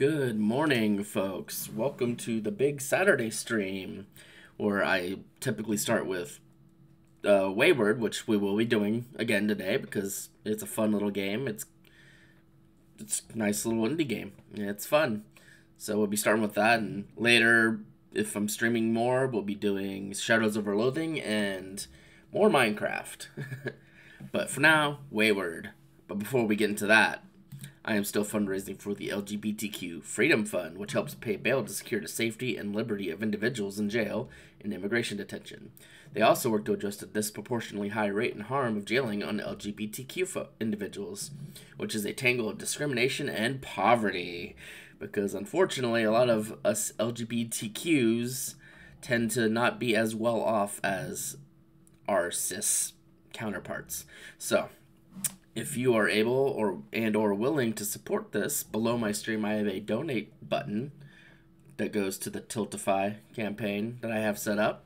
Good morning, folks. Welcome to the Big Saturday stream, where I typically start with uh, Wayward, which we will be doing again today because it's a fun little game. It's it's a nice little indie game. It's fun. So we'll be starting with that, and later, if I'm streaming more, we'll be doing Shadows over Loathing and more Minecraft. but for now, Wayward. But before we get into that, I am still fundraising for the LGBTQ Freedom Fund, which helps pay bail to secure the safety and liberty of individuals in jail and immigration detention. They also work to address the disproportionately high rate and harm of jailing on LGBTQ individuals, which is a tangle of discrimination and poverty. Because unfortunately, a lot of us LGBTQs tend to not be as well off as our cis counterparts. So, if you are able or and or willing to support this, below my stream I have a donate button that goes to the Tiltify campaign that I have set up.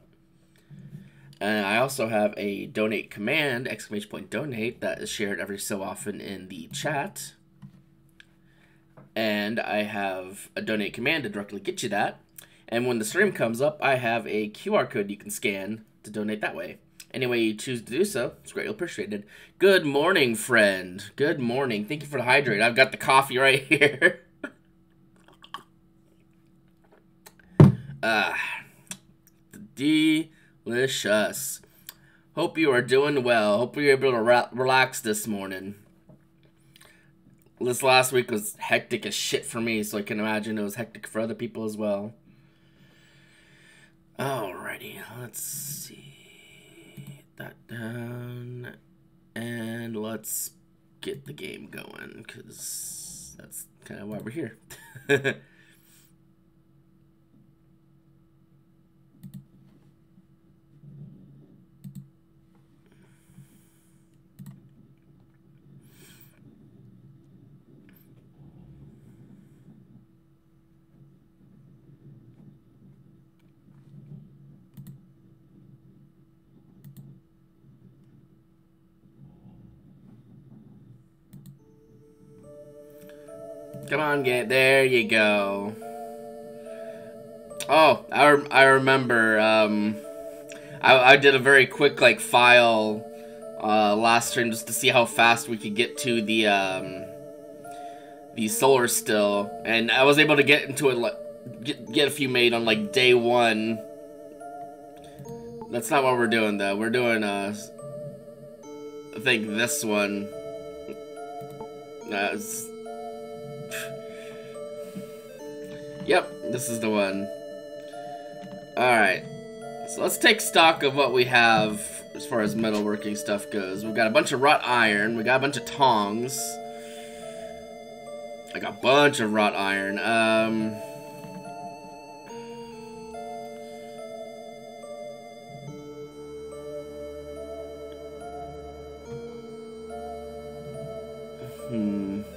And I also have a donate command, exclamation point donate, that is shared every so often in the chat. And I have a donate command to directly get you that. And when the stream comes up, I have a QR code you can scan to donate that way. Any way you choose to do so, it's greatly appreciated. Good morning, friend. Good morning. Thank you for the hydrate. I've got the coffee right here. Ah, delicious. Hope you are doing well. Hope you're able to ra- relax this morning. This last week was hectic as shit for me, so I can imagine it was hectic for other people as well. Alrighty, let's see that down and let's get the game going because that's kind of why we're here. Come on, get there you go. Oh, I, I remember. Um, I, I did a very quick like file uh, last stream just to see how fast we could get to the um, the solar still, and I was able to get into it like get get a few made on like day one. That's not what we're doing though. We're doing uh, I think this one. Uh, Yep, this is the one. Alright. So let's take stock of what we have as far as metalworking stuff goes. We've got a bunch of wrought iron. We got a bunch of tongs. Like a bunch of wrought iron. Um... Hmm...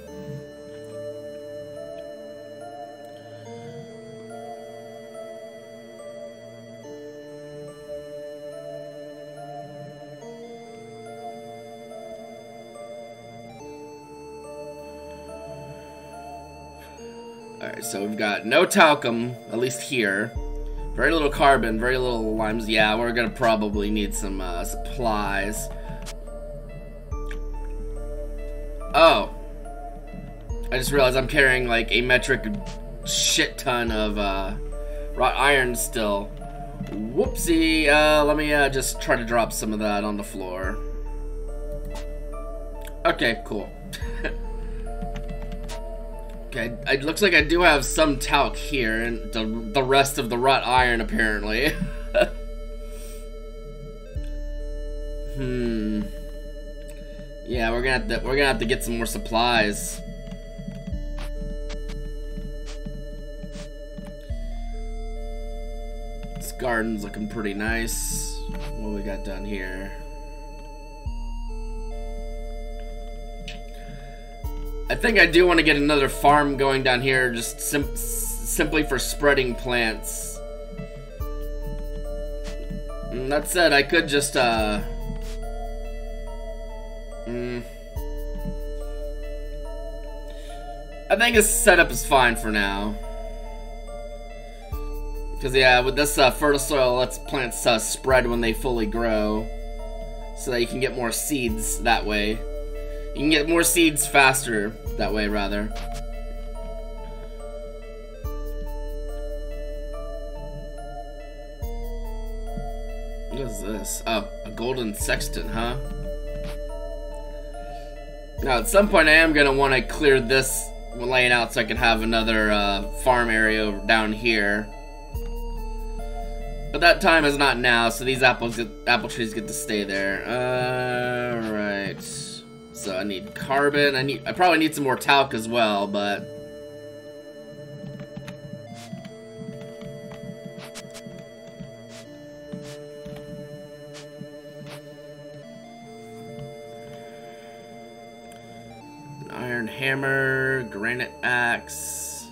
So we've got no talcum, at least here. Very little carbon, very little limes. Yeah, we're gonna probably need some uh, supplies. Oh. I just realized I'm carrying like a metric shit ton of uh, wrought iron still. Whoopsie. Uh, let me uh, just try to drop some of that on the floor. Okay, cool. Okay, it looks like I do have some talc here, and the, the rest of the wrought iron, apparently. hmm. Yeah, we're gonna have to we're gonna have to get some more supplies. This garden's looking pretty nice. What we got down here? I think I do want to get another farm going down here, just sim simply for spreading plants. And that said, I could just, uh... Mm, I think his setup is fine for now. Because, yeah, with this uh, fertile soil, lets plants uh, spread when they fully grow. So that you can get more seeds that way. You can get more seeds faster that way, rather. What is this? Oh, a golden sextant, huh? Now, at some point, I am going to want to clear this laying out so I can have another uh, farm area down here. But that time is not now, so these apples get, apple trees get to stay there. Alright. So I need carbon. I need I probably need some more talc as well, but An iron hammer, granite axe.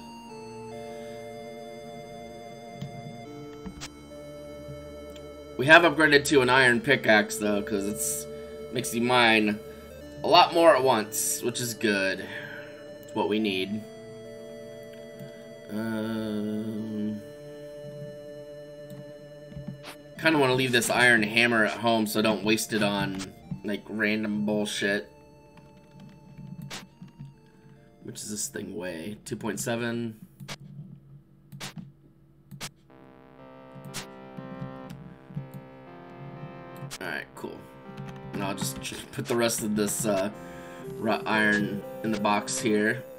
We have upgraded to an iron pickaxe though, because it's makes you mine a lot more at once, which is good. It's what we need. Um, kind of want to leave this iron hammer at home so don't waste it on like random bullshit. Which is this thing weigh? 2.7. Alright, cool. And I'll just put the rest of this uh, wrought iron in the box here.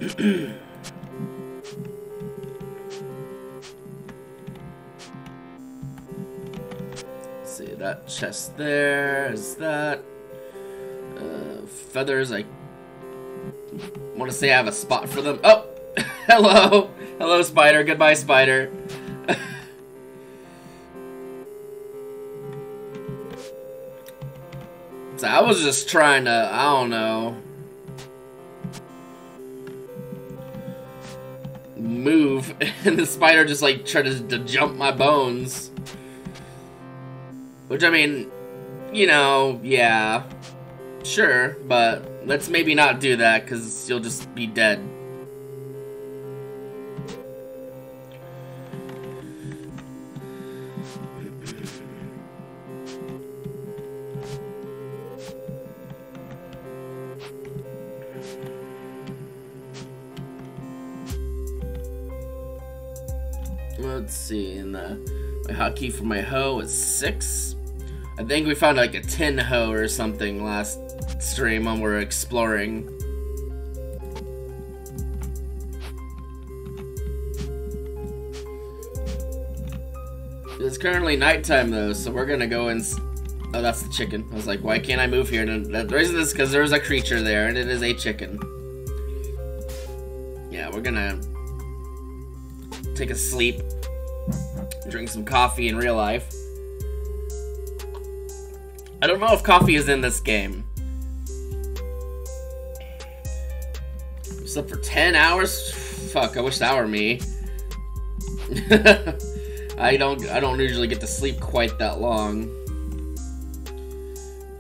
see, that chest there is that. Uh, feathers, I want to say I have a spot for them. Oh! Hello! Hello, spider. Goodbye, spider. So I was just trying to, I don't know, move, and the spider just like tried to, to jump my bones. Which, I mean, you know, yeah, sure, but let's maybe not do that, because you'll just be dead. Let's see, and uh, my hotkey for my hoe is 6. I think we found like a tin hoe or something last stream when we were exploring. It's currently nighttime though, so we're gonna go and... Oh, that's the chicken. I was like, why can't I move here? And the reason is because there's a creature there, and it is a chicken. Yeah, we're gonna take a sleep, drink some coffee in real life. I don't know if coffee is in this game. Slept for 10 hours? Fuck, I wish that were me. I don't I don't usually get to sleep quite that long.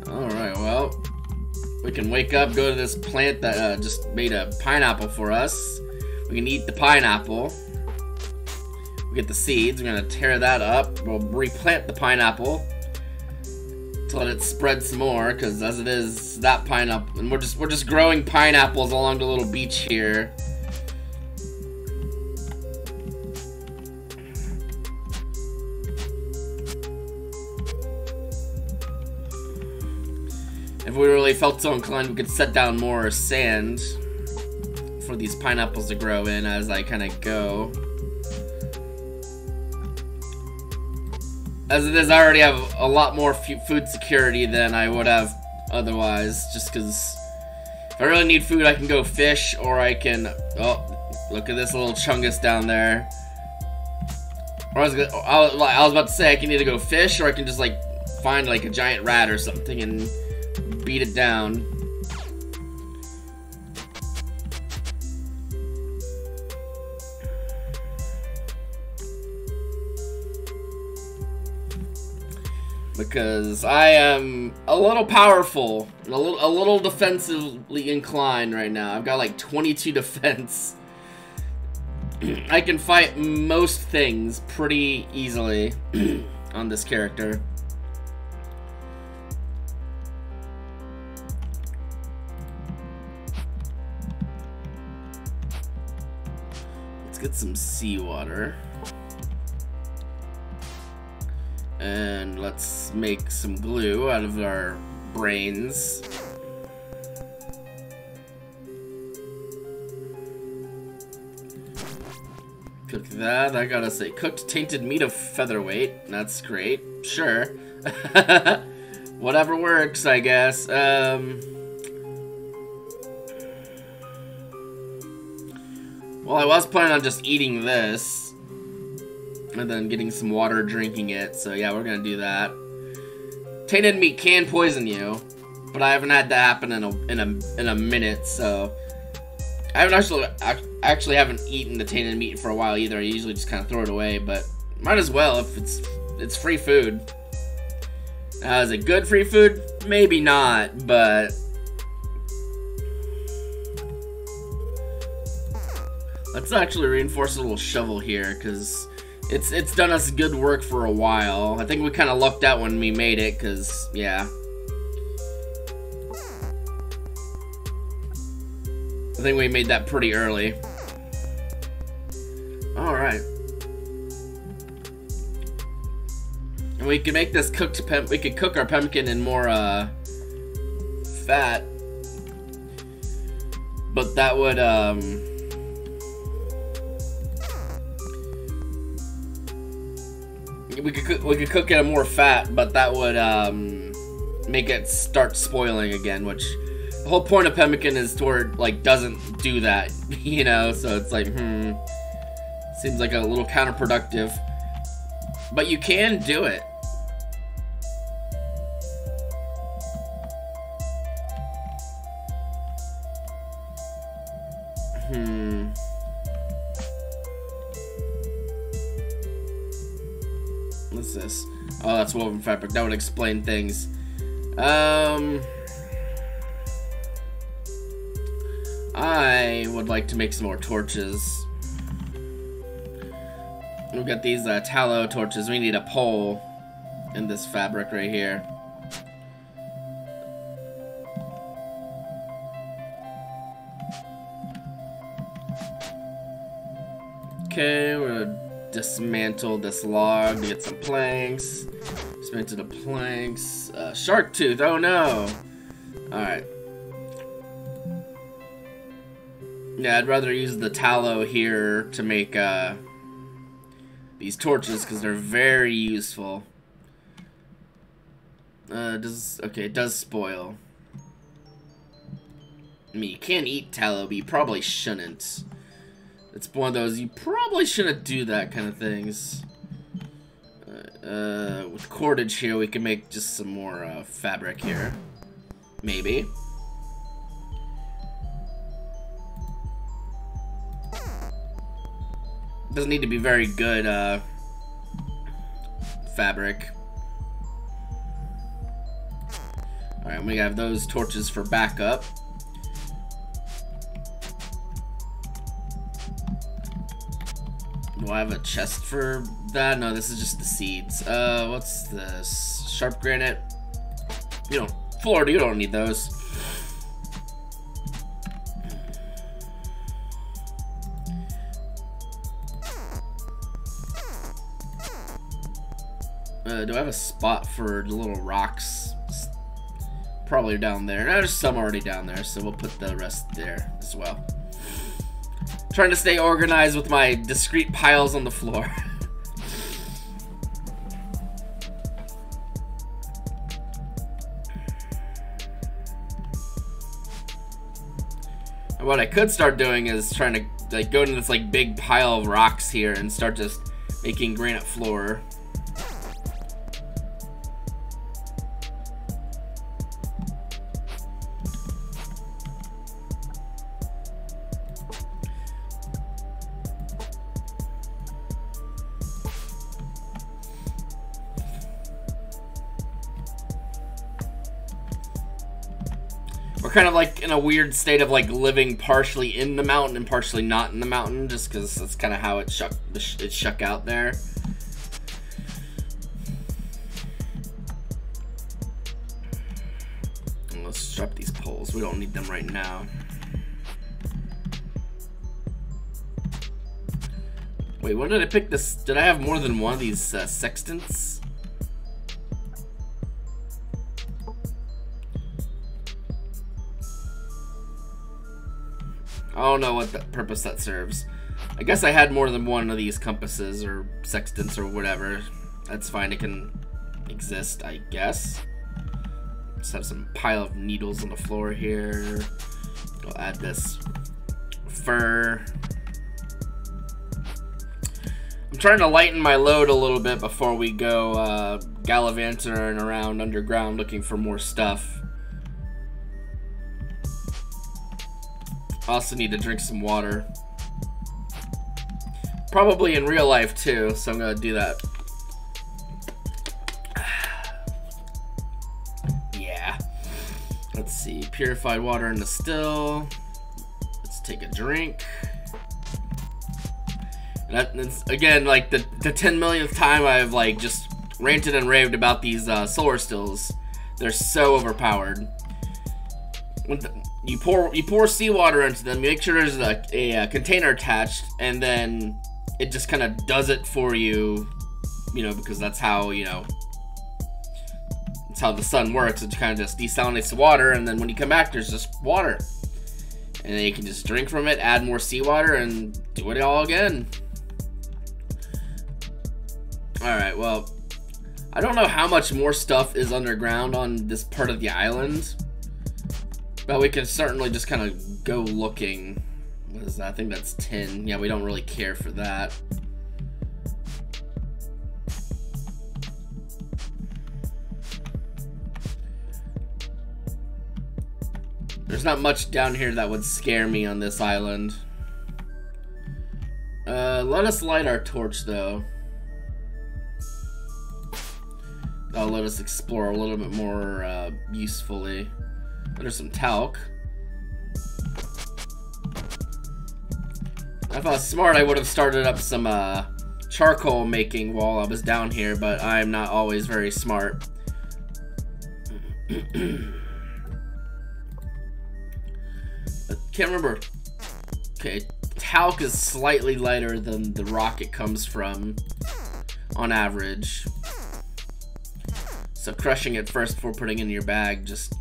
Alright, well. We can wake up, go to this plant that uh, just made a pineapple for us. We can eat the pineapple get the seeds. We're gonna tear that up. We'll replant the pineapple to let it spread some more, because as it is, that pineapple, and we're just we're just growing pineapples along the little beach here. If we really felt so inclined, we could set down more sand for these pineapples to grow in as I kind of go. As it is, I already have a lot more food security than I would have otherwise, just because if I really need food, I can go fish, or I can... Oh, look at this little chungus down there. Or I was, gonna, I was, I was about to say, I can either go fish, or I can just, like, find, like, a giant rat or something and beat it down. Because I am a little powerful, a little, a little defensively inclined right now. I've got like 22 defense, I can fight most things pretty easily on this character. Let's get some seawater. And let's make some glue out of our brains. Cook that. I gotta say, cooked tainted meat of featherweight. That's great. Sure. Whatever works, I guess. Um... Well, I was planning on just eating this. And then getting some water, drinking it. So yeah, we're gonna do that. Tainted meat can poison you. But I haven't had that happen in a, in a, in a minute, so... I haven't actually actually haven't eaten the tainted meat for a while either. I usually just kind of throw it away, but might as well if it's it's free food. Is it good free food? Maybe not, but let's actually reinforce a little shovel here because it's it's done us good work for a while. I think we kind of lucked out when we made it because yeah. I think we made that pretty early. Alright. And we can make this cooked we could cook our pumpkin in more uh fat. But that would um we could cook, we could cook it more fat, but that would um make it start spoiling again, which the whole point of pemmican is toward like doesn't do that, you know. So it's like, hmm, seems like a little counterproductive. But you can do it. This? Oh, that's woven fabric. That would explain things. Um. I would like to make some more torches. We've got these uh, tallow torches. We need a pole in this fabric right here. Okay, dismantle this log to get some planks. Dismantle the planks. Uh, shark tooth, oh no! Alright. Yeah, I'd rather use the tallow here to make uh, these torches because they're very useful. Uh, does okay? It does spoil. I mean, you can't eat tallow, but you probably shouldn't. It's one of those you probably shouldn't do that kind of things. Uh, uh with cordage here, we can make just some more uh, fabric here, maybe. Doesn't need to be very good uh, fabric. Alright, we have those torches for backup. Do I have a chest for that? No, this is just the seeds. Uh, what's this? Sharp granite? You don't, Florida, you don't need those. Uh, do I have a spot for the little rocks? Probably down there. There's some already down there, so we'll put the rest there as well. Trying to stay organized with my discrete piles on the floor. what I could start doing is trying to like go into this like big pile of rocks here and start just making granite floor. Kind of like in a weird state of like living partially in the mountain and partially not in the mountain, just because that's kind of how it shuck it shuck out there. let's drop these poles. We don't need them right now. Wait, when did I pick this? Did I have more than one of these uh, sextants? I don't know what purpose that serves. I guess I had more than one of these compasses or sextants or whatever. That's fine, it can exist, I guess. Just have some pile of needles on the floor here. I'll add this fur. I'm trying to lighten my load a little bit before we go uh, gallivanting around underground looking for more stuff. Also need to drink some water. Probably in real life too, so I'm gonna do that. yeah. Let's see, purified water in the still. Let's take a drink. And that's, again, like the, the 10 millionth time I've like just ranted and raved about these uh, solar stills. They're so overpowered. You pour you pour seawater into them, you make sure there's a, a, a container attached, and then it just kind of does it for you, you know, because that's how you know that's how the sun works. It kind of just desalinates the water, and then when you come back, there's just water, and then you can just drink from it, add more seawater, and do it all again. Alright, well, I don't know how much more stuff is underground on this part of the island. But we can certainly just kind of go looking. What is that? I think that's tin. Yeah, we don't really care for that. There's not much down here that would scare me on this island. Uh, let us light our torch, though. That'll let us explore a little bit more uh, usefully. There's some talc. If I was smart, I would have started up some uh, charcoal making while I was down here, but I'm not always very smart. Can't remember. Okay, talc is slightly lighter than the rock it comes from on average. So crushing it first before putting in your bag just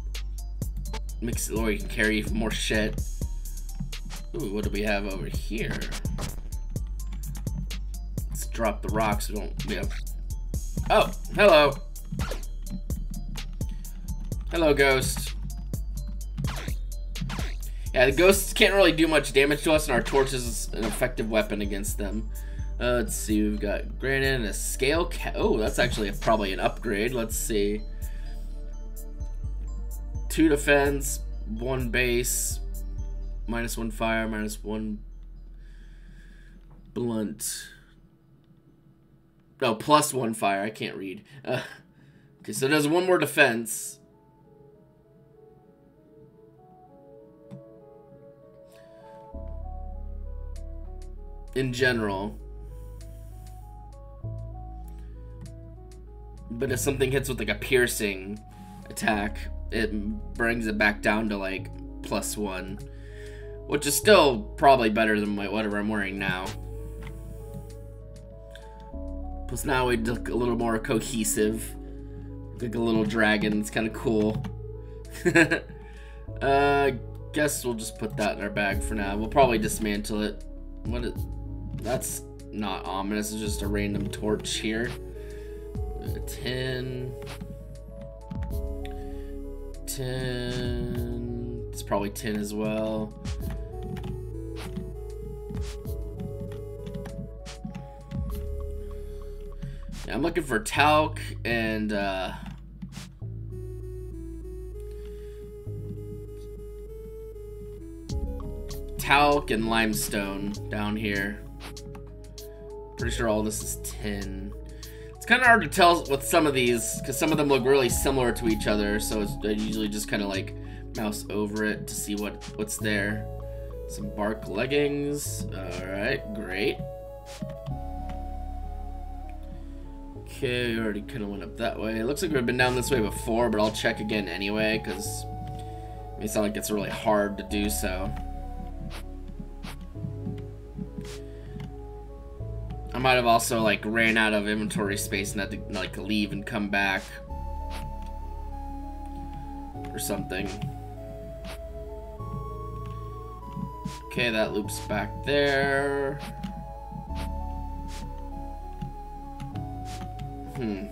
makes you can carry more shit. Ooh, what do we have over here? Let's drop the rocks. We don't. Yeah. Oh, hello. Hello, ghost. Yeah, the ghosts can't really do much damage to us, and our torch is an effective weapon against them. Uh, let's see, we've got granite and a scale Oh, that's actually a, probably an upgrade. Let's see. Two defense, one base, minus one fire, minus one blunt. No, plus one fire. I can't read. Uh, okay, so it there's one more defense. In general. But if something hits with like a piercing attack, it brings it back down to like plus one. Which is still probably better than whatever I'm wearing now. Plus now we look a little more cohesive. Like a little dragon. It's kind of cool. uh, guess we'll just put that in our bag for now. We'll probably dismantle it. What is... That's not ominous. It's just a random torch here. 10. 10. It's probably tin as well. Yeah, I'm looking for talc and uh, talc and limestone down here. Pretty sure all this is 10. It's kind of hard to tell with some of these, because some of them look really similar to each other, so it's, I usually just kind of like mouse over it to see what what's there. Some bark leggings. All right, great. Okay, already kind of went up that way. It looks like we've been down this way before, but I'll check again anyway, because it may sound like it's really hard to do so. I might have also, like, ran out of inventory space and had to, like, leave and come back. Or something. Okay, that loops back there. Hmm.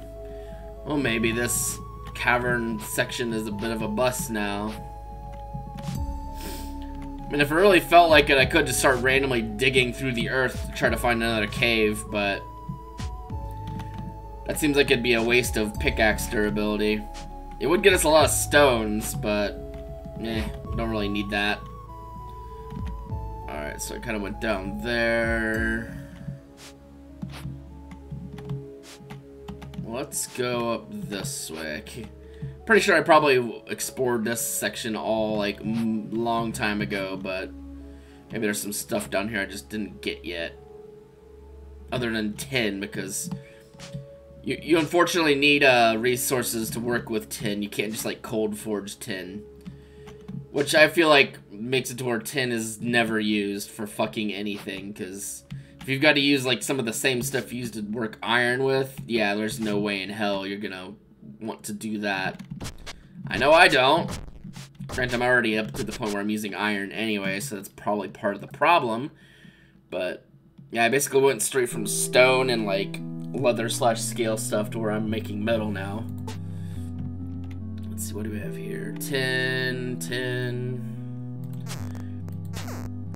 Well, maybe this cavern section is a bit of a bust now. Mean, if it really felt like it, I could just start randomly digging through the earth to try to find another cave, but... That seems like it'd be a waste of pickaxe durability. It would get us a lot of stones, but... Eh, don't really need that. Alright, so I kind of went down there. Let's go up this way. Pretty sure I probably explored this section all, like, long time ago, but... Maybe there's some stuff down here I just didn't get yet. Other than tin, because... You, you unfortunately need uh, resources to work with tin. You can't just, like, cold forge tin. Which I feel like makes it to where tin is never used for fucking anything, because if you've got to use like some of the same stuff you used to work iron with, yeah, there's no way in hell you're gonna want to do that. I know I don't. Granted, I'm already up to the point where I'm using iron anyway, so that's probably part of the problem. But, yeah, I basically went straight from stone and, like, leather slash scale stuff to where I'm making metal now. Let's see, what do we have here? Tin, tin.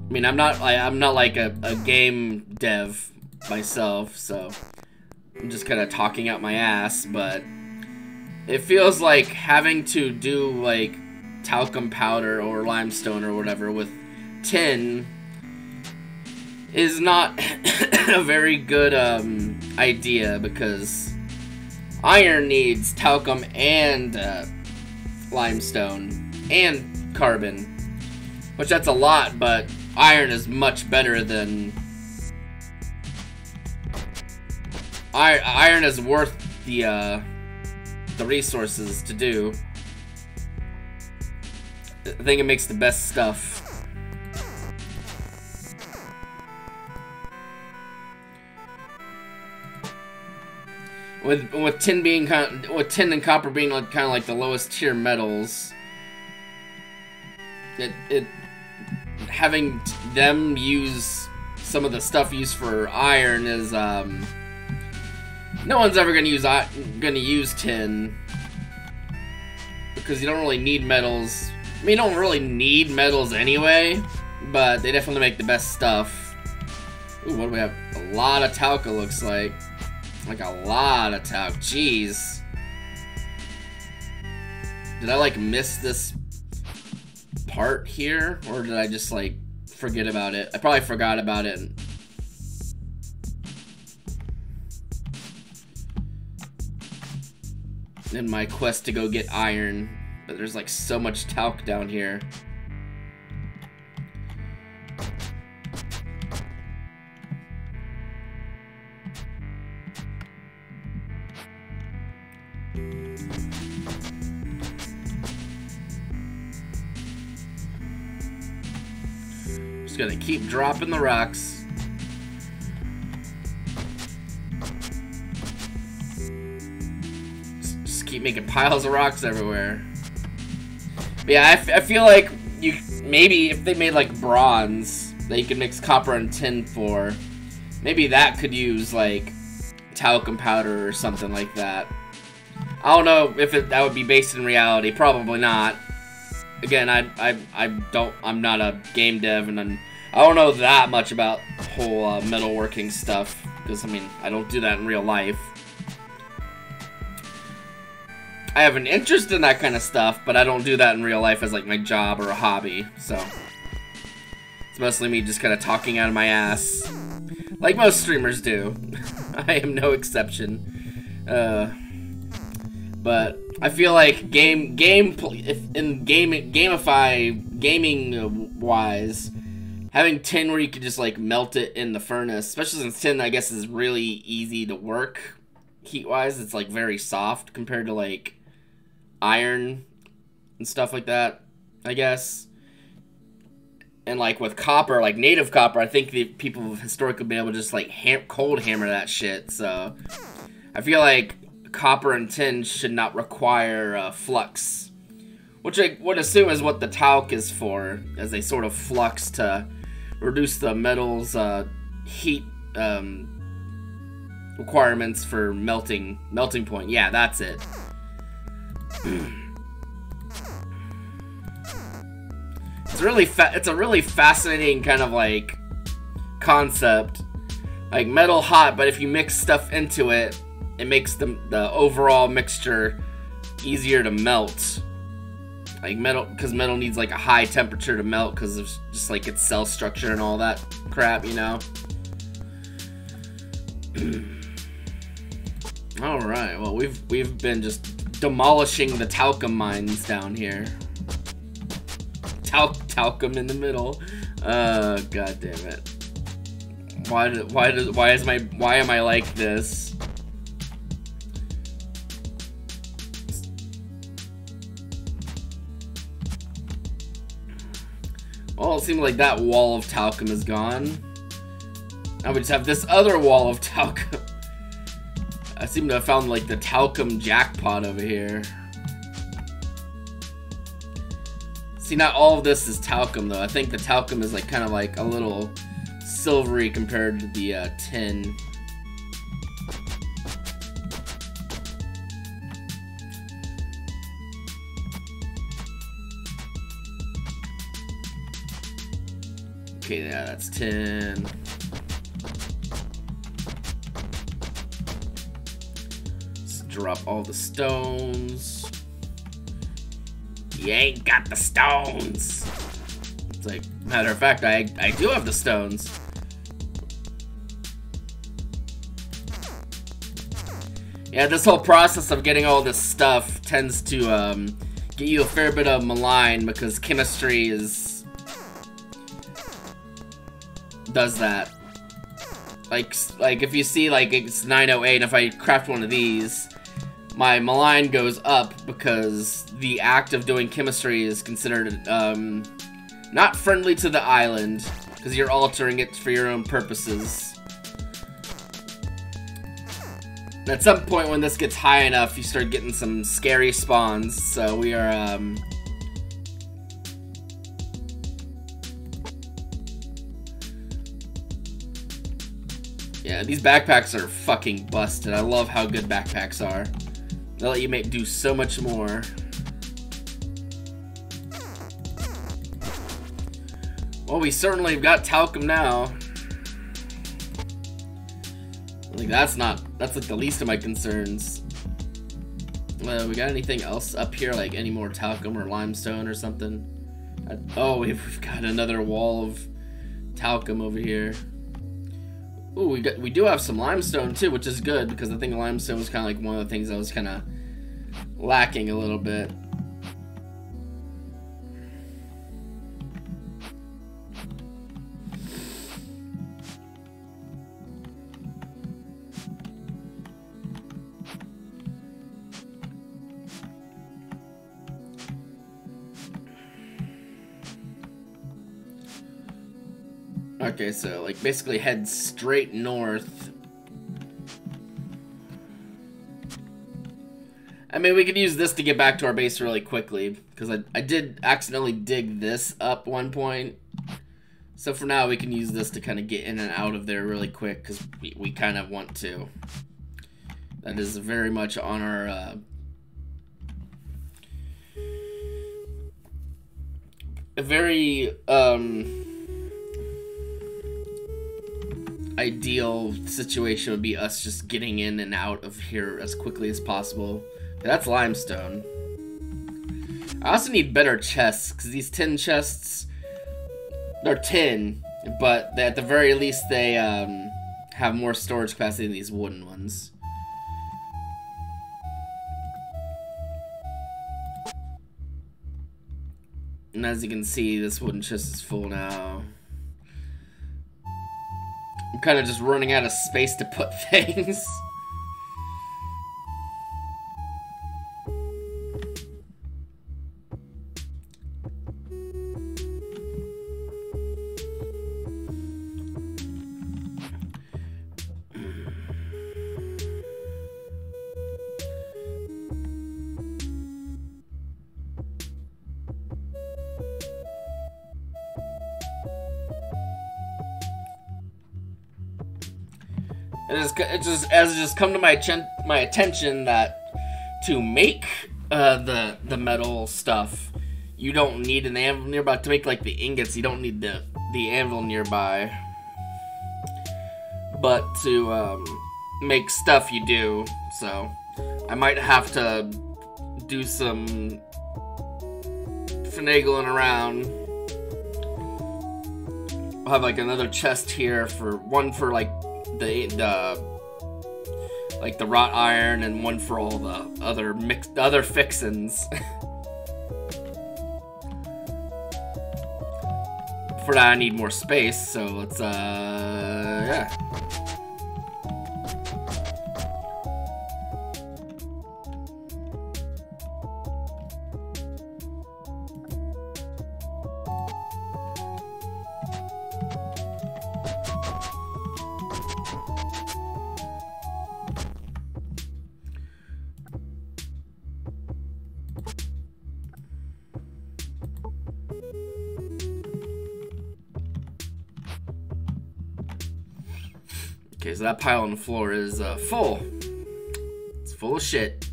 I mean, I'm not, I, I'm not like a, a game dev myself, so I'm just kind of talking out my ass, but it feels like having to do like talcum powder or limestone or whatever with tin is not a very good um, idea because iron needs talcum and uh, limestone and carbon, which that's a lot, but iron is much better than iron is worth the uh, the resources to do. I think it makes the best stuff. With with tin being kind of, with tin and copper being like kind of like the lowest tier metals, it it having them use some of the stuff used for iron is um no one's ever gonna use gonna use tin because you don't really need metals. I mean, you don't really need metals anyway, but they definitely make the best stuff. Ooh, what do we have? A lot of talc, it looks like. Like a lot of talc. Jeez. Did I, like, miss this part here? Or did I just, like, forget about it? I probably forgot about it in my quest to go get iron. But there's like so much talc down here. Just gonna keep dropping the rocks. Keep making piles of rocks everywhere. But yeah, I, feel like you maybe if they made like bronze that you could mix copper and tin for, maybe that could use like talcum powder or something like that. I don't know if it, that would be based in reality. Probably not. Again, I I I don't. I'm not a game dev, and I'm, I don't know that much about whole uh, metalworking stuff because I mean I don't do that in real life. I have an interest in that kind of stuff, but I don't do that in real life as like my job or a hobby, so. It's mostly me just kind of talking out of my ass. Like most streamers do. I am no exception. Uh, But I feel like game game if in game gamify gaming wise, having tin where you could just like melt it in the furnace, especially since tin I guess is really easy to work heat wise. It's like very soft compared to like iron and stuff like that. I guess. And like with copper, like native copper, I think the people have historically been able to just like ham cold hammer that shit. So I feel like copper and tin should not require uh, flux, which I would assume is what the talc is for, as they sort of flux to reduce the metal's uh, heat um, requirements for melting melting point. Yeah, that's it. it's really it's a really fascinating kind of like concept. Like metal hot, but if you mix stuff into it, it makes the, the overall mixture easier to melt. Like metal, because metal needs like a high temperature to melt because of just like its cell structure and all that crap, you know? all right, well we've we've been just demolishing the talcum mines down here. Tal talcum in the middle. Uh, god damn it. Why why does why is my why am I like this? Well, it seems like that wall of talcum is gone. Now we just have this other wall of talcum. I seem to have found like the talcum jackpot over here. See, not all of this is talcum though. I think the talcum is like kind of like a little silvery compared to the uh, tin. Okay, yeah, that's tin. Drop all the stones. You ain't got the stones. It's like, matter of fact, I, I do have the stones. Yeah, this whole process of getting all this stuff tends to um, get you a fair bit of malign because chemistry is does that. Like, like if you see like it's 908 and if I craft one of these, my malign goes up because the act of doing chemistry is considered um, not friendly to the island because you're altering it for your own purposes. And at some point when this gets high enough, you start getting some scary spawns, so we are um, Yeah, these backpacks are fucking busted. I love how good backpacks are. They let you make do so much more. Well, we certainly have got talcum now. Like that's not that's like the least of my concerns. Uh, we got anything else up here, like any more talcum or limestone or something? oh, we've got another wall of talcum over here. Ooh, we got we do have some limestone too, which is good because I think limestone was kind of like one of the things that was kind of lacking a little bit. Okay, so like basically head straight north. I mean, we could use this to get back to our base really quickly, because I, I did accidentally dig this up one point. So for now, we can use this to kind of get in and out of there really quick, because we, we kind of want to. That is very much on our... Uh, a very, um ideal situation would be us just getting in and out of here as quickly as possible. That's limestone. I also need better chests, because these tin chests, they're tin, but they, at the very least they um, have more storage capacity than these wooden ones. And as you can see, this wooden chest is full now. I'm kind of just running out of space to put things. It just as it just come to my atten- my attention that to make uh, the the metal stuff, you don't need an anvil nearby to make like the ingots. You don't need the the anvil nearby, but to um, make stuff you do. So I might have to do some finagling around. I'll have like another chest here for one for like the the like the wrought iron and one for all the other mixed other fixins. for that I need more space, so let's uh yeah. That pile on the floor is uh, full. It's full of shit.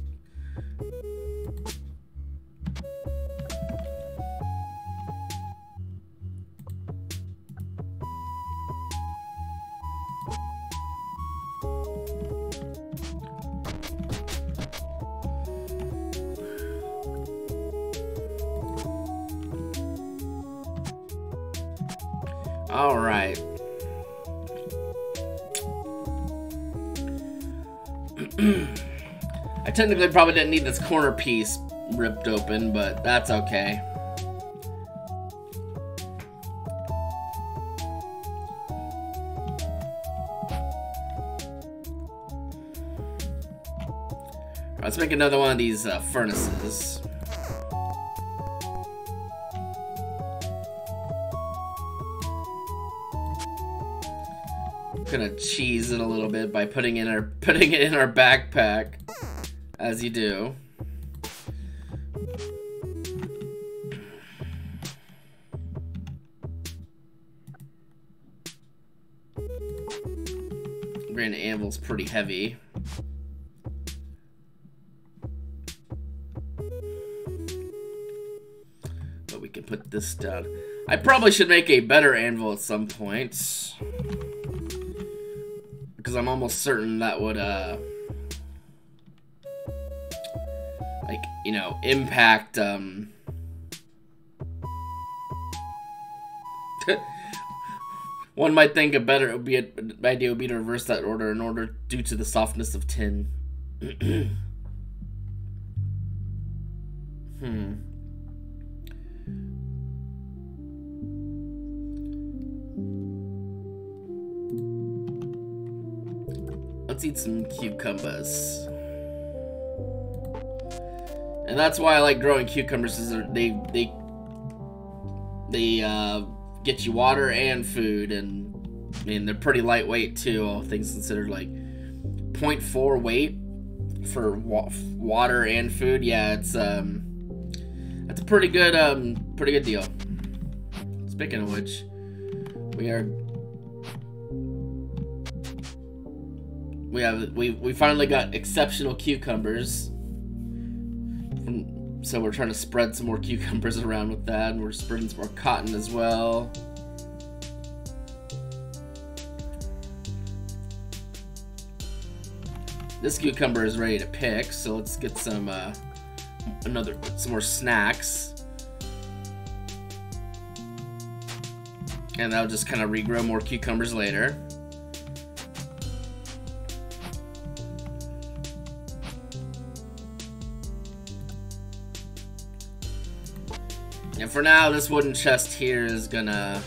All right. I technically probably didn't need this corner piece ripped open, but that's okay. let's make another one of these uh, furnaces. Gonna cheese it a little bit by putting in our putting it in our backpack, as you do. Granted, anvil's pretty heavy. But we can put this down. I probably should make a better anvil at some point because I'm almost certain that would, uh, like, you know, impact, um, one might think a better would be a, idea would be to reverse that order in order due to the softness of tin. hmm. Let's eat some cucumbers. And that's why I like growing cucumbers is they they they uh, get you water and food and I mean they're pretty lightweight too, all things considered like 0.4 weight for wa water and food. Yeah, it's um that's a pretty good um pretty good deal. Speaking of which, we are we have we we finally got exceptional cucumbers. And so we're trying to spread some more cucumbers around with that, and we're spreading some more cotton as well. This cucumber is ready to pick, so let's get some uh, another some more snacks. And that'll just kind of regrow more cucumbers later. For now, this wooden chest here is gonna...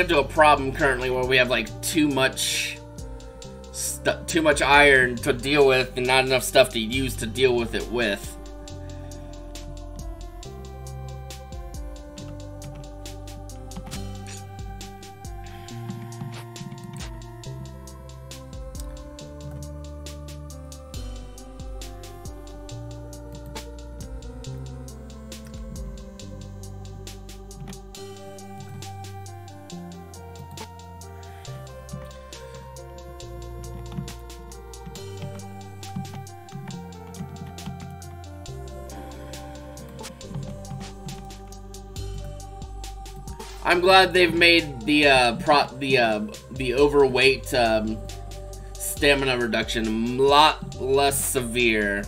into a problem currently where we have like too much too much iron to deal with and not enough stuff to use to deal with it with. Glad they've made the uh, pro the uh, the overweight um, stamina reduction a lot less severe.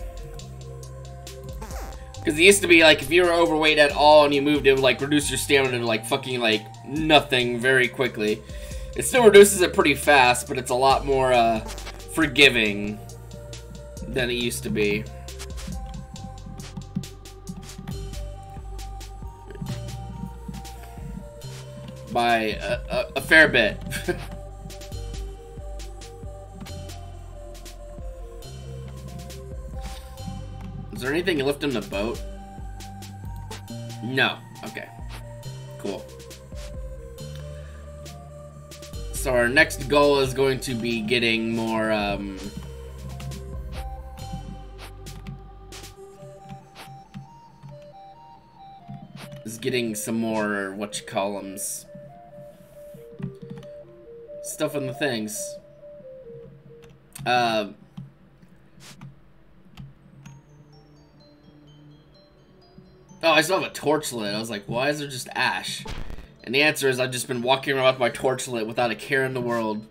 Because it used to be like if you were overweight at all and you moved, it would like reduce your stamina to like fucking like nothing very quickly. It still reduces it pretty fast, but it's a lot more uh, forgiving than it used to be. By a, a, a fair bit. Is there anything left in the boat? No. Okay. Cool. So our next goal is going to be getting more, um... Is getting some more, what you call them, stuff in the things. Uh, oh, I still have a torch lit. I was like, why is there just ash? And the answer is I've just been walking around with my torch lit without a care in the world.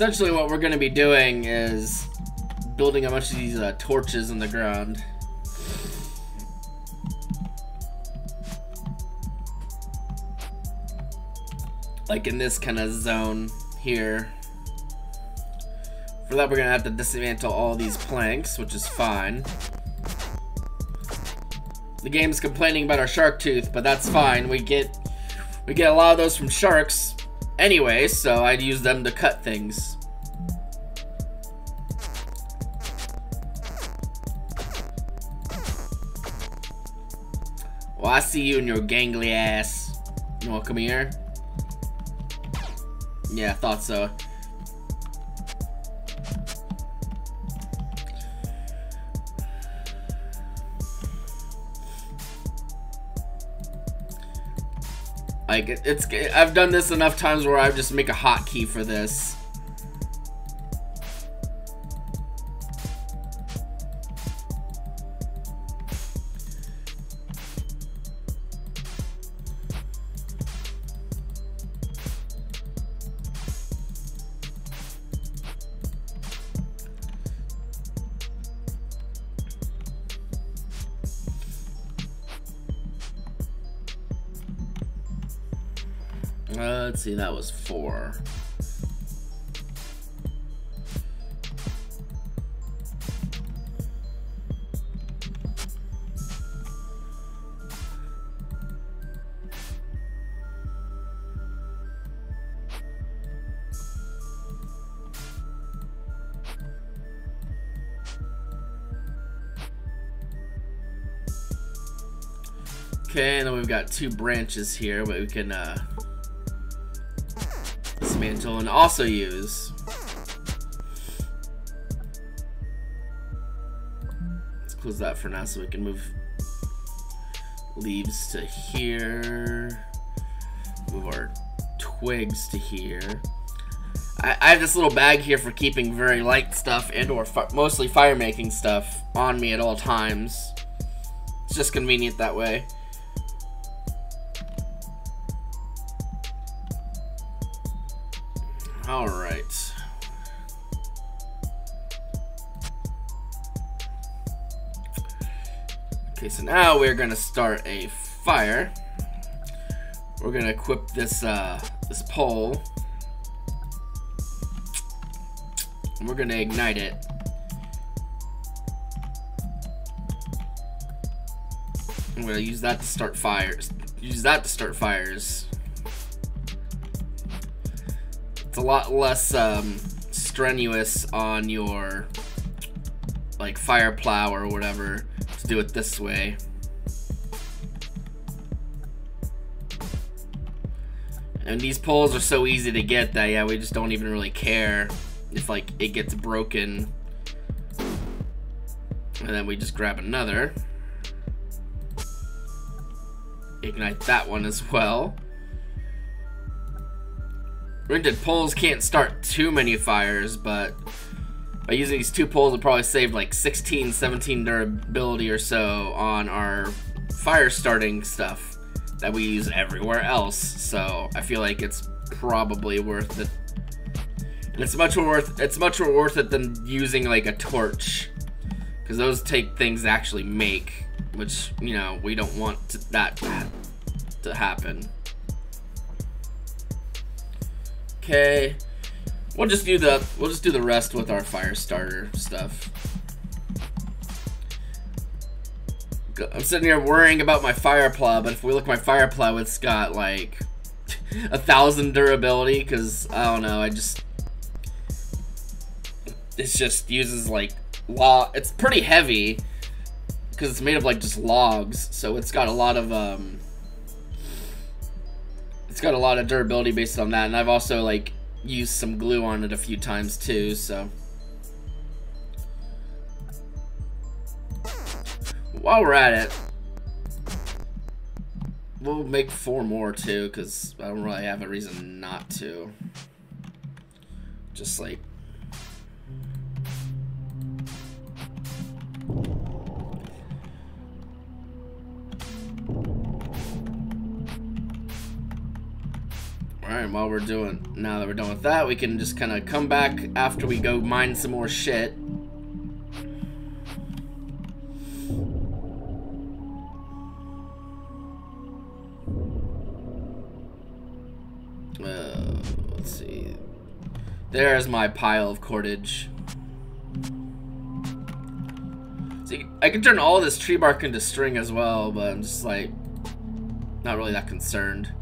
Essentially what we're going to be doing is building a bunch of these uh, torches in the ground. Like in this kind of zone here. For that, we're going to have to dismantle all these planks, which is fine. The game's complaining about our shark tooth, but that's fine. We get we get a lot of those from sharks, anyway, so I'd use them to cut things. Well, I see you and your gangly ass. You wanna come here? Yeah, I thought so. Like, it's, I've done this enough times where I just make a hotkey for this. See, that was four. Okay, and then we've got two branches here, but we can uh, dismantle and also use. Let's close that for now so we can move leaves to here. Move our twigs to here. I, I have this little bag here for keeping very light stuff and or fi mostly fire making stuff on me at all times. It's just convenient that way. Now we're gonna start a fire. We're gonna equip this uh, this pole. And we're gonna ignite it. I'm gonna use that to start fires. Use that to start fires. It's a lot less um, strenuous on your like fire plow or whatever do it this way. And these poles are so easy to get that yeah, we just don't even really care if like it gets broken. And then we just grab another. Ignite that one as well. Rented poles can't start too many fires, but by using these two poles, it probably saved like 16, 17 durability or so on our fire starting stuff that we use everywhere else. So I feel like it's probably worth it. And it's much more worth it's much more worth it than using like a torch. Because those take things to actually make, which, you know, we don't want to, that to happen. Okay. We'll just do the we'll just do the rest with our fire starter stuff. I'm sitting here worrying about my fire plow, but if we look at my fire plow, it's got like a thousand durability because I don't know. I just it just uses like law. It's pretty heavy because it's made of like just logs, so it's got a lot of um. It's got a lot of durability based on that, and I've also like used some glue on it a few times too, so. While we're at it, we'll make four more too, because I don't really have a reason not to. Just like Alright, while we're doing, now that we're done with that, we can just kind of come back after we go mine some more shit. Uh, let's see. There's my pile of cordage. See, I can turn all this tree bark into string as well, but I'm just like, not really that concerned.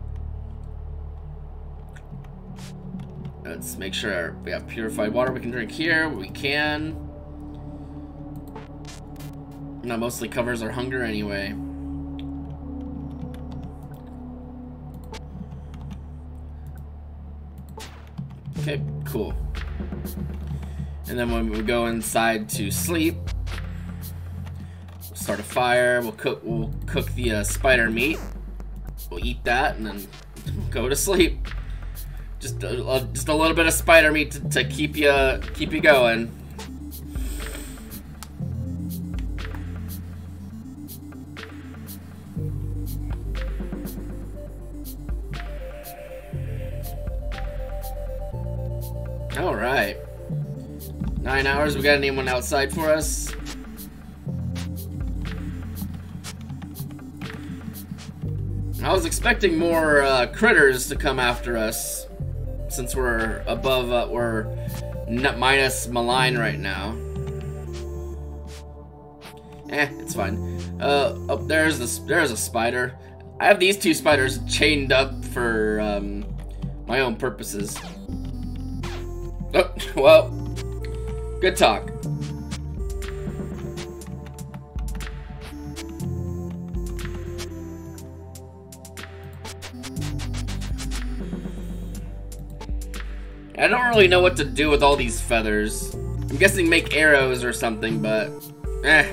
Let's make sure we have purified water we can drink here. We can. That mostly covers our hunger anyway. Okay, cool. And then when we go inside to sleep, we'll start a fire. We'll cook. We'll cook the uh, spider meat. We'll eat that and then go to sleep. Just a, just a little bit of spider meat to, to keep you keep you going. All right. Nine hours. We got anyone outside for us? I was expecting more uh, critters to come after us since we're above, uh, we're minus malign right now. Eh, it's fine. Uh, oh, there's this, there's a spider. I have these two spiders chained up for, um, my own purposes. Oh, well, good talk. I don't really know what to do with all these feathers. I'm guessing make arrows or something, but eh.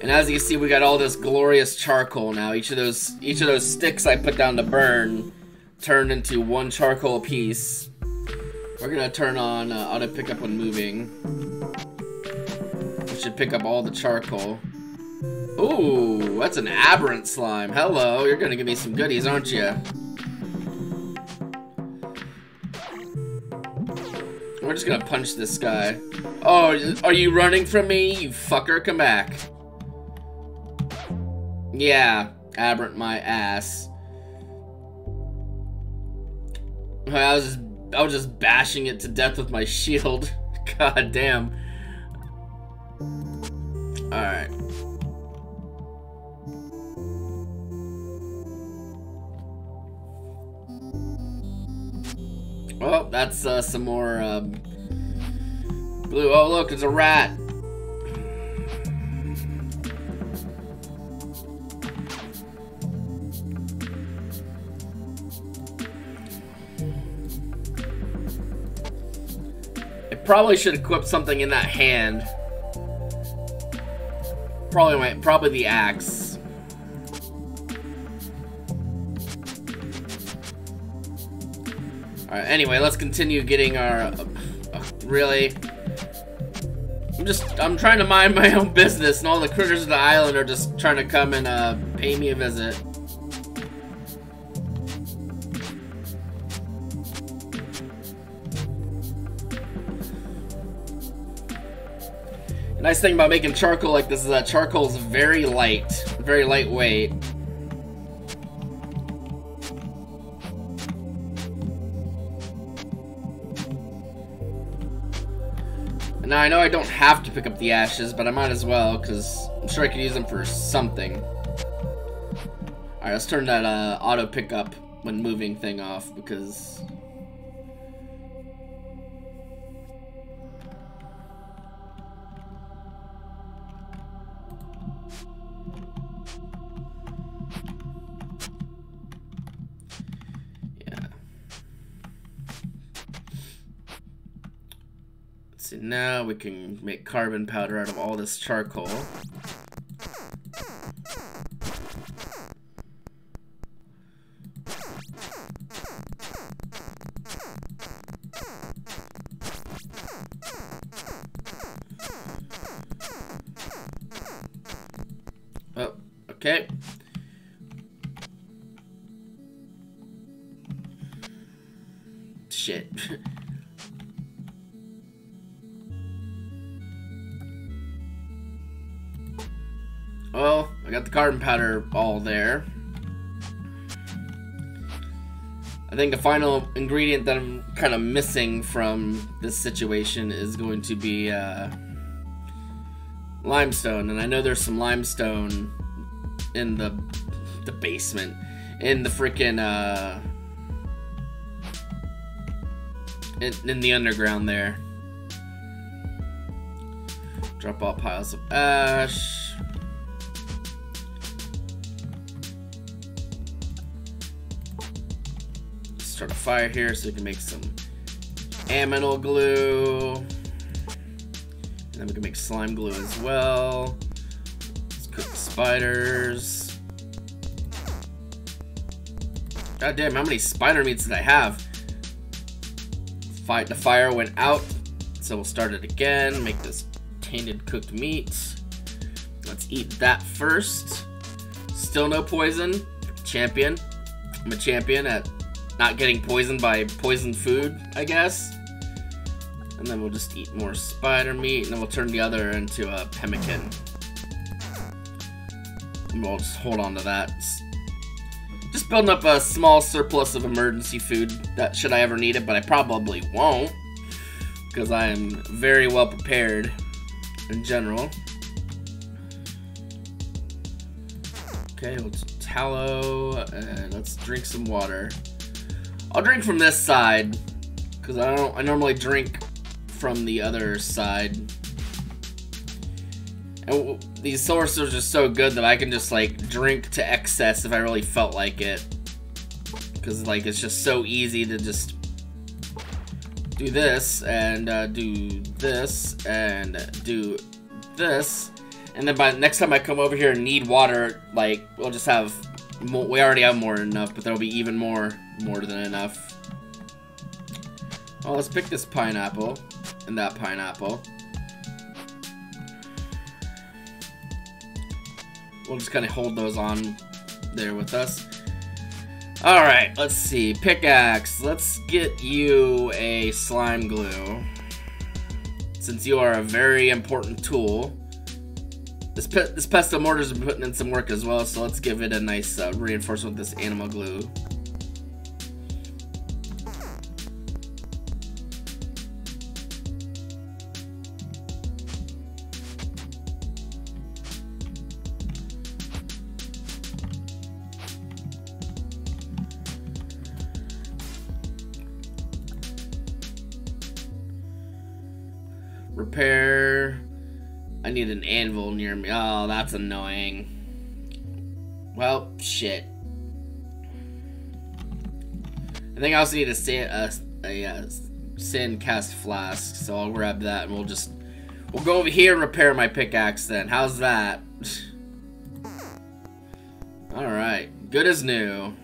And as you can see, we got all this glorious charcoal now. Each of those each of those sticks I put down to burn turned into one charcoal piece. We're gonna turn on uh, auto pickup when moving. We should pick up all the charcoal. Ooh, that's an aberrant slime. Hello, you're gonna give me some goodies, aren't you? We're just gonna punch this guy. Oh, are you running from me, you fucker? Come back. Yeah, aberrant my ass. I was just, I was just bashing it to death with my shield. God damn. Alright. Well, that's uh, some more um, blue. Oh, look, it's a rat. It probably should equip something in that hand. Probably my, probably the axe. Alright, anyway, let's continue getting our... Uh, uh, really? I'm just, I'm trying to mind my own business, and all the critters of the island are just trying to come and uh, pay me a visit. Nice thing about making charcoal like this is that charcoal is very light, very lightweight. Now I know I don't have to pick up the ashes, but I might as well, because I'm sure I could use them for something. Alright, let's turn that uh, auto pickup when moving thing off, because see, now we can make carbon powder out of all this charcoal. Oh, okay. Shit. Well, I got the carbon powder all there. I think the final ingredient that I'm kind of missing from this situation is going to be uh, limestone. And I know there's some limestone in the, the basement. In the freaking... Uh, in, in the underground there. Drop all piles of ash. Start a fire here so we can make some aminal glue. And then we can make slime glue as well. Let's cook the spiders. God damn, how many spider meats did I have? Fight the fire went out, so we'll start it again. Make this tainted cooked meat. Let's eat that first. Still no poison. Champion. I'm a champion at not getting poisoned by poisoned food, I guess. And then we'll just eat more spider meat, and then we'll turn the other into a pemmican. And we'll just hold on to that. Just building up a small surplus of emergency food that should I ever need it, but I probably won't. Because I am very well prepared in general. Okay, let's tallow, and let's drink some water. I'll drink from this side because I don't. I normally drink from the other side. And these sources are so good that I can just like drink to excess if I really felt like it. Because, like, it's just so easy to just do this, and uh, do this, and do this. And then by the next time I come over here and need water, like, we'll just have, more, we already have more than enough, but there'll be even more, more than enough. Well, let's pick this pineapple, and that pineapple. We'll just kind of hold those on there with us. Alright, let's see. Pickaxe. Let's get you a slime glue. Since you are a very important tool. This, this pestle mortar's been putting in some work as well, so let's give it a nice uh, reinforcement with this animal glue. Anvil near me. Oh, that's annoying. Well, shit. I think I also need a sand, a, a, a cast flask, so I'll grab that and we'll just we'll go over here and repair my pickaxe then. How's that? All right, good as new.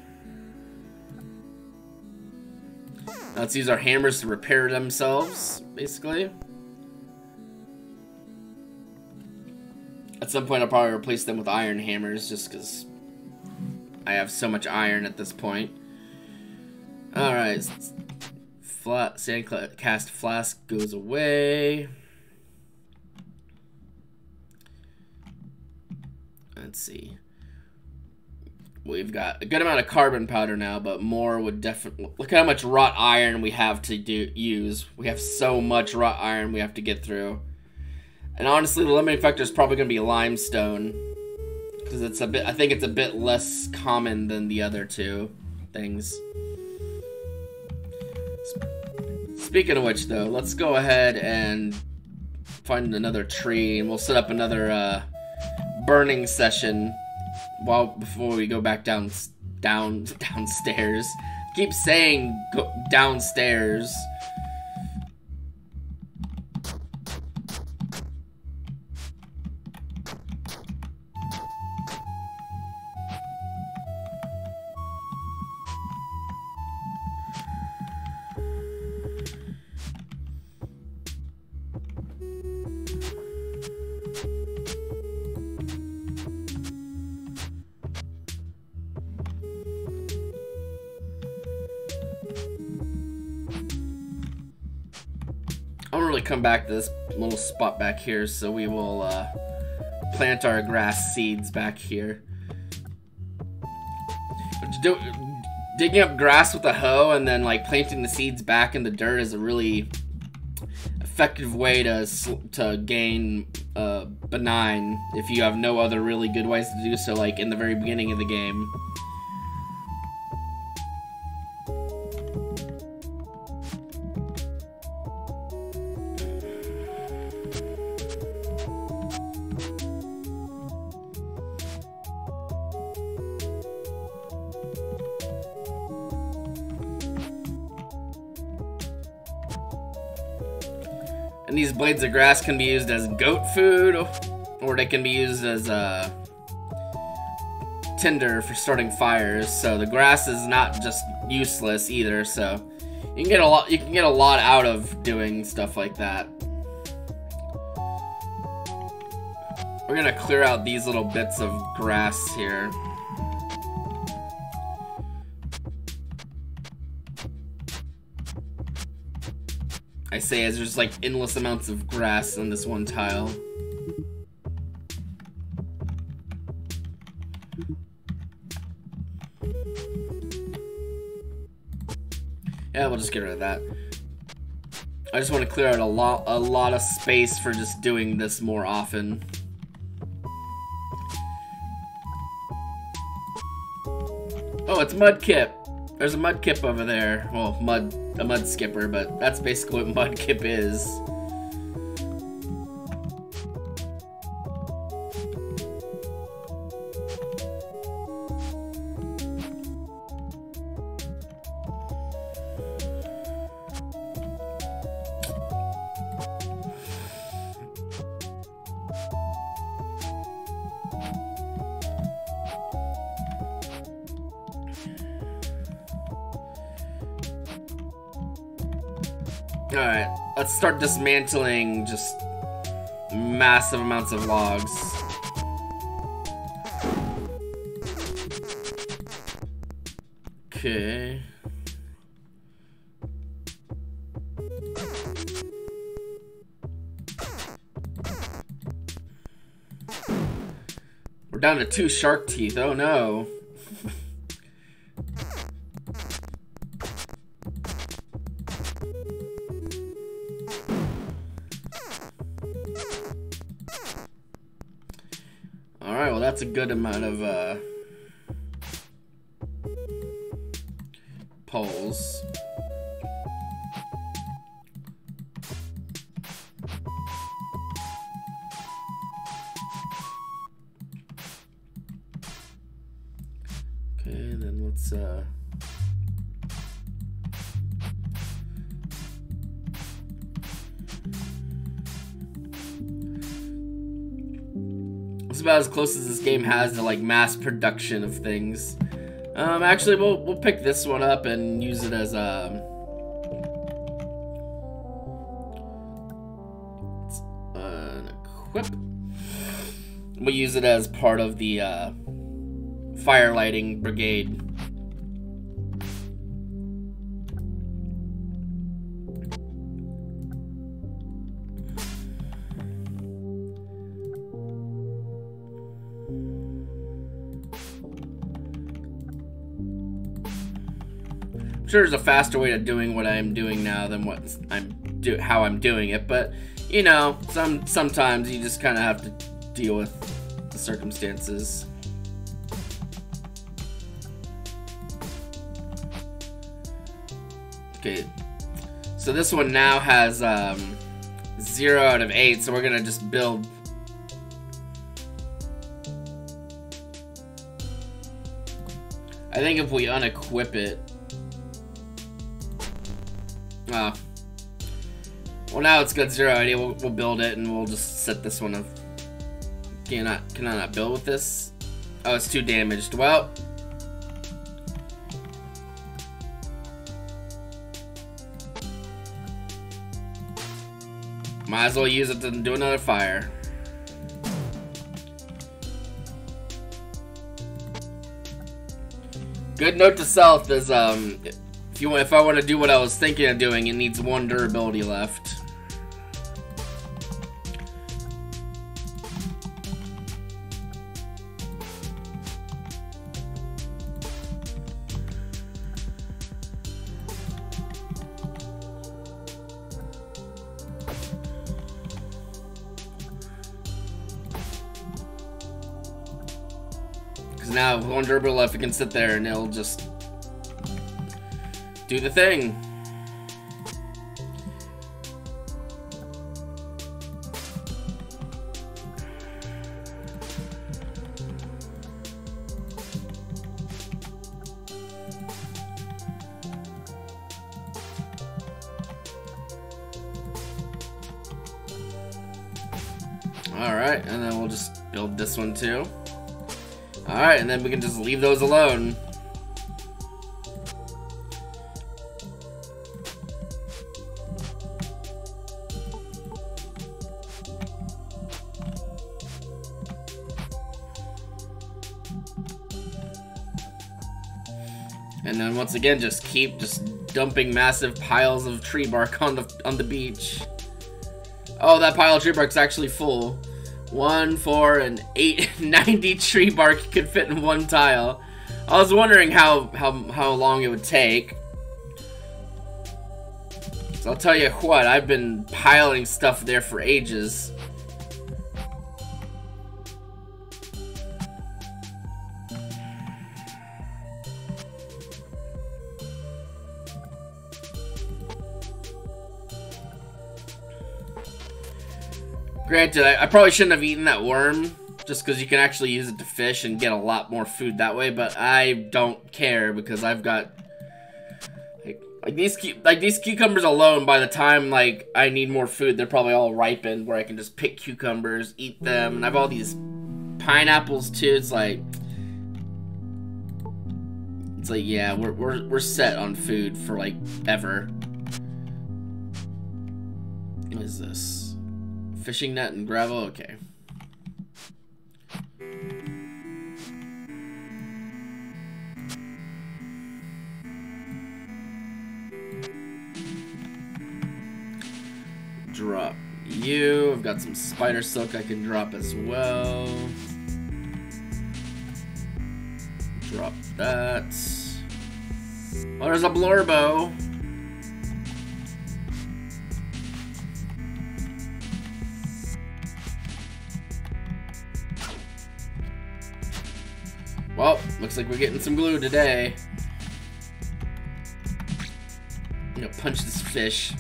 Let's use our hammers to repair themselves, basically. At some point, I'll probably replace them with iron hammers, just because I have so much iron at this point. Alright. Flat sand cast flask goes away. Let's see. We've got a good amount of carbon powder now, but more would definitely... Look at how much wrought iron we have to do use. We have so much wrought iron we have to get through. And honestly, the limiting factor is probably going to be limestone. Because it's a bit, I think it's a bit less common than the other two things. Speaking of which, though, let's go ahead and find another tree, and we'll set up another uh, burning session while before we go back down down downstairs. keep saying go downstairs. Come back to this little spot back here, so we will uh, plant our grass seeds back here. Do, digging up grass with a hoe and then like planting the seeds back in the dirt is a really effective way to to gain uh, benign if you have no other really good ways to do so like in the very beginning of the game. Blades of grass can be used as goat food, or they can be used as uh, tinder for starting fires. So the grass is not just useless either. So you can get a lot. You can get a lot out of doing stuff like that. We're gonna clear out these little bits of grass here. I say as there's like endless amounts of grass on this one tile. Yeah, we'll just get rid of that. I just want to clear out a lot, a lot of space for just doing this more often. Oh, it's Mudkip. There's a Mudkip over there. Well, mud, a mud skipper, but that's basically what Mudkip is. Let's start dismantling just massive amounts of logs. Okay. We're down to two shark teeth, oh no. Alright, well that's a good amount of uh, poles. Okay, then let's uh about as close as this game has to like mass production of things. Um, actually, we'll we'll pick this one up and use it as um. An equip. We'll use it as part of the uh, fire lighting brigade. There's a faster way to doing what I'm doing now than what I'm do how I'm doing it, but you know, some sometimes you just kind of have to deal with the circumstances. Okay, so this one now has um, zero out of eight, so we're gonna just build. I think if we unequip it, Oh. Well, now it's got zero idea. We'll, we'll build it and we'll just set this one up. Can I, can I not build with this? Oh, it's too damaged. Well. Might as well use it to do another fire. Good note to self is, um, you if I want to do what I was thinking of doing, it needs one durability left. Because now, one durability left, it can sit there and it'll just do the thing. Alright, and then we'll just build this one too. Alright, and then we can just leave those alone. Once again, just keep just dumping massive piles of tree bark on the on the beach. Oh, that pile of tree bark's actually full. One, four, and eight, 90 tree bark could fit in one tile. I was wondering how, how, how long it would take. So I'll tell you what, I've been piling stuff there for ages. Granted, I, I probably shouldn't have eaten that worm, just because you can actually use it to fish and get a lot more food that way, but I don't care because I've got... Like, like these like these cucumbers alone, by the time like I need more food, they're probably all ripened where I can just pick cucumbers, eat them, and I have all these pineapples too. It's like it's like yeah, we're we're we're set on food for like ever. What is this? Fishing net and gravel? Okay. Drop you. I've got some spider silk I can drop as well. Drop that. Oh, there's a blorbo. Well, looks like we're getting some glue today. I'm gonna punch this fish.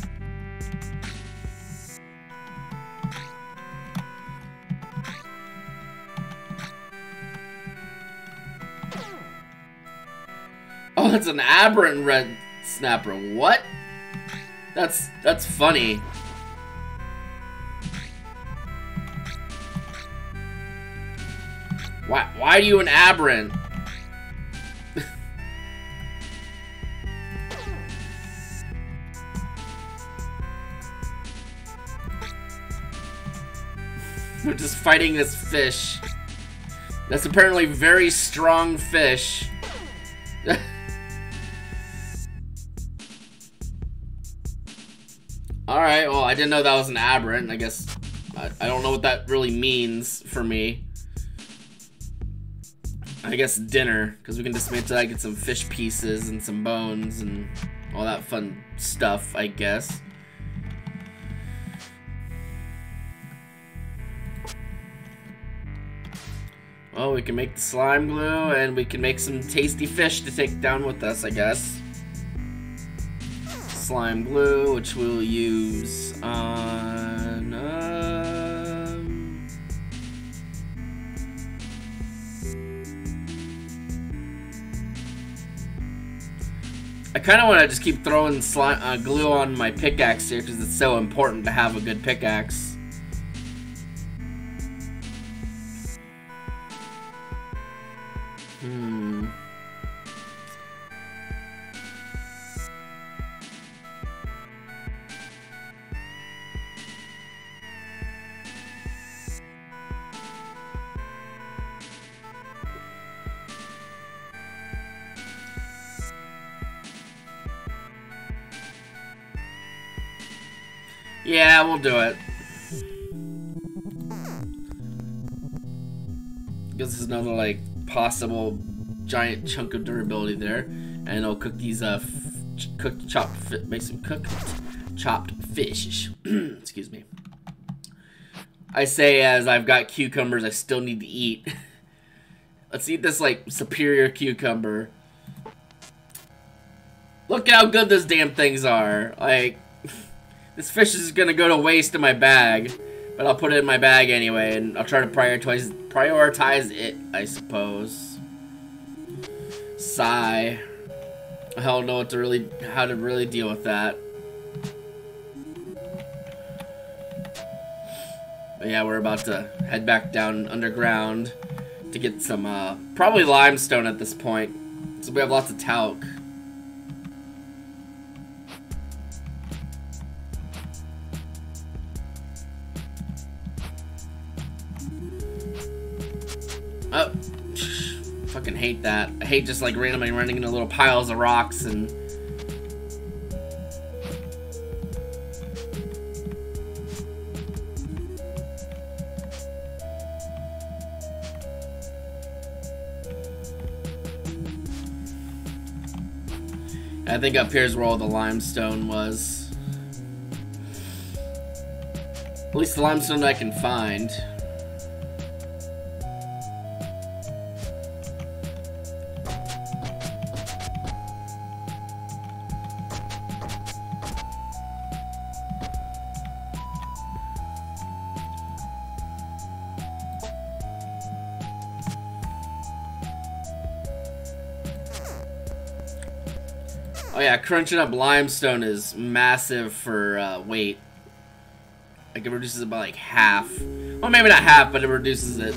Oh, that's an aberrant red snapper. What? That's that's funny. Why why are you an aberrant? We're just fighting this fish. That's apparently very strong fish. Alright, well, I didn't know that was an aberrant. I guess I, I don't know what that really means for me. I guess dinner, because we can dismantle that, get some fish pieces and some bones and all that fun stuff, I guess. Well, we can make the slime glue, and we can make some tasty fish to take down with us, I guess slime glue, which we'll use on... Um, I kind of want to just keep throwing uh, glue on my pickaxe here because it's so important to have a good pickaxe. We'll do it. Gives us another, like, possible giant chunk of durability there. And I'll cook these, uh, cooked chopped, make some cooked chopped fish. Excuse me. I say as I've got cucumbers I still need to eat. Let's eat this, like, superior cucumber. Look how good those damn things are. Like, this fish is gonna go to waste in my bag, but I'll put it in my bag anyway, and I'll try to prioritize prioritize it, I suppose. Sigh. I don't know what to really how to really deal with that. But yeah, we're about to head back down underground to get some uh, probably limestone at this point. So we have lots of talc. Oh, fucking hate that. I hate just like randomly running into little piles of rocks and. I think up here is where all the limestone was. At least the limestone I can find. Crunching up limestone is massive for uh, weight. Like, it reduces it by, like, half. Well, maybe not half, but it reduces it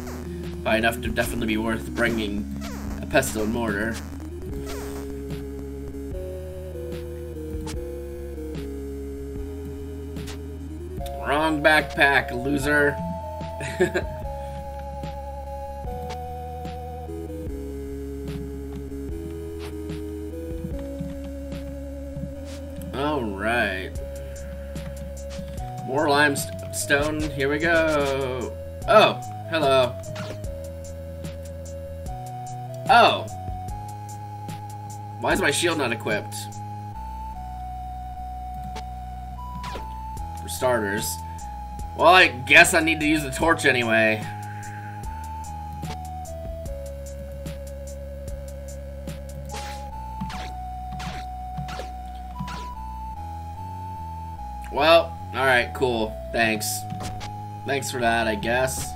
by enough to definitely be worth bringing a pestle and mortar. Wrong backpack, loser. More limestone. Here we go. Oh, hello. Oh. Why is my shield not equipped? For starters. Well, I guess I need to use the torch anyway. Cool. Thanks. Thanks for that, I guess.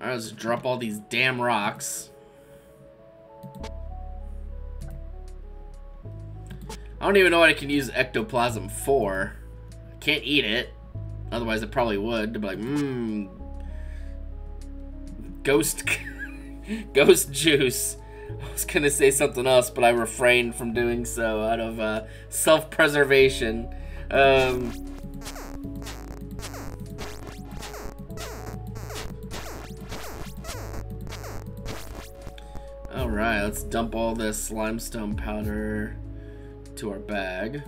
Alright, let's drop all these damn rocks. I don't even know what I can use ectoplasm for. I can't eat it. Otherwise, I probably would. To be like, mmm. Ghost. ghost juice. I was gonna say something else, but I refrained from doing so out of uh, self-preservation. Um, Alright, let's dump all this limestone powder to our bag.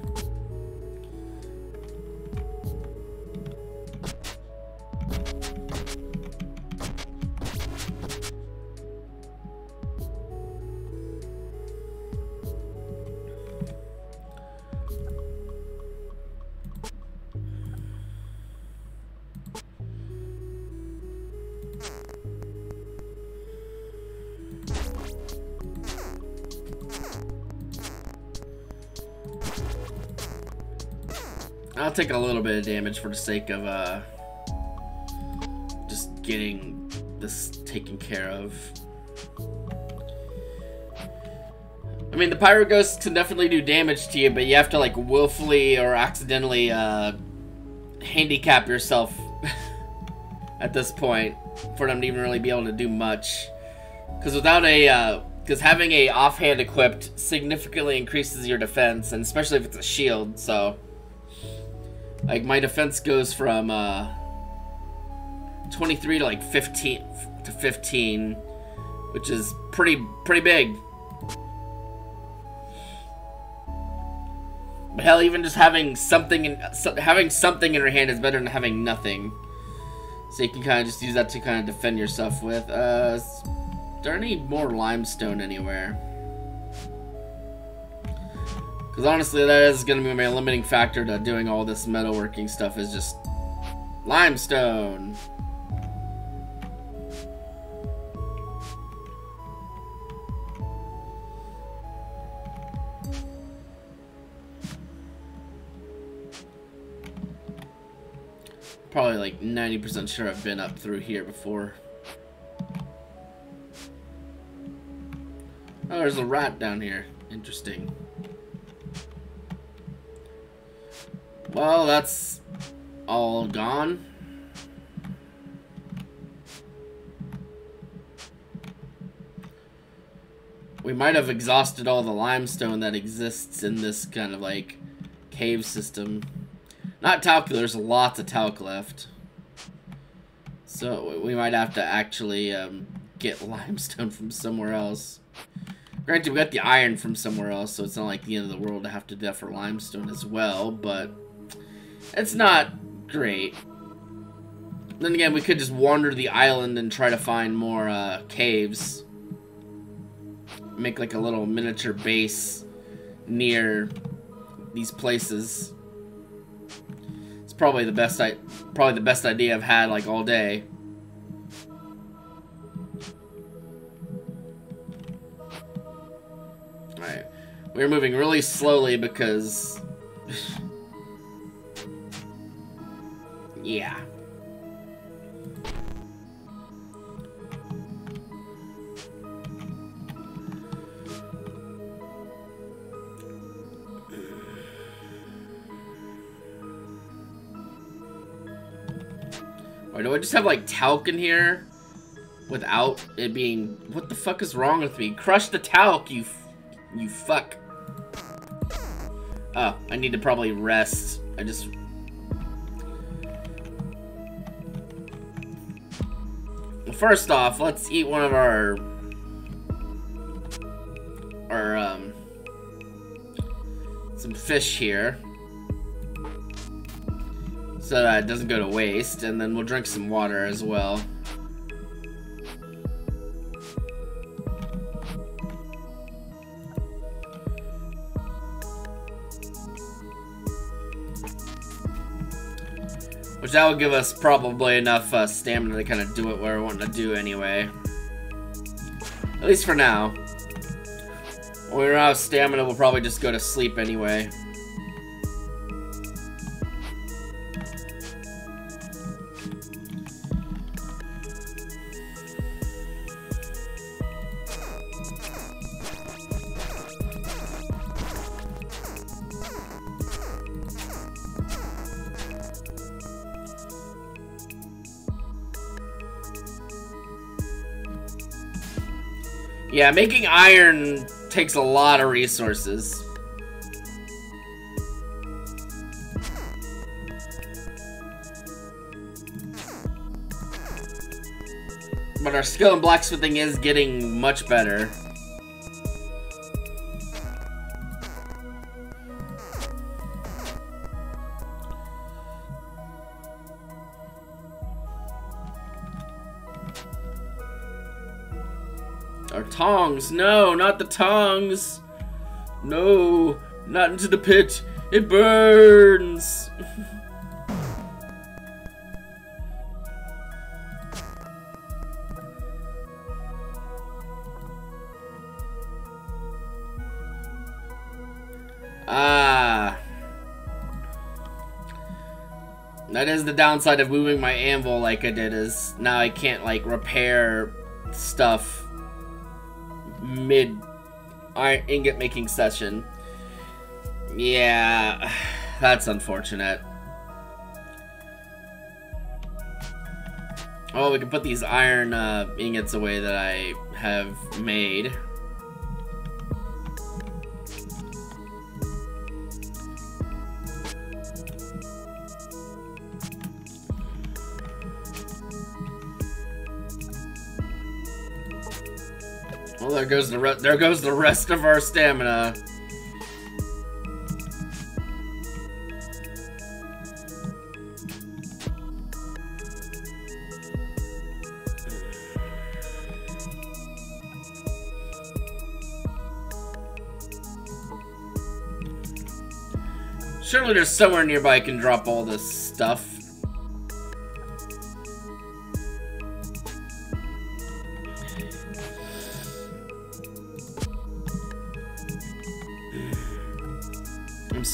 Take a little bit of damage for the sake of uh, just getting this taken care of. I mean, the Pirate Ghost can definitely do damage to you, but you have to, like, willfully or accidentally uh, handicap yourself at this point for them to even really be able to do much. Because without a, because uh, having a offhand equipped significantly increases your defense, and especially if it's a shield, so... Like, my defense goes from, uh, 23 to, like, 15 to 15, which is pretty, pretty big. But hell, even just having something in, having something in your hand is better than having nothing. So you can kind of just use that to kind of defend yourself with. Uh, is there any more limestone anywhere? Because honestly, that is going to be my limiting factor to doing all this metalworking stuff is just limestone. Probably like 90% sure I've been up through here before. Oh, there's a rat down here. Interesting. Well, that's all gone. We might have exhausted all the limestone that exists in this kind of like cave system. Not talc, there's lots of talc left. So we might have to actually um, get limestone from somewhere else. Granted, we got the iron from somewhere else, so it's not like the end of the world to have to do for limestone as well, but... It's not great. Then again, we could just wander the island and try to find more uh, caves. Make like a little miniature base near these places. It's probably the best I probably the best idea I've had like all day. Alright. We're moving really slowly because Yeah. Or do I just have like talc in here? without it being... What the fuck is wrong with me? Crush the talc, you... You fuck. Oh, I need to probably rest. I just... First off, let's eat one of our... Our, um... Some fish here. So that it doesn't go to waste, and then we'll drink some water as well. Which that will give us probably enough uh, stamina to kind of do what we're wanting to do anyway. At least for now. When we're out of stamina, we'll probably just go to sleep anyway. Yeah, making iron takes a lot of resources. But our skill in blacksmithing is getting much better. Tongs. No, not the tongs. No, not into the pit. It burns. ah. That is the downside of moving my anvil like I did, is now I can't, like, repair stuff mid iron ingot making session. Yeah, that's unfortunate. Oh, we can put these iron uh, ingots away that I have made. Well, there goes the there goes the rest of our stamina. Surely there's somewhere nearby I can drop all this stuff.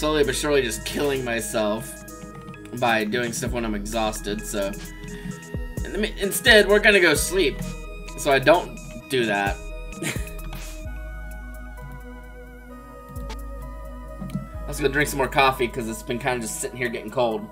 Slowly but surely just killing myself by doing stuff when I'm exhausted, so... Instead, we're gonna go sleep. So I don't do that. I was gonna drink some more coffee because it's been kind of just sitting here getting cold.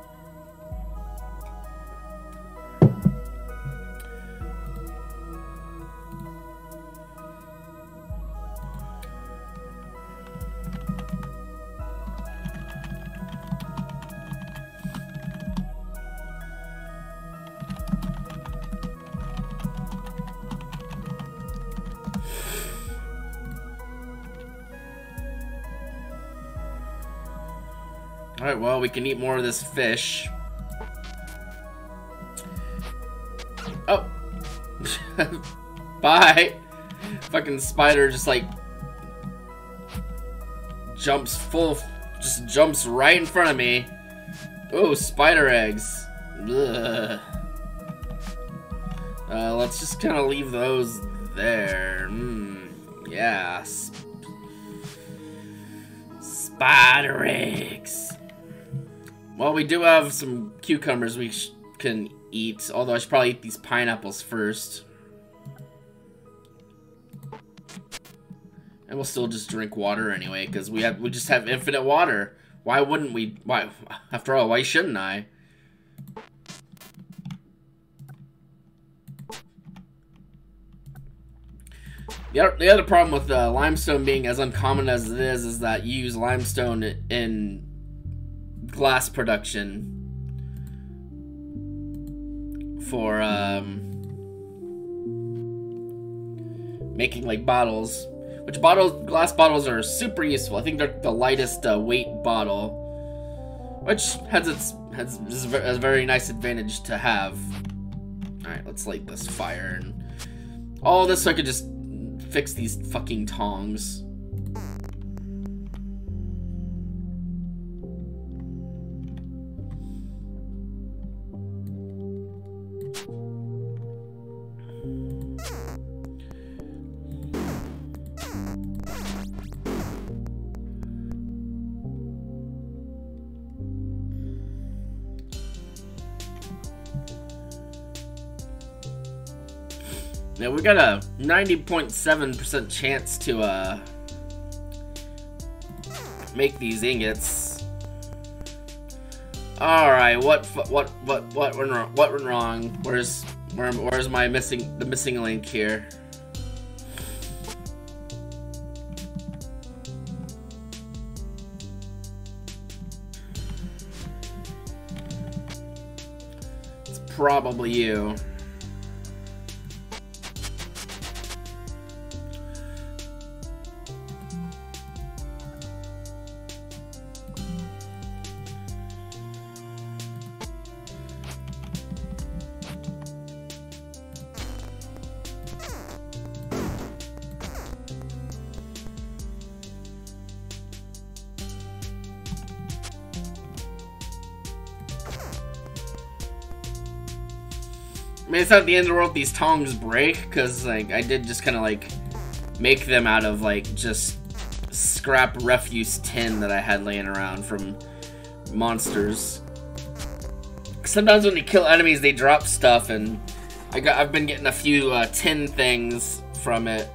Alright, well, we can eat more of this fish. Oh! Bye! Fucking spider just like... Jumps full... Just jumps right in front of me. Oh, spider eggs. Ugh. Uh, let's just kind of leave those there. Mm, yeah. Spider eggs. Well, we do have some cucumbers we can eat, although I should probably eat these pineapples first. And we'll still just drink water anyway, because we have we just have infinite water. Why wouldn't we? Why? After all, why shouldn't I? The, the other problem with uh, limestone being as uncommon as it is is that you use limestone in glass production for um, making like bottles, which bottles, glass bottles are super useful. I think they're the lightest uh, weight bottle, which has its has a very nice advantage to have. All right, let's light this fire and all this so I could just fix these fucking tongs. We got a 90.7% chance to uh make these ingots. All right, what what what what went wrong? What went wrong? Where's where, where's my missing the missing link here? It's probably you. It's not the end of the world these tongs break, because, like, I did just kind of, like, make them out of, like, just scrap refuse tin that I had laying around from monsters. Sometimes when you kill enemies, they drop stuff, and I got, I've been getting a few uh, tin things from it.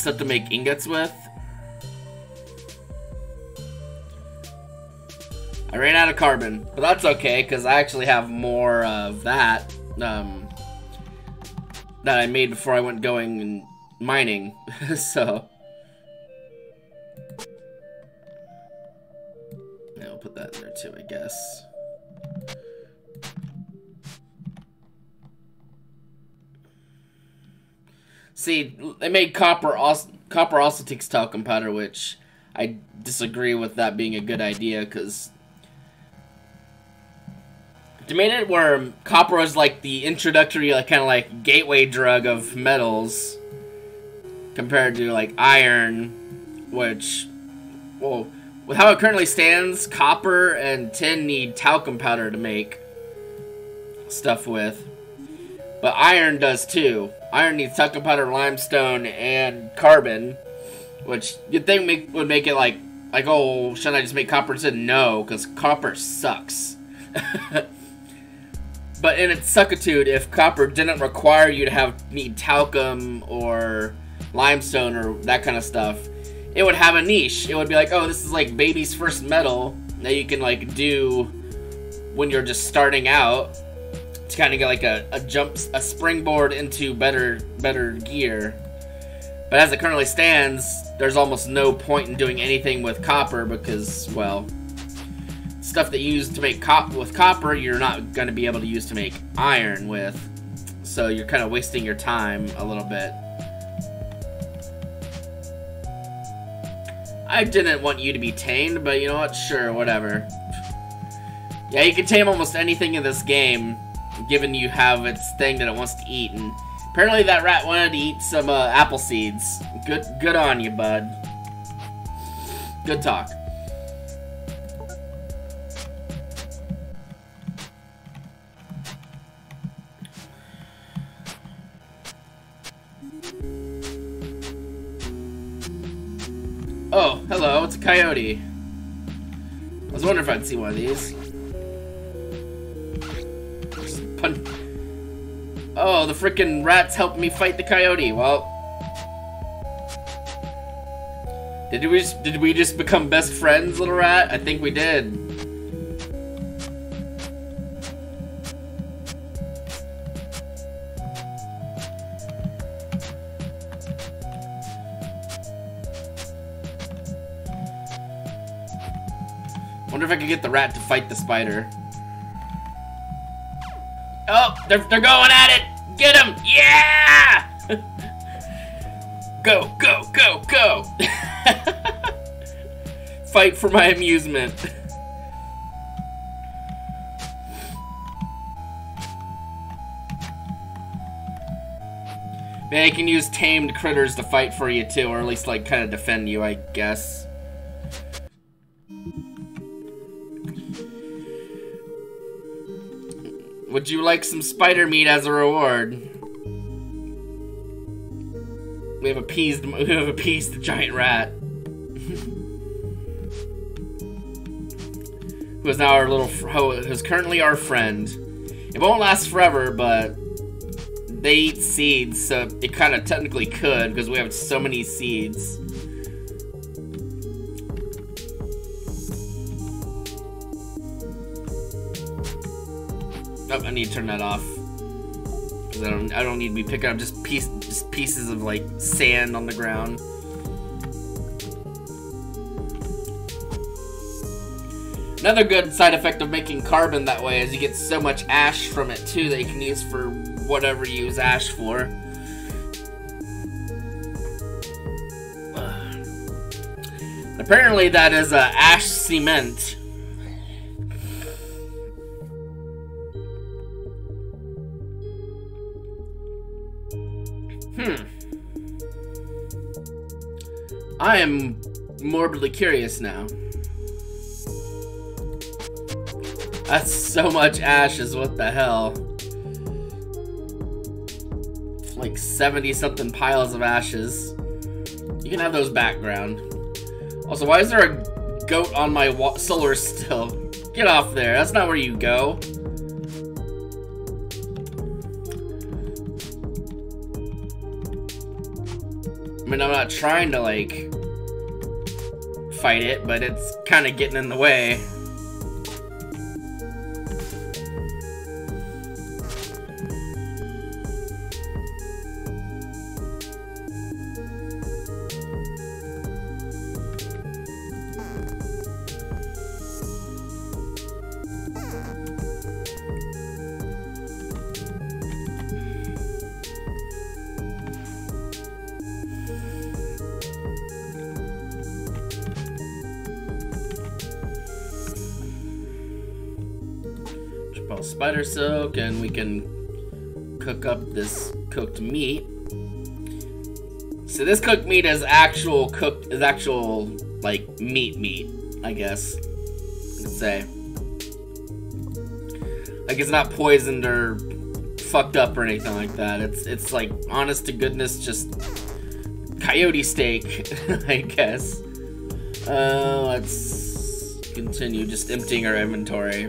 Stuff to make ingots with? I ran out of carbon, but that's okay, because I actually have more of that, um, that I made before I went going and mining, so... See, they made copper also copper also takes talcum powder, which I disagree with that being a good idea because they made it where copper was like the introductory, like kind of like gateway drug of metals compared to like iron, which, well, with how it currently stands, copper and tin need talcum powder to make stuff with. But iron does too. Iron needs talcum powder, limestone, and carbon, which you'd think make, would make it like, like, oh, shouldn't I just make copper instead? No, because copper sucks. but in its suckitude, if copper didn't require you to have need talcum or limestone or that kind of stuff, it would have a niche. It would be like, oh, this is like baby's first metal that you can like do when you're just starting out to kind of get like a, a jump, a springboard into better better gear. But as it currently stands, there's almost no point in doing anything with copper because, well, stuff that you use to make cop with copper, you're not going to be able to use to make iron with. So you're kind of wasting your time a little bit. I didn't want you to be tamed, but you know what? Sure, whatever. Yeah, you can tame almost anything in this game, given you have its thing that it wants to eat, and apparently that rat wanted to eat some uh, apple seeds. Good, good on you, bud. Good talk. Oh, hello, it's a coyote. I was wondering if I'd see one of these. Pun oh, the freaking rats helped me fight the coyote. Well, did we just, did we just become best friends, little rat? I think we did. Wonder if I could get the rat to fight the spider. Oh, they're, they're going at it! Get him! Yeah! go, go, go, go! Fight for my amusement. Man, I can use tamed critters to fight for you too, or at least like kind of defend you, I guess. Would you like some spider meat as a reward? We have appeased we have appeased the giant rat. who is now our little who is currently our friend. It won't last forever, but they eat seeds, so it kind of technically could because we have so many seeds. Oh, I need to turn that off. Cause I don't, I don't need to be picking up just piece, just pieces of like sand on the ground. Another good side effect of making carbon that way is you get so much ash from it too that you can use for whatever you use ash for. Apparently that is uh, ash cement. I am morbidly curious now. That's so much ashes, what the hell. Like 70 something piles of ashes. You can have those background. Also, why is there a goat on my solar still? Get off there, that's not where you go. I mean, I'm not trying to, like, fight it, but it's kind of getting in the way. Spider silk and we can cook up this cooked meat. So this cooked meat is actual cooked, is actual, like, meat meat, I guess. I could say. Like, it's not poisoned or fucked up or anything like that. It's, it's like, honest to goodness, just coyote steak, I guess. Uh, let's continue just emptying our inventory.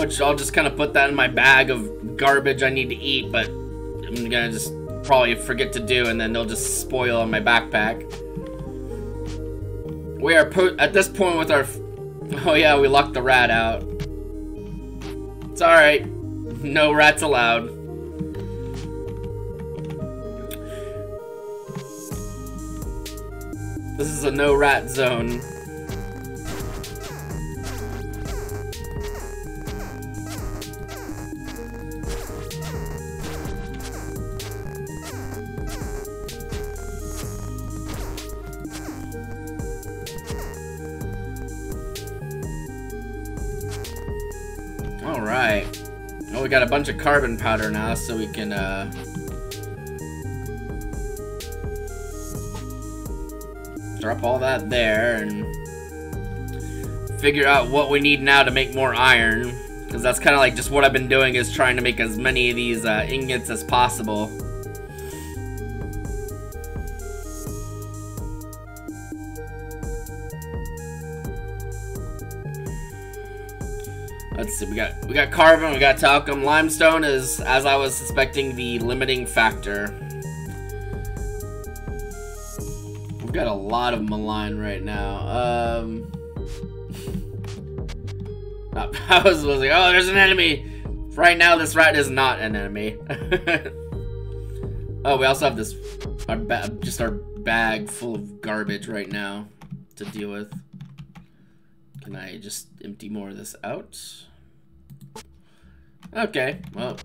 Which I'll just kind of put that in my bag of garbage I need to eat, but I'm gonna just probably forget to do, and then they'll just spoil in my backpack. We are at this point with our... Oh yeah, we locked the rat out. It's alright. No rats allowed. This is a no rat zone. Got a bunch of carbon powder now, so we can, uh... Drop all that there, and... Figure out what we need now to make more iron. Because that's kind of like just what I've been doing, is trying to make as many of these uh, ingots as possible. We got we got carbon, we got talcum. Limestone is, as I was suspecting, the limiting factor. We've got a lot of malign right now. Um, I was, was like, oh, there's an enemy. Right now, this rat is not an enemy. oh, we also have this, our just our bag full of garbage right now to deal with. Can I just empty more of this out? Okay, well.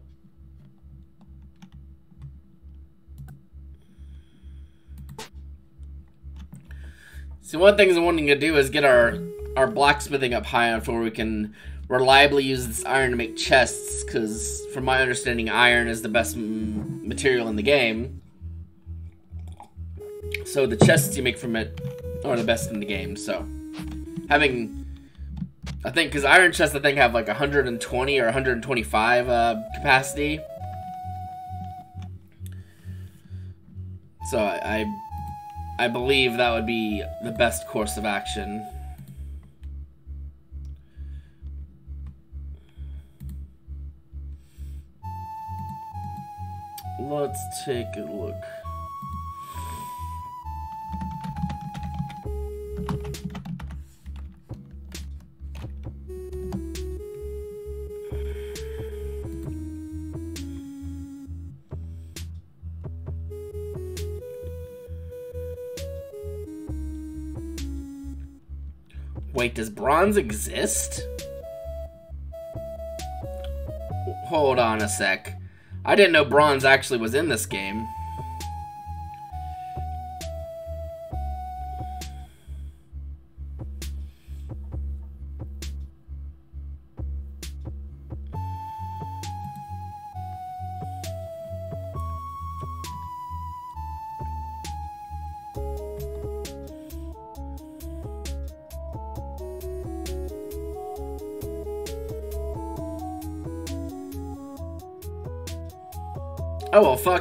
So one thing I'm wanting to do is get our our blacksmithing up high enough where we can reliably use this iron to make chests, because from my understanding, iron is the best material in the game. So the chests you make from it are the best in the game, so having I think because Iron chests I think have like 120 or 125 uh, capacity. So I, I, I believe that would be the best course of action. Let's take a look. Does bronze exist? Hold on a sec. I didn't know bronze actually was in this game.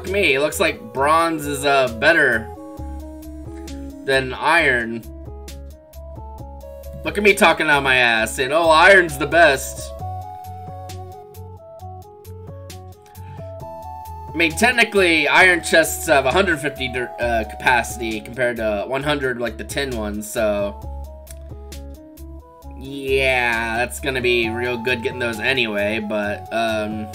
Fuck me. It looks like bronze is uh, better than iron. Look at me talking out my ass saying, oh, iron's the best. I mean, technically, iron chests have 150 uh, capacity compared to 100 like the tin ones, so... Yeah, that's gonna be real good getting those anyway, but, um...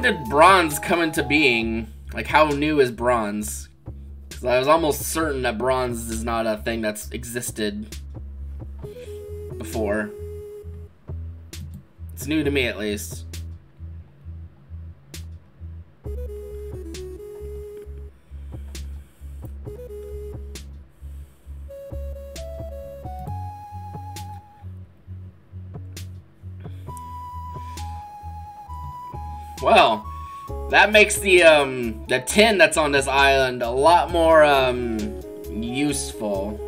When did bronze come into being? Like, how new is bronze? Because I was almost certain that bronze is not a thing that's existed before. It's new to me, at least. That makes the um the tin that's on this island a lot more um useful.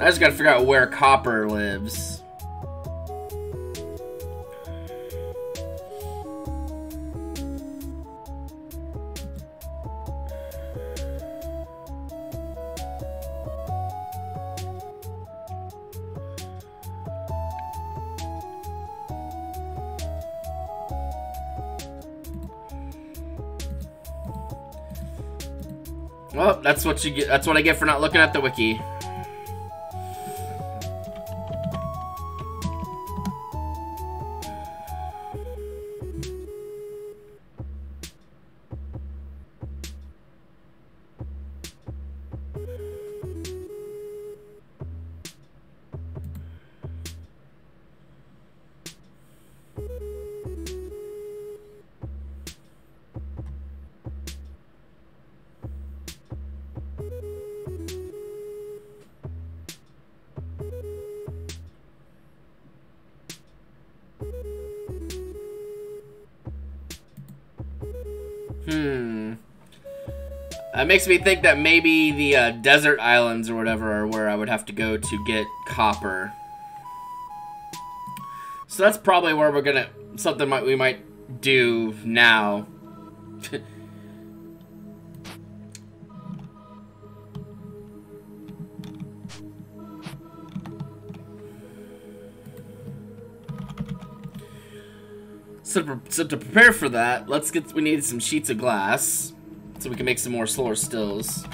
I just gotta figure out where copper lives. That's what you get. That's what I get for not looking at the wiki. Makes me think that maybe the uh, desert islands or whatever are where I would have to go to get copper. So that's probably where we're gonna something might we might do now. So, so to prepare for that, let's get we need some sheets of glass so we can make some more solar stills.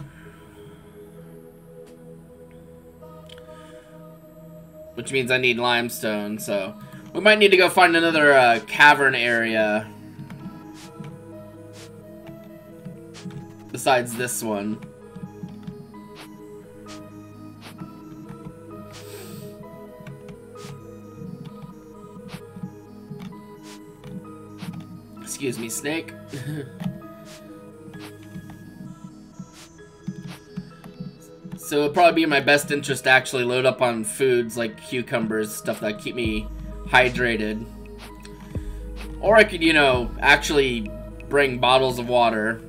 Which means I need limestone, so we might need to go find another uh, cavern area. Besides this one. Excuse me, snake. so it'll probably be in my best interest to actually load up on foods like cucumbers, stuff that keep me hydrated. Or I could, you know, actually bring bottles of water.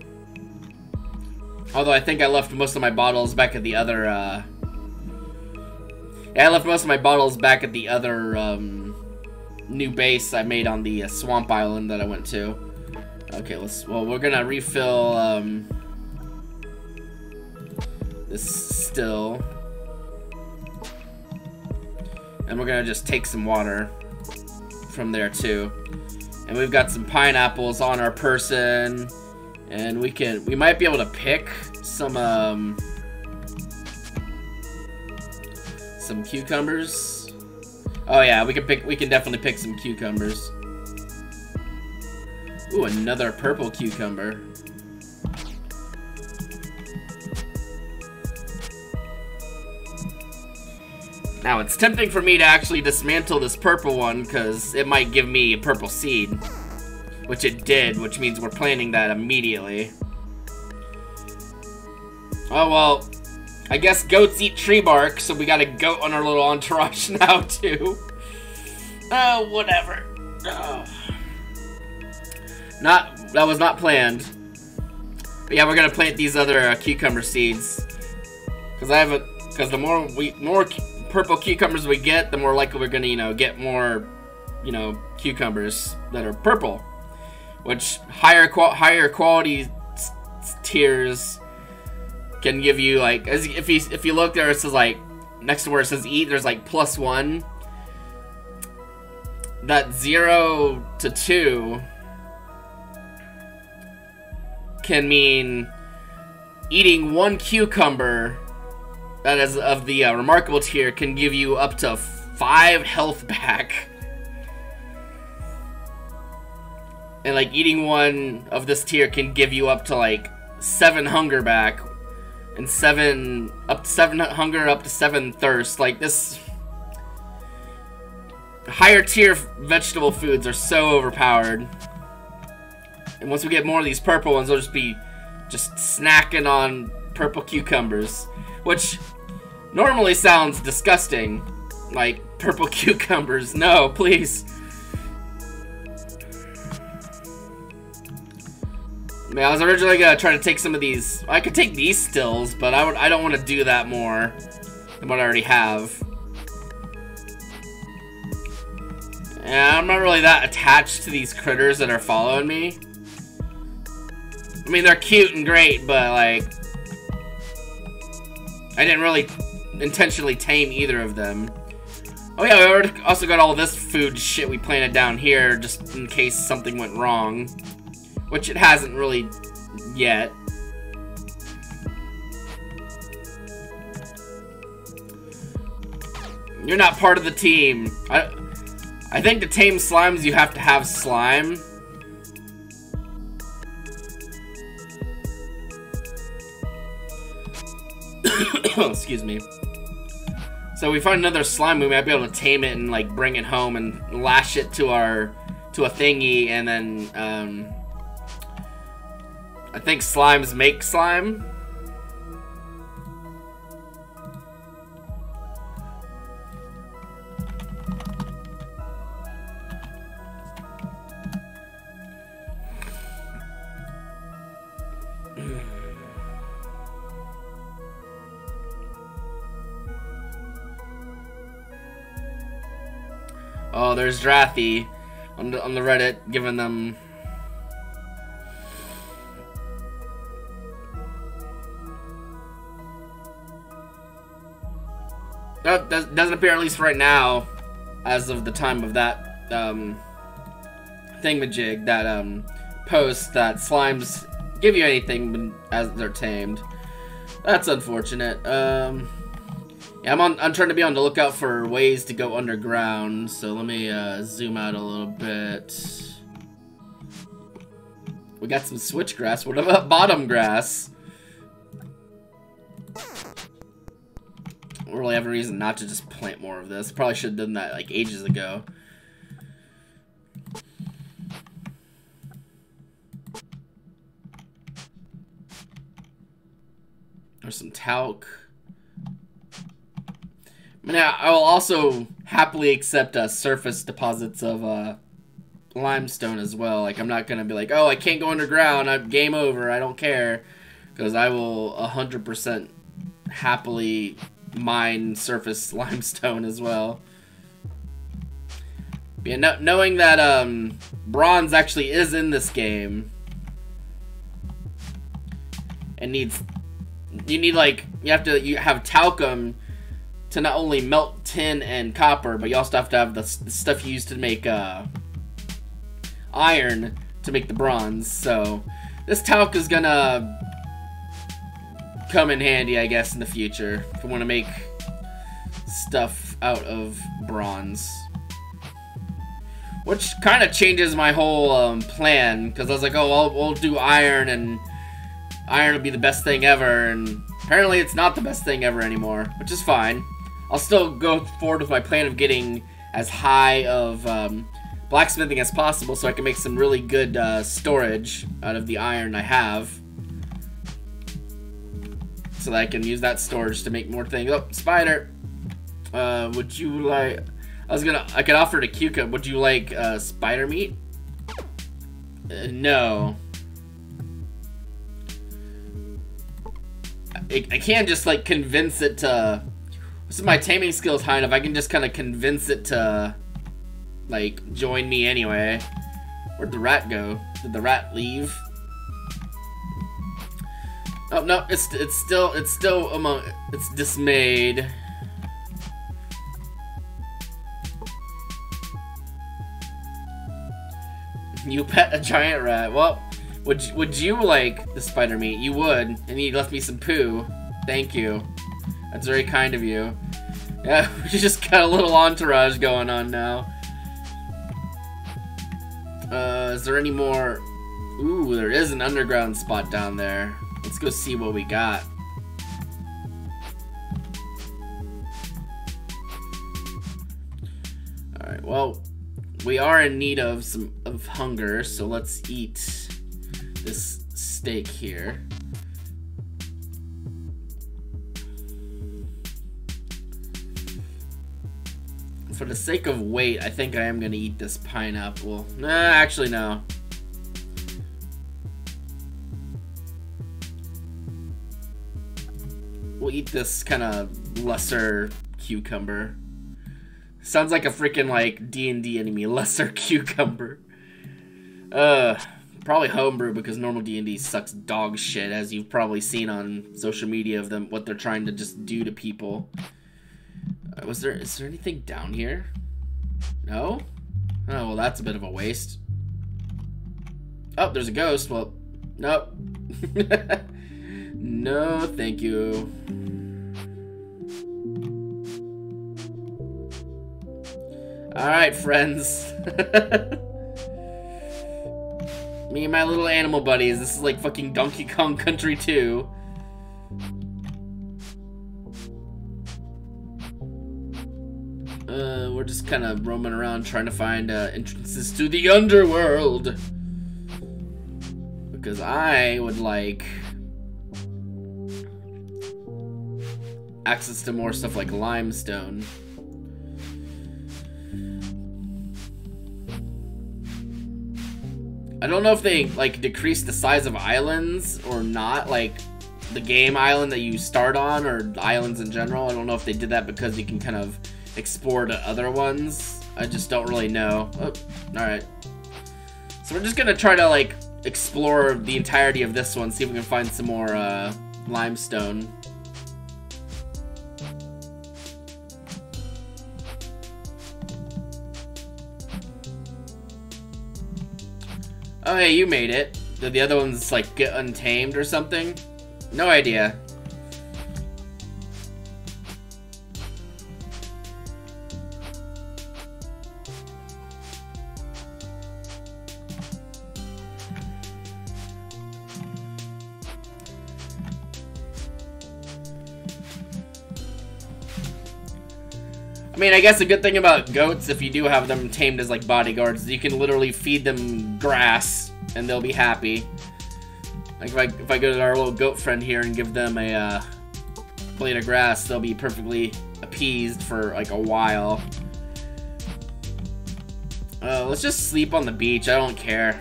Although I think I left most of my bottles back at the other, uh... Yeah, I left most of my bottles back at the other, um, new base I made on the uh, Swamp Island that I went to. Okay, let's, well, we're gonna refill, um... Still. And we're gonna just take some water from there too. And we've got some pineapples on our person. And we can, we might be able to pick some, um, some cucumbers. Oh yeah, we can pick, we can definitely pick some cucumbers. Ooh, another purple cucumber. Now, it's tempting for me to actually dismantle this purple one, because it might give me a purple seed. Which it did, which means we're planting that immediately. Oh, well, I guess goats eat tree bark, so we got a goat on our little entourage now, too. Oh, whatever. Oh. Not, that was not planned. But yeah, we're gonna plant these other uh, cucumber seeds. Because I have a, because the more we, more purple cucumbers we get, the more likely we're gonna, you know, get more, you know, cucumbers that are purple. Which higher qual higher quality tiers can give you like as if you if you look there it says like next to where it says eat there's like plus one that zero to two can mean eating one cucumber that is of the uh, remarkable tier can give you up to five health back. And like eating one of this tier can give you up to like seven hunger back. And seven, up to seven hunger, up to seven thirst. Like this, higher tier vegetable foods are so overpowered. And once we get more of these purple ones, we'll just be just snacking on purple cucumbers. Which normally sounds disgusting. Like purple cucumbers. No, please. I, mean, I was originally gonna try to take some of these. I could take these stills, but I would. I don't want to do that more than what I already have. Yeah, I'm not really that attached to these critters that are following me. I mean, they're cute and great, but like, I didn't really intentionally tame either of them. Oh yeah, we already also got all this food shit we planted down here just in case something went wrong. Which it hasn't really yet. You're not part of the team. I, I think to tame slimes you have to have slime. Excuse me. So we find another slime, we might be able to tame it and like bring it home and lash it to our to a thingy and then um I think slimes make slime. Oh, there's Drathy on the, on the Reddit giving them That doesn't appear, at least right now, as of the time of that um, thingamajig, that um, post that slimes give you anything as they're tamed. That's unfortunate. Um, yeah, I'm on. I'm trying to be on the lookout for ways to go underground. So let me uh, zoom out a little bit. We got some switchgrass. What about bottom grass? really have a reason not to just plant more of this. Probably should have done that like ages ago. There's some talc. Now, I will also happily accept uh, surface deposits of uh, limestone as well. Like, I'm not going to be like, oh, I can't go underground. I'm game over. I don't care. Because I will 100% happily mine surface limestone as well. Yeah, no, knowing that um, bronze actually is in this game and needs you need like you have to you have talcum to not only melt tin and copper, but you also have to have the, the stuff you use to make uh, iron to make the bronze. So this talc is gonna come in handy, I guess, in the future if we want to make stuff out of bronze. Which kind of changes my whole um, plan, because I was like, oh, I'll, we'll do iron, and iron will be the best thing ever, and apparently it's not the best thing ever anymore, which is fine. I'll still go forward with my plan of getting as high of um, blacksmithing as possible so I can make some really good uh, storage out of the iron I have so that I can use that storage to make more things. Oh, spider. Uh, would you like? I was gonna. I could offer to cucumber. Would you like uh, spider meat? Uh, no. I, I can't just like convince it to. Is my taming skills high enough. I can just kind of convince it to, like, join me anyway. Where'd the rat go? Did the rat leave? Oh no, it's it's still it's still among it's dismayed. You pet a giant rat. Well, would would you like the spider meat? You would, and you left me some poo. Thank you. That's very kind of you. Yeah, we just got a little entourage going on now. Uh, is there any more? Ooh, there is an underground spot down there. Let's go see what we got. Alright, well, we are in need of some of hunger, so let's eat this steak here. For the sake of weight, I think I am going to eat this pineapple. Nah, actually, no. We'll eat this kind of lesser cucumber. Sounds like a freaking like D&D enemy, lesser cucumber. Uh, probably homebrew because normal D&D sucks dog shit as you've probably seen on social media of them what they're trying to just do to people. Uh, was there is there anything down here? No? Oh, well that's a bit of a waste. Oh, there's a ghost. Well, nope. no, thank you. Alright, friends. Me and my little animal buddies. This is like fucking Donkey Kong Country 2. We're just kind of roaming around trying to find uh, entrances to the underworld. Because I would like access to more stuff like limestone. I don't know if they like decrease the size of islands or not, like the game island that you start on or islands in general. I don't know if they did that because you can kind of explore to other ones. I just don't really know. Oh, alright. So we're just gonna try to, like, explore the entirety of this one, see if we can find some more, uh, limestone. Oh, hey, you made it. Did the other ones, like, get untamed or something? No idea. Mean, I guess a good thing about goats, if you do have them tamed as like bodyguards, you can literally feed them grass and they'll be happy. Like if I if I go to our little goat friend here and give them a uh, blade of grass, they'll be perfectly appeased for like a while. Uh, let's just sleep on the beach. I don't care.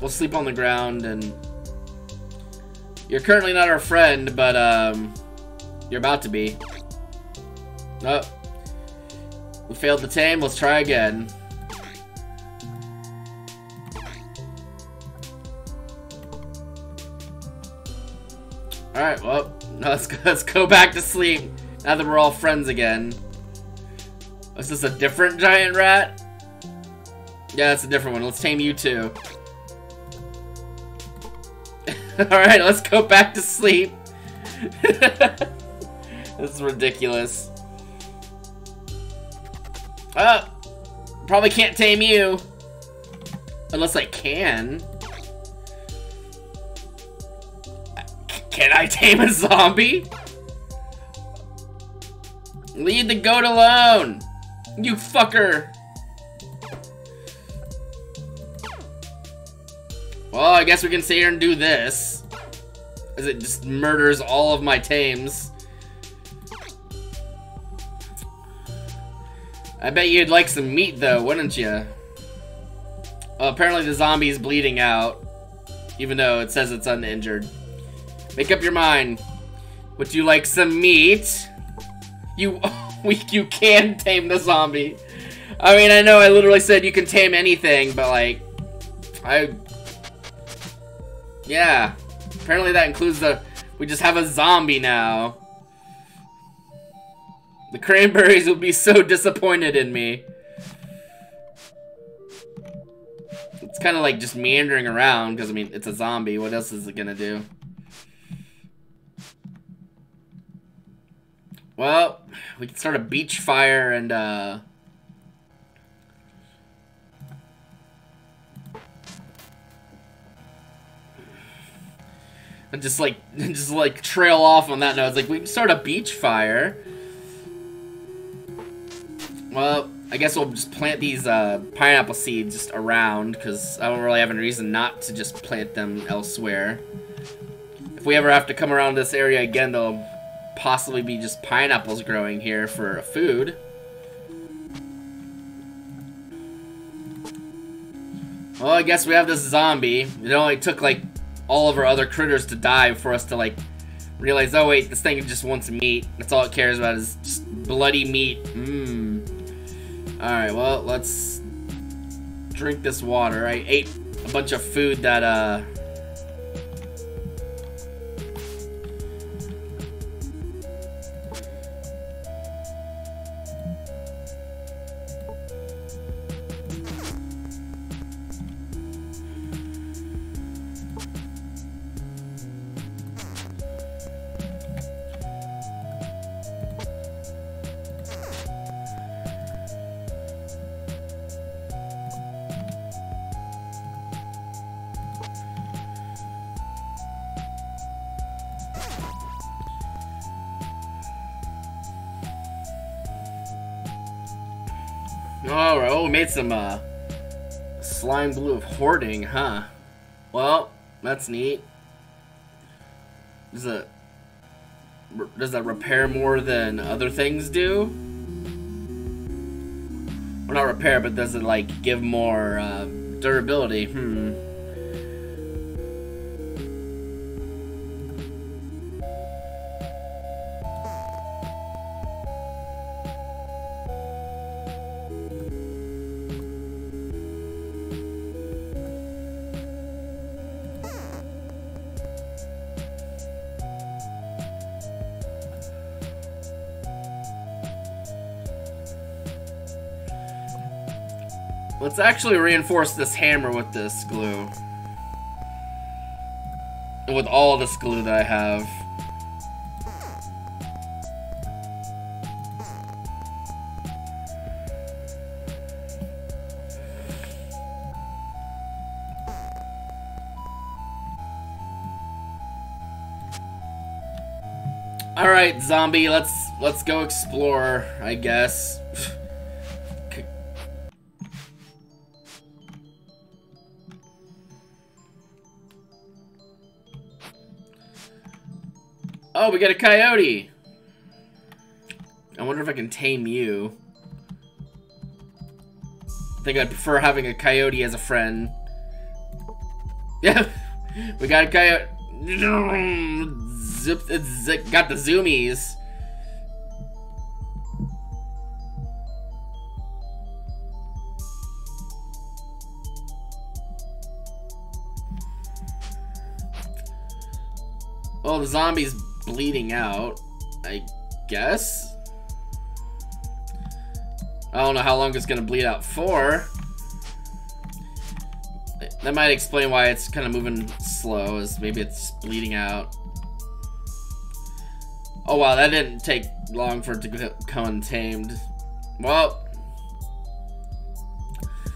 We'll sleep on the ground and you're currently not our friend, but um, you're about to be. Oh. We failed the tame, let's try again. Alright, well, let's go, let's go back to sleep now that we're all friends again. Is this a different giant rat? Yeah, it's a different one. Let's tame you too. Alright, let's go back to sleep. this is ridiculous. Oh! Probably can't tame you. Unless I can. Can I tame a zombie? Leave the goat alone! You fucker! Well, I guess we can sit here and do this. As it just murders all of my tames. I bet you'd like some meat, though, wouldn't you? Well, apparently the zombie is bleeding out. Even though it says it's uninjured. Make up your mind. Would you like some meat? You, we, you can tame the zombie. I mean, I know I literally said you can tame anything, but like, I, yeah. Apparently that includes the, we just have a zombie now. The cranberries will be so disappointed in me. It's kind of like just meandering around, because, I mean, it's a zombie. What else is it going to do? Well, we can start a beach fire and, uh... And just like, just like trail off on that note. It's like, we can start a beach fire. Well, I guess we'll just plant these uh, pineapple seeds just around, because I don't really have any reason not to just plant them elsewhere. If we ever have to come around this area again, there'll possibly be just pineapples growing here for food. Well, I guess we have this zombie. It only took, like, all of our other critters to die for us to, like, realize, oh, wait, this thing just wants meat. That's all it cares about is just bloody meat. Mmm. Alright, well, let's drink this water. I ate a bunch of food that, uh... made some, uh, slime glue of hoarding, huh? Well, that's neat. Does it, does that repair more than other things do? Well, not repair, but does it, like, give more, uh, durability? Hmm. Let's actually reinforce this hammer with this glue. With all this glue that I have. All right, zombie, let's let's go explore, I guess. Oh, we got a coyote. I wonder if I can tame you. I think I'd prefer having a coyote as a friend. Yeah, we got a coyote. Zip, it's got the zoomies. Oh, the zombie's bleeding out, I guess. I don't know how long it's gonna bleed out for. That might explain why it's kind of moving slow, is maybe it's bleeding out. Oh wow, that didn't take long for it to come untamed. Well,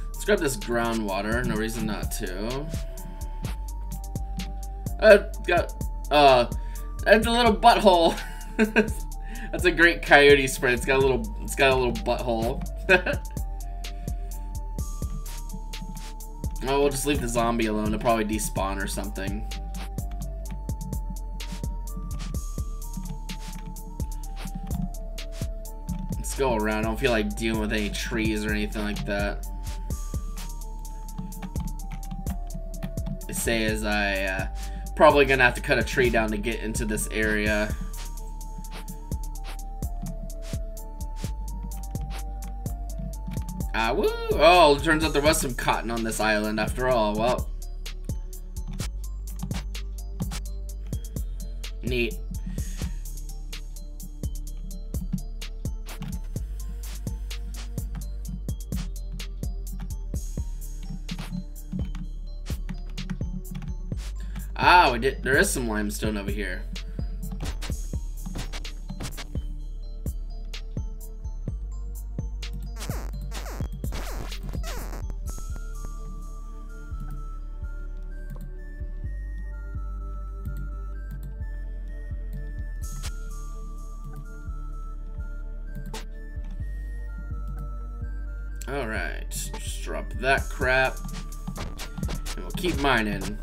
let's grab this groundwater. No reason not to. Uh, got, uh, that's a little butthole. that's a great coyote spray. It's got a little, it's got a little butthole. oh, we'll just leave the zombie alone. It'll probably despawn or something. Let's go around. I don't feel like dealing with any trees or anything like that. They say as I uh, probably gonna have to cut a tree down to get into this area. Ah, woo! Oh, turns out there was some cotton on this island after all. Well. Neat. Ah, we did. There is some limestone over here. Alright, just drop that crap. And we'll keep mining.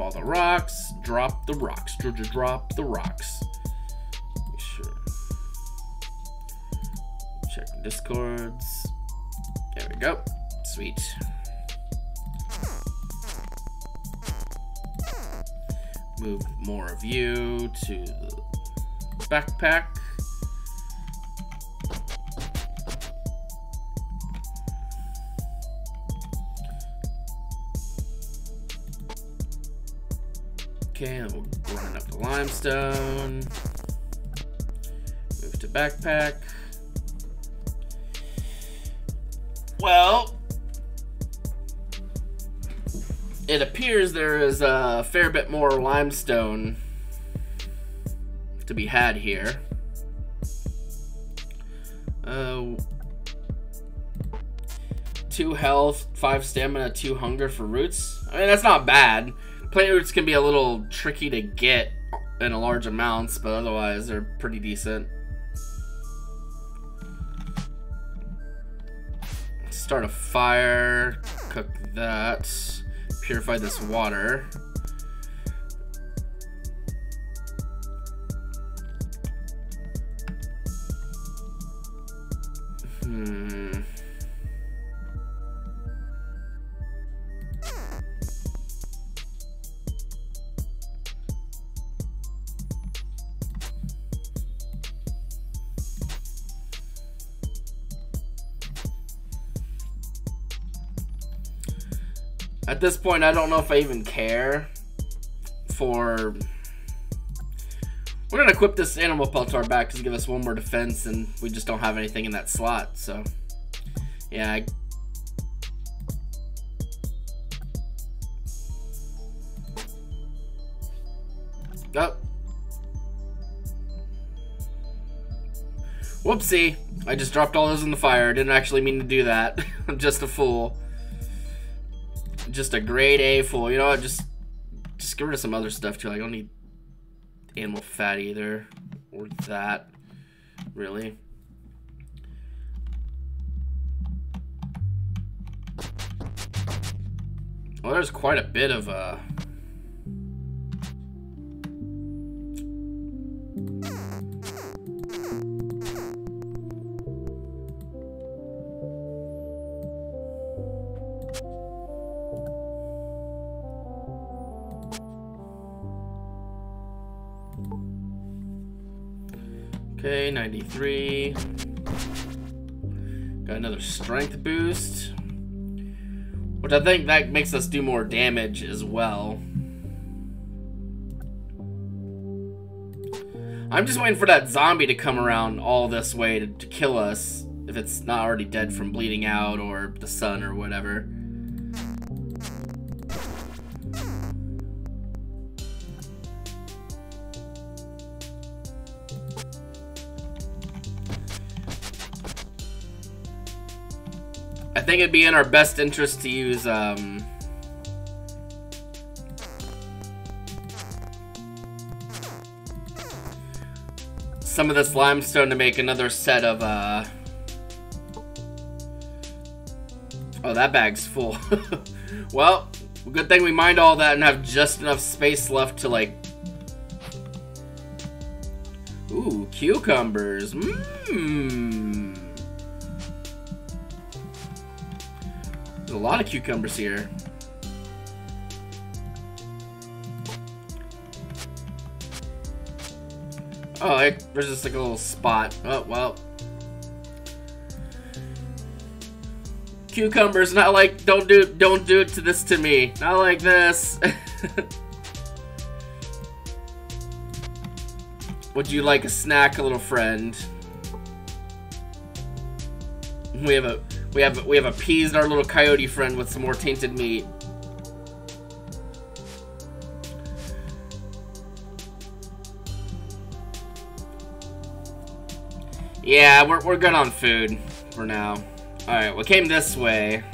All the rocks. Drop the rocks. Georgia, drop the rocks. Sure. Check discords. There we go. Sweet. Move more of you to the backpack. Okay, and we'll grind up the limestone. Move to backpack. Well, it appears there is a fair bit more limestone to be had here. Uh, two health, five stamina, two hunger for roots. I mean, that's not bad. Plant roots can be a little tricky to get in a large amounts, but otherwise they're pretty decent. Start a fire, cook that, purify this water. Hmm. At this point, I don't know if I even care for... We're going to equip this Animal Peltar back to give us one more defense, and we just don't have anything in that slot, so... Yeah, I... Oh. Whoopsie. I just dropped all those in the fire. Didn't actually mean to do that. I'm just a fool. Just a grade A fool. You know? Just, just get rid of some other stuff too. I don't need animal fat either. Or that. Really. Well, there's quite a bit of, uh... Okay, 93. Got another strength boost. Which I think that makes us do more damage as well. I'm just waiting for that zombie to come around all this way to, to kill us. If it's not already dead from bleeding out or the sun or whatever. Think it'd be in our best interest to use, um... Some of this limestone to make another set of, uh... Oh, that bag's full. well, good thing we mined all that and have just enough space left to, like... Ooh, cucumbers. Mmm. Lot of cucumbers here. Oh, there's just like a little spot. Oh, well. Cucumbers, not like, don't do, don't do it to this to me. Not like this. Would you like a snack, little friend? We have a we have we have appeased our little coyote friend with some more tainted meat. Yeah, we're, we're good on food for now. Alright, we came this way.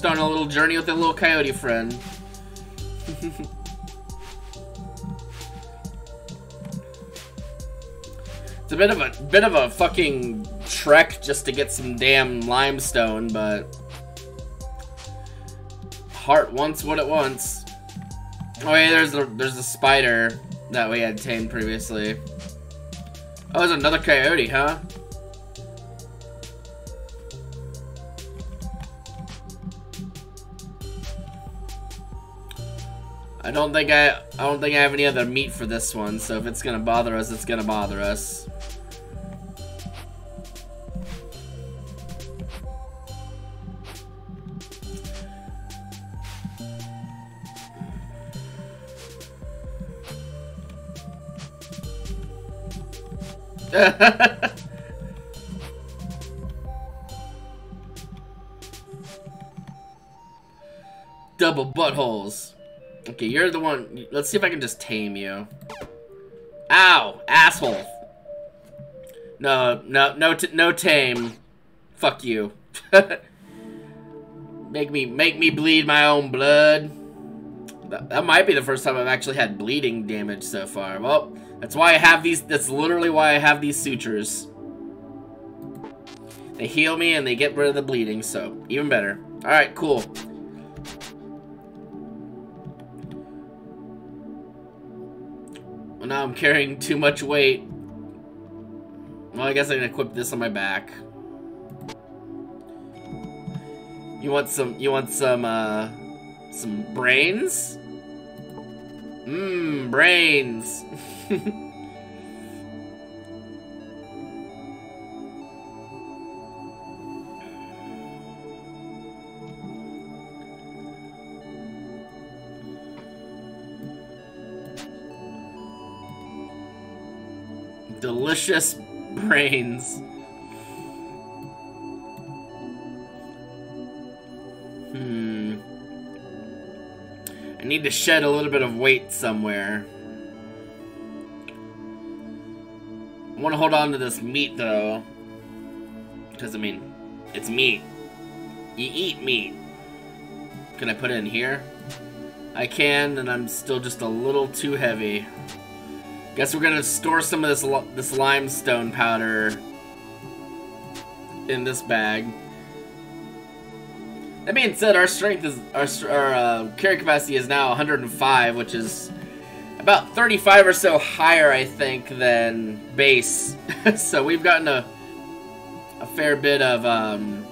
Just on a little journey with a little coyote friend. it's a bit of a bit of a fucking trek just to get some damn limestone, but heart wants what it wants. Oh yeah, there's a there's a spider that we had tamed previously. Oh, there's another coyote, huh? I don't think I I don't think I have any other meat for this one, so if it's gonna bother us, it's gonna bother us. you're the one. Let's see if I can just tame you. Ow! Asshole! No, no, no, no tame. Fuck you. make me, make me bleed my own blood. That, that might be the first time I've actually had bleeding damage so far. Well, that's why I have these, that's literally why I have these sutures. They heal me and they get rid of the bleeding, so even better. Alright, cool. Now I'm carrying too much weight. Well, I guess I can equip this on my back. You want some, you want some, uh, some brains? Mmm, brains. Delicious brains. Hmm. I need to shed a little bit of weight somewhere. I want to hold on to this meat, though. Because, I mean, it's meat. You eat meat. Can I put it in here? I can, and I'm still just a little too heavy. Guess we're gonna store some of this this limestone powder in this bag. That being said, our strength is our, our uh, carry capacity is now 105, which is about 35 or so higher, I think, than base. so we've gotten a a fair bit of um,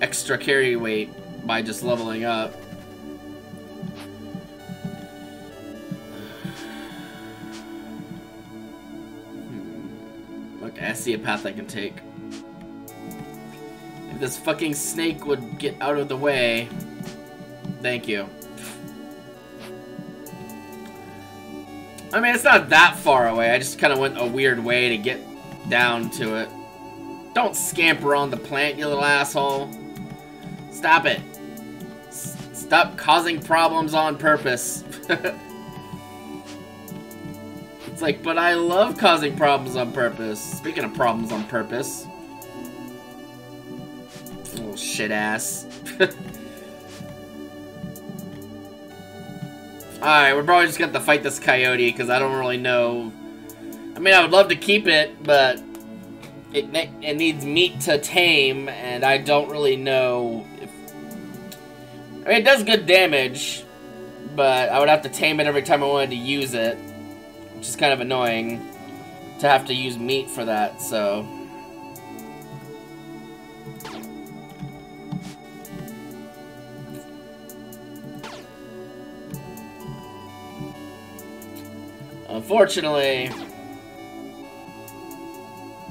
extra carry weight by just leveling up. I see a path I can take. If this fucking snake would get out of the way... Thank you. I mean, it's not that far away. I just kind of went a weird way to get down to it. Don't scamper on the plant, you little asshole. Stop it. S stop causing problems on purpose. It's like, but I love causing problems on purpose. Speaking of problems on purpose. Little shit ass. Alright, we're probably just gonna have to fight this coyote, because I don't really know... I mean, I would love to keep it, but... It, it needs meat to tame, and I don't really know if... I mean, it does good damage, but I would have to tame it every time I wanted to use it which is kind of annoying to have to use meat for that, so... Unfortunately...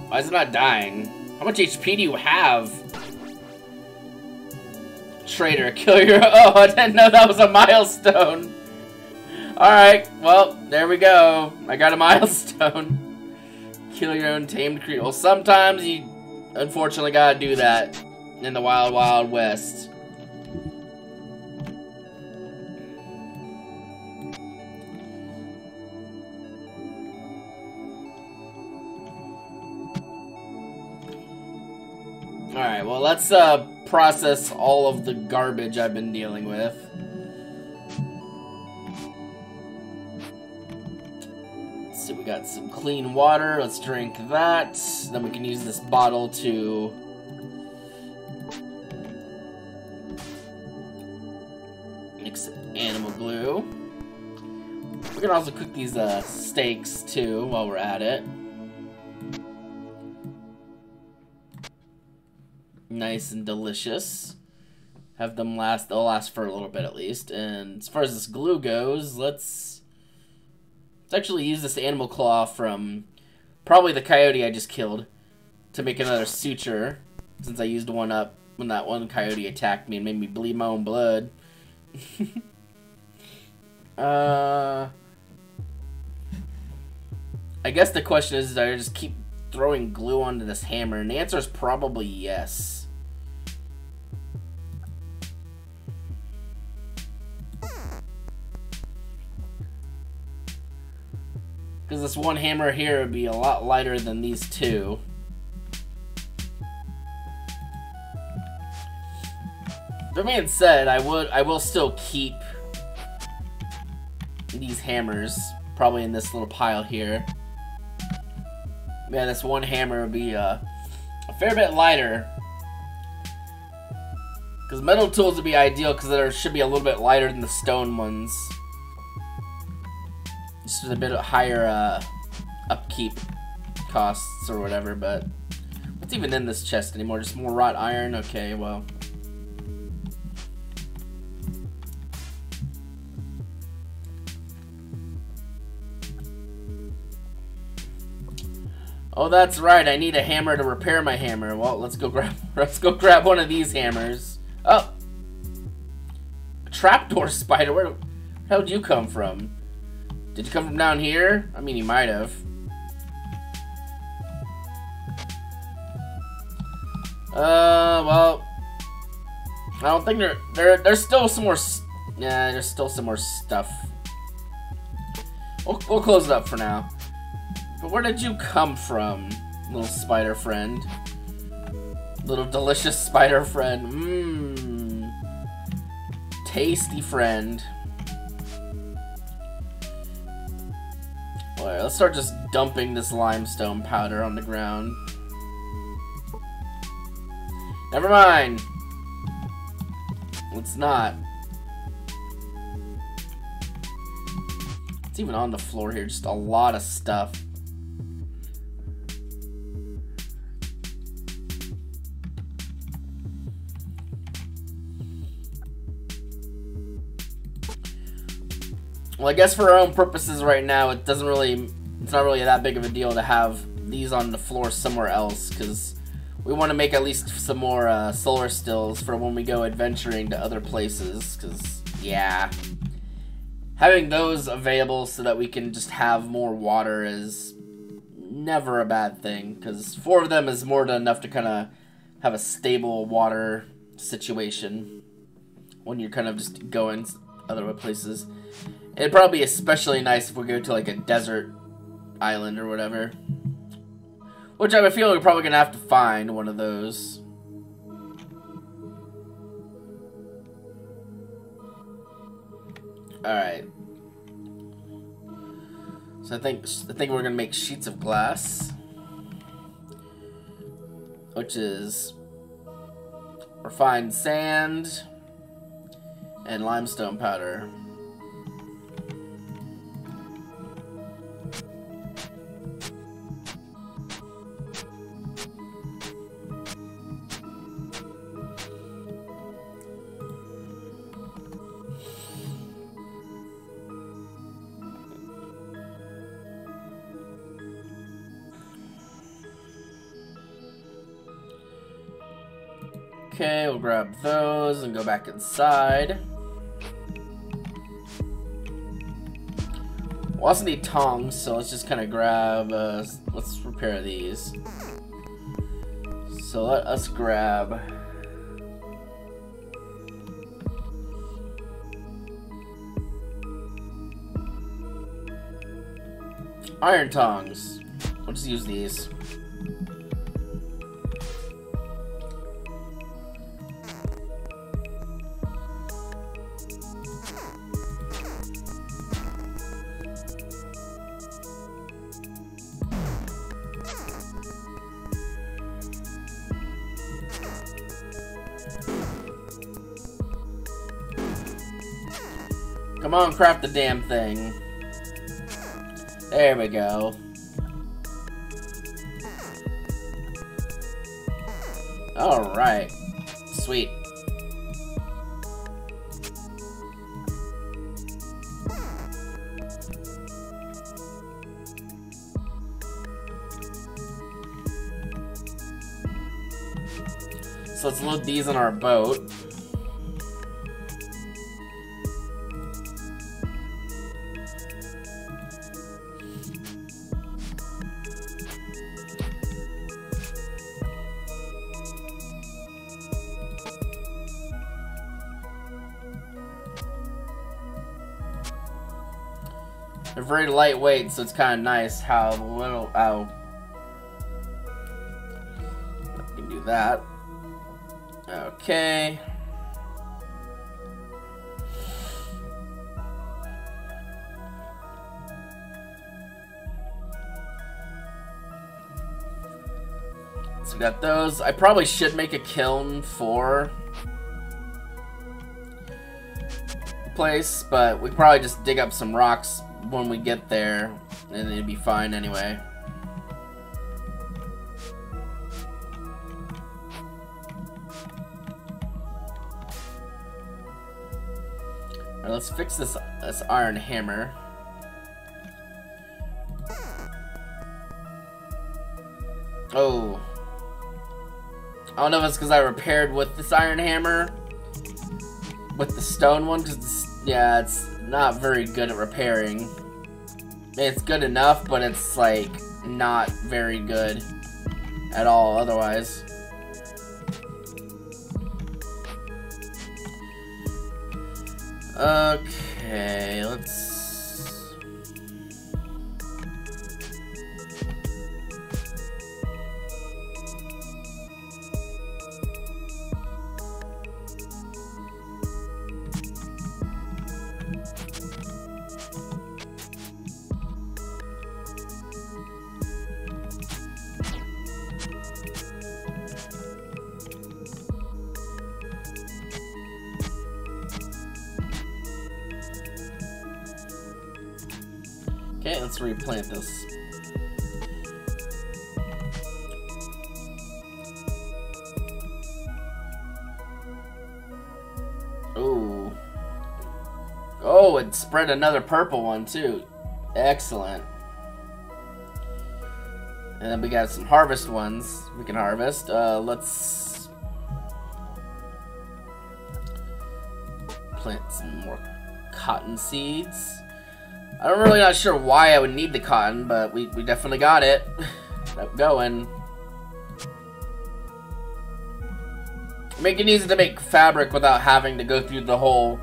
Why is it not dying? How much HP do you have? Traitor, kill your- Oh, I didn't know that was a milestone! Alright, well, there we go. I got a milestone. Kill your own tamed creature. Well, sometimes you unfortunately gotta do that in the Wild Wild West. Alright, well, let's uh, process all of the garbage I've been dealing with. Got some clean water. Let's drink that. Then we can use this bottle to... Mix animal glue. We can also cook these uh, steaks, too, while we're at it. Nice and delicious. Have them last, they'll last for a little bit at least. And as far as this glue goes, let's Let's actually use this animal claw from probably the coyote I just killed to make another suture, since I used one up when that one coyote attacked me and made me bleed my own blood. uh, I guess the question is, I just keep throwing glue onto this hammer? And the answer is probably yes. Because this one hammer here would be a lot lighter than these two. That being said, I would I will still keep these hammers probably in this little pile here. Yeah, this one hammer would be uh, a fair bit lighter. Because metal tools would be ideal because they should be a little bit lighter than the stone ones. Just a bit of higher uh, upkeep costs or whatever, but what's even in this chest anymore? Just more wrought iron? Okay, well. Oh, that's right. I need a hammer to repair my hammer. Well, let's go grab let's go grab one of these hammers. Oh. Trapdoor spider. Where the hell did you come from? Did you come from down here? I mean, you might have. Uh, well, I don't think there there there's still some more. Yeah, there's still some more stuff. We'll, we'll close it up for now. But where did you come from, little spider friend? Little delicious spider friend. Mmm. Tasty friend. Oh, Alright, let's start just dumping this limestone powder on the ground. Never mind. Let's not. It's even on the floor here, just a lot of stuff. Well, I guess for our own purposes right now, it doesn't really, it's not really that big of a deal to have these on the floor somewhere else, because we want to make at least some more uh, solar stills for when we go adventuring to other places, because, yeah. Having those available so that we can just have more water is never a bad thing, because four of them is more than enough to kind of have a stable water situation when you're kind of just going other places. It'd probably be especially nice if we go to like a desert island or whatever. Which I have a feeling we're probably gonna have to find one of those. Alright. So I think I think we're gonna make sheets of glass. Which is refined sand and limestone powder. Okay, we'll grab those and go back inside. We also need tongs, so let's just kind of grab, uh, let's repair these. So let us grab... Iron tongs. We'll just use these. Come on, craft the damn thing. There we go. Alright. Sweet. So let's load these on our boat. Lightweight, so it's kind of nice how little how I can do that. Okay. So we got those. I probably should make a kiln for place, but we probably just dig up some rocks when we get there, and it'd be fine anyway. Alright, let's fix this this iron hammer. Oh. I don't know if it's because I repaired with this iron hammer. With the stone one, because, yeah, it's not very good at repairing. It's good enough, but it's, like, not very good at all otherwise. Okay, another purple one too. Excellent. And then we got some harvest ones we can harvest. Uh, let's plant some more cotton seeds. I'm really not sure why I would need the cotton, but we, we definitely got it. going. Make it easy to make fabric without having to go through the whole,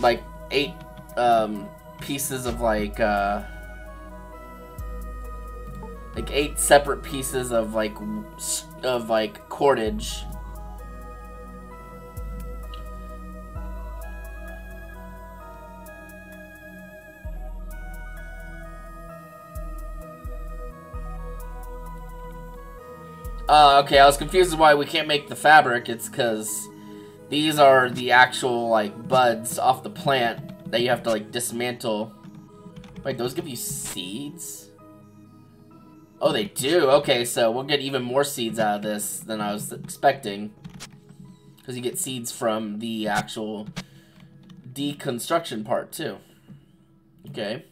like, eight um, pieces of, like, uh, like, eight separate pieces of, like, of, like, cordage. Uh, okay, I was confused why we can't make the fabric. It's because these are the actual, like, buds off the plant that you have to, like, dismantle. Wait, those give you seeds? Oh, they do? Okay, so we'll get even more seeds out of this than I was expecting. Because you get seeds from the actual deconstruction part, too. Okay.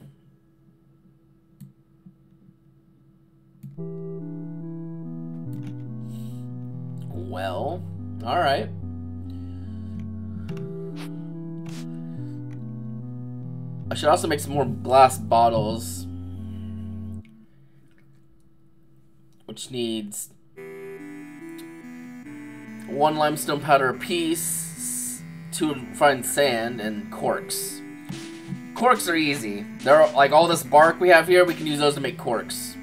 well. Alright. I should also make some more glass bottles. Which needs one limestone powder apiece, two fine sand, and corks. Corks are easy. They're like all this bark we have here, we can use those to make corks.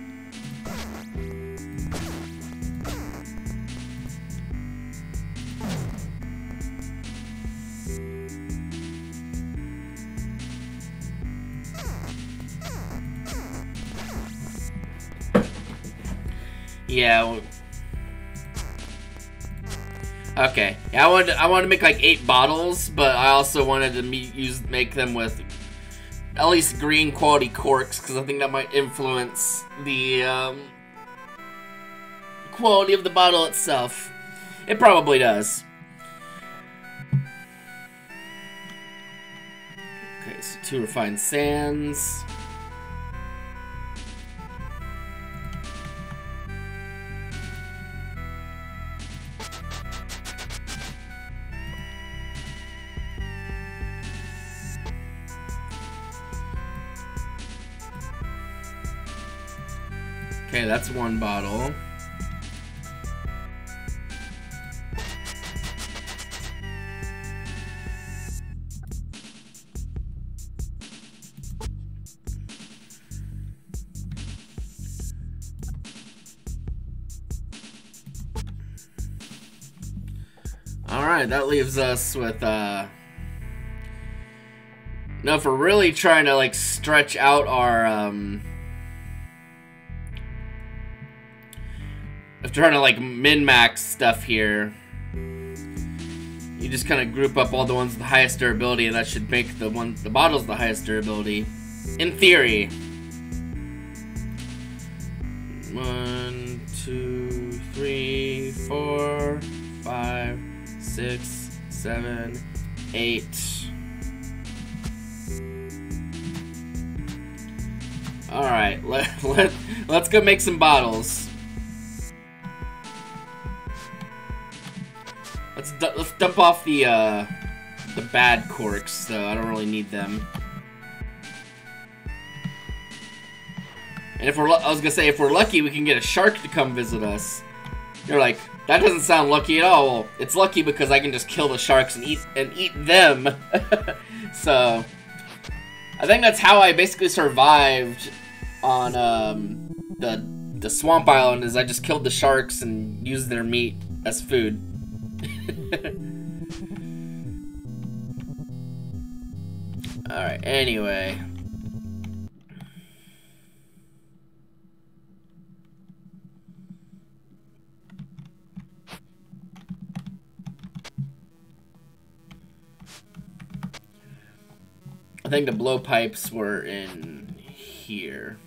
Yeah. Okay. Yeah, I wanted to, I wanted to make like eight bottles, but I also wanted to use make them with at least green quality corks because I think that might influence the um, quality of the bottle itself. It probably does. Okay, so two refined sands. Okay, that's one bottle. Alright, that leaves us with, uh... Now, if we're really trying to, like, stretch out our, um... trying to like min-max stuff here, you just kind of group up all the ones with the highest durability, and that should make the one the bottles the highest durability. in theory. One, two, three, four, five, six, seven, eight. Alright, let, let, let's go make some bottles. Let's, let's dump off the, uh, the bad corks, so I don't really need them. And if we're, I was gonna say, if we're lucky, we can get a shark to come visit us. You're like, that doesn't sound lucky at all. It's lucky because I can just kill the sharks and eat and eat them. so, I think that's how I basically survived on um, the the swamp island. Is I just killed the sharks and used their meat as food. Alright, anyway. I think the blowpipes were in here.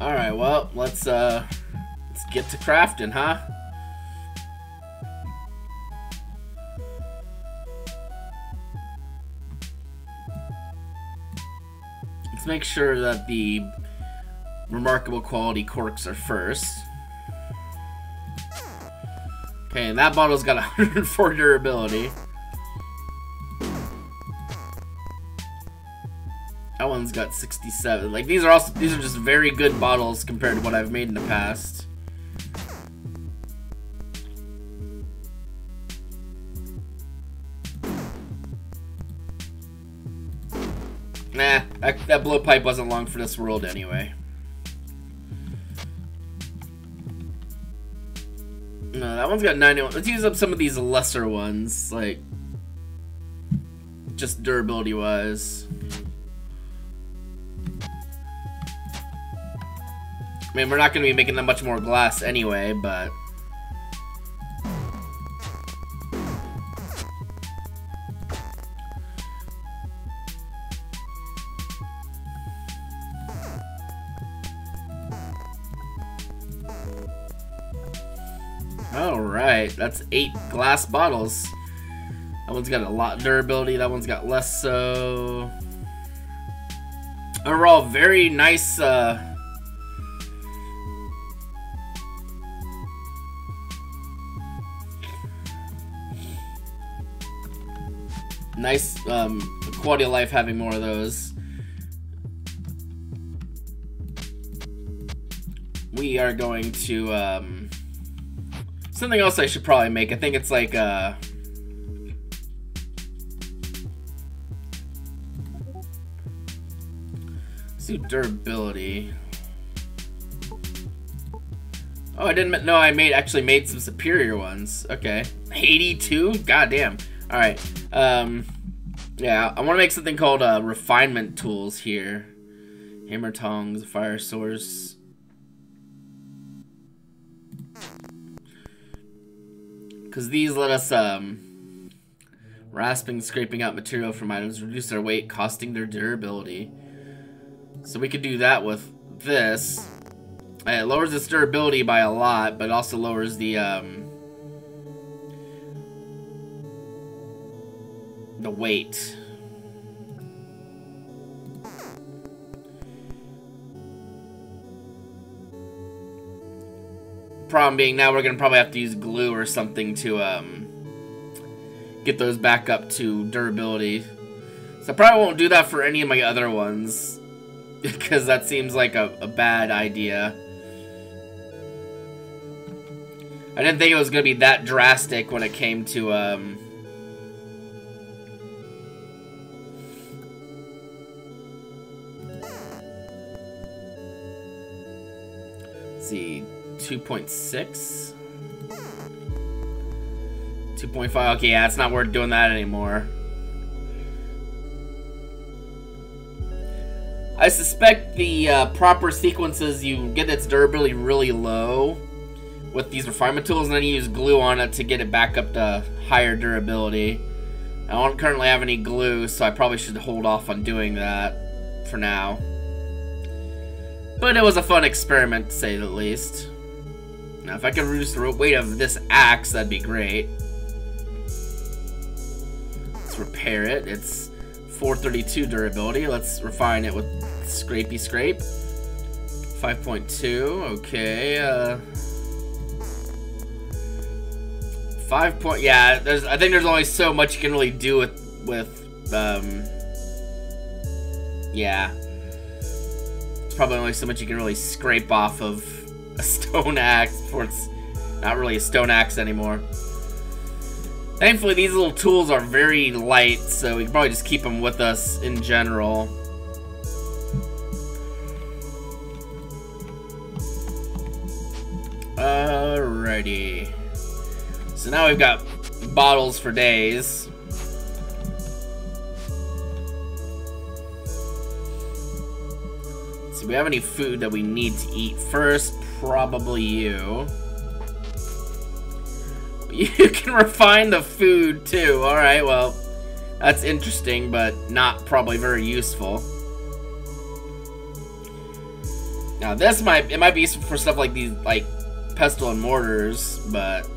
Alright, well, let's, uh, let's get to crafting, huh? Let's make sure that the remarkable quality corks are first. Okay, and that bottle's got 104 durability. That one's got 67. Like these are also these are just very good bottles compared to what I've made in the past. Nah, that, that blowpipe wasn't long for this world anyway. No, that one's got 91. Let's use up some of these lesser ones, like, just durability-wise. I mean, we're not going to be making that much more glass anyway, but... Alright, that's eight glass bottles. That one's got a lot durability, that one's got less so... Overall, very nice, uh, nice um, quality of life having more of those. We are going to, um, something else I should probably make. I think it's like, uh, let's do durability. Oh, I didn't know I made actually made some superior ones. Okay. 82? Goddamn. Alright. Um, yeah, I want to make something called uh, refinement tools here. Hammer tongs, fire source. Because these let us, um, rasping, scraping out material from items, reduce their weight, costing their durability. So we could do that with this. It lowers its durability by a lot, but also lowers the, um, the weight. Problem being now we're gonna probably have to use glue or something to um, get those back up to durability. So I probably won't do that for any of my other ones because that seems like a, a bad idea. I didn't think it was gonna be that drastic when it came to um, see, 2.6. 2.5. Okay, yeah, it's not worth doing that anymore. I suspect the uh, proper sequences, you get its durability really low with these refinement tools, and then you use glue on it to get it back up to higher durability. I don't currently have any glue, so I probably should hold off on doing that for now. But it was a fun experiment, to say the least. Now, if I could reduce the weight of this axe, that'd be great. Let's repair it. It's 432 durability. Let's refine it with Scrapey Scrape. 5.2, okay, uh... 5 point, yeah, there's, I think there's only so much you can really do with, with, um... Yeah. Probably only so much you can really scrape off of a stone axe before it's not really a stone axe anymore. Thankfully, these little tools are very light, so we can probably just keep them with us in general. Alrighty. So now we've got bottles for days. We have any food that we need to eat first? Probably you. You can refine the food too. Alright, well, that's interesting, but not probably very useful. Now this might, it might be useful for stuff like these, like pestle and mortars, but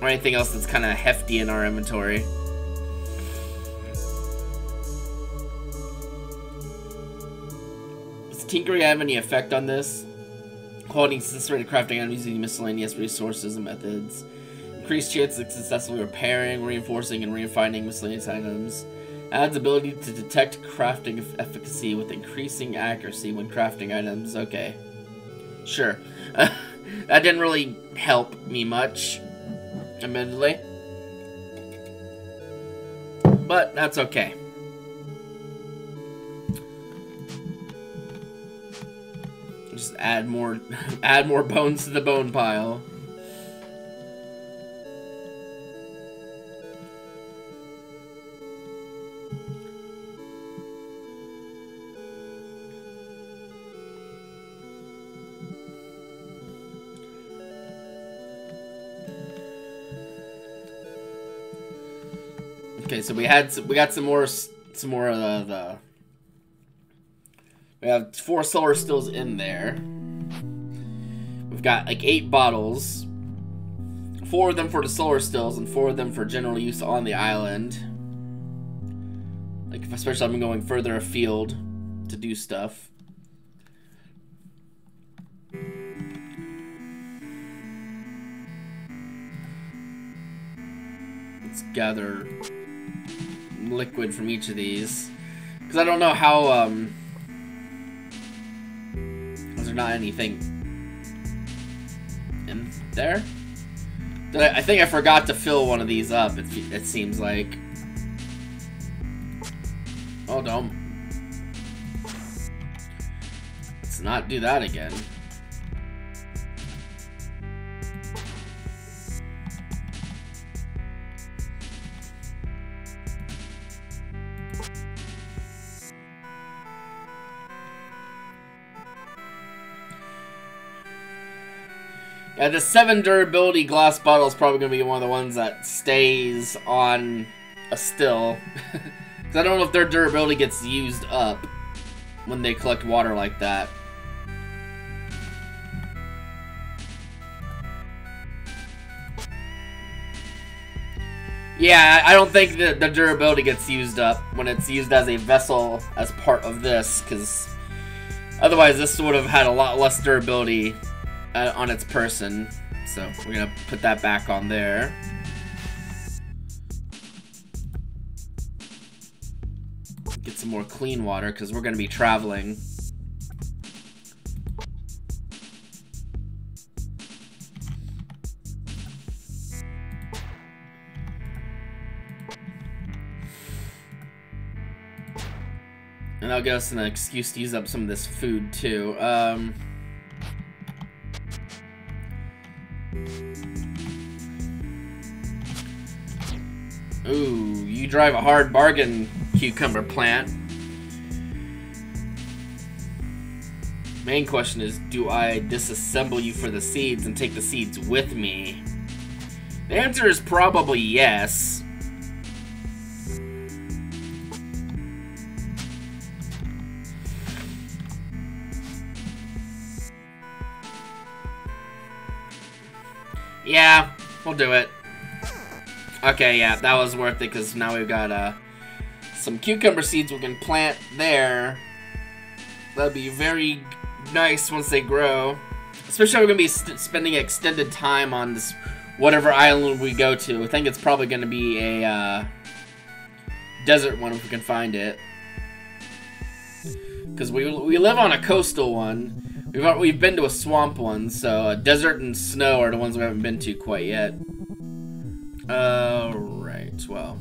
or anything else that's kind of hefty in our inventory. Tinkering have any effect on this? Quality consistent crafting items using miscellaneous resources and methods. Increased chance of successfully repairing, reinforcing, and refining miscellaneous items. Adds ability to detect crafting efficacy with increasing accuracy when crafting items. Okay. Sure. that didn't really help me much, admittedly. But that's okay. Add more add more bones to the bone pile. Okay, so we had some, we got some more some more of the we have four solar stills in there. We've got like eight bottles. Four of them for the solar stills and four of them for general use on the island. Like especially if I'm going further afield to do stuff. Let's gather liquid from each of these. Because I don't know how, um... Was there not anything in there? I, I think I forgot to fill one of these up, it, it seems like. Oh, don't. Let's not do that again. Yeah, the 7 durability glass bottle is probably going to be one of the ones that stays on a still. Because I don't know if their durability gets used up when they collect water like that. Yeah, I don't think that the durability gets used up when it's used as a vessel as part of this, because otherwise this would have had a lot less durability uh, on its person. So we're gonna put that back on there. Get some more clean water because we're gonna be traveling. And that'll give us an excuse to use up some of this food too. Um, Ooh, you drive a hard bargain, cucumber plant. Main question is, do I disassemble you for the seeds and take the seeds with me? The answer is probably yes. Yeah, we'll do it. Okay, yeah, that was worth it because now we've got uh, some cucumber seeds we can plant there. That'll be very nice once they grow. Especially we're going to be spending extended time on this whatever island we go to. I think it's probably going to be a uh, desert one if we can find it. Because we, we live on a coastal one. We've, we've been to a swamp one, so uh, desert and snow are the ones we haven't been to quite yet. Alright, well.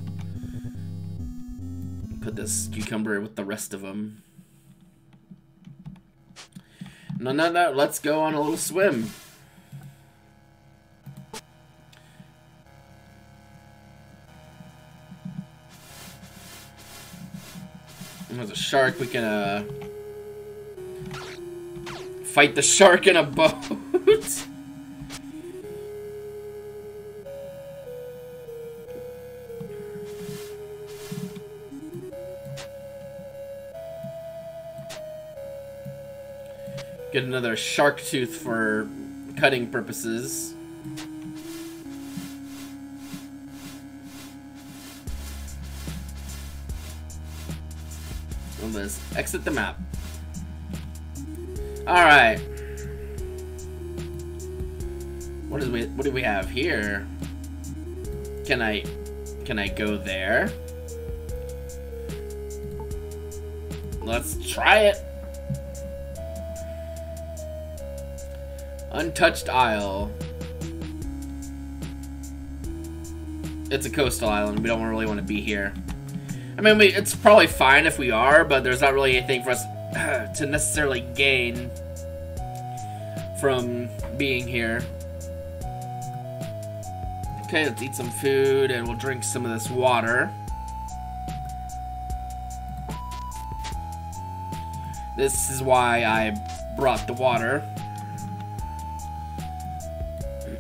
Put this cucumber with the rest of them. No, no, no, let's go on a little swim. There's a shark, we can, uh... Fight the shark in a boat. Get another shark tooth for cutting purposes. Let's exit the map. Alright. What is we what do we have here? Can I can I go there? Let's try it. Untouched Isle. It's a coastal island. We don't really want to be here. I mean, we, it's probably fine if we are, but there's not really anything for us to necessarily gain from being here. Okay, let's eat some food and we'll drink some of this water. This is why I brought the water.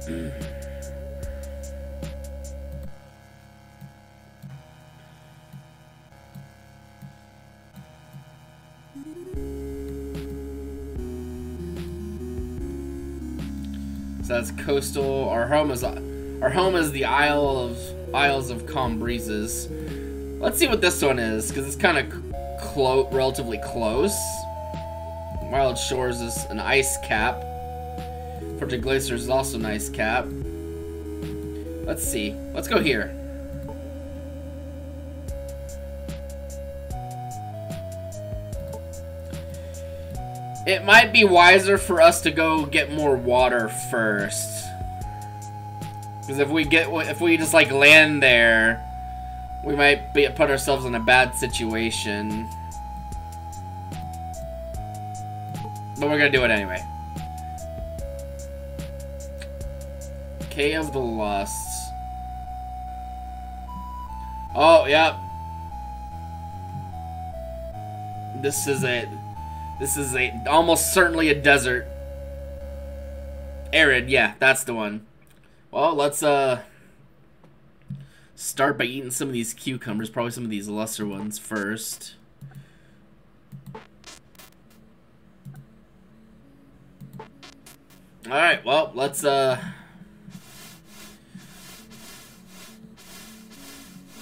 That's coastal. Our home is our home is the Isle of Isles of Calm Breezes. Let's see what this one is, because it's kind of clo relatively close. Wild Shores is an ice cap. Forte Glacier is also an ice cap. Let's see. Let's go here. It might be wiser for us to go get more water first. Because if we get, if we just like land there, we might be, put ourselves in a bad situation. But we're gonna do it anyway. K of the Lusts. Oh, yep. This is it. This is a almost certainly a desert. Arid, yeah, that's the one. Well, let's uh start by eating some of these cucumbers, probably some of these lesser ones first. Alright, well, let's uh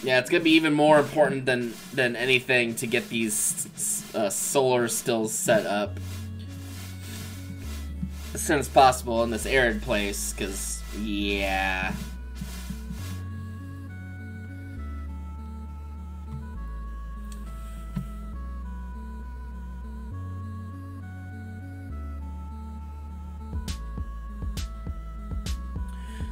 Yeah, it's gonna be even more important than than anything to get these uh, solar stills set up as soon as possible in this arid place, because yeah.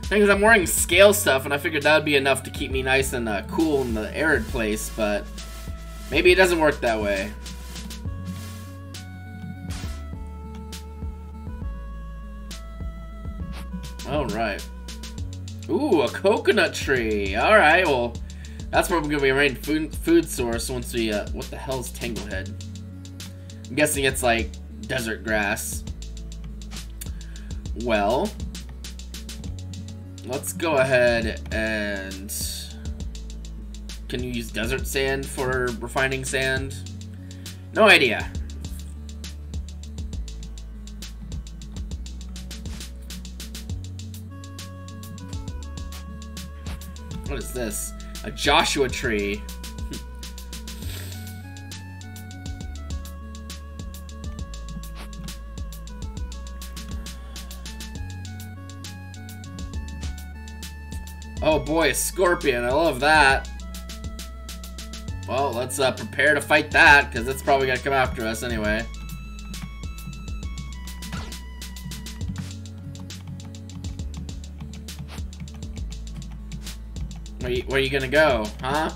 Thing is, I'm wearing scale stuff, and I figured that would be enough to keep me nice and uh, cool in the arid place, but maybe it doesn't work that way. Alright. Ooh, a coconut tree. Alright, well, That's probably gonna be our main food, food source once we, uh, what the hell's Tanglehead? I'm guessing it's like desert grass. Well, let's go ahead and... Can you use desert sand for refining sand? No idea. What is this? A Joshua tree. Oh boy, a scorpion. I love that. Well, let's uh, prepare to fight that, because it's probably going to come after us anyway. Where you, where you gonna go, huh?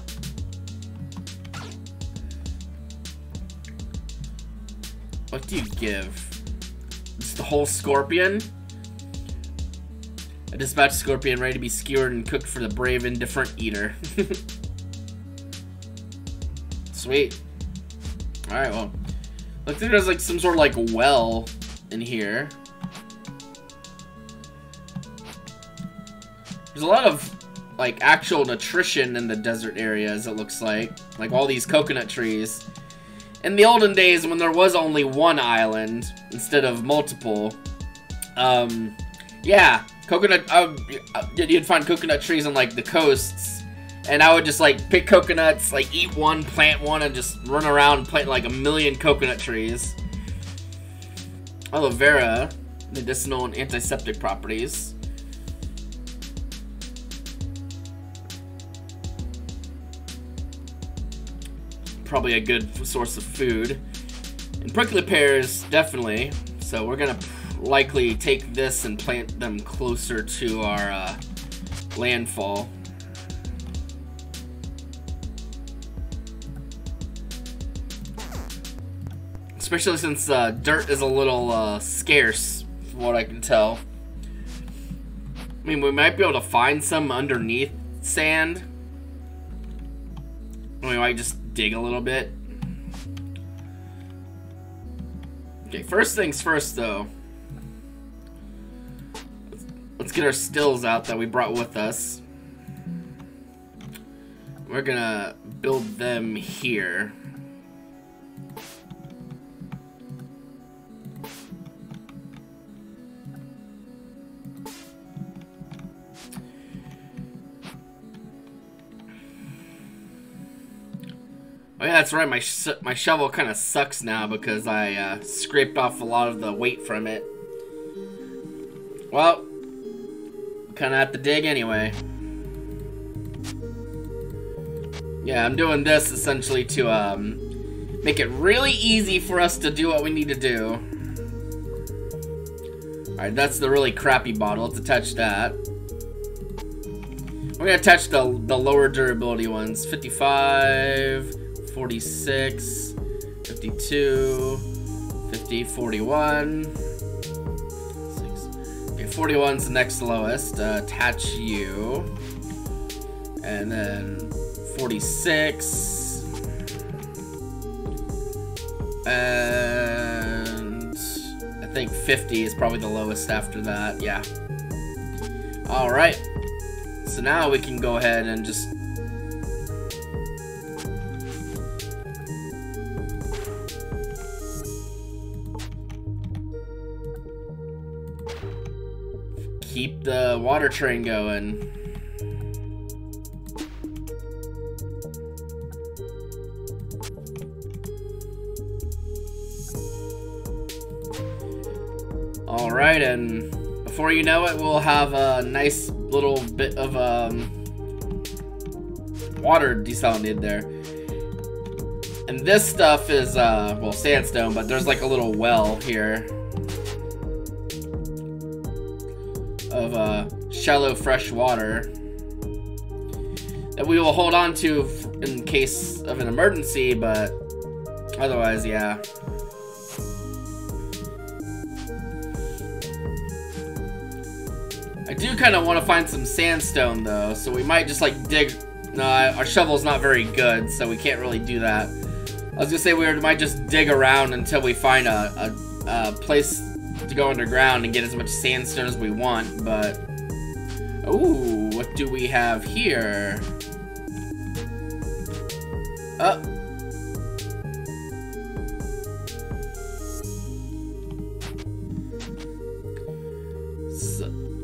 What do you give? Just the whole scorpion? A dispatched scorpion ready to be skewered and cooked for the brave indifferent eater. Sweet. Alright, well. Looks like there's like some sort of like well in here. There's a lot of like actual nutrition in the desert areas, it looks like. Like all these coconut trees. In the olden days when there was only one island instead of multiple, um, yeah, coconut, uh, you'd find coconut trees on like the coasts and I would just like pick coconuts, like eat one, plant one, and just run around and plant like a million coconut trees. Aloe vera, medicinal and antiseptic properties. Probably a good source of food. And prickly pears, definitely. So we're gonna likely take this and plant them closer to our uh, landfall. Especially since uh, dirt is a little uh, scarce, from what I can tell. I mean, we might be able to find some underneath sand. We might just dig a little bit. Okay, first things first, though. Let's get our stills out that we brought with us. We're gonna build them here. Oh yeah, that's right. My sh my shovel kind of sucks now because I uh, scraped off a lot of the weight from it. Well, kind of have to dig anyway. Yeah, I'm doing this essentially to um, make it really easy for us to do what we need to do. Alright, that's the really crappy bottle. Let's attach that. We're gonna attach the, the lower durability ones. 55... 46, 52, 50, 41. Okay, 41's the next lowest. Uh, attach you. And then 46. And I think 50 is probably the lowest after that. Yeah. Alright. So now we can go ahead and just water train going. Alright, and before you know it, we'll have a nice little bit of um, water desalinated there. And this stuff is, uh, well, sandstone, but there's like a little well here. Shallow fresh water that we will hold on to in case of an emergency, but otherwise, yeah. I do kind of want to find some sandstone, though, so we might just, like, dig No, our shovel's not very good, so we can't really do that. I was gonna say we might just dig around until we find a, a, a place to go underground and get as much sandstone as we want, but... Ooh, what do we have here? Uh,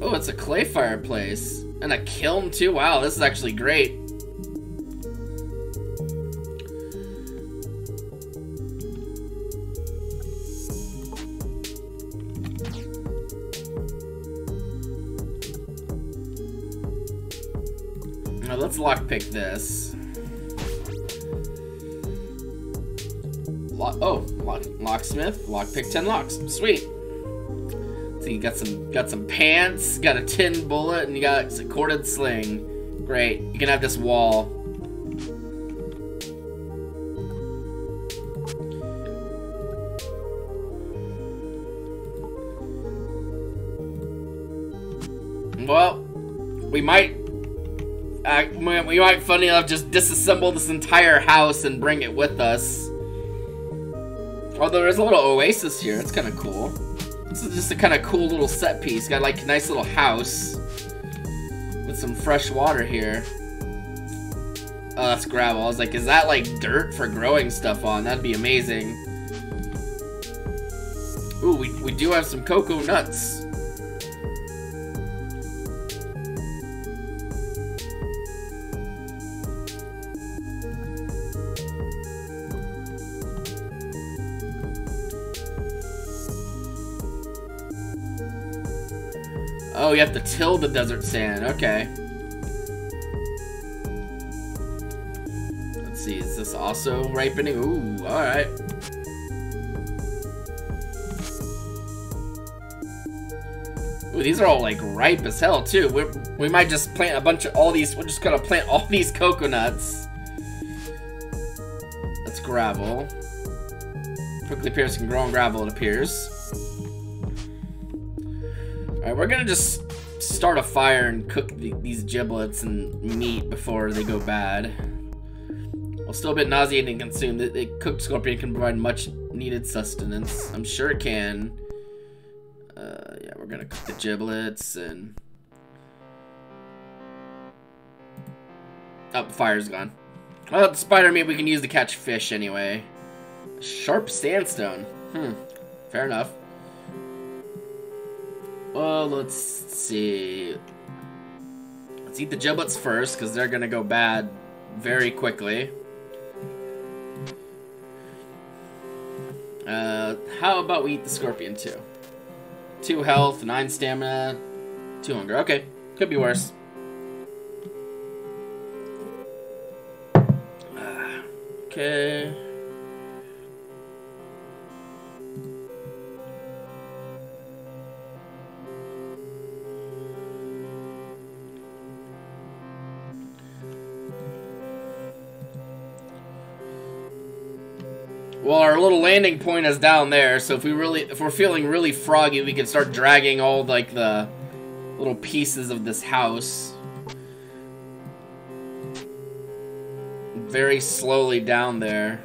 Oh, it's a clay fireplace. And a kiln too? Wow, this is actually great. This. Lock oh, lock locksmith, lockpick 10 locks. Sweet. So you got some got some pants, got a tin bullet, and you got a corded sling. Great. You can have this wall. We might, funny enough, just disassemble this entire house and bring it with us. Although there's a little oasis here, it's kind of cool. This is just a kind of cool little set piece. Got like a nice little house with some fresh water here. Oh, that's gravel. I was like, is that like dirt for growing stuff on? That'd be amazing. Ooh, we, we do have some cocoa nuts. Oh, you have to till the desert sand. Okay. Let's see, is this also ripening? Ooh, alright. Ooh, these are all like ripe as hell too. we we might just plant a bunch of all these. We're just gonna plant all these coconuts. That's gravel. Quickly grow on gravel, it appears. Alright, we're gonna just start a fire and cook the, these giblets and meat before they go bad. While still a bit nauseating and consumed, the, the cooked scorpion can provide much needed sustenance. I'm sure it can. Uh, yeah, we're gonna cook the giblets and... Oh, the fire's gone. Well, the spider meat we can use to catch fish anyway. Sharp sandstone. Hmm, fair enough. Well, let's see. Let's eat the giblets first, because they're going to go bad very quickly. Uh, how about we eat the scorpion too? Two health, nine stamina, two hunger. Okay, could be worse. Okay. Well, our little landing point is down there, so if we really, if we're feeling really froggy, we can start dragging all, like, the little pieces of this house. Very slowly down there.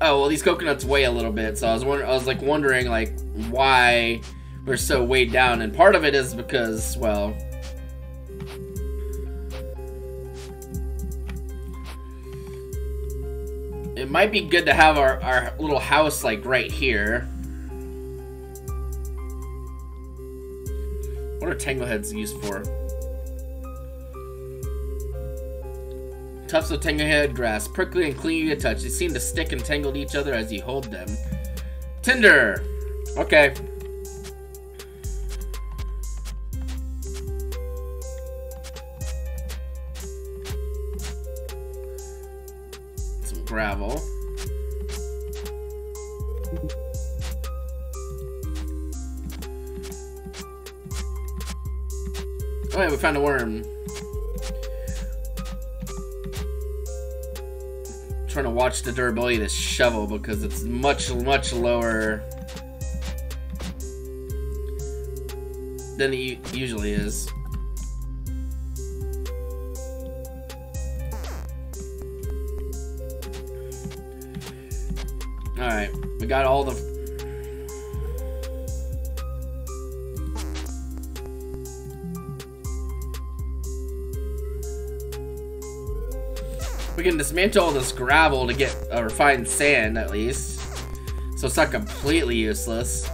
Oh, well, these coconuts weigh a little bit, so I was wondering, I was, like, wondering, like, why we're so weighed down, and part of it is because, well, It might be good to have our, our little house, like, right here. What are tangleheads used for? Tufts of tanglehead grass, prickly and clingy to touch. They seem to stick and tangle to each other as you hold them. Tinder! Okay. Gravel. Oh yeah, we found a worm. I'm trying to watch the durability of this shovel because it's much, much lower than it usually is. Alright, we got all the... We can dismantle all this gravel to get a refined sand, at least. So it's not completely useless.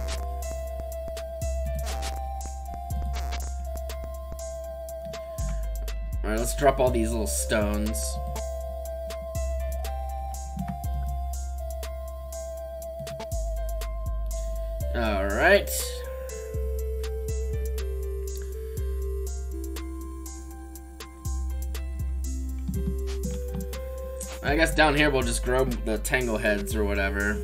Alright, let's drop all these little stones. Alright. I guess down here we'll just grow the Tangleheads or whatever.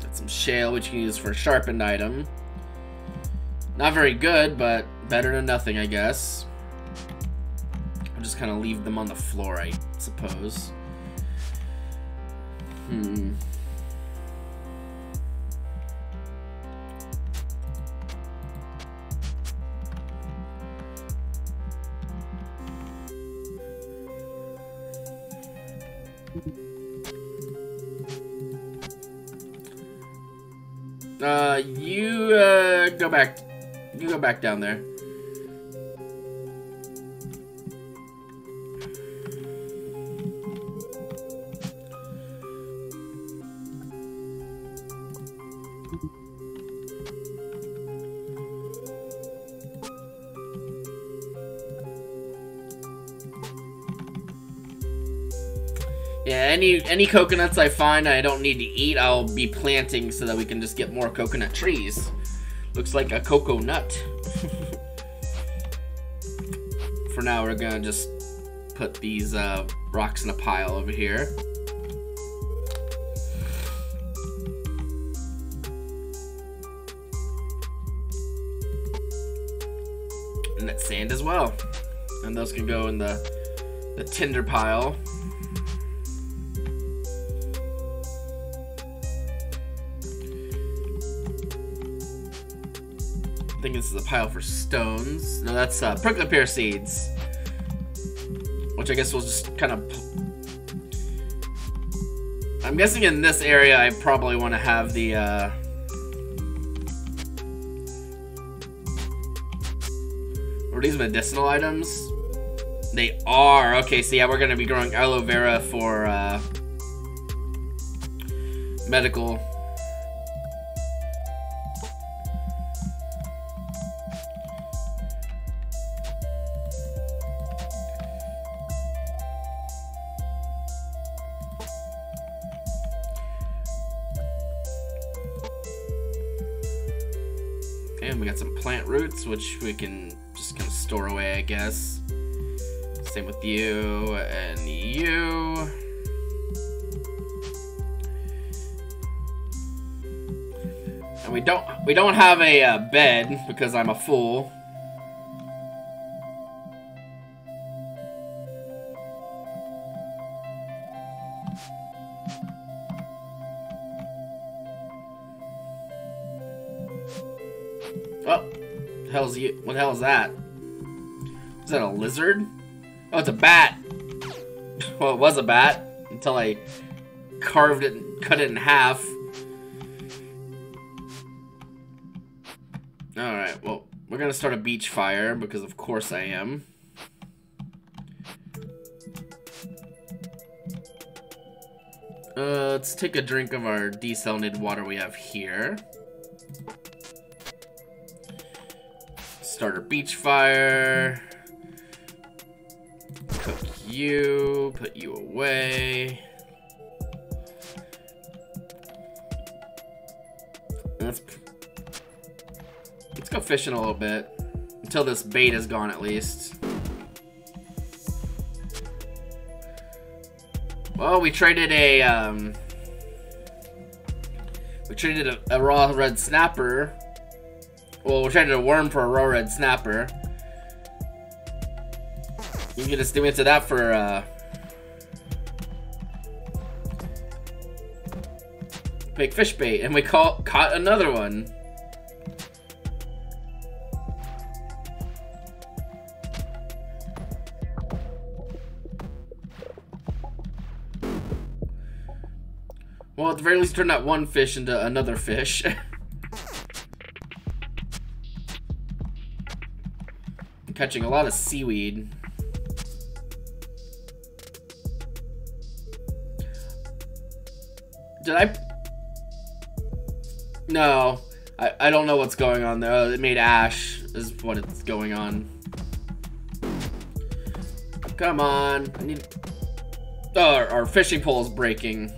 Got some shale, which you can use for a sharpened item. Not very good, but better than nothing, I guess. I'll just kind of leave them on the floor, I suppose. Hmm. Uh, you, uh, go back. You go back down there. Yeah, any any coconuts I find I don't need to eat, I'll be planting so that we can just get more coconut trees. Looks like a cocoa nut. For now, we're gonna just put these uh, rocks in a pile over here. And that sand as well. And those can go in the, the tinder pile. I think this is a pile for stones. No, that's uh, prickly pear seeds. Which I guess we'll just kind of... I'm guessing in this area I probably want to have the... Uh... Are these medicinal items? They are. Okay, so yeah, we're going to be growing aloe vera for uh, medical which we can just kind of store away, I guess. Same with you and you. And we don't we don't have a uh, bed because I'm a fool. Oh, hell's you? What the hell is that? Is that a lizard? Oh, it's a bat. Well, it was a bat until I carved it and cut it in half. Alright, well, we're gonna start a beach fire because of course I am. Uh, let's take a drink of our desalinated water we have here. Start a beach fire. Cook you, put you away. Let's, let's go fishing a little bit. Until this bait is gone at least. Well, we traded a, um, we traded a, a raw red snapper. Well, we traded a worm for a raw red snapper. You can just do into that for uh big fish bait, and we caught caught another one. Well, at the very least, turn that one fish into another fish. catching a lot of seaweed. Did I... No. I, I don't know what's going on there. It made ash is what it's going on. Come on. I need... Oh, our, our fishing pole is breaking.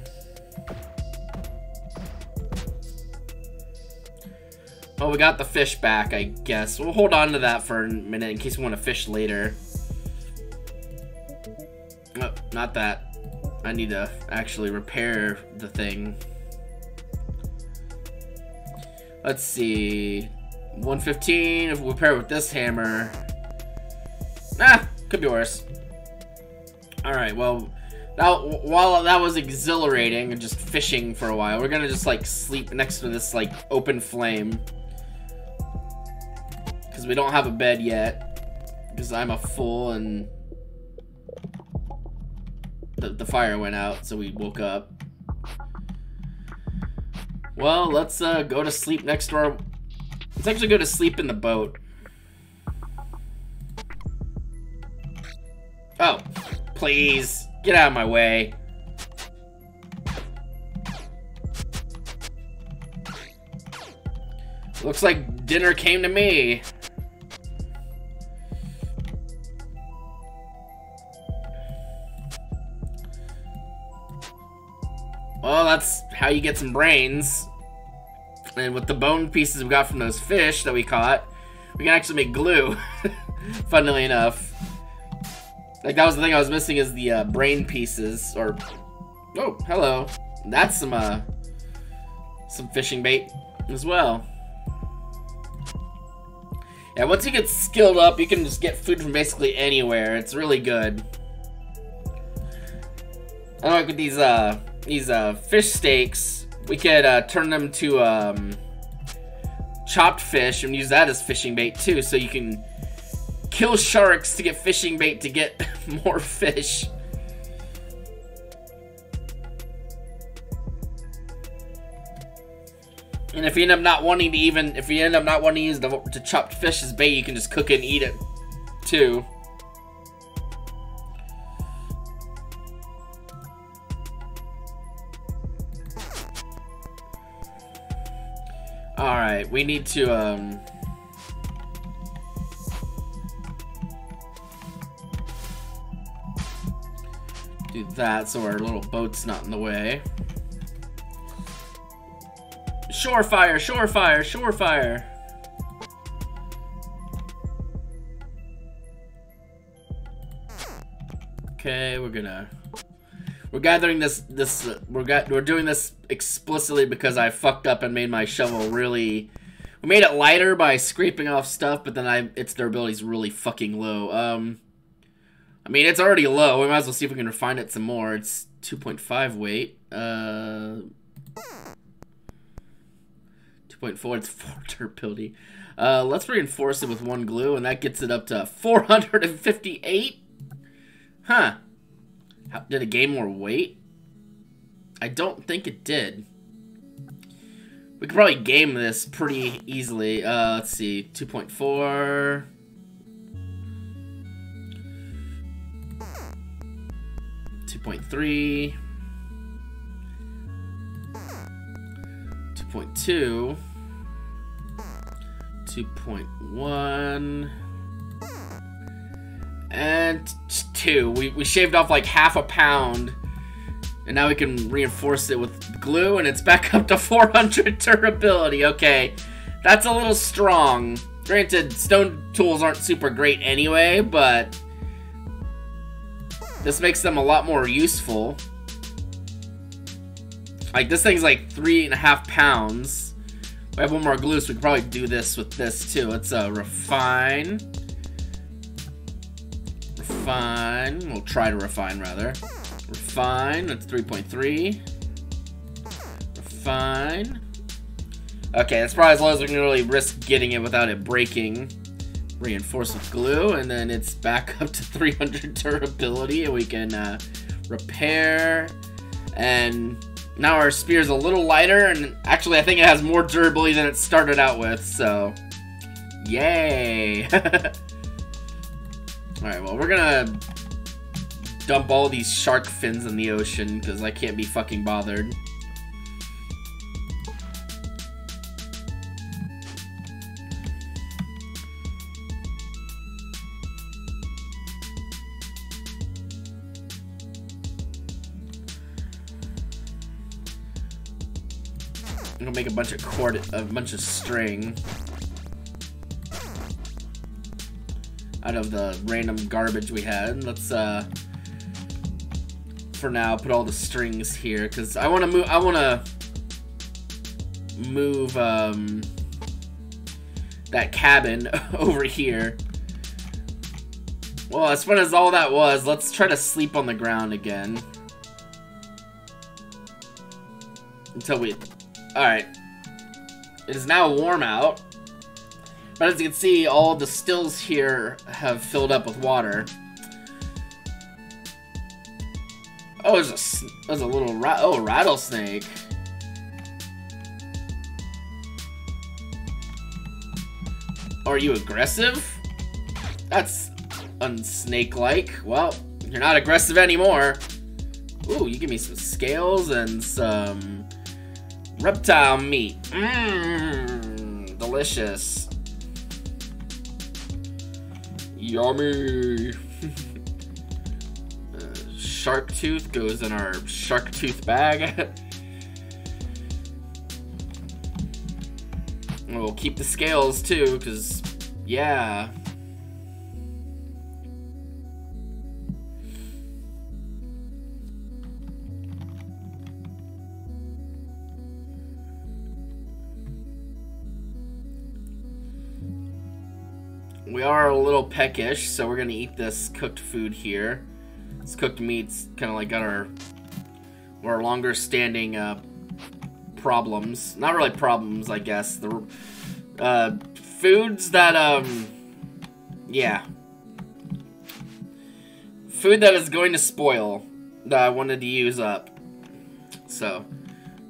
Oh, we got the fish back, I guess. We'll hold on to that for a minute in case we want to fish later. Oh, not that. I need to actually repair the thing. Let's see. 115, if we repair with this hammer. Ah, could be worse. Alright, well, now, while that was exhilarating and just fishing for a while, we're gonna just, like, sleep next to this, like, open flame because we don't have a bed yet. Because I'm a fool and the, the fire went out, so we woke up. Well, let's uh, go to sleep next to our... Let's actually go to sleep in the boat. Oh, please. Get out of my way. Looks like dinner came to me. Well, that's how you get some brains. And with the bone pieces we got from those fish that we caught, we can actually make glue. Funnily enough. Like, that was the thing I was missing is the uh, brain pieces. Or, oh, hello. That's some, uh, some fishing bait as well. Yeah, once you get skilled up, you can just get food from basically anywhere. It's really good. I like with these, uh, these uh, fish steaks, we could uh, turn them to um, chopped fish and use that as fishing bait too. So you can kill sharks to get fishing bait to get more fish. And if you end up not wanting to even, if you end up not wanting to use the, the chopped fish as bait, you can just cook it and eat it too. Alright, we need to, um... Do that so our little boat's not in the way. Shore fire, shore fire, shore fire! Okay, we're gonna we're gathering this, this, uh, we're we're doing this explicitly because I fucked up and made my shovel really, we made it lighter by scraping off stuff, but then I, its durability is really fucking low. Um, I mean, it's already low. We might as well see if we can refine it some more. It's 2.5 weight. Uh, 2.4, it's 4 durability. Uh, let's reinforce it with one glue, and that gets it up to 458. Huh. How, did it gain more weight? I don't think it did. We could probably game this pretty easily. Uh, let's see, 2.4. Two point three, two point two, two point one and two. We, we shaved off like half a pound. And now we can reinforce it with glue, and it's back up to 400 durability. Okay, that's a little strong. Granted, stone tools aren't super great anyway, but this makes them a lot more useful. Like, this thing's like three and a half pounds. We have one more glue, so we can probably do this with this too. Let's refine refine. We'll try to refine, rather. Refine, that's 3.3. Refine. Okay, that's probably as low as we can really risk getting it without it breaking. Reinforce with glue, and then it's back up to 300 durability, and we can uh, repair. And now our spear is a little lighter, and actually I think it has more durability than it started out with, so... Yay! Alright, well, we're gonna dump all these shark fins in the ocean, because I can't be fucking bothered. I'm gonna make a bunch of cord, a bunch of string. Out of the random garbage we had. Let's, uh, for now, put all the strings here, because I want to move, I want to move, um, that cabin over here. Well, as fun as all that was, let's try to sleep on the ground again. Until we Alright. It is now warm out. But as you can see, all the stills here have filled up with water. Oh, there's a, there's a little ra oh, rattlesnake. Are you aggressive? That's unsnake-like. Well, you're not aggressive anymore. Ooh, you give me some scales and some Reptile meat. Mmm, delicious. Yummy. shark tooth goes in our shark tooth bag. we'll keep the scales too, because, yeah. We are a little peckish, so we're gonna eat this cooked food here. This cooked meat's kind of like got our our longer standing uh, problems. Not really problems, I guess. The uh, foods that um, yeah, food that is going to spoil that I wanted to use up. So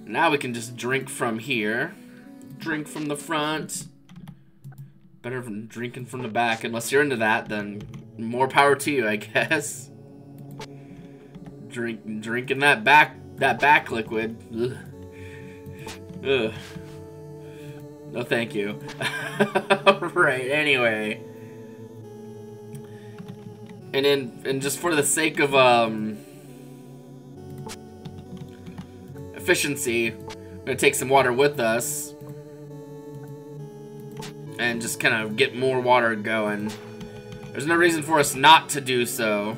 now we can just drink from here. Drink from the front. Better than drinking from the back. Unless you're into that, then more power to you, I guess. Drink, drinking that back, that back liquid. Ugh. Ugh. No, thank you. right. Anyway. And then, and just for the sake of um efficiency, we're gonna take some water with us and just kind of get more water going. There's no reason for us not to do so.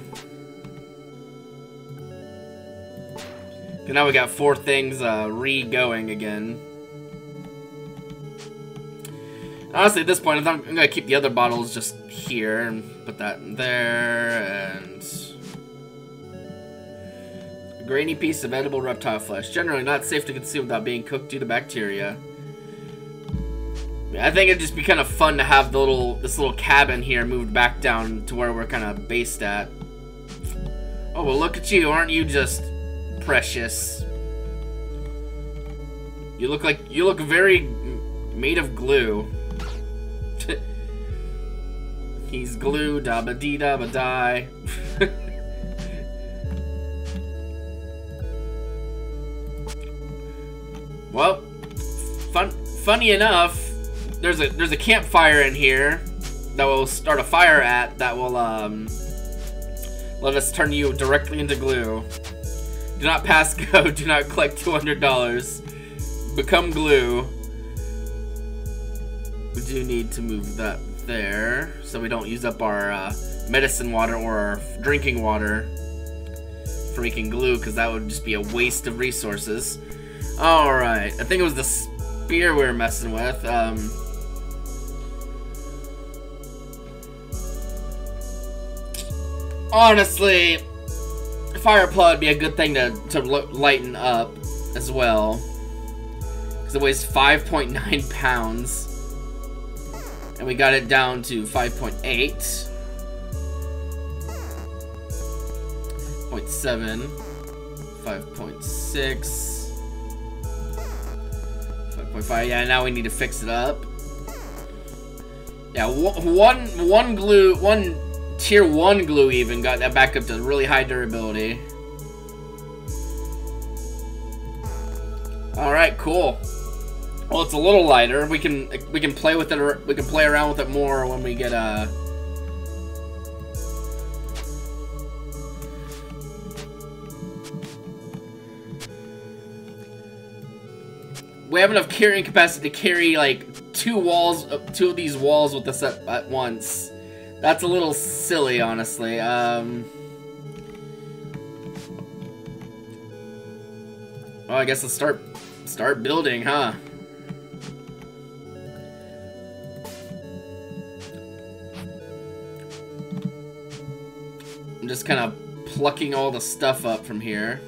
And now we got four things uh, re-going again. Honestly, at this point, I'm, gonna keep the other bottles just here and put that in there, and... A grainy piece of edible reptile flesh. Generally not safe to consume without being cooked due to bacteria. I think it'd just be kind of fun to have the little this little cabin here moved back down to where we're kind of based at. Oh, well, look at you. Aren't you just precious? You look like you look very made of glue. He's glue, dabba dee dabba die. well, fun funny enough, there's a there's a campfire in here that will start a fire at that will um let us turn you directly into glue. Do not pass go. Do not collect two hundred dollars. Become glue. We do need to move that there so we don't use up our uh, medicine water or our drinking water for making glue because that would just be a waste of resources. Alright, I think it was the spear we were messing with. Um, honestly, fire plug would be a good thing to, to lighten up as well. Because it weighs 5.9 pounds. And we got it down to 5.8. 0.7. 5.6. 5.5. Yeah, now we need to fix it up. Yeah, one one glue, one tier one glue even got that back up to really high durability. All right, cool. Well, it's a little lighter. We can we can play with it. We can play around with it more when we get uh. We have enough carrying capacity to carry like two walls, uh, two of these walls with us at once. That's a little silly, honestly. Um. Well, I guess let's start start building, huh? I'm just kind of plucking all the stuff up from here.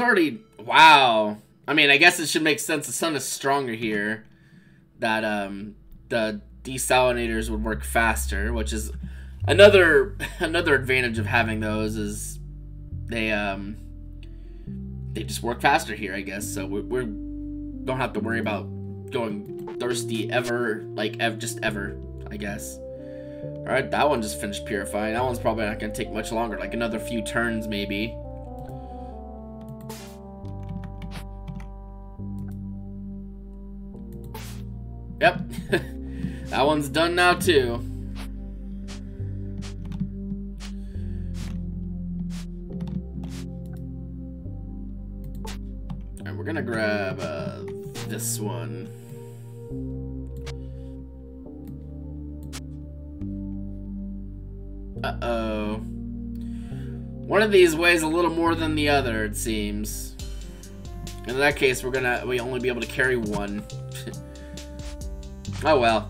Or already Wow. I mean, I guess it should make sense. The sun is stronger here. That um, the desalinators would work faster, which is another another advantage of having those is they um they just work faster here, I guess. So we we don't have to worry about going thirsty ever, like ev just ever, I guess. All right, that one just finished purifying. That one's probably not gonna take much longer, like another few turns maybe. Yep. that one's done now too. Alright, we're gonna grab uh, this one. Uh-oh. One of these weighs a little more than the other, it seems. In that case, we're gonna we only be able to carry one. Oh well.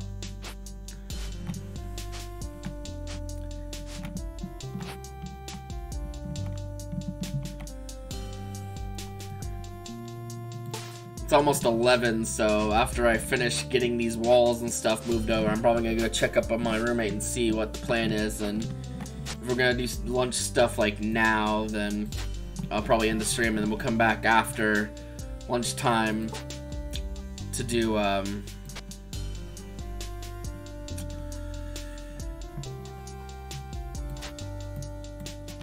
It's almost 11, so after I finish getting these walls and stuff moved over, I'm probably gonna go check up on my roommate and see what the plan is, and if we're gonna do lunch stuff like now, then I'll probably end the stream, and then we'll come back after lunchtime to do, um,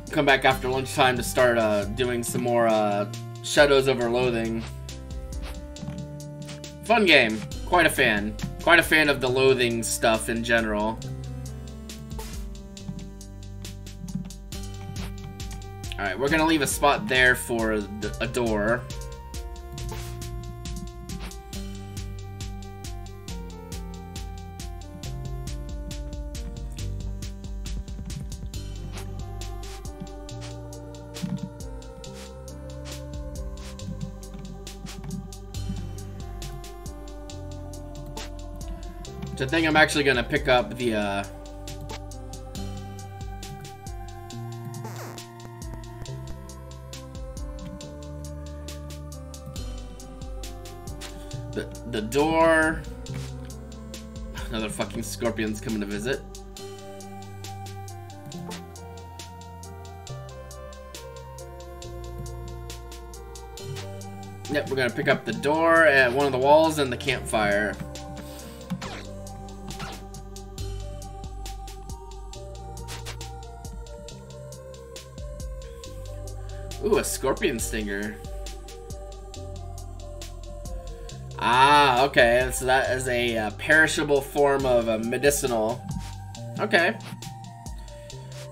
come back after lunchtime to start uh, doing some more uh, Shadows over Loathing. Fun game. Quite a fan. Quite a fan of the Loathing stuff in general. Alright, we're gonna leave a spot there for a door. Think I'm actually gonna pick up the, uh... The, the door... Another fucking scorpion's coming to visit. Yep, we're gonna pick up the door at one of the walls and the campfire. Scorpion stinger. Ah, okay. So that is a uh, perishable form of a medicinal. Okay.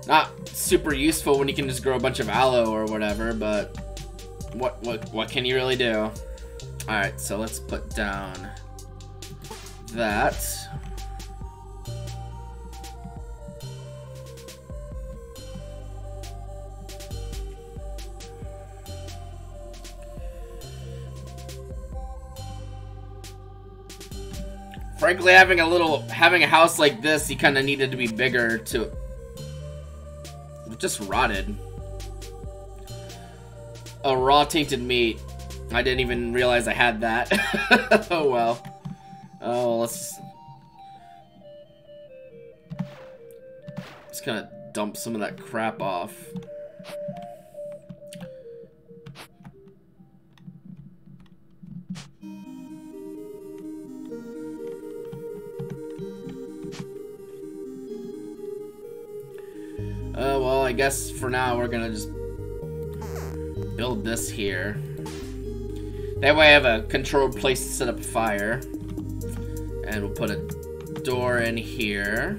Not super useful when you can just grow a bunch of aloe or whatever, but what what what can you really do? All right, so let's put down that. Frankly, having a little, having a house like this, he kind of needed to be bigger to... It just rotted. A raw tainted meat. I didn't even realize I had that. oh well. Oh, let's... Just kind of dump some of that crap off. Uh, well, I guess for now we're gonna just build this here. That way I have a controlled place to set up a fire. And we'll put a door in here.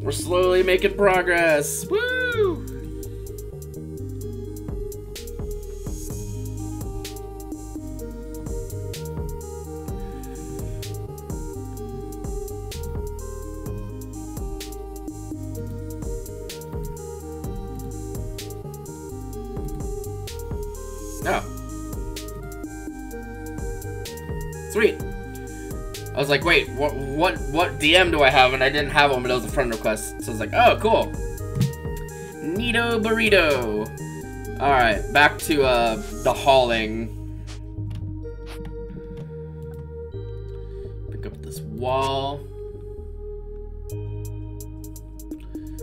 We're slowly making progress. Woo! What, DM do I have? And I didn't have one, but it was a friend request. So I was like, oh, cool. Neato burrito. All right, back to uh, the hauling. Pick up this wall.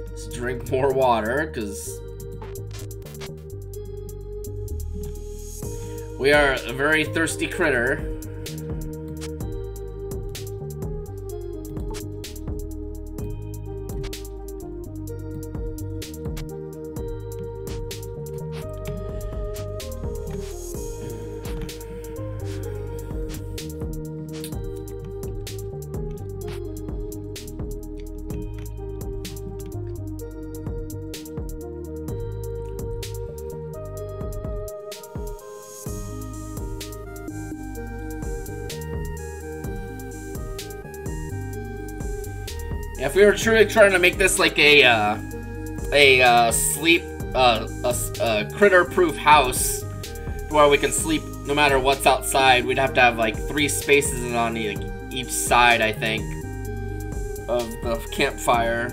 Let's drink more water, because we are a very thirsty critter. Truly trying to make this like a uh, a uh, sleep uh, a, a critter-proof house where we can sleep no matter what's outside, we'd have to have like three spaces on each side, I think, of the campfire.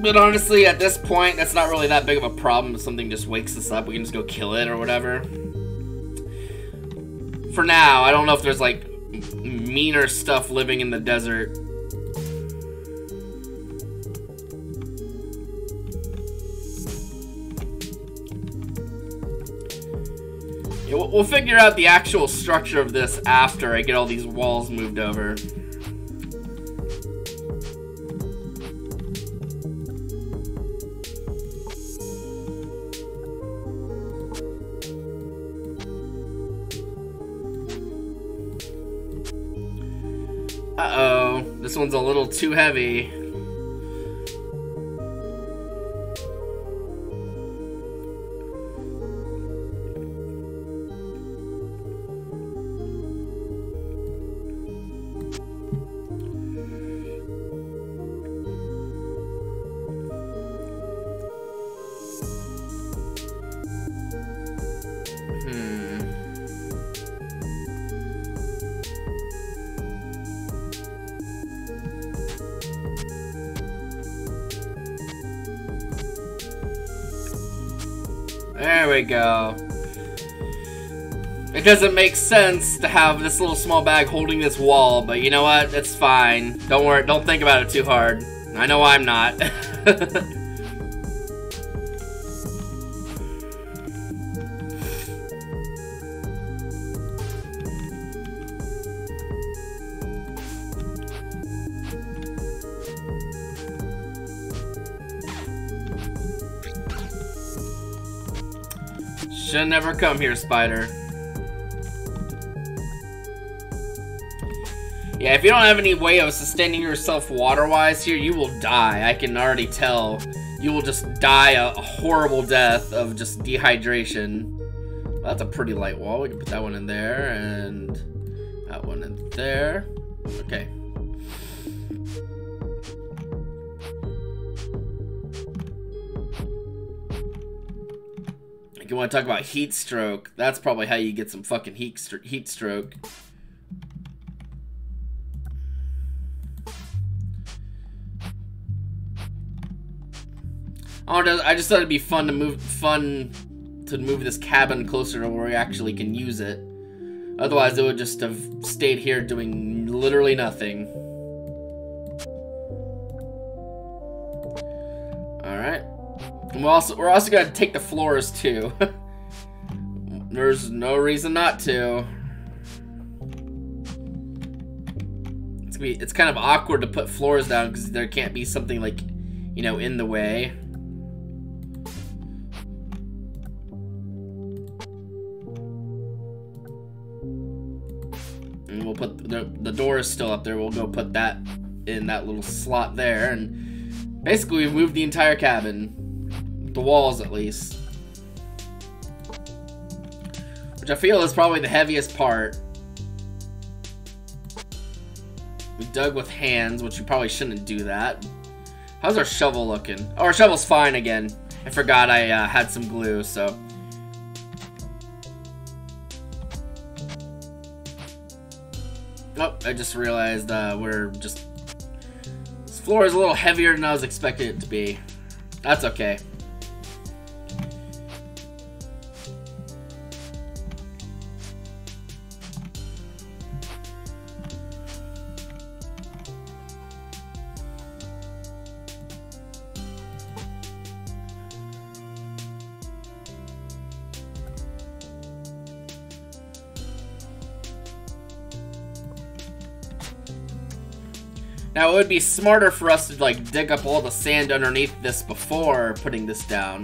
But honestly, at this point, that's not really that big of a problem. If something just wakes us up, we can just go kill it or whatever for now. I don't know if there's like meaner stuff living in the desert. Yeah, we'll figure out the actual structure of this after I get all these walls moved over. One's a little too heavy. Doesn't make sense to have this little small bag holding this wall, but you know what? It's fine. Don't worry, don't think about it too hard. I know I'm not. Should never come here, Spider. Yeah, if you don't have any way of sustaining yourself water-wise here, you will die. I can already tell. You will just die a, a horrible death of just dehydration. Well, that's a pretty light wall. We can put that one in there, and that one in there. Okay. If you want to talk about heat stroke, that's probably how you get some fucking heat, heat stroke. Oh, I just thought it'd be fun to move, fun to move this cabin closer to where we actually can use it. Otherwise, it would just have stayed here doing literally nothing. Alright. We're also, we're also gonna take the floors, too. There's no reason not to. It's, be, it's kind of awkward to put floors down because there can't be something like, you know, in the way. Put the, the door is still up there. We'll go put that in that little slot there. And basically, we've moved the entire cabin. The walls, at least. Which I feel is probably the heaviest part. We dug with hands, which we probably shouldn't do that. How's our shovel looking? Oh, our shovel's fine again. I forgot I uh, had some glue, so... Oh, I just realized uh, we're just... This floor is a little heavier than I was expecting it to be. That's okay. Now, it would be smarter for us to, like, dig up all the sand underneath this before putting this down.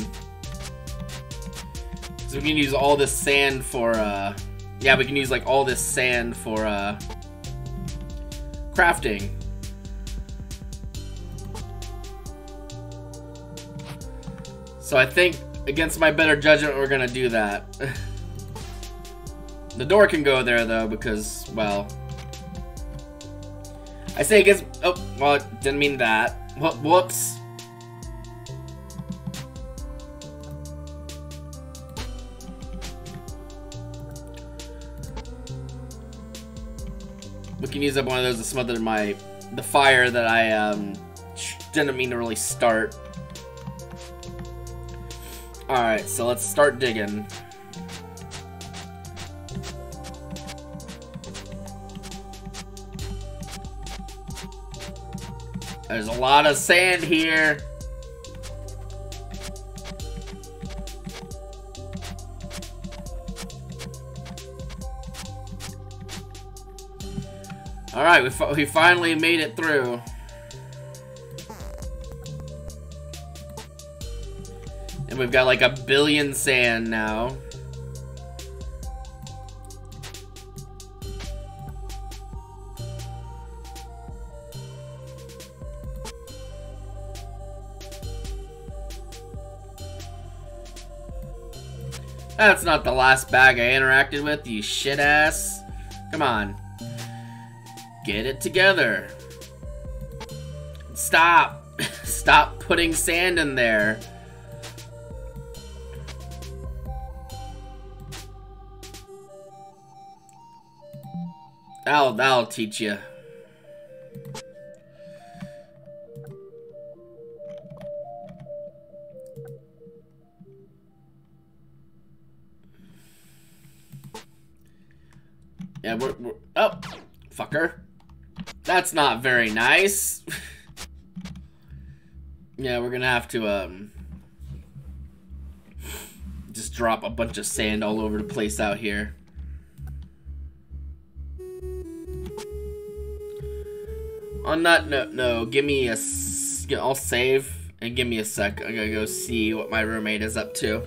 So we can use all this sand for, uh... Yeah, we can use, like, all this sand for, uh... Crafting. So I think, against my better judgment, we're gonna do that. the door can go there, though, because, well... I say against... Oh, well, didn't mean that. What? Whoops. We can use up one of those to smother my... The fire that I, um... Didn't mean to really start. Alright, so let's start digging. There's a lot of sand here. Alright, we, we finally made it through. And we've got like a billion sand now. That's not the last bag I interacted with, you shit ass. Come on. Get it together. Stop. Stop putting sand in there. That'll, that'll teach you. Yeah, we're, we're oh, fucker. That's not very nice. yeah, we're gonna have to, um, just drop a bunch of sand all over the place out here. On that note, no, give me a, I'll save and give me a sec. I gotta go see what my roommate is up to.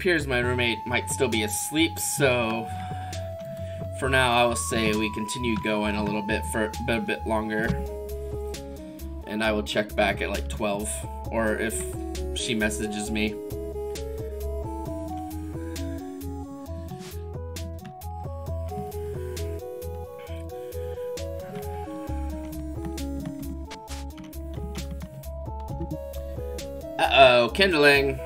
Appears my roommate might still be asleep, so for now I will say we continue going a little bit for a bit longer. And I will check back at like 12 or if she messages me. Uh-oh, kindling.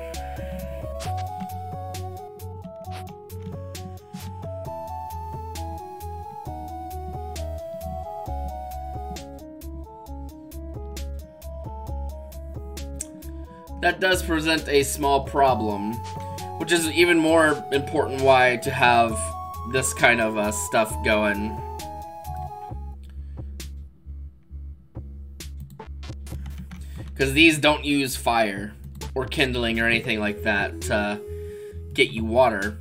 That does present a small problem, which is even more important why to have this kind of uh, stuff going. Because these don't use fire or kindling or anything like that to get you water.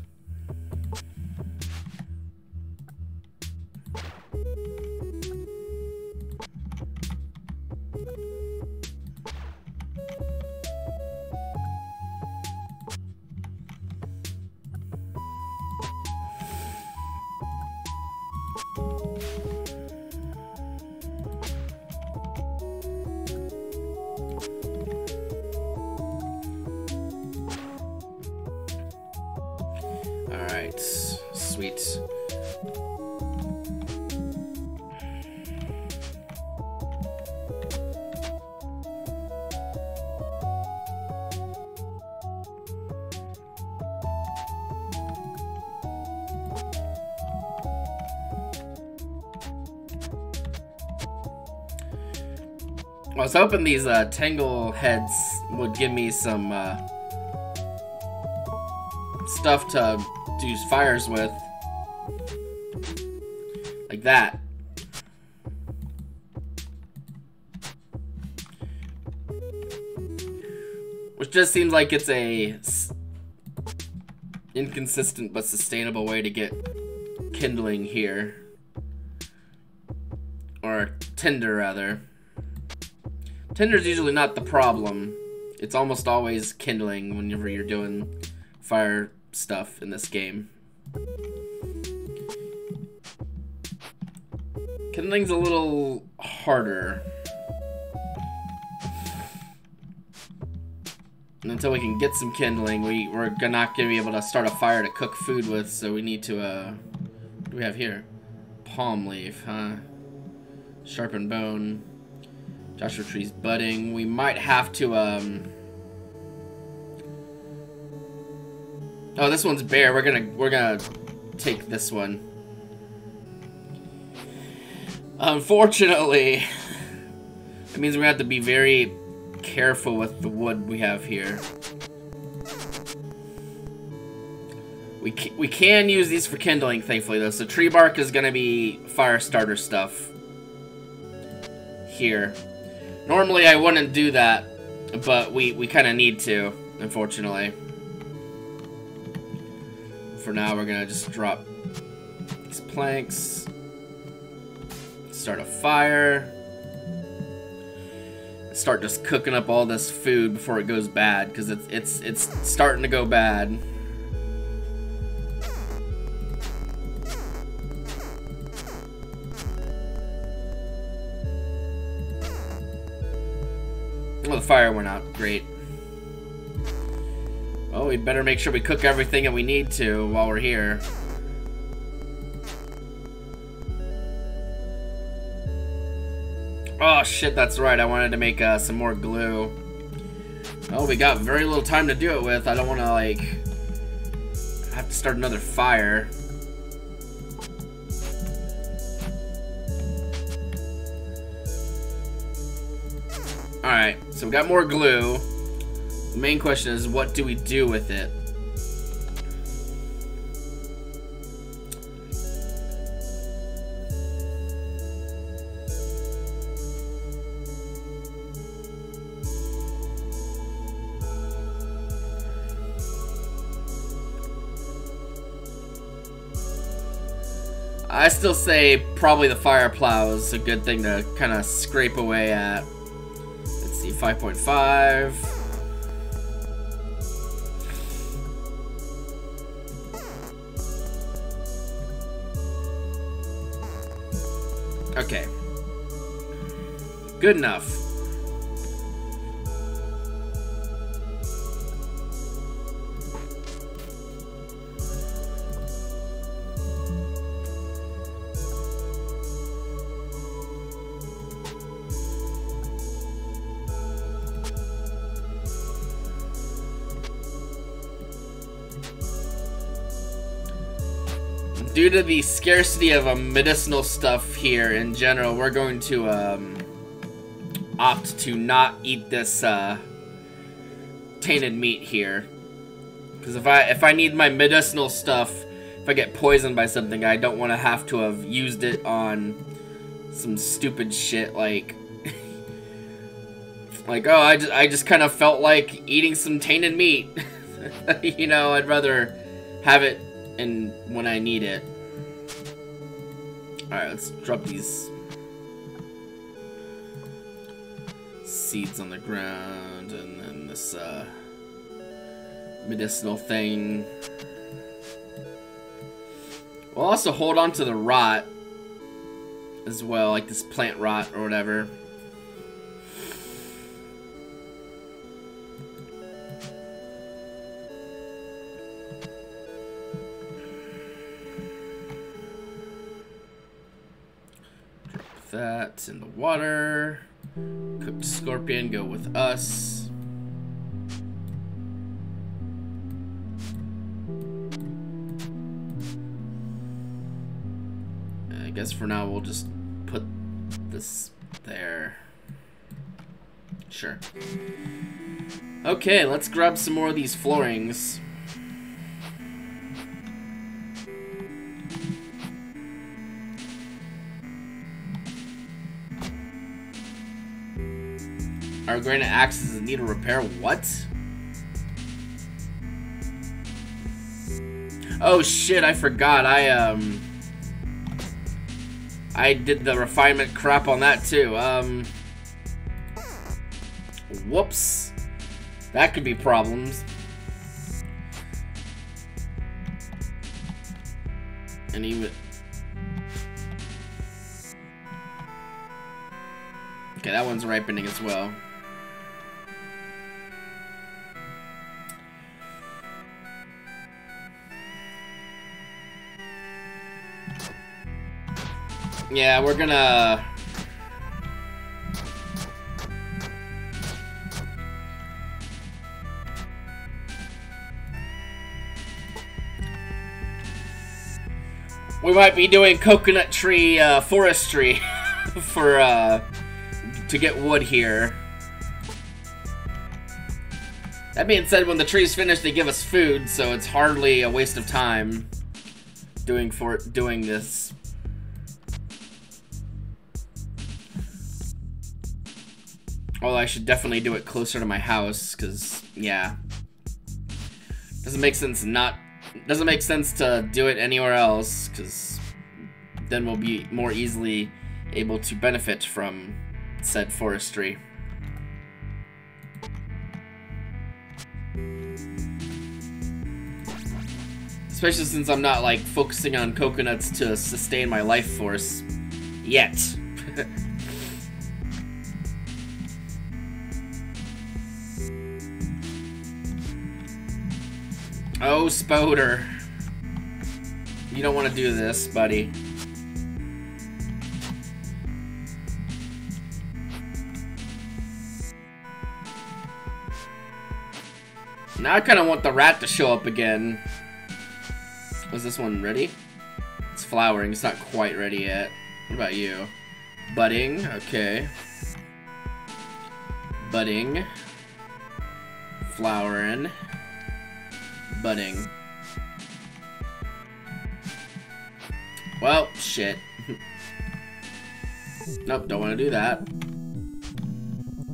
Hoping these uh, Tangle heads would give me some uh, stuff to do fires with. Like that. Which just seems like it's a inconsistent but sustainable way to get kindling here. Or tinder, rather. Tinder's usually not the problem. It's almost always kindling whenever you're doing fire stuff in this game. Kindling's a little harder. And until we can get some kindling, we, we're not going to be able to start a fire to cook food with, so we need to, uh... What do we have here? Palm leaf, huh? Sharpened bone. Joshua tree's budding. We might have to, um... Oh, this one's bare. We're gonna, we're gonna take this one. Unfortunately, it means we have to be very careful with the wood we have here. We, ca we can use these for kindling, thankfully, though. So tree bark is to be fire starter stuff here. Normally I wouldn't do that, but we, we kind of need to, unfortunately. For now, we're going to just drop these planks. Start a fire. Start just cooking up all this food before it goes bad, because it's, it's, it's starting to go bad. Fire went out. Great. Well, we better make sure we cook everything that we need to while we're here. Oh, shit, that's right. I wanted to make uh, some more glue. Oh, we got very little time to do it with. I don't want to, like, have to start another fire. Alright, so we got more glue. The main question is, what do we do with it? I still say probably the fire plow is a good thing to kind of scrape away at see, 5.5. Okay. Good enough. Due to the scarcity of um, medicinal stuff here in general, we're going to um, opt to not eat this uh, tainted meat here. Because if I if I need my medicinal stuff, if I get poisoned by something, I don't want to have to have used it on some stupid shit like like oh I just I just kind of felt like eating some tainted meat. you know, I'd rather have it and when I need it. Alright, let's drop these seeds on the ground and then this uh, medicinal thing. We'll also hold on to the rot as well, like this plant rot or whatever. That in the water. Cooked scorpion, go with us. I guess for now we'll just put this there. Sure. Okay, let's grab some more of these floorings. Our granite axes need a repair. What? Oh shit, I forgot. I, um... I did the refinement crap on that too. Um... Whoops. That could be problems. And even... Okay, that one's ripening as well. Yeah, we're gonna... We might be doing coconut tree uh, forestry for uh, to get wood here. That being said, when the tree's finished, they give us food, so it's hardly a waste of time doing for doing this. Although I should definitely do it closer to my house, because, yeah. Doesn't make sense not... Doesn't make sense to do it anywhere else, because then we'll be more easily able to benefit from said forestry. Especially since I'm not, like, focusing on coconuts to sustain my life force yet. Oh, Spoder. You don't want to do this, buddy. Now I kind of want the rat to show up again. Was this one ready? It's flowering. It's not quite ready yet. What about you? Budding. Okay. Budding. Flowering budding. Well, shit. nope, don't want to do that.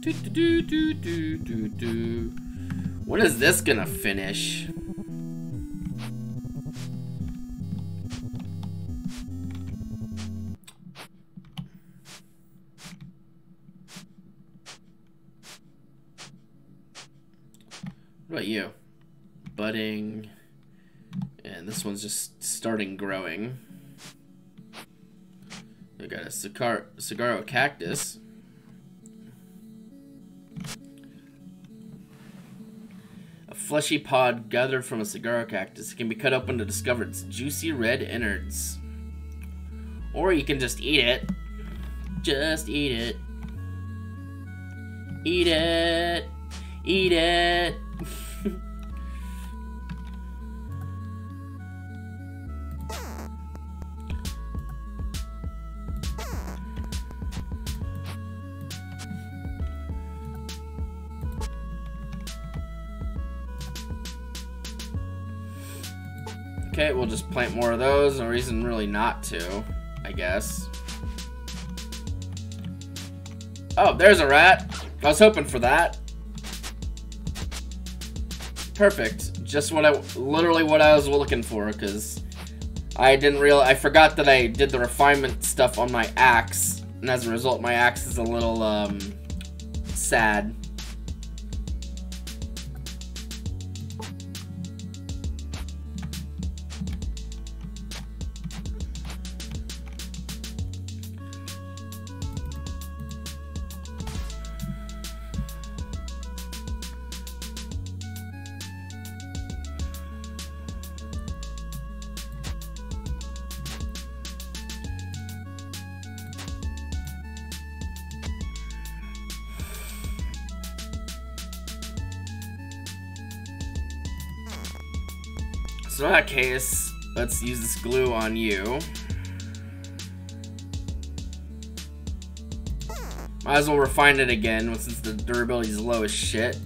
Do, do, do, do, do, do. When is this gonna finish? What about you? Budding. And this one's just starting growing. We got a cigar saguaro cactus. A fleshy pod gathered from a saguaro cactus. Can be cut open to discover its juicy red innards. Or you can just eat it. Just eat it. Eat it. Eat it. Okay, we'll just plant more of those. No reason really not to, I guess. Oh, there's a rat. I was hoping for that. Perfect. Just what I, literally what I was looking for, because I didn't real, I forgot that I did the refinement stuff on my axe, and as a result, my axe is a little, um, sad. That case, let's use this glue on you. Might as well refine it again since the durability is low as shit.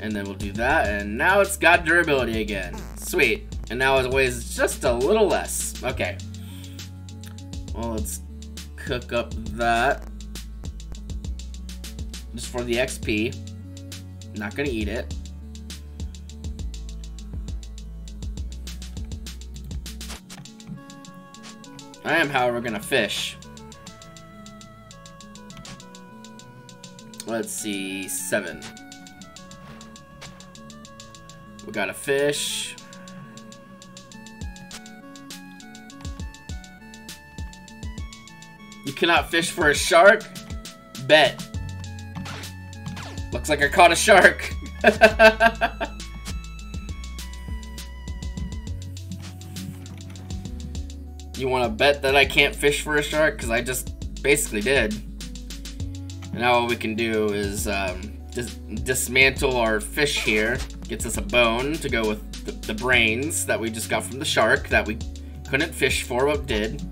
And then we'll do that, and now it's got durability again. Sweet. And now it weighs just a little less. Okay. Well, let's cook up that. Just for the XP. Not gonna eat it. I am, however, gonna fish. Let's see, seven. We got a fish. You cannot fish for a shark? Bet. Looks like I caught a shark. You want to bet that I can't fish for a shark? Because I just basically did. And now what we can do is um, dis dismantle our fish here. Gets us a bone to go with the, the brains that we just got from the shark that we couldn't fish for but did.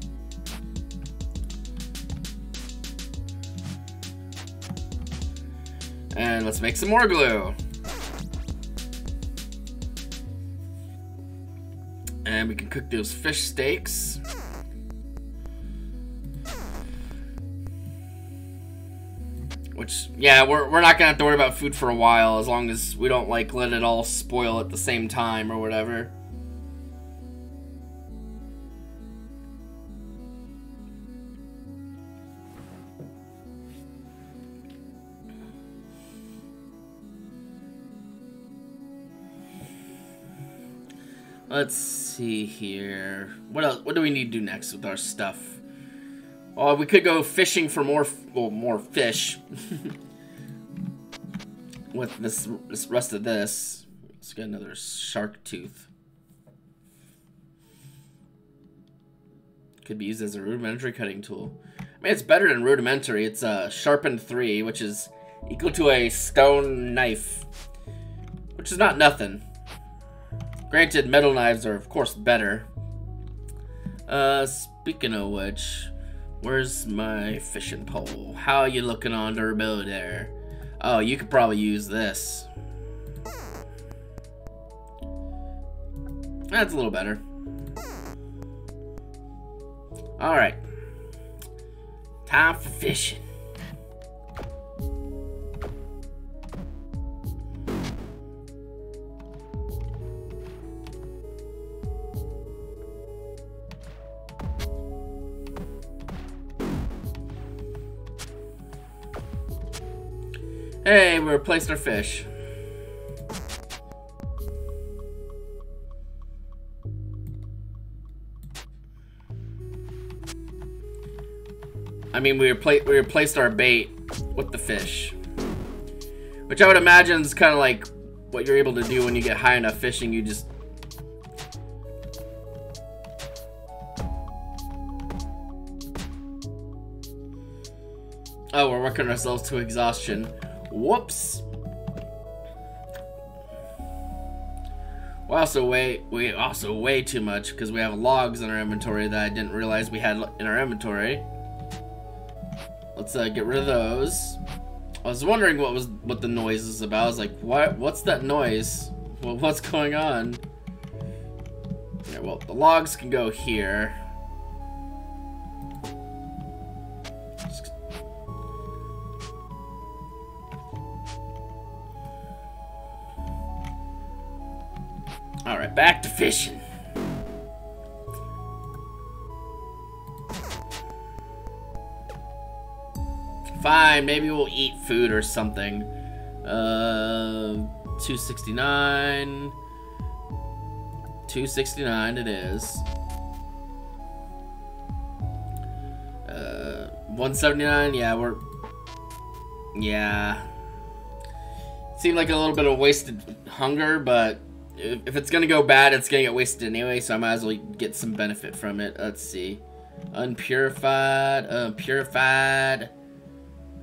And let's make some more glue. And we can cook those fish steaks. Yeah, we're, we're not gonna have to worry about food for a while as long as we don't, like, let it all spoil at the same time or whatever. Let's see here. What else? What do we need to do next with our stuff? Oh, we could go fishing for more, well, more fish. with this, this rest of this. Let's get another shark tooth. Could be used as a rudimentary cutting tool. I mean, it's better than rudimentary. It's a sharpened 3, which is equal to a stone knife. Which is not nothing. Granted, metal knives are, of course, better. Uh, speaking of which, where's my fishing pole? How are you looking on durability there? Oh, you could probably use this. That's a little better. Alright. Time for fishing. Hey, we replaced our fish. I mean, we, repla we replaced our bait with the fish. Which I would imagine is kind of like what you're able to do when you get high enough fishing. You just... Oh, we're working ourselves to exhaustion. Whoops. We also weigh we also weigh too much because we have logs in our inventory that I didn't realize we had in our inventory. Let's uh, get rid of those. I was wondering what was what the noise is about. I was like, what? What's that noise? Well, what's going on? Yeah, well, the logs can go here. All right, back to fishing. Fine, maybe we'll eat food or something. Uh, 269. 269 it is. Uh, 179, yeah, we're... Yeah. Seemed like a little bit of wasted hunger, but if it's gonna go bad, it's gonna get wasted anyway, so I might as well get some benefit from it. Let's see. Unpurified, unpurified.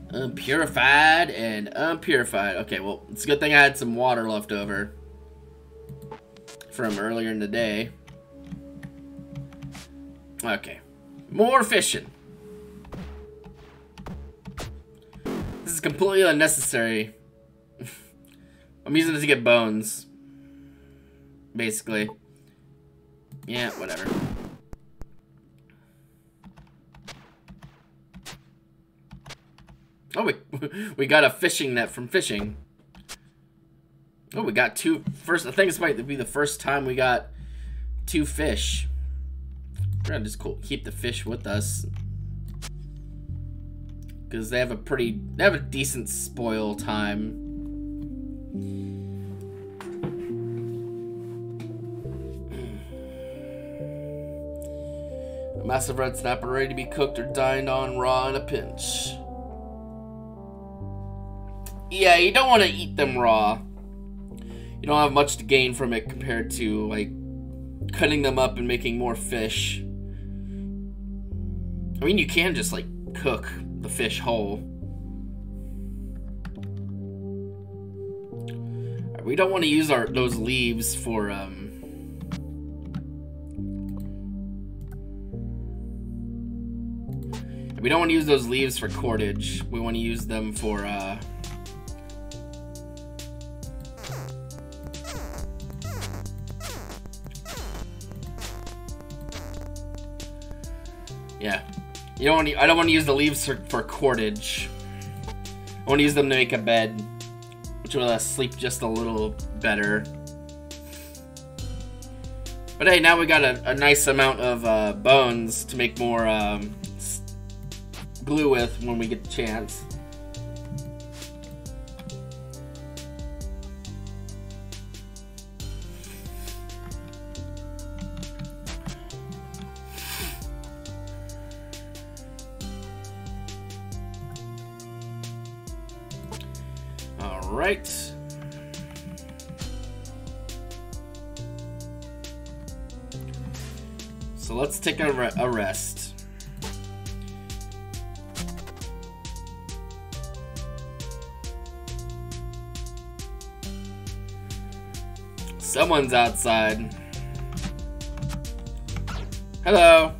Unpurified and unpurified. Okay, well, it's a good thing I had some water left over from earlier in the day. Okay. More fishing. This is completely unnecessary. I'm using it to get bones. Basically. Yeah, whatever. Oh, we, we got a fishing net from fishing. Oh, we got two first. I think this might be the first time we got two fish. We're gonna just keep the fish with us because they have a pretty, they have a decent spoil time. Massive red snapper ready to be cooked or dined on raw in a pinch. Yeah, you don't want to eat them raw. You don't have much to gain from it compared to, like, cutting them up and making more fish. I mean, you can just, like, cook the fish whole. We don't want to use our those leaves for, um... We don't want to use those leaves for cordage. We want to use them for, uh... Yeah. You don't want to, I don't want to use the leaves for, for cordage. I want to use them to make a bed, which will us sleep just a little better. But hey, now we got a, a nice amount of uh, bones to make more um, glue with when we get the chance. right. So let's take a, re a rest. Someone's outside. Hello.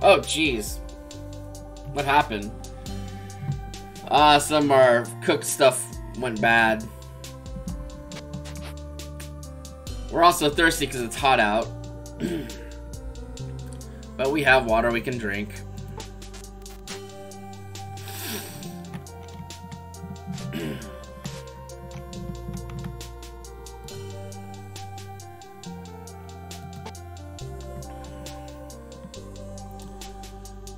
Oh, jeez. What happened? Ah, uh, some of our cooked stuff went bad. We're also thirsty because it's hot out. But we have water we can drink.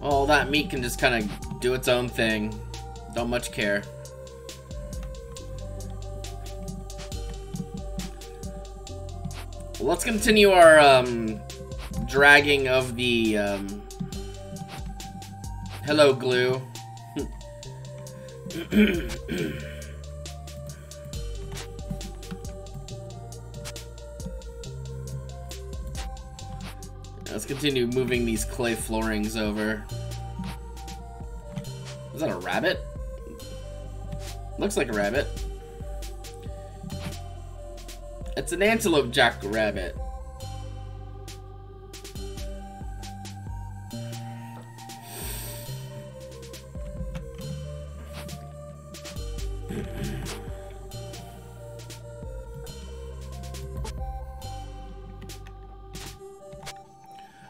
All that meat can just kind of do its own thing. Don't much care. Let's continue our um, dragging of the um, hello glue. Let's continue moving these clay floorings over. Is that a rabbit? Looks like a rabbit. It's an antelope jackrabbit.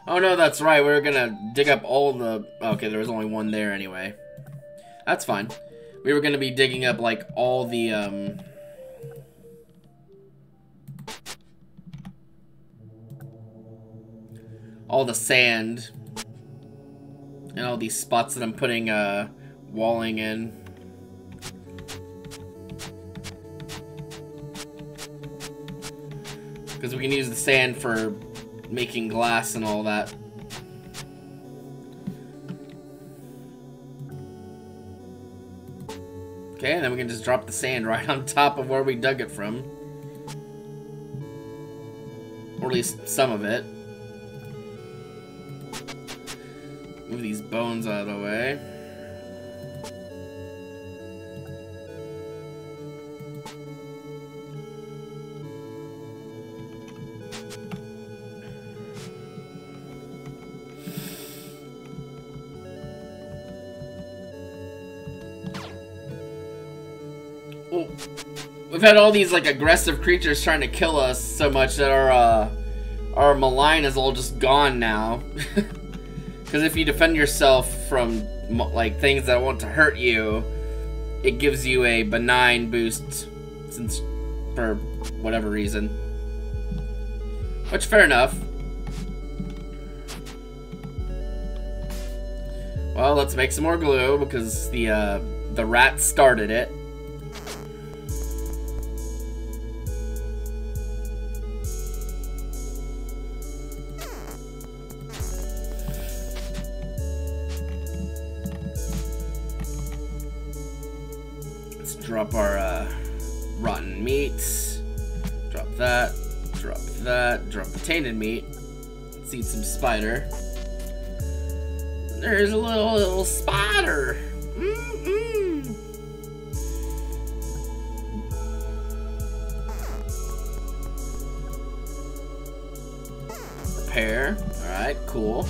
Oh no, that's right. We are gonna dig up all the... Okay, there was only one there anyway. That's fine. We were gonna be digging up, like, all the, um... All the sand. And all these spots that I'm putting, uh, walling in. Because we can use the sand for making glass and all that. Okay, and then we can just drop the sand right on top of where we dug it from. Or at least some of it. Move these bones out of the way. Had all these like aggressive creatures trying to kill us so much that our uh, our malign is all just gone now. Because if you defend yourself from like things that want to hurt you, it gives you a benign boost, since for whatever reason. Which fair enough. Well, let's make some more glue because the uh, the rat started it. Drop our uh, rotten meats. Drop that. Drop that. Drop the tainted meat. Let's eat some spider. There's a little little spider. Mm -mm. Repair. All right, cool.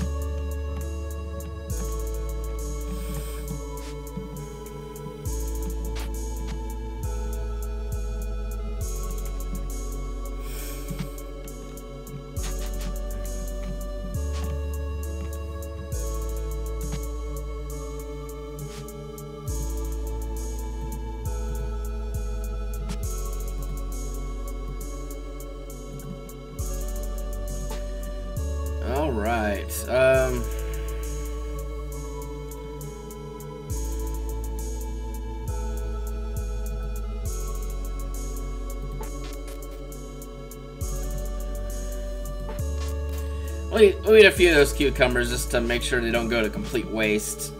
Those cucumbers just to make sure they don't go to complete waste.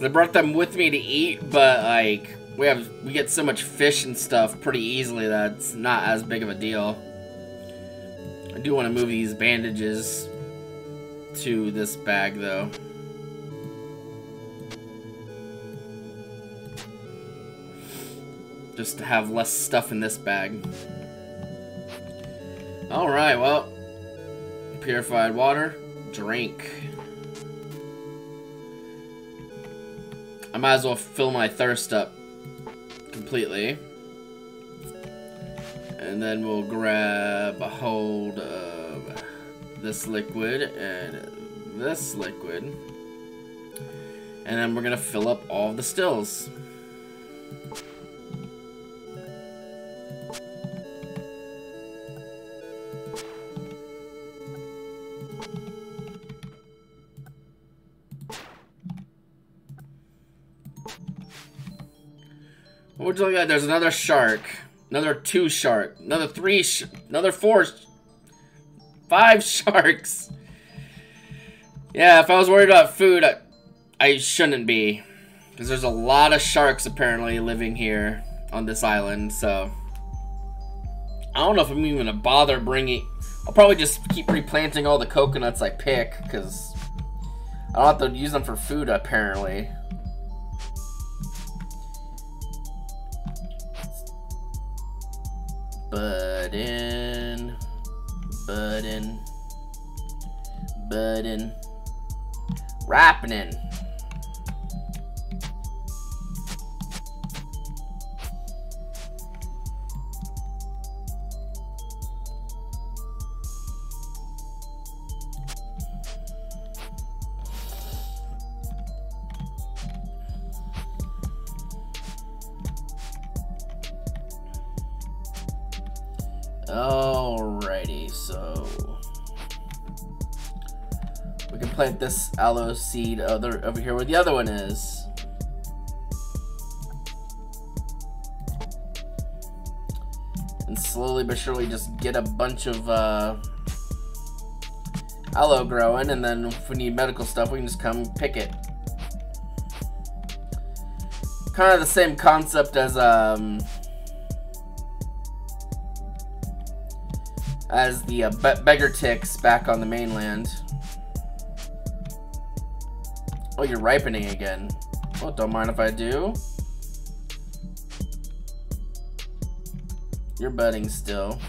I brought them with me to eat, but like we have we get so much fish and stuff pretty easily that it's not as big of a deal. I do want to move these bandages to this bag, though. Just to have less stuff in this bag. Alright, well. Purified water. Drink. I might as well fill my thirst up completely. And then we'll grab a hold of this liquid and this liquid. And then we're to fill up all the stills. There's another shark. Another two shark. Another three. another four Five sharks. Yeah, if I was worried about food, I, I shouldn't be. Because there's a lot of sharks apparently living here on this island, so... I don't know if I'm even gonna bother bringing... I'll probably just keep replanting all the coconuts I pick, because... I don't have to use them for food, apparently. Button... Button... Button... Ripening. Plant this aloe seed other over here where the other one is. And slowly but surely just get a bunch of uh, aloe growing and then if we need medical stuff we can just come pick it. Kind of the same concept as um, as the uh, be beggar ticks back on the mainland. Oh, you're ripening again. Well, don't mind if I do. You're budding still.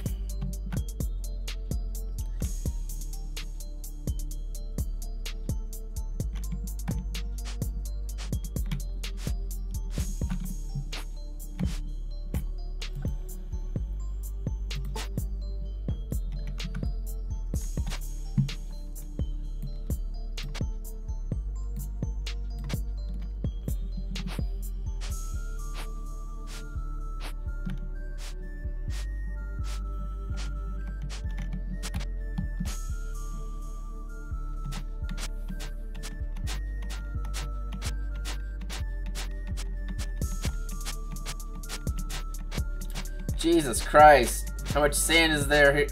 Christ. How much sand is there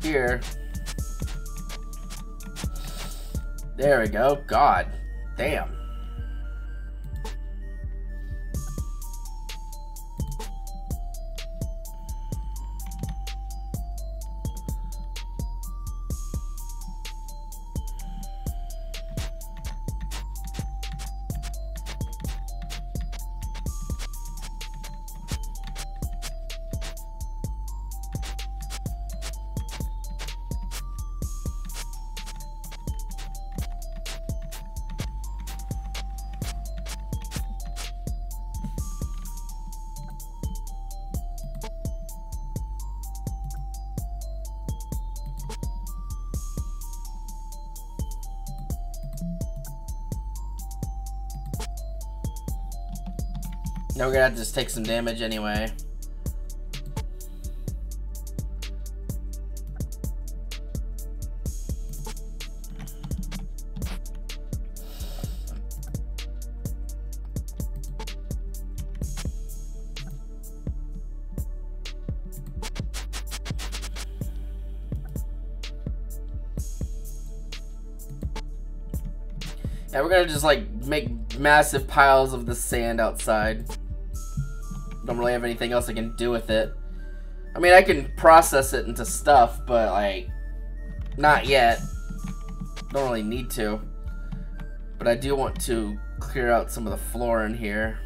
here? There we go. God. Damn. We're gonna have to just take some damage anyway. Yeah, we're gonna just like make massive piles of the sand outside. Don't really have anything else I can do with it. I mean, I can process it into stuff, but, like, not yet. Don't really need to. But I do want to clear out some of the floor in here.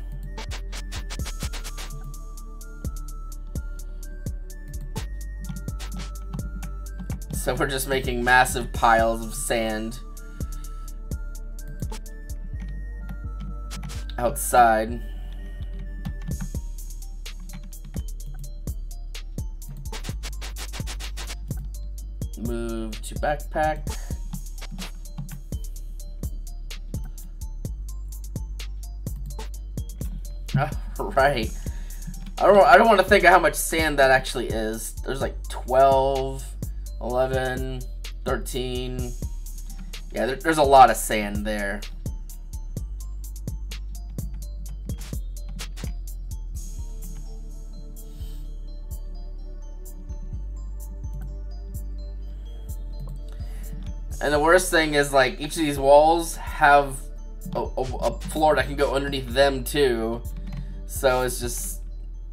So we're just making massive piles of sand outside. Backpack. right. I don't I don't want to think of how much sand that actually is. There's like 12, 11, 13. Yeah, there, there's a lot of sand there. And the worst thing is, like, each of these walls have a, a, a floor that can go underneath them, too. So it's just,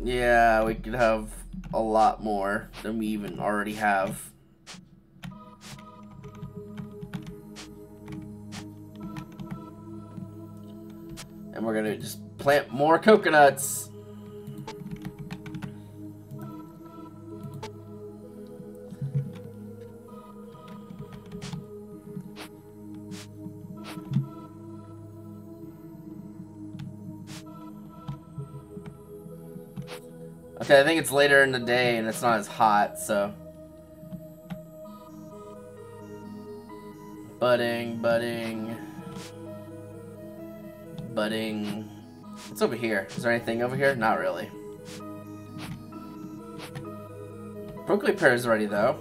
yeah, we could have a lot more than we even already have. And we're gonna just plant more coconuts. I think it's later in the day and it's not as hot, so. Budding, budding. Budding. What's over here? Is there anything over here? Not really. Prickly pear is ready, though.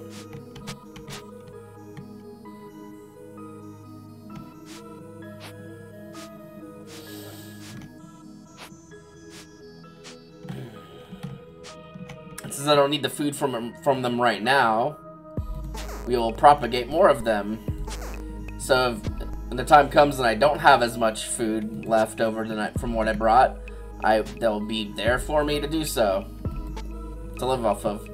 Since I don't need the food from, from them right now, we will propagate more of them. So when the time comes and I don't have as much food left over tonight from what I brought, I they'll be there for me to do so. To live off of.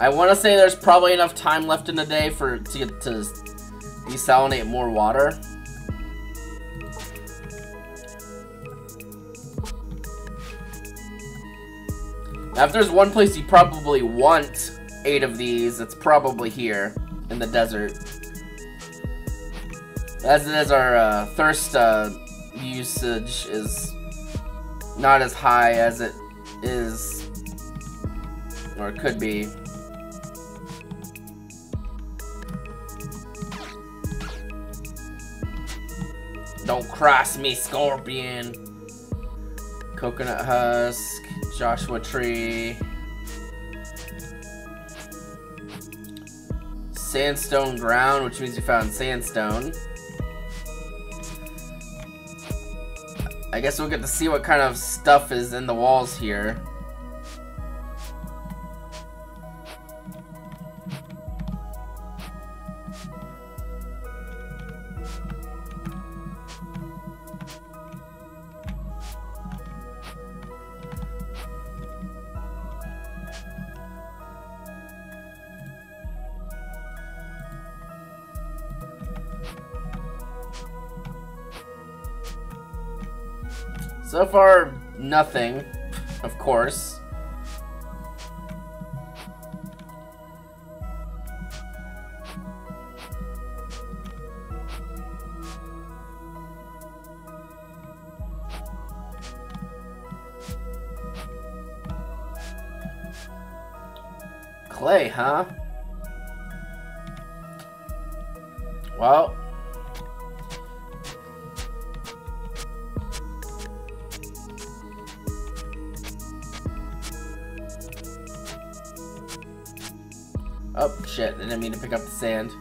I want to say there's probably enough time left in the day for to to desalinate more water. Now, if there's one place you probably want eight of these, it's probably here in the desert. As it is, our uh, thirst uh, usage is not as high as it is, or could be. Don't cross me, Scorpion. Coconut husk, Joshua tree. Sandstone ground, which means you found sandstone. I guess we'll get to see what kind of stuff is in the walls here. So far, nothing, of course. Clay, huh? Well, Oh, shit. I didn't mean to pick up the sand.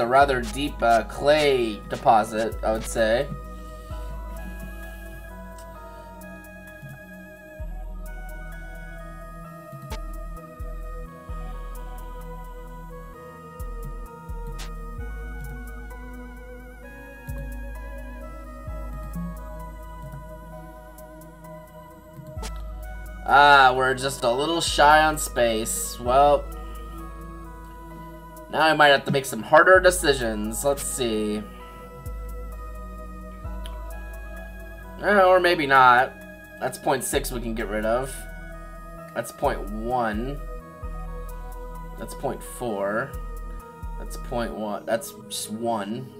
a rather deep uh, clay deposit, I would say. Ah, we're just a little shy on space. Well, now I might have to make some harder decisions. Let's see. Eh, or maybe not. That's 0.6 we can get rid of. That's 0.1. That's 0.4. That's 0.1. That's 1.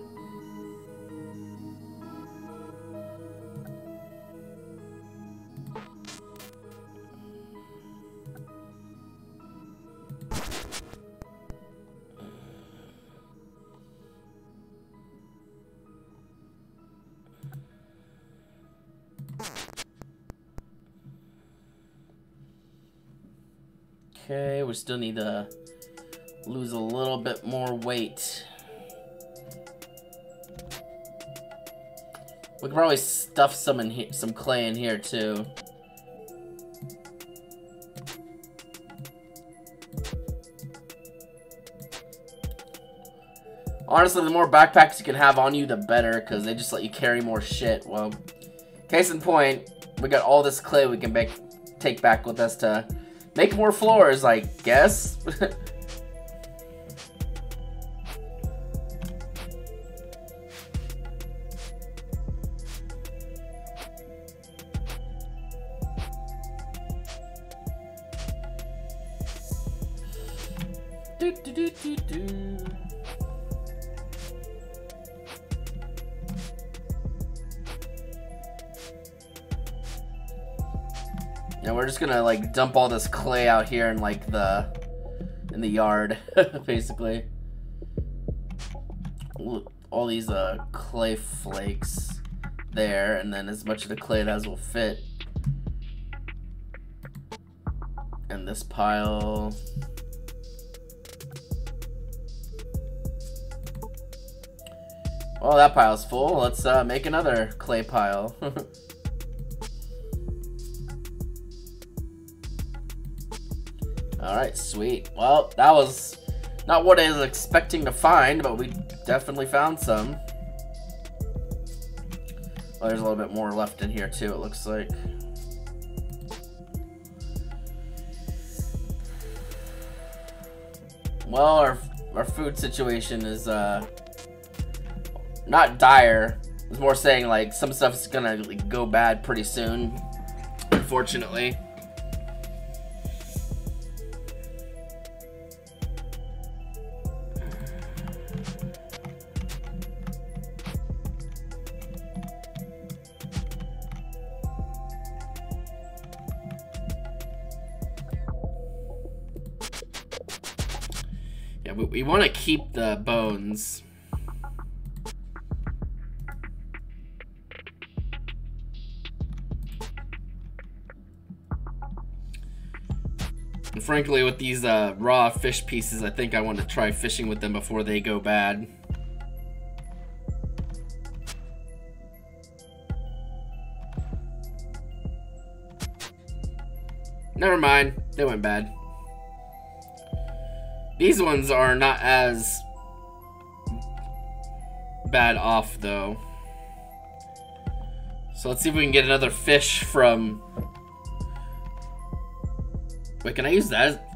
Okay, we still need to lose a little bit more weight. We can probably stuff some in here, some clay in here too. Honestly, the more backpacks you can have on you, the better, because they just let you carry more shit. Well, case in point, we got all this clay we can make, take back with us to Make more floors, I guess. gonna like dump all this clay out here in like the in the yard, basically. All these uh clay flakes there, and then as much of the clay as will fit. And this pile. Well, that pile's full. Let's uh, make another clay pile. Alright, sweet. Well, that was not what I was expecting to find, but we definitely found some. Well, there's a little bit more left in here too, it looks like. Well, our, our food situation is, uh, not dire. It's more saying, like, some stuff's gonna like, go bad pretty soon, unfortunately. Want to keep the bones. And frankly, with these uh, raw fish pieces, I think I want to try fishing with them before they go bad. Never mind, they went bad. These ones are not as bad off, though. So let's see if we can get another fish from... Wait, can I use that?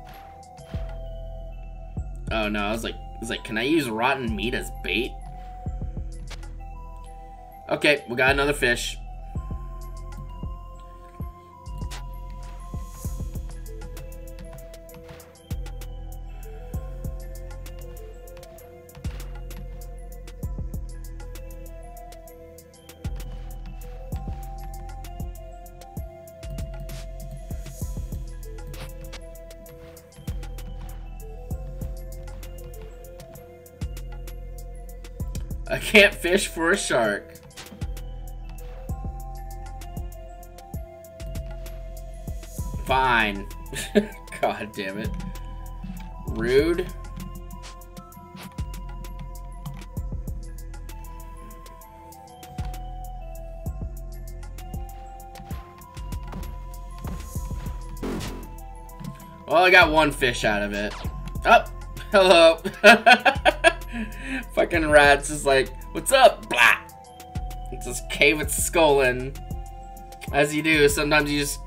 Oh, no, I was like, I was like, can I use rotten meat as bait? Okay, we got another fish. Can't fish for a shark. Fine. God damn it. Rude. Well, I got one fish out of it. Oh, hello. Fucking rats is like, what's up? Blah! It just cave its skull in. As you do, sometimes you just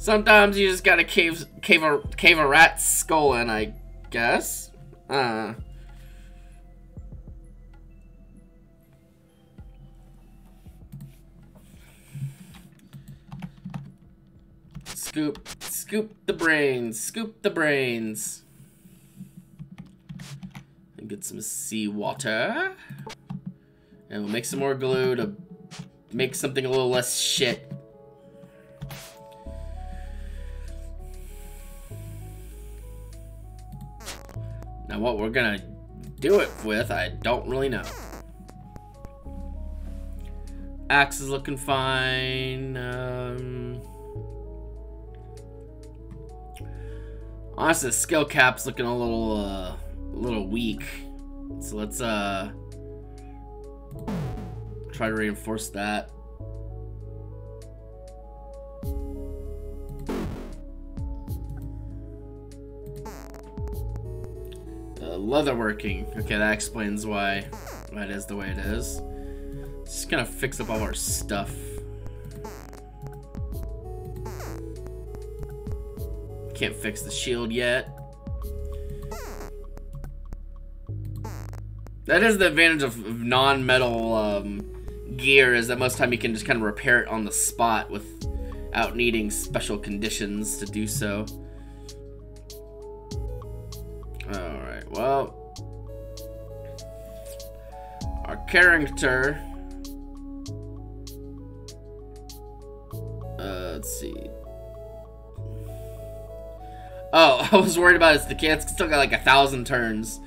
Sometimes you just gotta cave cave a cave a rat's skull in, I guess. Uh. Scoop, scoop the brains, scoop the brains. And get some seawater. And we'll make some more glue to make something a little less shit. Now what we're gonna do it with, I don't really know. Axe is looking fine. Um, honestly, the skill cap's looking a little, uh, a little weak. So let's, uh, try to reinforce that. Uh, leatherworking. Okay, that explains why that is the way it is. Just gonna fix up all our stuff. Can't fix the shield yet. That is the advantage of, non-metal um, gear, is that most time you can just kind of repair it on the spot without needing special conditions to do so. Alright, well, our character. Uh, let's see. Oh, I was worried about it. The cat's still got like a thousand turns.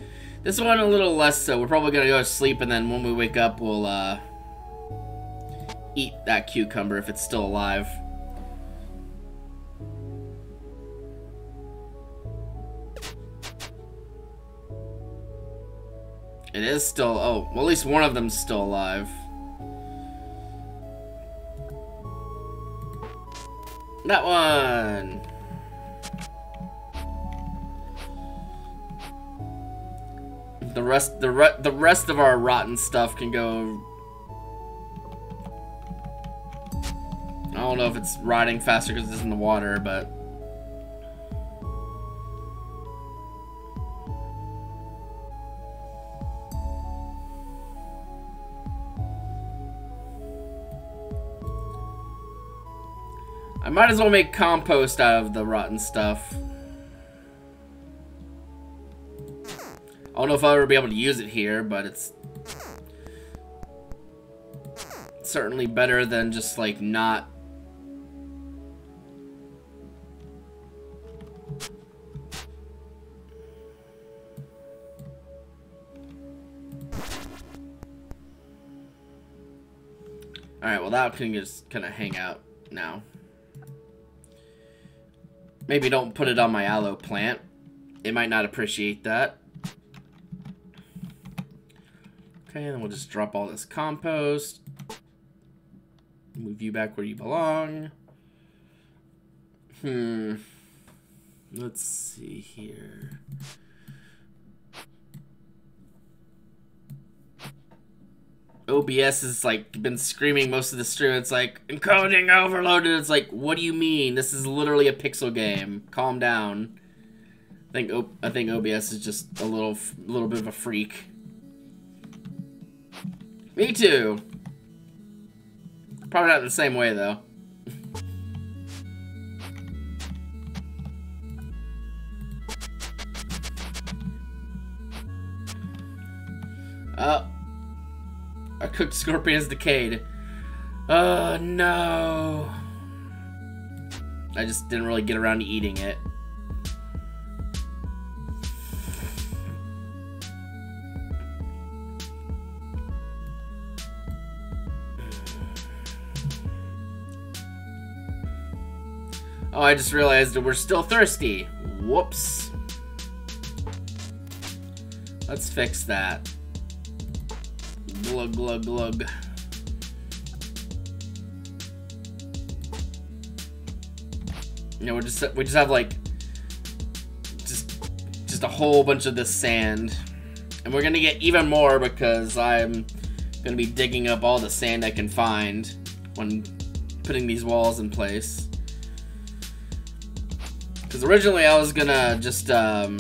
This one a little less so. We're probably gonna go to sleep and then when we wake up, we'll uh, eat that cucumber if it's still alive. It is still... Oh, well, at least one of them's still alive. That one! The rest, the re the rest of our rotten stuff can go. I don't know if it's rotting faster because it's in the water, but I might as well make compost out of the rotten stuff. I don't know if I'll ever be able to use it here, but it's certainly better than just like not Alright, well that can just kind of hang out now. Maybe don't put it on my aloe plant. It might not appreciate that. Okay, then we'll just drop all this compost. Move you back where you belong. Hmm. Let's see here. OBS has like been screaming most of the stream. It's like encoding overloaded. It's like, what do you mean? This is literally a pixel game. Calm down. I think o I think OBS is just a little little bit of a freak. Me too. Probably not the same way though. Uh, oh. A cooked scorpion has decayed. Oh, no. I just didn't really get around to eating it. Oh, I just realized that we're still thirsty. Whoops. Let's fix that. Glug, glug, glug. You know, we just we just have like just just a whole bunch of this sand, and we're gonna get even more because I'm gonna be digging up all the sand I can find when putting these walls in place. Because originally I was gonna just, um,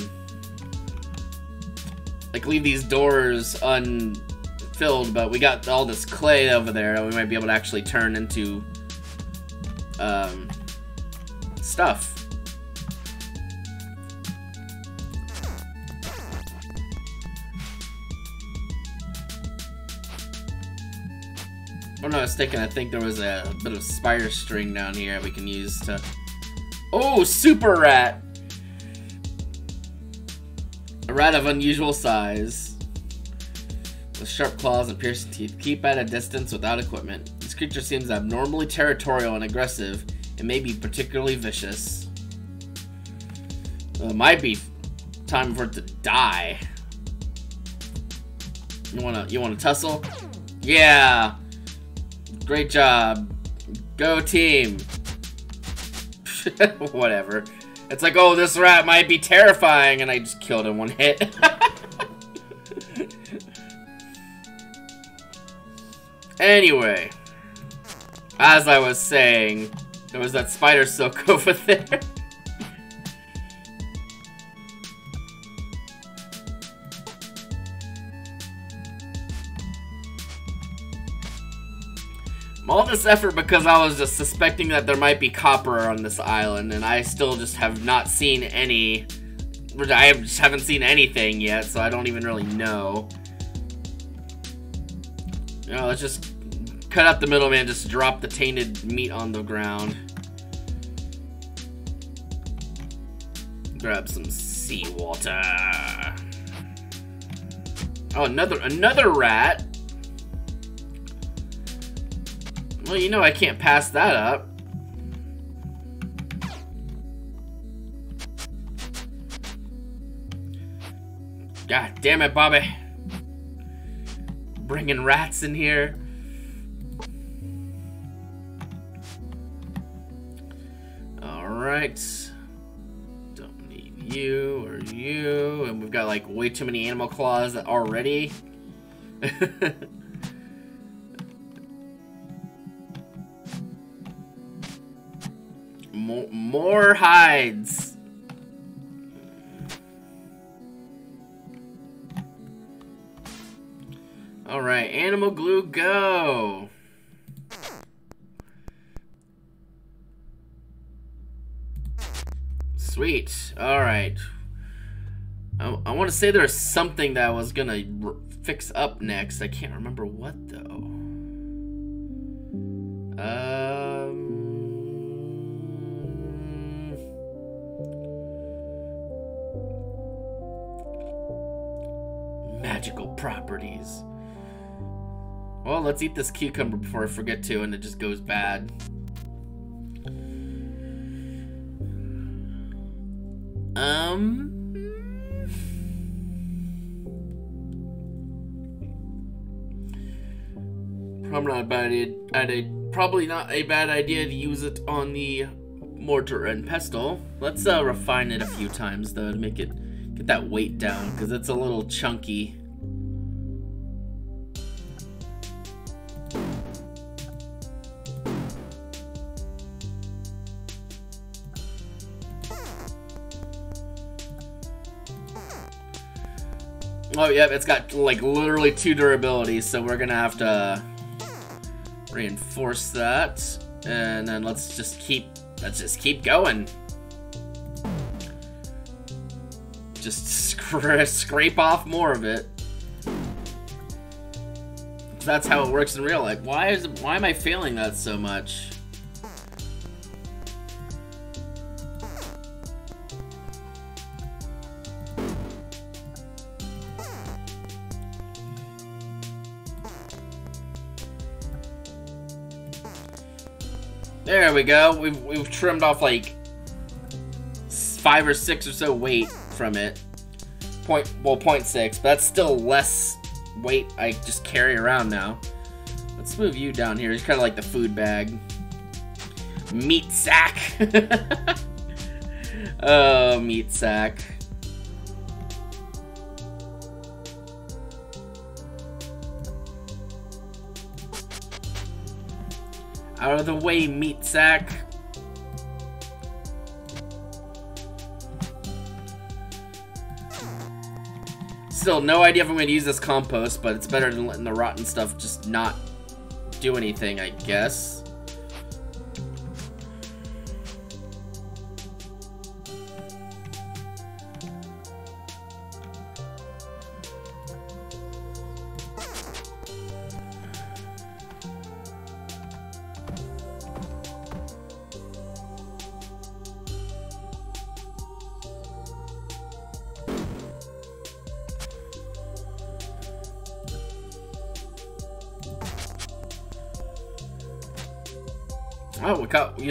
like leave these doors unfilled, but we got all this clay over there that we might be able to actually turn into, um, stuff. I'm not mistaken, I think there was a bit of spider string down here we can use to... Oh, super rat! A rat of unusual size. With sharp claws and piercing teeth. Keep at a distance without equipment. This creature seems abnormally territorial and aggressive, and may be particularly vicious. It might be time for it to die. You wanna you wanna tussle? Yeah! Great job. Go team. Whatever. It's like, oh, this rat might be terrifying, and I just killed him one hit. anyway, as I was saying, there was that spider silk over there. All this effort because I was just suspecting that there might be copper on this island, and I still just have not seen any. I just haven't seen anything yet, so I don't even really know. You know, let's just cut out the middleman, just drop the tainted meat on the ground. Grab some seawater. Oh, another another rat. Well, you know I can't pass that up. God damn it, Bobby. Bringing rats in here. Alright. Don't need you or you. And we've got like way too many animal claws already. More, more hides. Alright, animal glue, go. Sweet. Alright. I, I want to say there's something that I was to fix up next. I can't remember what, though. Um... magical properties. Well, let's eat this cucumber before I forget to and it just goes bad. Um... Probably not a bad idea. Probably not a bad idea to use it on the mortar and pestle. Let's uh, refine it a few times though to make it get that weight down because it's a little chunky. Oh, yep, it's got, like, literally two durabilities, so we're gonna have to reinforce that. And then let's just keep, let's just keep going. Just scra scrape off more of it. That's how it works in real life. Why is, why am I failing that so much? There we go. We've, we've trimmed off like five or six or so weight from it. Point, well, point six, but that's still less weight I just carry around now. Let's move you down here. It's kind of like the food bag. Meat sack. oh, meat sack. Out of the way, meat sack. Still, no idea if I'm going to use this compost, but it's better than letting the rotten stuff just not do anything, I guess.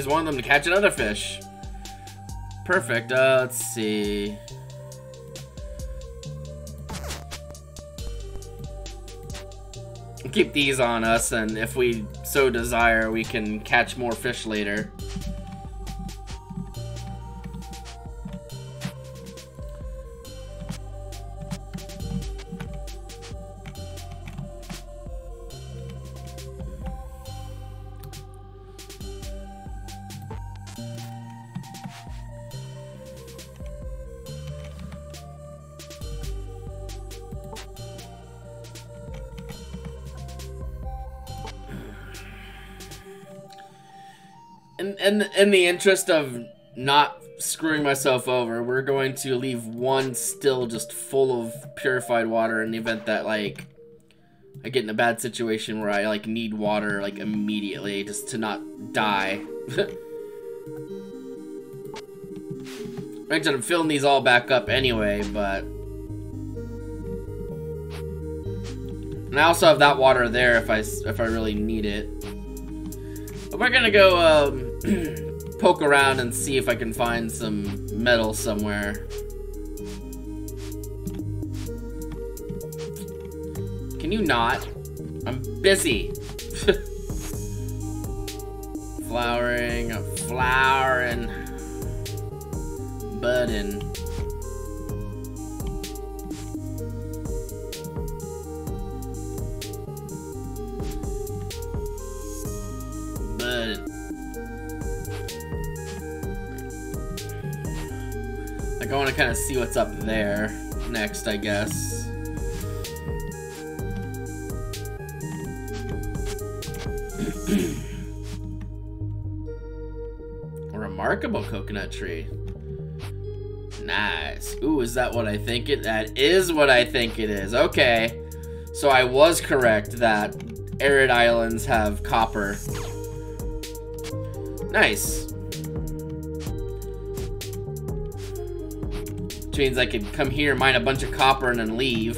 One of them to catch another fish. Perfect. Uh, let's see. keep these on us, and if we so desire, we can catch more fish later. In, the interest of not screwing myself over, we're going to leave one still just full of purified water in the event that, like, I get in a bad situation where I, like, need water, like, immediately just to not die. Granted, I'm filling these all back up anyway, but... And I also have that water there if I, if I really need it. But we're gonna go, um, poke around and see if I can find some metal somewhere. Can you not? I'm busy. flowering, flowering, budding. To kind of see what's up there next, I guess. Remarkable coconut tree. Nice. Ooh, is that what I think it? That is what I think it is. Okay. So I was correct that arid islands have copper. Nice. Which means I could come here, mine a bunch of copper, and then leave.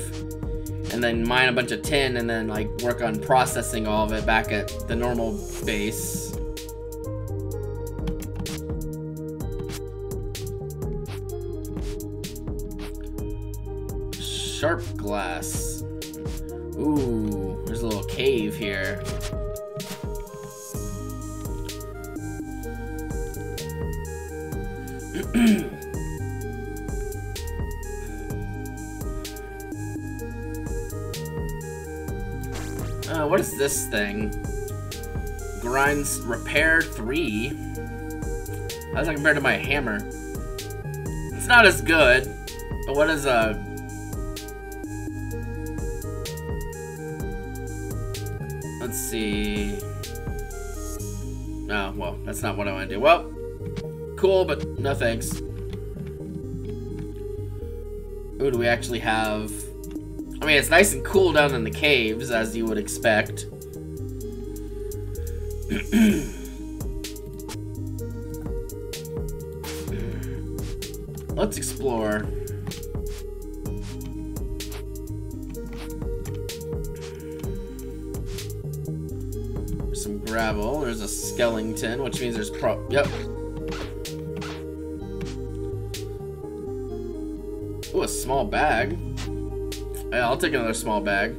And then mine a bunch of tin, and then, like, work on processing all of it back at the normal base. Sharp glass. Ooh, there's a little cave here. what is this thing? Grinds repair 3? How's that compared to my hammer? It's not as good. But what is a... Uh, let's see... Oh, well, that's not what I want to do. Well, cool, but no thanks. Ooh, do we actually have... I mean, it's nice and cool down in the caves, as you would expect. Let's explore. Some gravel. There's a skeleton, which means there's pro- Yep. Ooh, a small bag. Yeah, I'll take another small bag.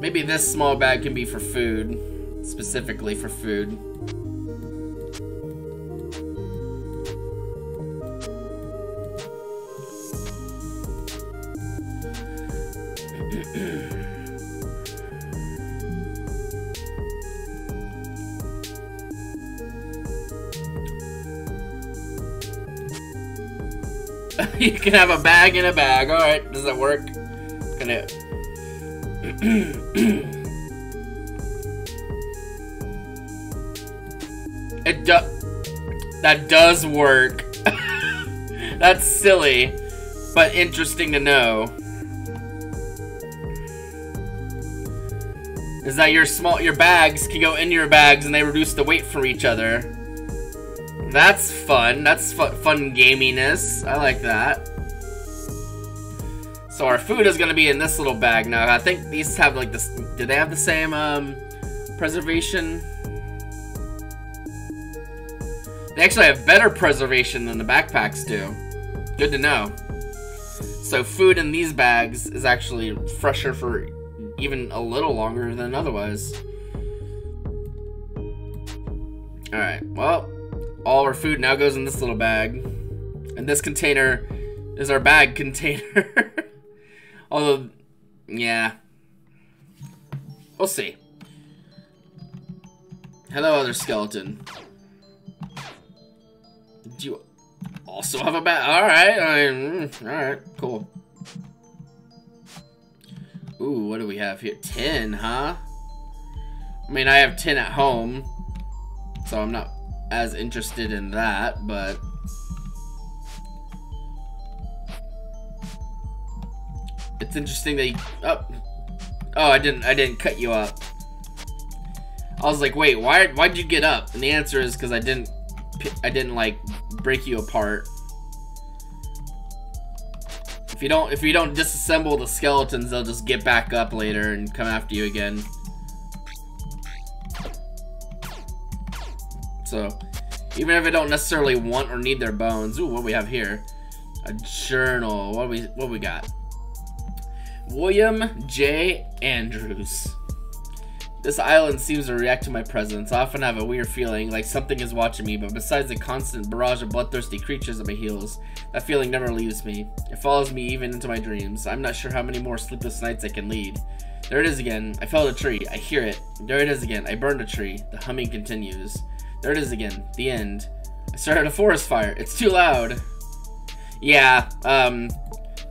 Maybe this small bag can be for food. Specifically for food. Can have a bag in a bag. All right, does that work? Can it? it does. That does work. That's silly, but interesting to know. Is that your small your bags can go in your bags and they reduce the weight for each other. That's fun. That's fu fun gaminess. I like that. So our food is gonna be in this little bag now. I think these have like this. Do they have the same um, preservation? They actually have better preservation than the backpacks do. Good to know. So food in these bags is actually fresher for even a little longer than otherwise. Alright, well, all our food now goes in this little bag. And this container is our bag container. Although, yeah. We'll see. Hello, other skeleton. Do you also have a bat? Alright, mm, alright, cool. Ooh, what do we have here? tin, huh? I mean, I have tin at home, so I'm not as interested in that, but... It's interesting that you... Oh, oh I didn't, I didn't cut you up. I was like, wait, why, why'd you get up? And the answer is because I didn't, I didn't, like, break you apart. If you don't, if you don't disassemble the skeletons, they'll just get back up later and come after you again. So, even if I don't necessarily want or need their bones. Ooh, what we have here? A journal. What we what we got? William J. Andrews. This island seems to react to my presence. I often have a weird feeling, like something is watching me, but besides the constant barrage of bloodthirsty creatures at my heels, that feeling never leaves me. It follows me even into my dreams. I'm not sure how many more sleepless nights I can lead. There it is again. I felled a tree. I hear it. There it is again. I burned a tree. The humming continues. There it is again. The end. I started a forest fire. It's too loud. Yeah, um,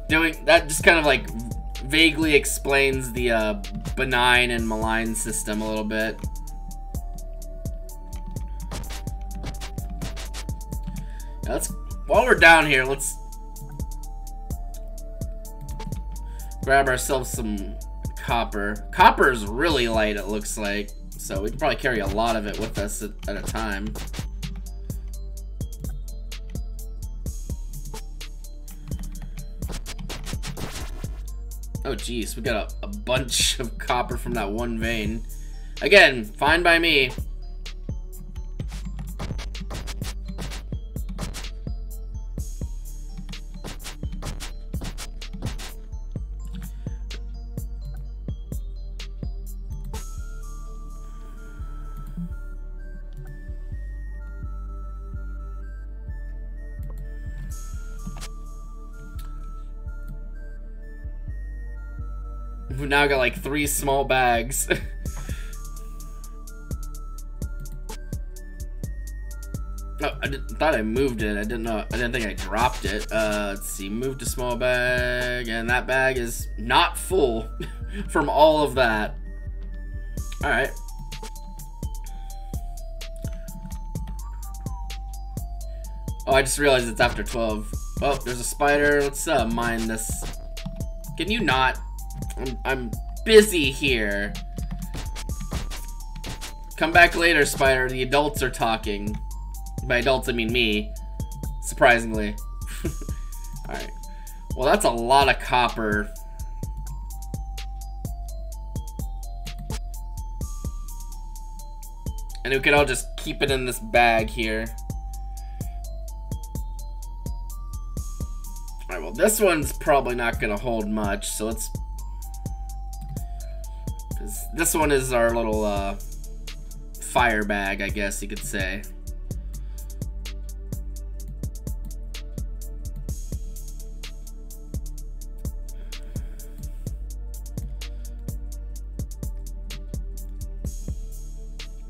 doing that just kind of like vaguely explains the uh, benign and malign system a little bit. Now let's while we're down here, let's grab ourselves some copper. Copper is really light, it looks like. So we can probably carry a lot of it with us at, at a time. Oh geez, we got a, a bunch of copper from that one vein. Again, fine by me. We've now got like three small bags. Oh, I did, thought I moved it. I didn't know. I didn't think I dropped it. Uh, let's see. Moved a small bag, and that bag is not full from all of that. All right. Oh, I just realized it's after 12. Oh, there's a spider. Let's uh, mine this. Can you not? I'm, I'm busy here. Come back later, Spider. The adults are talking. By adults, I mean me. Surprisingly. Alright. Well, that's a lot of copper. And we could all just keep it in this bag here. Alright, well, this one's probably not going to hold much, so let's this one is our little uh, fire bag, I guess you could say.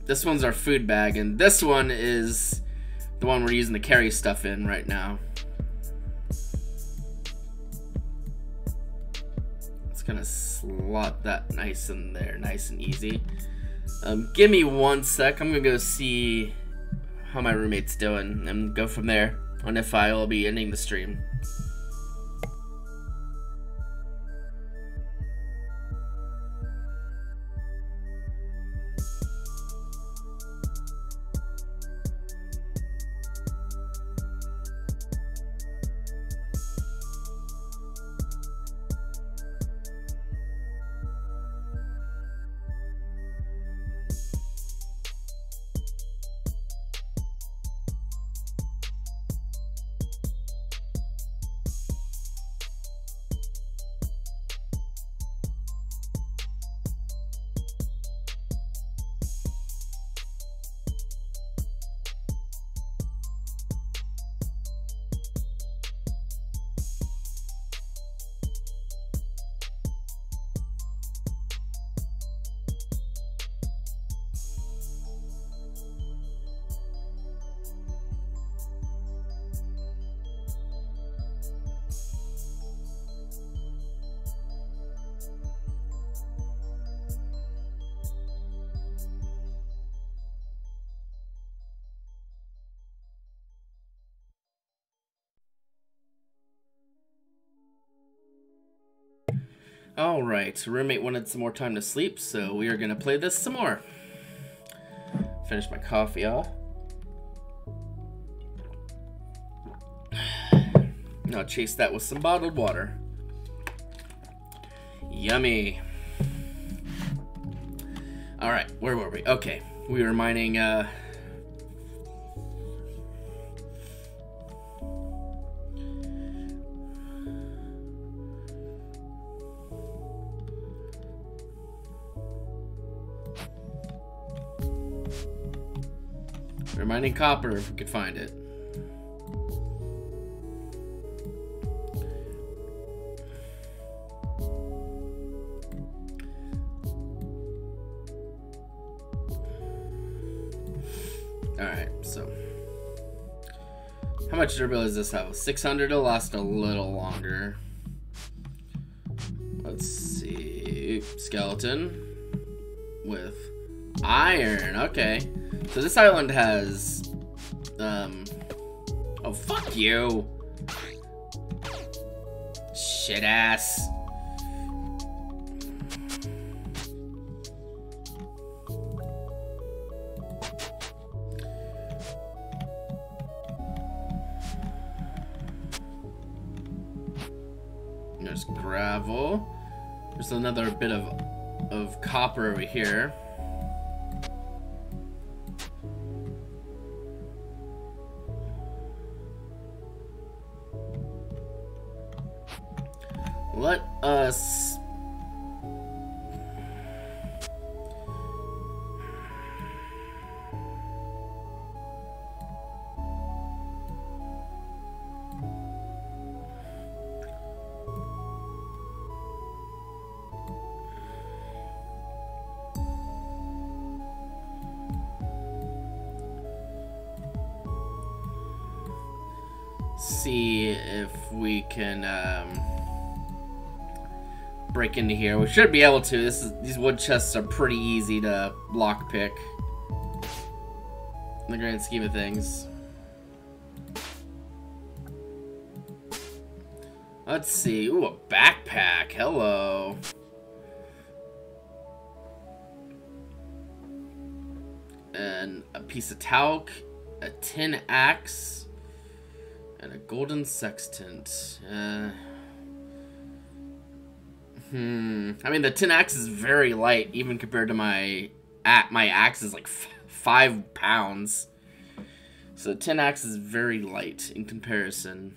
This one's our food bag, and this one is the one we're using to carry stuff in right now. It's gonna slot that nice in there, nice and easy. Um, give me one sec. I'm gonna go see how my roommate's doing and go from there on if I will be ending the stream. Alright, roommate wanted some more time to sleep, so we are to play this some more. Finish my coffee off. Now chase that with some bottled water. Yummy. Alright, where were we? Okay, we were mining, uh, mining copper if we could find it. Alright, so. How much durability does this have? 600 will last a little longer. Let's see. Skeleton. With iron. Okay. So this island has, um, oh, fuck you. Shit ass. There's gravel. There's another bit of, of copper over here. Into here. We should be able to. This is, these wood chests are pretty easy to lockpick. In the grand scheme of things. Let's see. Ooh, a backpack. Hello. And a piece of talc, a tin axe, and a golden sextant. Uh, Hmm. I mean, the tin axe is very light, even compared to my at my axe is like five pounds. So tin axe is very light in comparison.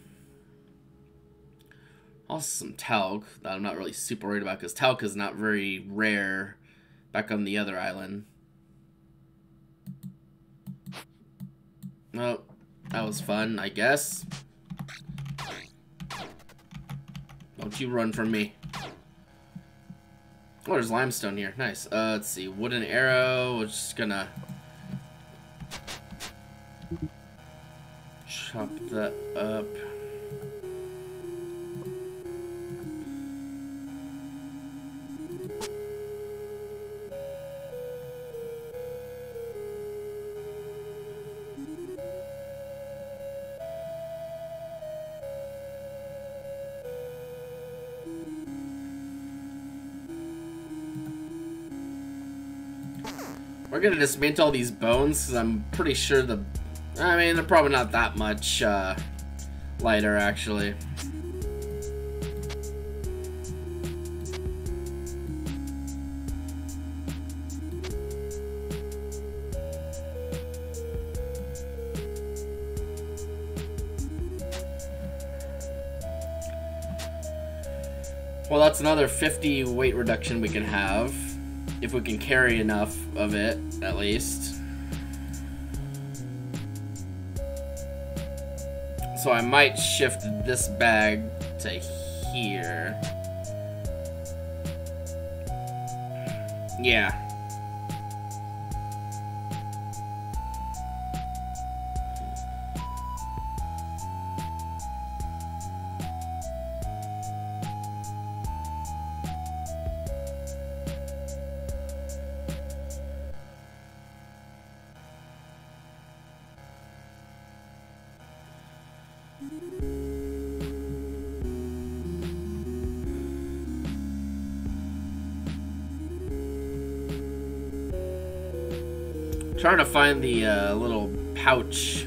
Also some talc that I'm not really super worried about because talc is not very rare back on the other island. Well, that was fun, I guess. Don't you run from me. Oh, there's limestone here. Nice. Uh, let's see. Wooden arrow. We're just gonna chop that up. Gonna dismantle all these bones because I'm pretty sure the... I mean, they're probably not that much uh, lighter, actually. Well, that's another 50 weight reduction we can have. If we can carry enough of it, at least. So I might shift this bag to here. Yeah. Find the uh, little pouch.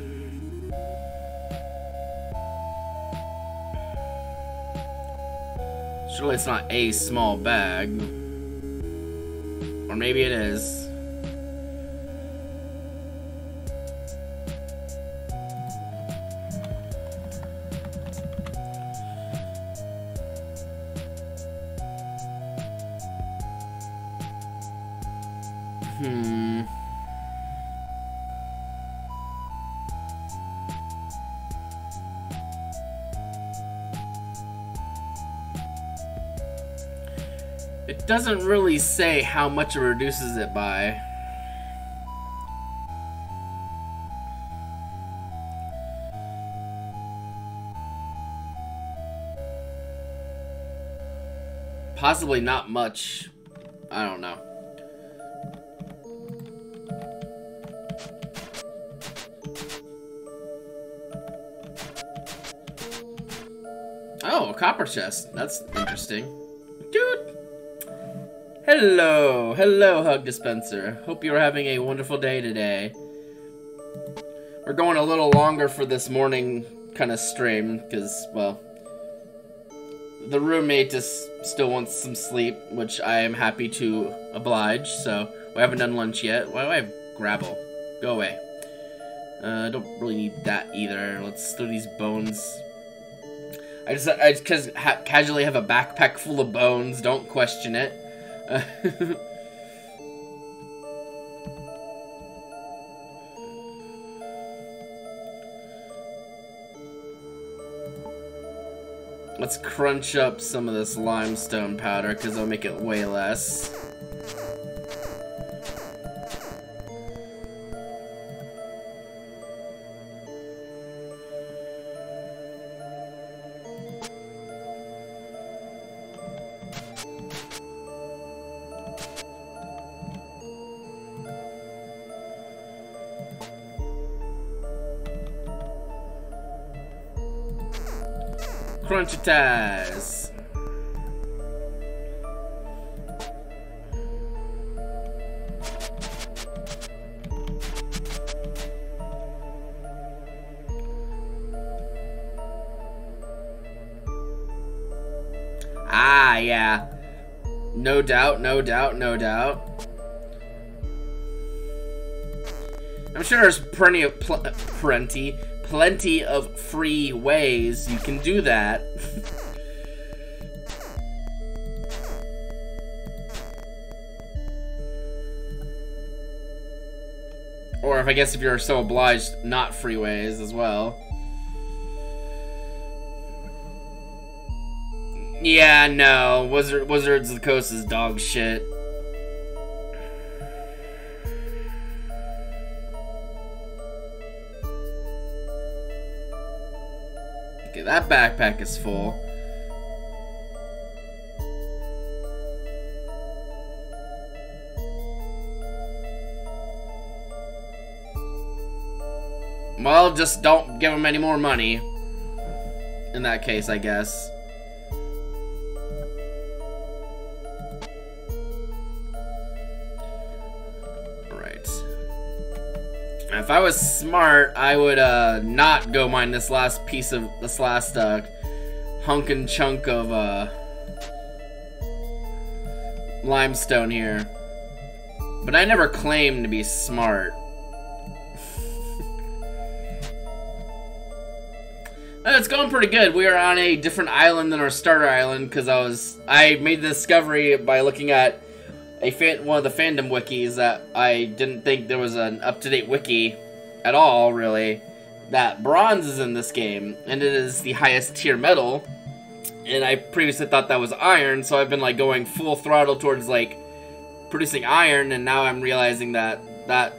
Surely it's not a small bag. Or maybe it is. Doesn't really say how much it reduces it by. Possibly not much. I don't know. Oh, a copper chest. That's interesting. Hello, hello, Hug Dispenser. Hope you're having a wonderful day today. We're going a little longer for this morning kind of stream, because, well, the roommate just still wants some sleep, which I am happy to oblige, so we haven't done lunch yet. Why do I have gravel? Go away. Uh, I don't really need that either. Let's throw these bones. I just, I just cause ha casually have a backpack full of bones. Don't question it. Let's crunch up some of this limestone powder because it'll make it way less. Crunchitize. Ah, yeah. No doubt, no doubt, no doubt. I'm sure there's plenty of pl plenty plenty of free ways you can do that. If I guess if you're so obliged, not freeways as well. Yeah, no. Wizard Wizards of the Coast is dog shit. Okay, that backpack is full. Well, just don't give him any more money. In that case, I guess. Alright. If I was smart, I would uh, not go mine this last piece of this last uh, hunk and chunk of uh, limestone here. But I never claimed to be smart. It's going pretty good. We are on a different island than our starter island because I was I made the discovery by looking at a fan, one of the fandom wikis that I didn't think there was an up-to-date wiki at all, really. That bronze is in this game, and it is the highest tier metal. And I previously thought that was iron, so I've been like going full throttle towards like producing iron, and now I'm realizing that that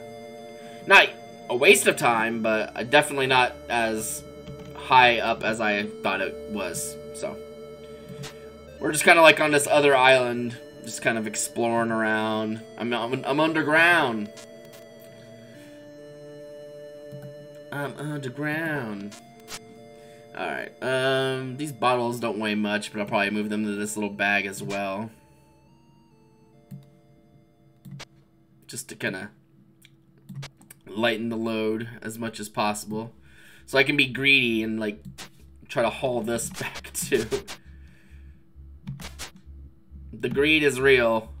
not a waste of time, but uh, definitely not as high up as I thought it was. So we're just kind of like on this other island just kind of exploring around. I'm, I'm, I'm underground. I'm underground. Alright, um, these bottles don't weigh much, but I'll probably move them to this little bag as well. Just to kind of lighten the load as much as possible. So I can be greedy and, like, try to haul this back, too. The greed is real.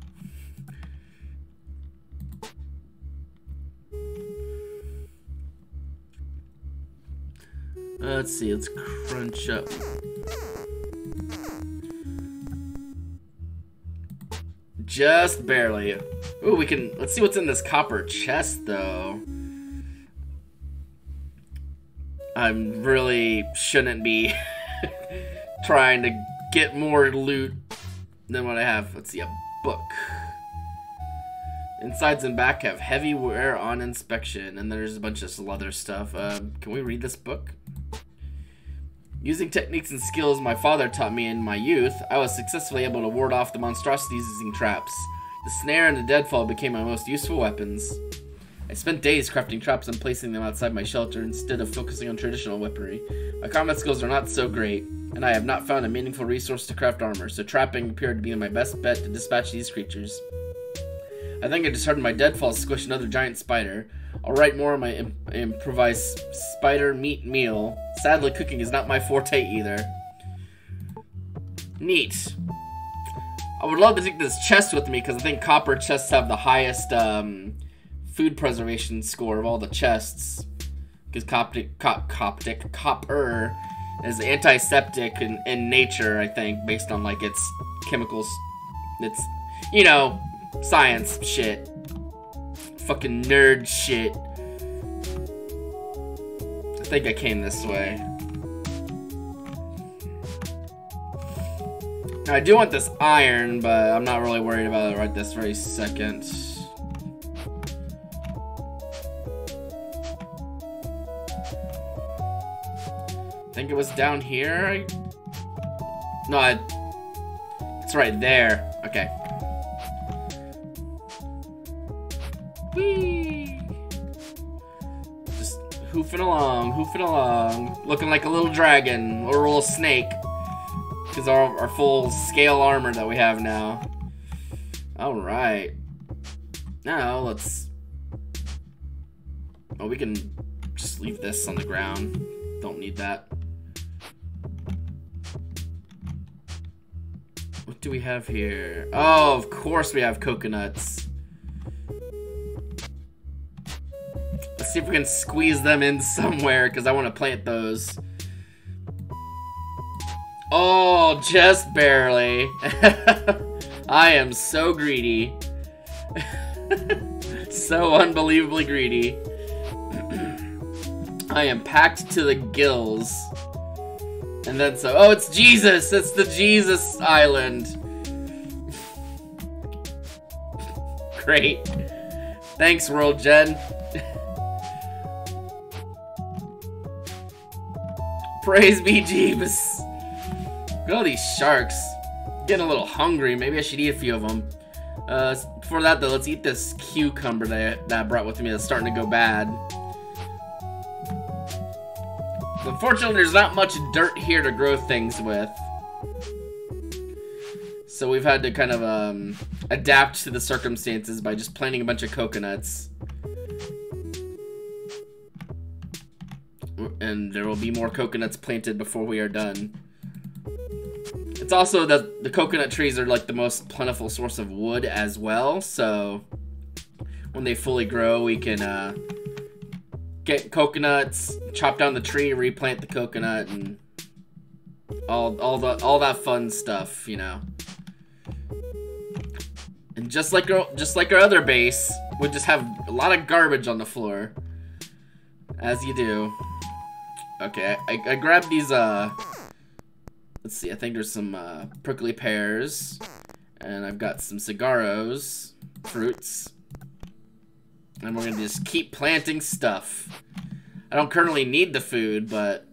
Let's see, let's crunch up. Just barely. Ooh, we can, let's see what's in this copper chest, though. I really shouldn't be trying to get more loot than what I have. Let's see, a book. Insides and back have heavy wear on inspection, and there's a bunch of other stuff. Uh, can we read this book? Using techniques and skills my father taught me in my youth, I was successfully able to ward off the monstrosities using traps. The snare and the deadfall became my most useful weapons. I spent days crafting traps and placing them outside my shelter instead of focusing on traditional weaponry. My combat skills are not so great, and I have not found a meaningful resource to craft armor, so trapping appeared to be my best bet to dispatch these creatures. I think I just heard my deadfall squish another giant spider. I'll write more on my imp improvised spider meat meal. Sadly, cooking is not my forte either. Neat. I would love to take this chest with me because I think copper chests have the highest um, food preservation score of all the chests. Because Coptic, cop, Coptic, copper is antiseptic in, in nature, I think, based on like its chemicals. It's, you know, science shit. Fucking nerd shit. I think I came this way. I do want this iron, but I'm not really worried about it right this very second. Think it was down here. No, I... it's right there. Okay. Whee! Just hoofing along, hoofing along, looking like a little dragon or a little snake. Because our, our full scale armor that we have now. Alright. Now, let's... Oh, we can just leave this on the ground. Don't need that. What do we have here? Oh, of course we have coconuts. Let's see if we can squeeze them in somewhere, because I want to plant those. Oh, just barely. I am so greedy. so unbelievably greedy. I am packed to the gills. And then so, oh, it's Jesus! It's the Jesus Island! Great. Thanks, World Gen. Praise be Jeebus. Look at all these sharks. Getting a little hungry. Maybe I should eat a few of them. Uh, before that, though, let's eat this cucumber that that I brought with me that's starting to go bad. Unfortunately, there's not much dirt here to grow things with. So we've had to kind of um, adapt to the circumstances by just planting a bunch of coconuts. and there will be more coconuts planted before we are done. It's also that the coconut trees are like the most plentiful source of wood as well, so when they fully grow, we can uh, get coconuts, chop down the tree, replant the coconut, and all all the all that fun stuff, you know. And just like our just like our other base, we just have a lot of garbage on the floor, as you do. Okay, I, I grabbed these uh. Let's see, I think there's some uh, prickly pears, and I've got some saguaros, fruits. And we're gonna just keep planting stuff. I don't currently need the food, but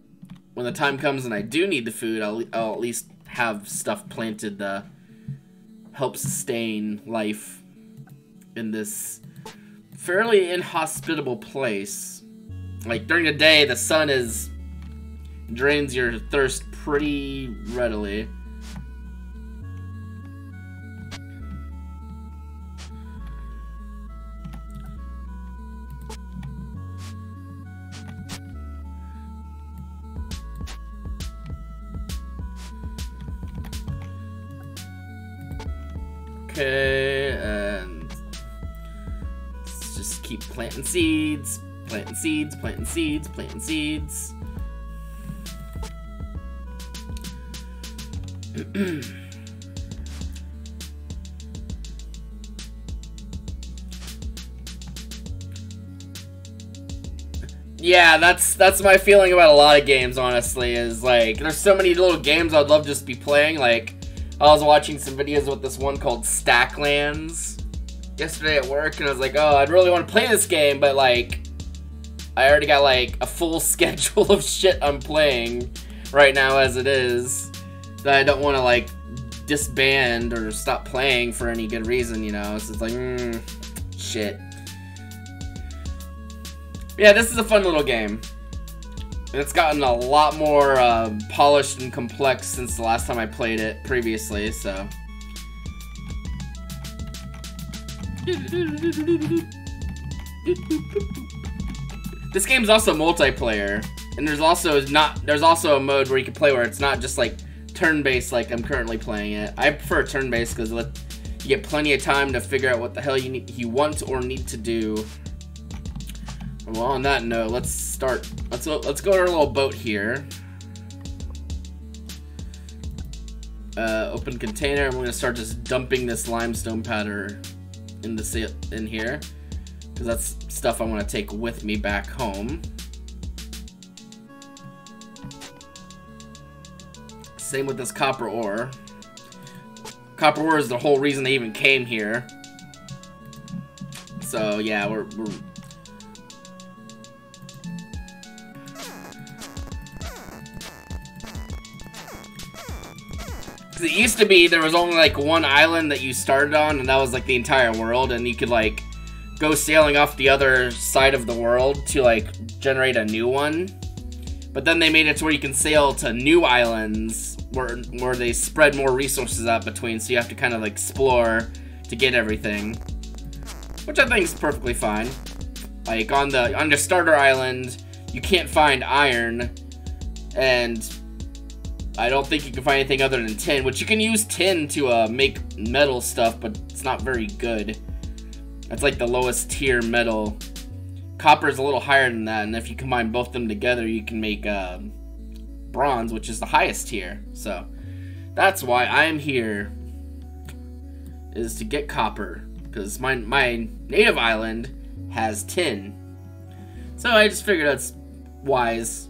when the time comes and I do need the food, I'll, I'll at least have stuff planted to help sustain life in this fairly inhospitable place. Like, during the day, the sun is drains your thirst pretty readily. Okay, and let's just keep planting seeds, planting seeds, planting seeds, planting seeds. yeah, that's that's my feeling about a lot of games. Honestly, is like there's so many little games I'd love to just be playing. Like I was watching some videos with this one called Stacklands yesterday at work, and I was like, oh, I'd really want to play this game, but like I already got like a full schedule of shit I'm playing right now as it is that I don't want to like disband or stop playing for any good reason, you know. So it's like, mm, shit. Yeah, this is a fun little game. It's gotten a lot more um, polished and complex since the last time I played it previously, so. This game's also multiplayer, and there's also not there's also a mode where you can play where it's not just like turn-based like I'm currently playing it. I prefer turn-based because you get plenty of time to figure out what the hell you need, you want or need to do. Well, on that note, let's start. Let's let's go to our little boat here. Uh, open container. I'm gonna start just dumping this limestone powder in the in here because that's stuff I want to take with me back home. Same with this copper ore. Copper ore is the whole reason they even came here. So yeah, we're, we're it used to be there was only like one island that you started on, and that was like the entire world, and you could like go sailing off the other side of the world to like generate a new one. But then they made it to where you can sail to new islands where where they spread more resources out between, so you have to kind of like explore to get everything, which I think is perfectly fine. Like on the on the starter island, you can't find iron, and I don't think you can find anything other than tin, which you can use tin to uh, make metal stuff, but it's not very good. That's like the lowest tier metal. Copper is a little higher than that, and if you combine both of them together, you can make uh, bronze, which is the highest tier. So that's why I'm here, is to get copper, because my, my native island has tin. So I just figured that's wise.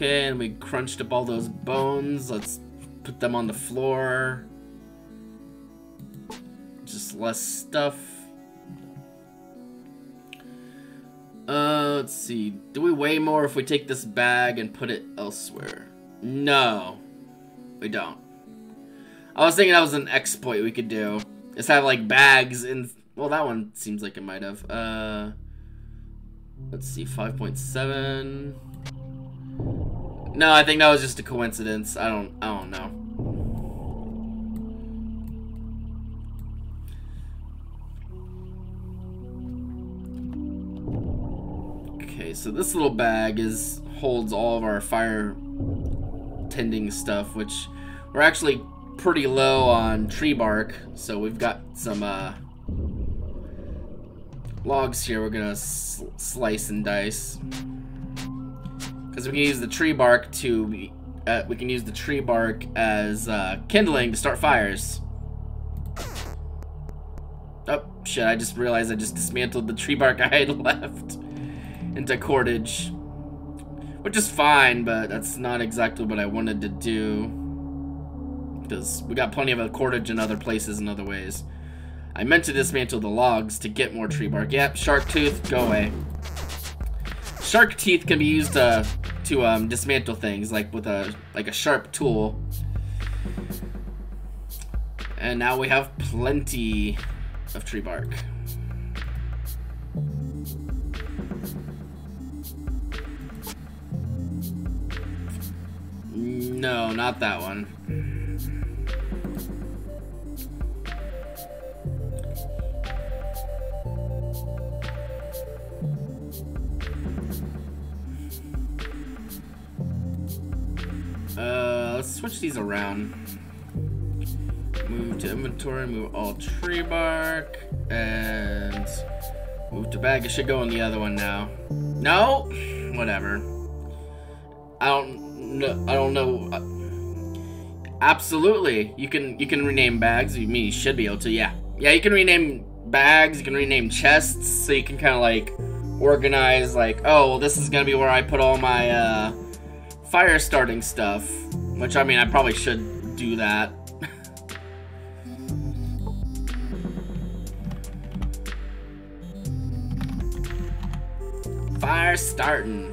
Okay, and we crunched up all those bones. Let's put them on the floor. Just less stuff. Uh, let's see. Do we weigh more if we take this bag and put it elsewhere? No. We don't. I was thinking that was an exploit we could do. Just have, like, bags in... Well, that one seems like it might have. Uh... Let's see, 5.7... No, I think that was just a coincidence. I don't... I don't know. Okay, so this little bag is holds all of our fire tending stuff, which we're actually pretty low on tree bark. So we've got some uh, logs here we're gonna slice and dice. Because we can use the tree bark to, uh, we can use the tree bark as uh, kindling to start fires. Oh, shit, I just realized I just dismantled the tree bark I had left into cordage. Which is fine, but that's not exactly what I wanted to do. Because we got plenty of cordage in other places and other ways. I meant to dismantle the logs to get more tree bark. Yep, shark tooth, go away. Shark teeth can be used to, to um, dismantle things, like with a like a sharp tool. And now we have plenty of tree bark. No, not that one. Uh, let's switch these around. Move to inventory, move all tree bark, and move to bag. It should go in the other one now. No? Whatever. I don't no, I don't know. Absolutely, you can you can rename bags. You mean you should be able to? Yeah, yeah. You can rename bags. You can rename chests, so you can kind of like organize. Like, oh, well, this is gonna be where I put all my uh, fire starting stuff. Which I mean, I probably should do that. fire starting.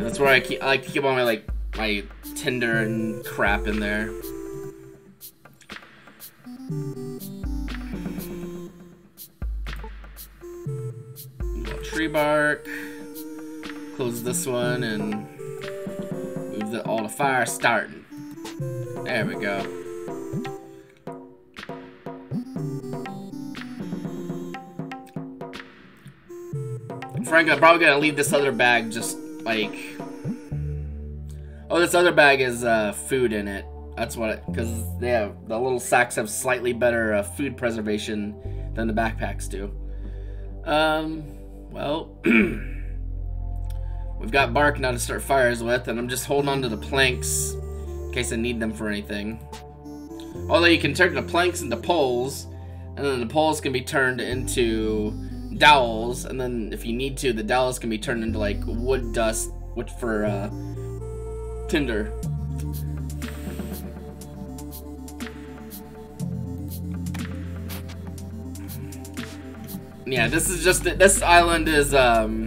That's where I keep I like to keep all my like my tinder and crap in there. Tree bark. Close this one and move the, all the fire starting. There we go. Frank, I'm probably gonna leave this other bag just like... Oh, this other bag is uh, food in it. That's what it... Because they have... The little sacks have slightly better uh, food preservation than the backpacks do. Um, well... we've got bark now to start fires with, and I'm just holding on to the planks in case I need them for anything. Although you can turn the planks into poles, and then the poles can be turned into dowels, and then if you need to, the dowels can be turned into like wood dust, which for uh, tinder. Yeah, this is just this island is um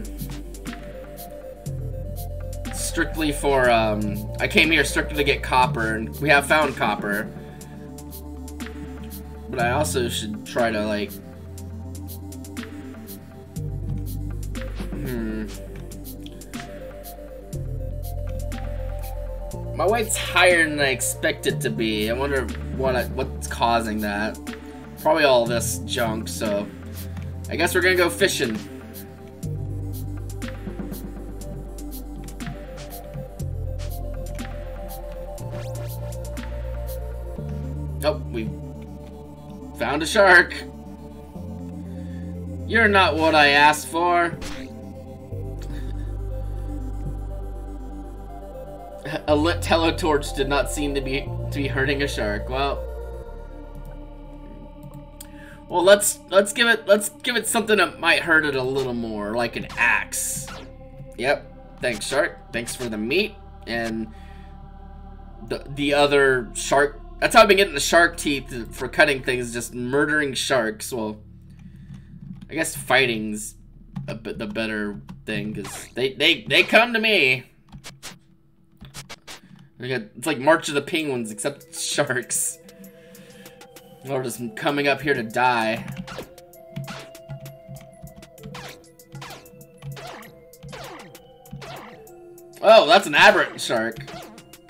strictly for um I came here strictly to get copper and we have found copper. But I also should try to like Hmm... My weight's higher than I expect it to be. I wonder what I, what's causing that. Probably all this junk, so... I guess we're gonna go fishing. Oh, we found a shark. You're not what I asked for. a lit tallow torch did not seem to be to be hurting a shark. Well, well, let's let's give it let's give it something that might hurt it a little more, like an axe. Yep. Thanks, shark. Thanks for the meat and the the other shark. That's how I've been getting the shark teeth for cutting things, just murdering sharks. Well, I guess fighting's a bit the better thing because they they they come to me. It's like March of the Penguins, except sharks. We're just coming up here to die. Oh, that's an aberrant shark.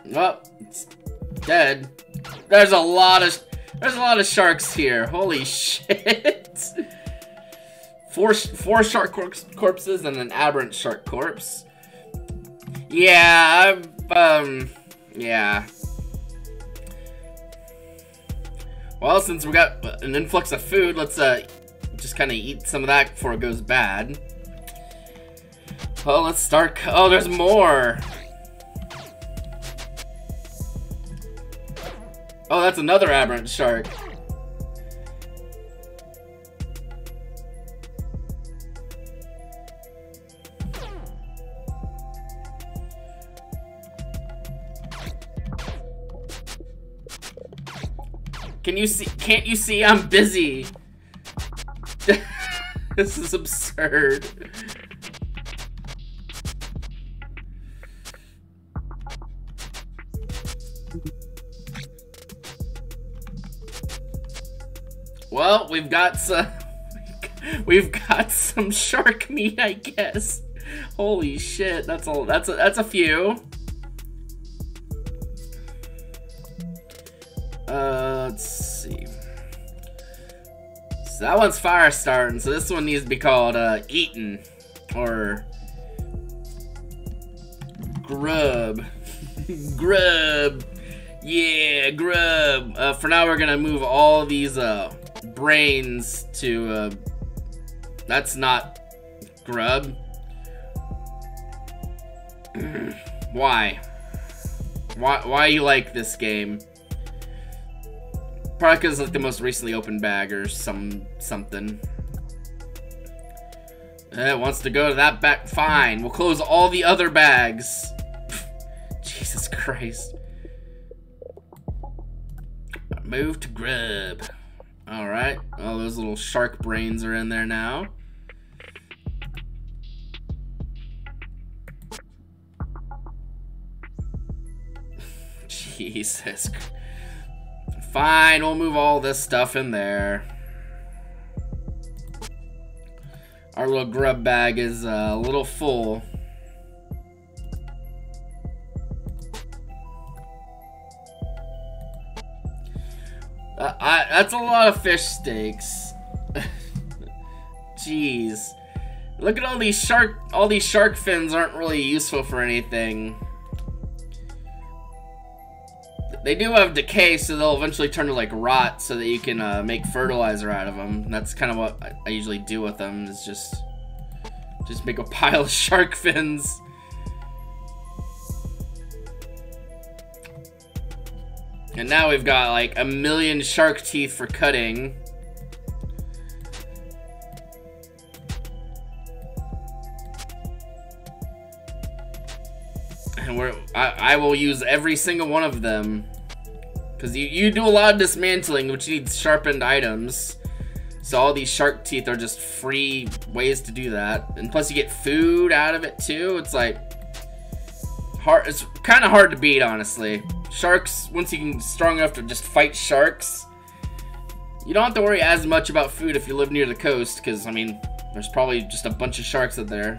Well, it's dead. There's a lot of there's a lot of sharks here. Holy shit. four four shark corpse, corpses and an aberrant shark corpse. Yeah, um, yeah. Well, since we got an influx of food, let's uh just kind of eat some of that before it goes bad. Well, let's start. Oh, there's more. Oh, that's another aberrant shark. Can you see? Can't you see I'm busy? this is absurd. Well, we've got some. We've got some shark meat, I guess. Holy shit, that's all. That's a, that's a few. Uh, let's see. So that one's fire starting, so this one needs to be called uh, Eaten or Grub. grub. Yeah, grub. Uh, for now, we're gonna move all these uh, brains to. Uh, that's not grub. why? Why? Why you like this game? Probably because it's like the most recently opened bag or some something. It wants to go to that bag. Fine, we'll close all the other bags. Jesus Christ. Move to grub. Alright. All those little shark brains are in there now. Jesus. Fine, we'll move all this stuff in there. Our little grub bag is uh, a little full. Uh, I, that's a lot of fish steaks. Jeez. Look at all these shark, all these shark fins aren't really useful for anything. They do have decay, so they'll eventually turn to like rot so that you can uh, make fertilizer out of them. That's kind of what I, usually do with them, is just, just make a pile of shark fins. And now we've got like a million shark teeth for cutting. And we're I, I will use every single one of them. Because you, you do a lot of dismantling, which needs sharpened items. So all these shark teeth are just free ways to do that. And plus you get food out of it too. It's like hard it's kind of hard to beat honestly. Sharks, once you can strong enough to just fight sharks, you don't have to worry as much about food if you live near the coast, because, I mean, there's probably just a bunch of sharks out there.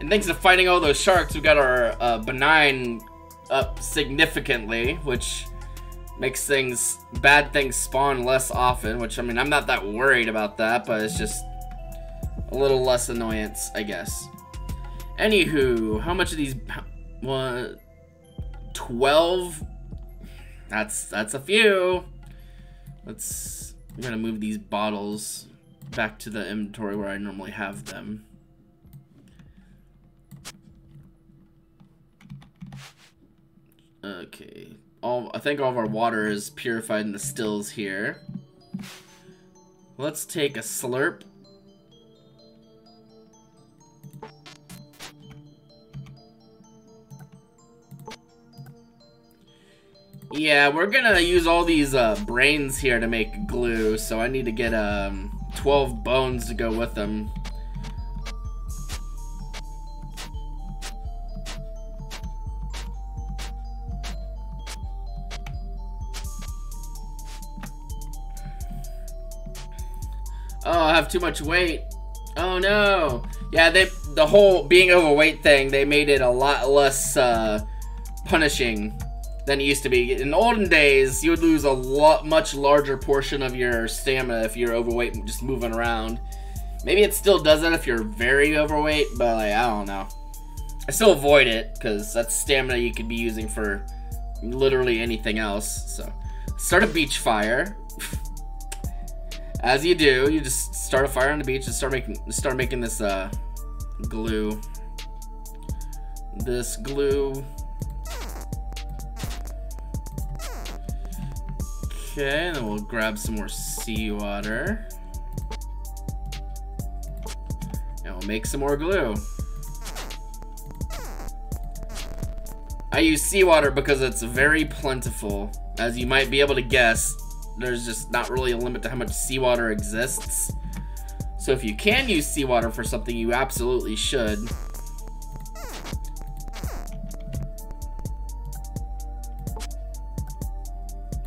And thanks to fighting all those sharks, we got our uh, benign up significantly, which makes things, bad things spawn less often, which, I mean, I'm not that worried about that, but it's just a little less annoyance, I guess. Anywho, how much of these, what, 12. That's that's a few. Let's I'm gonna move these bottles back to the inventory where I normally have them. Okay. All I think all of our water is purified in the stills here. Let's take a slurp Yeah, we're gonna use all these uh, brains here to make glue, so I need to get um, 12 bones to go with them. Oh, I have too much weight. Oh no. Yeah, they the whole being overweight thing, they made it a lot less uh, punishing than it used to be. In olden days, you would lose a lot, much larger portion of your stamina if you're overweight and just moving around. Maybe it still does that if you're very overweight, but like, I don't know. I still avoid it because that's stamina you could be using for literally anything else. So, start a beach fire. As you do, you just start a fire on the beach and start making start making this uh, glue. This glue. Okay, and then we'll grab some more seawater. And we'll make some more glue. I use seawater because it's very plentiful. As you might be able to guess, there's just not really a limit to how much seawater exists. So if you can use seawater for something, you absolutely should.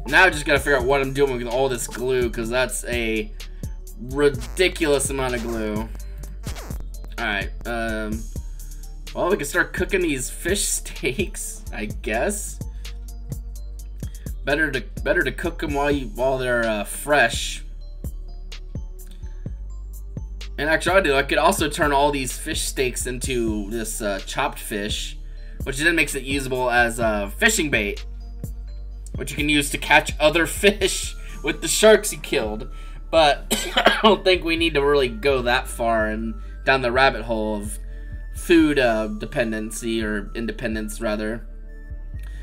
Now I just gotta figure out what I'm doing with all this glue, because that's a ridiculous amount of glue. Alright, um... Well, we can start cooking these fish steaks, I guess. Better to better to cook them while you while they're uh, fresh. And actually, I do. I could also turn all these fish steaks into this uh, chopped fish, which then makes it usable as a uh, fishing bait, which you can use to catch other fish with the sharks you killed. But I don't think we need to really go that far and down the rabbit hole of food uh, dependency or independence rather.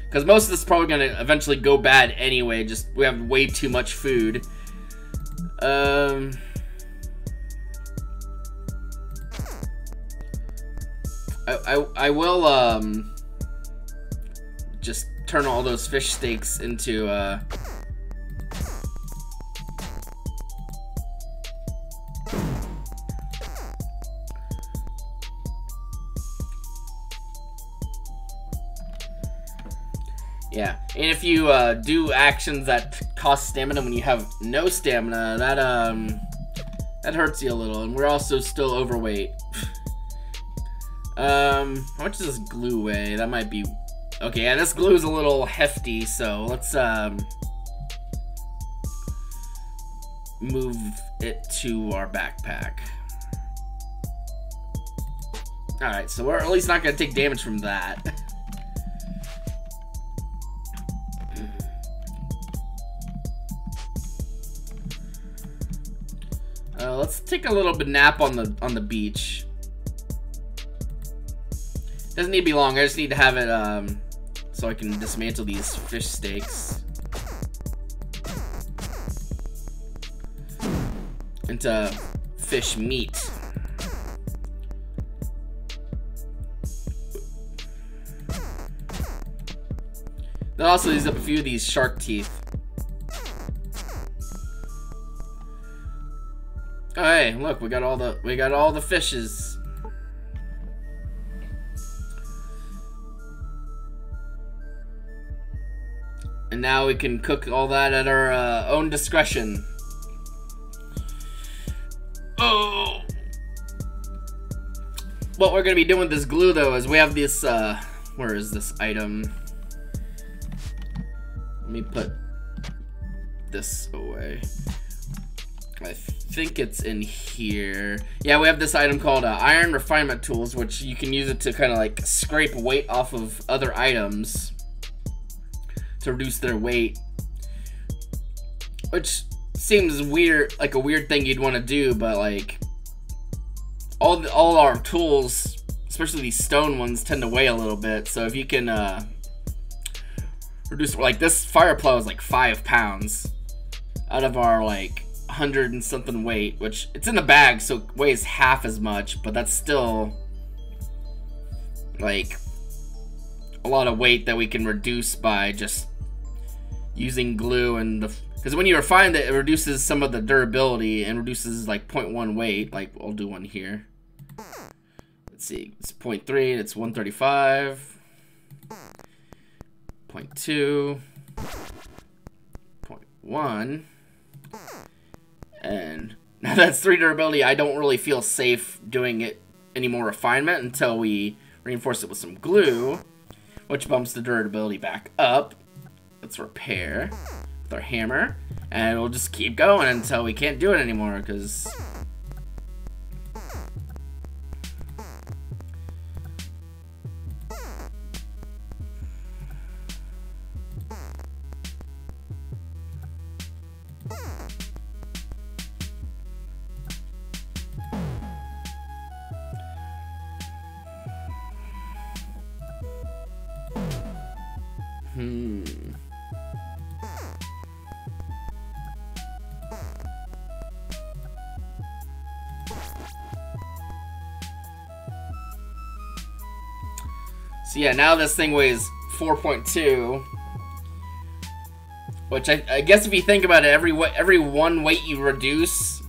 Because most of this is probably going to eventually go bad anyway. Just we have way too much food. Um. I, I, I will um just turn all those fish steaks into uh Yeah, and if you uh, do actions that cost stamina when you have no stamina, that um, that hurts you a little. And we're also still overweight. um, how much does this glue weigh? That might be okay. Yeah, this glue is a little hefty, so let's um move it to our backpack. Alright, so we're at least not going to take damage from that. Uh, let's take a little bit nap on the on the beach. Doesn't need to be long. I just need to have it um, so I can dismantle these fish steaks into fish meat. That also uses up a few of these shark teeth. Oh, hey, look, we got all the we got all the fishes. And now we can cook all that at our uh, own discretion. Oh. What we're gonna be doing with this glue though is we have this uh where is this item? Let me put this away. I think it's in here. Yeah, we have this item called uh, Iron Refinement Tools, which you can use it to kind of like scrape weight off of other items to reduce their weight. Which seems weird, like a weird thing you'd want to do, but like all the, all our tools, especially these stone ones, tend to weigh a little bit. So if you can uh, reduce, like this fire plow is like five pounds out of our like hundred and something weight, which it's in the bag, so it weighs half as much, but that's still like a lot of weight that we can reduce by just using glue and the because when you refine it, it reduces some of the durability and reduces like 0.1 weight like I'll do one here. Let's see it's 0.3 it's 135 0.2 0.1 and now that's 3 durability, I don't really feel safe doing it any more refinement until we reinforce it with some glue, which bumps the durability back up. Let's repair with our hammer, and we'll just keep going until we can't do it anymore, because So yeah, now this thing weighs 4.2. Which I, I, guess if you think about it, every every one weight you reduce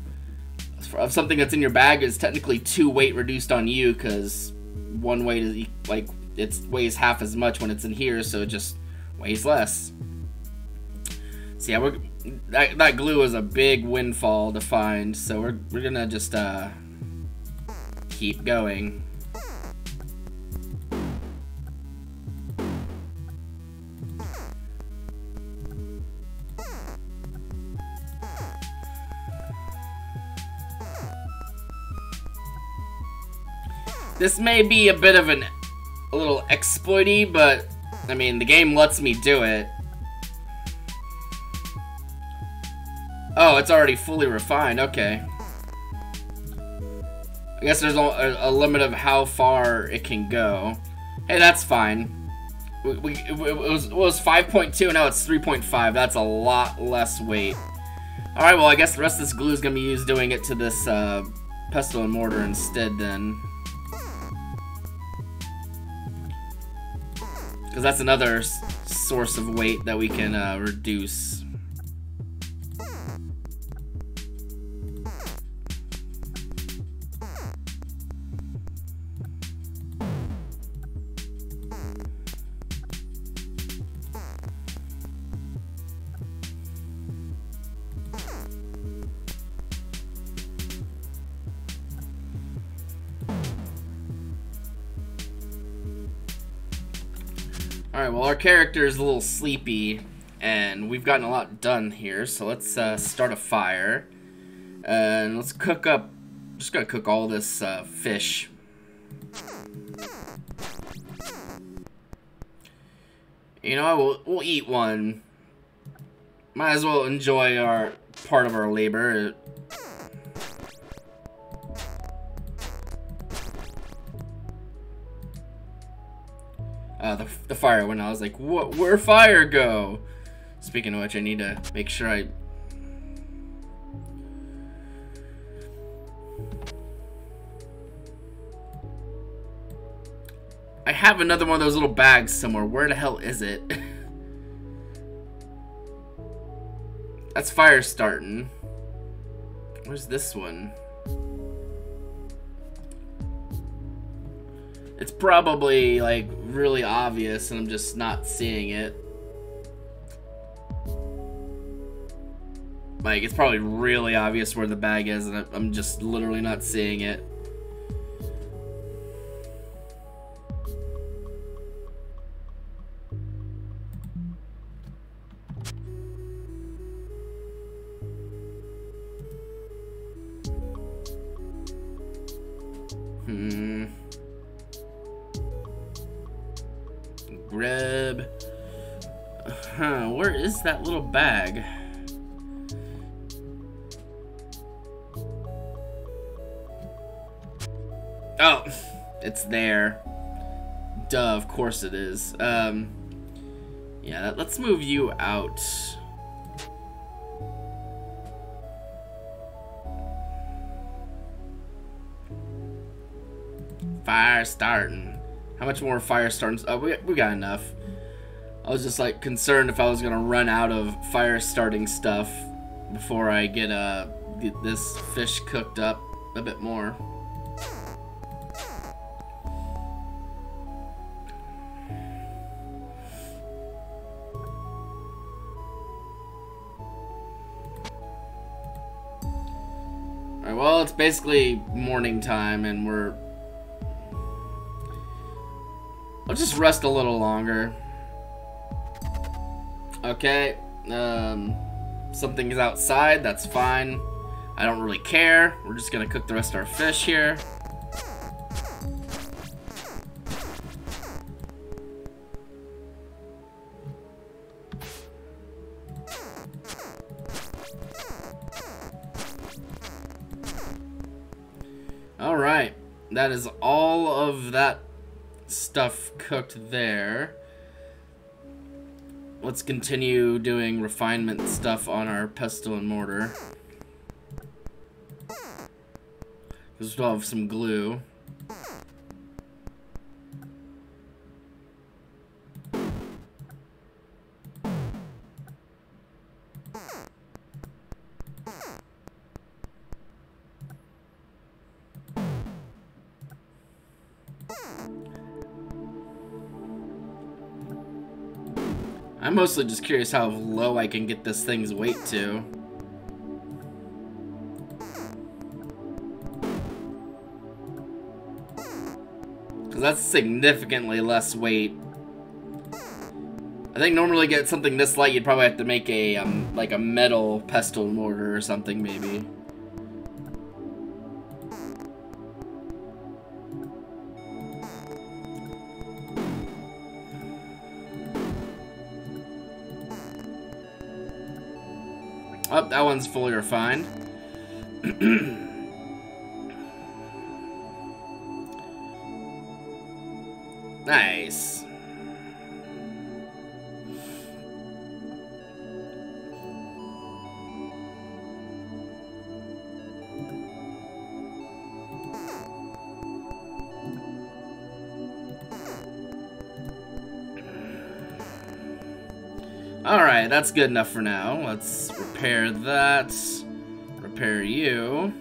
of something that's in your bag is technically two weight reduced on you because one weight is like it weighs half as much when it's in here, so it just weighs less. So yeah, we're that, that glue is a big windfall to find, so we're we're gonna just uh keep going. This may be a bit of an a little exploity, but I mean, the game lets me do it. Oh, it's already fully refined. Okay. I guess there's a, a limit of how far it can go. Hey, that's fine. We, we, it, was, it was 5.2, now it's 3.5. That's a lot less weight. Alright, well, I guess the rest of this glue is going to be used doing it to this uh, pestle and mortar instead then. Because that's another source of weight that we can uh, reduce. Well our character is a little sleepy, and we've gotten a lot done here, so let's uh, start a fire. And let's cook up, just gonna cook all this uh, fish. You know, we'll, we'll eat one. Might as well enjoy our part of our labor. Uh, the, the fire when I was like, what, where fire go? Speaking of which, I need to make sure I... I have another one of those little bags somewhere. Where the hell is it? That's fire starting. Where's this one? It's probably like really obvious and I'm just not seeing it. Like, it's probably really obvious where the bag is and I'm just literally not seeing it. Hmm. That little bag? Oh, it's there. Duh, of course it is. Um, yeah, let's move you out. Fire starting. How much more fire starting? Oh, we, we got enough. I was just like concerned if I was gonna run out of fire starting stuff before I get uh get this fish cooked up a bit more. Alright, well, it's basically morning time and we're... I'll just rest a little longer. Okay, um, something is outside, that's fine. I don't really care. We're just gonna cook the rest of our fish here. Alright, that is all of that stuff cooked there. let's continue doing refinement stuff on our pestle and mortar. Because we still have some glue. Mostly just curious how low I can get this thing's weight to. Because that's significantly less weight. I think normally get something this light, you'd probably have to make a, um, like a metal pestle mortar or something, maybe. That one's fully refined. nice. That's good enough for now. Let's repair that. Repair you.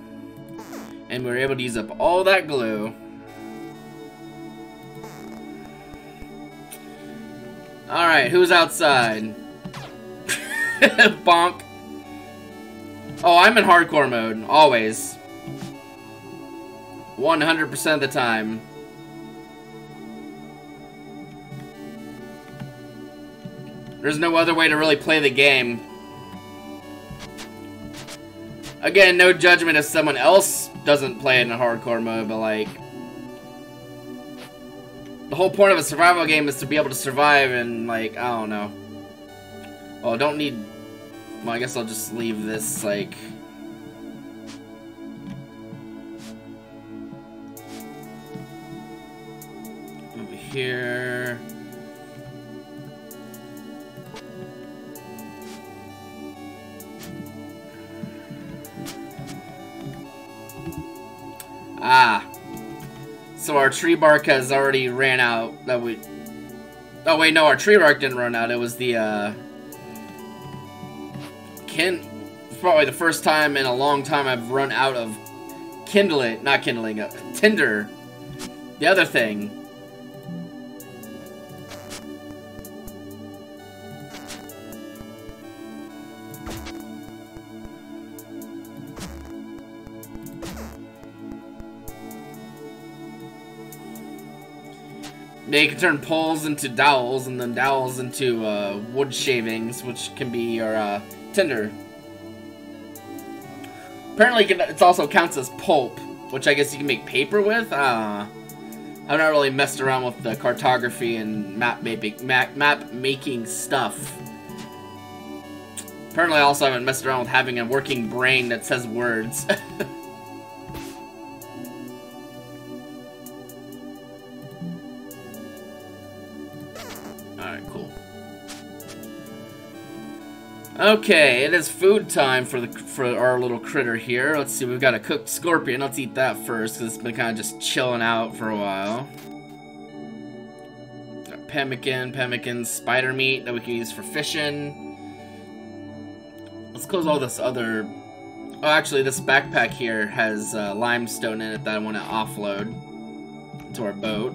And we're able to use up all that glue. Alright, who's outside? Bonk. Oh, I'm in hardcore mode. Always. 100% of the time. There's no other way to really play the game. Again, no judgment if someone else doesn't play it in a hardcore mode, but like... The whole point of a survival game is to be able to survive and like, I don't know. Well, don't need... Well, I guess I'll just leave this, like... Over here... Ah. So our tree bark has already ran out. That we. Oh wait, no, our tree bark didn't run out. It was the uh. Kin. Probably the first time in a long time I've run out of kindling, not kindling, uh, tinder. The other thing. They can turn poles into dowels, and then dowels into uh, wood shavings, which can be your uh, tinder. Apparently, it also counts as pulp, which I guess you can make paper with. Uh, I've not really messed around with the cartography and map making, map, map making stuff. Apparently, I also haven't messed around with having a working brain that says words. Okay, it is food time for the for our little critter here. Let's see, we've got a cooked scorpion. Let's eat that first, because it's been kind of just chilling out for a while. Got pemmican, pemmican, spider meat that we can use for fishing. Let's close all this other... Oh, actually, this backpack here has uh, limestone in it that I want to offload to our boat.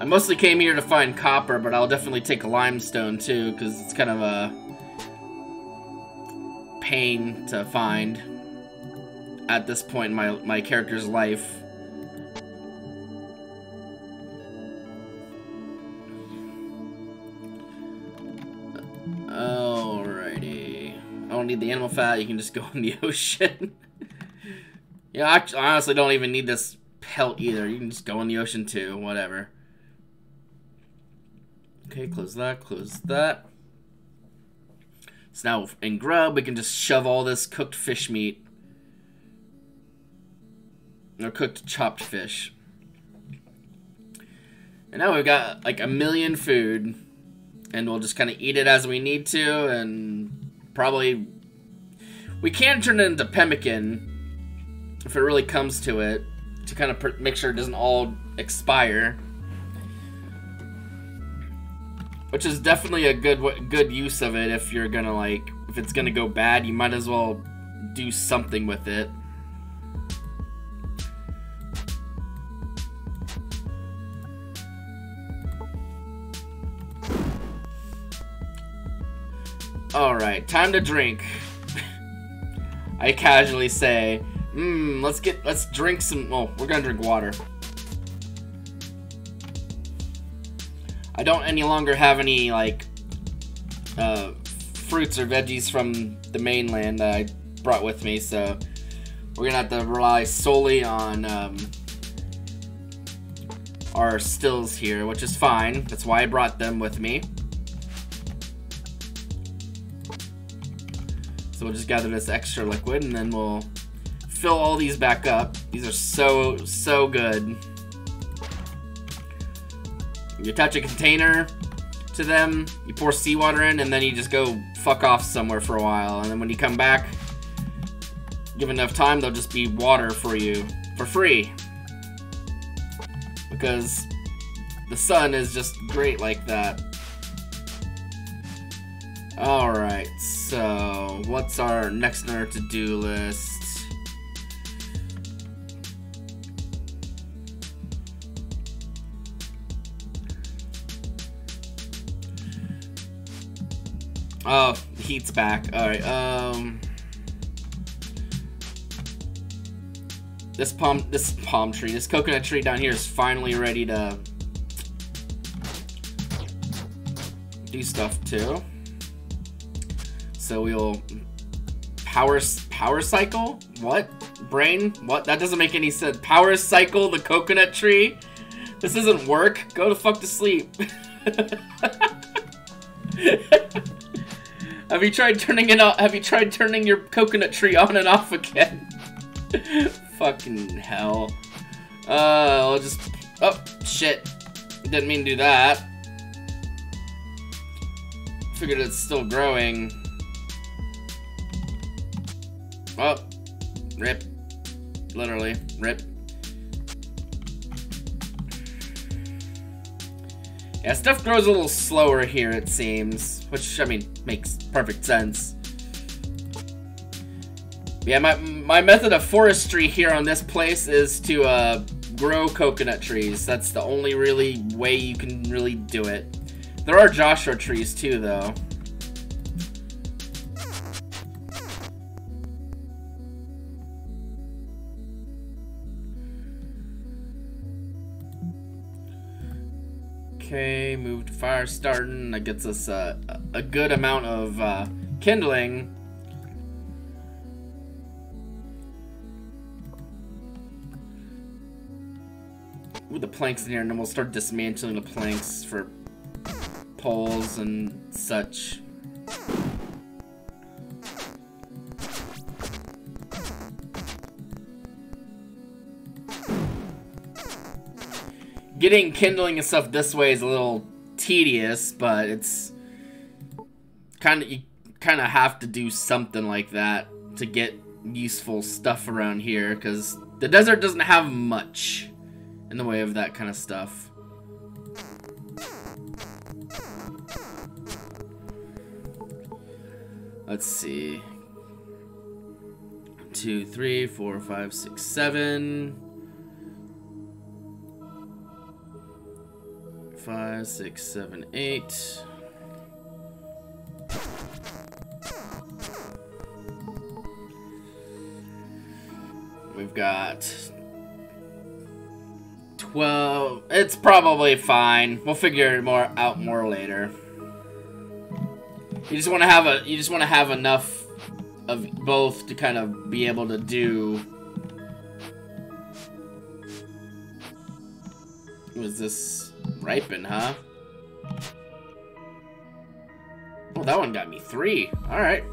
I mostly came here to find copper, but I'll definitely take a limestone too, because it's kind of a pain to find at this point in my, my character's life. Alrighty. I don't need the animal fat, you can just go in the ocean. yeah, I honestly don't even need this pelt either. You can just go in the ocean too, whatever. Okay, close that, close that. So now in grub, we can just shove all this cooked fish meat. Or cooked chopped fish. And now we've got like a million food. And we'll just kind of eat it as we need to. And probably... We can turn it into pemmican. If it really comes to it. To kind of make sure it doesn't all expire. Which is definitely a good good use of it if you're gonna like... If it's gonna go bad, you might as well do something with it. Alright, time to drink. I casually say, hmm, let's get, let's drink some, well, we're gonna drink water. I don't any longer have any, like, uh, fruits or veggies from the mainland that I brought with me, so we're gonna have to rely solely on, um, our stills here, which is fine. That's why I brought them with me. So we'll just gather this extra liquid and then we'll fill all these back up. These are so, so good. You attach a container to them, you pour seawater in, and then you just go fuck off somewhere for a while. And then when you come back, give enough time, they'll just be water for you for free. Because the sun is just great like that. Alright, so what's our next on our to-do list? Oh, heat's back. Alright, um... This palm, this palm tree, this coconut tree down here is finally ready to do stuff too. So we'll power power cycle. What brain? What? That doesn't make any sense. Power cycle the coconut tree. This doesn't work. Go to fuck to sleep. have you tried turning it off? Have you tried turning your coconut tree on and off again? Fucking hell. Uh, I'll just. Oh shit! Didn't mean to do that. Figured it's still growing. Oh, rip. Literally, rip. Yeah, stuff grows a little slower here, it seems. Which, I mean, makes perfect sense. Yeah, my, my method of forestry here on this place is to uh, grow coconut trees. That's the only really way you can really do it. There are Joshua trees too, though. Okay, moved fire starting. That gets us a good amount of uh, kindling. With the planks in here, and then we'll start dismantling the planks for poles and such. Getting kindling and stuff this way is a little tedious, but it's kind of you kind of have to do something like that to get useful stuff around here because the desert doesn't have much in the way of that kind of stuff. Let's see. Two, three, four, five, six, seven. Five, six, seven, eight. We've got 12. It's probably fine. We'll figure it more out more later. You just want to have a you just want to have enough of both to kind of be able to do was this Ripen, huh? Oh, that one got me three. Alright.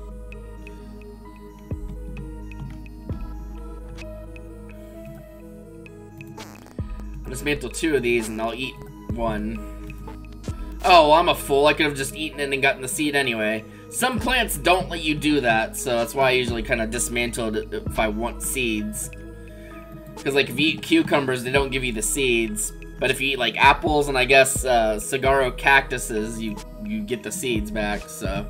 I'll dismantle two of these and I'll eat one. Oh, well, I'm a fool. I could have just eaten it and gotten the seed anyway. Some plants don't let you do that, so that's why I usually kind of dismantle it if I want seeds. Because, like, if you eat cucumbers, they don't give you the seeds. But if you eat, like, apples and, I guess, uh, saguaro cactuses, you, you get the seeds back, so...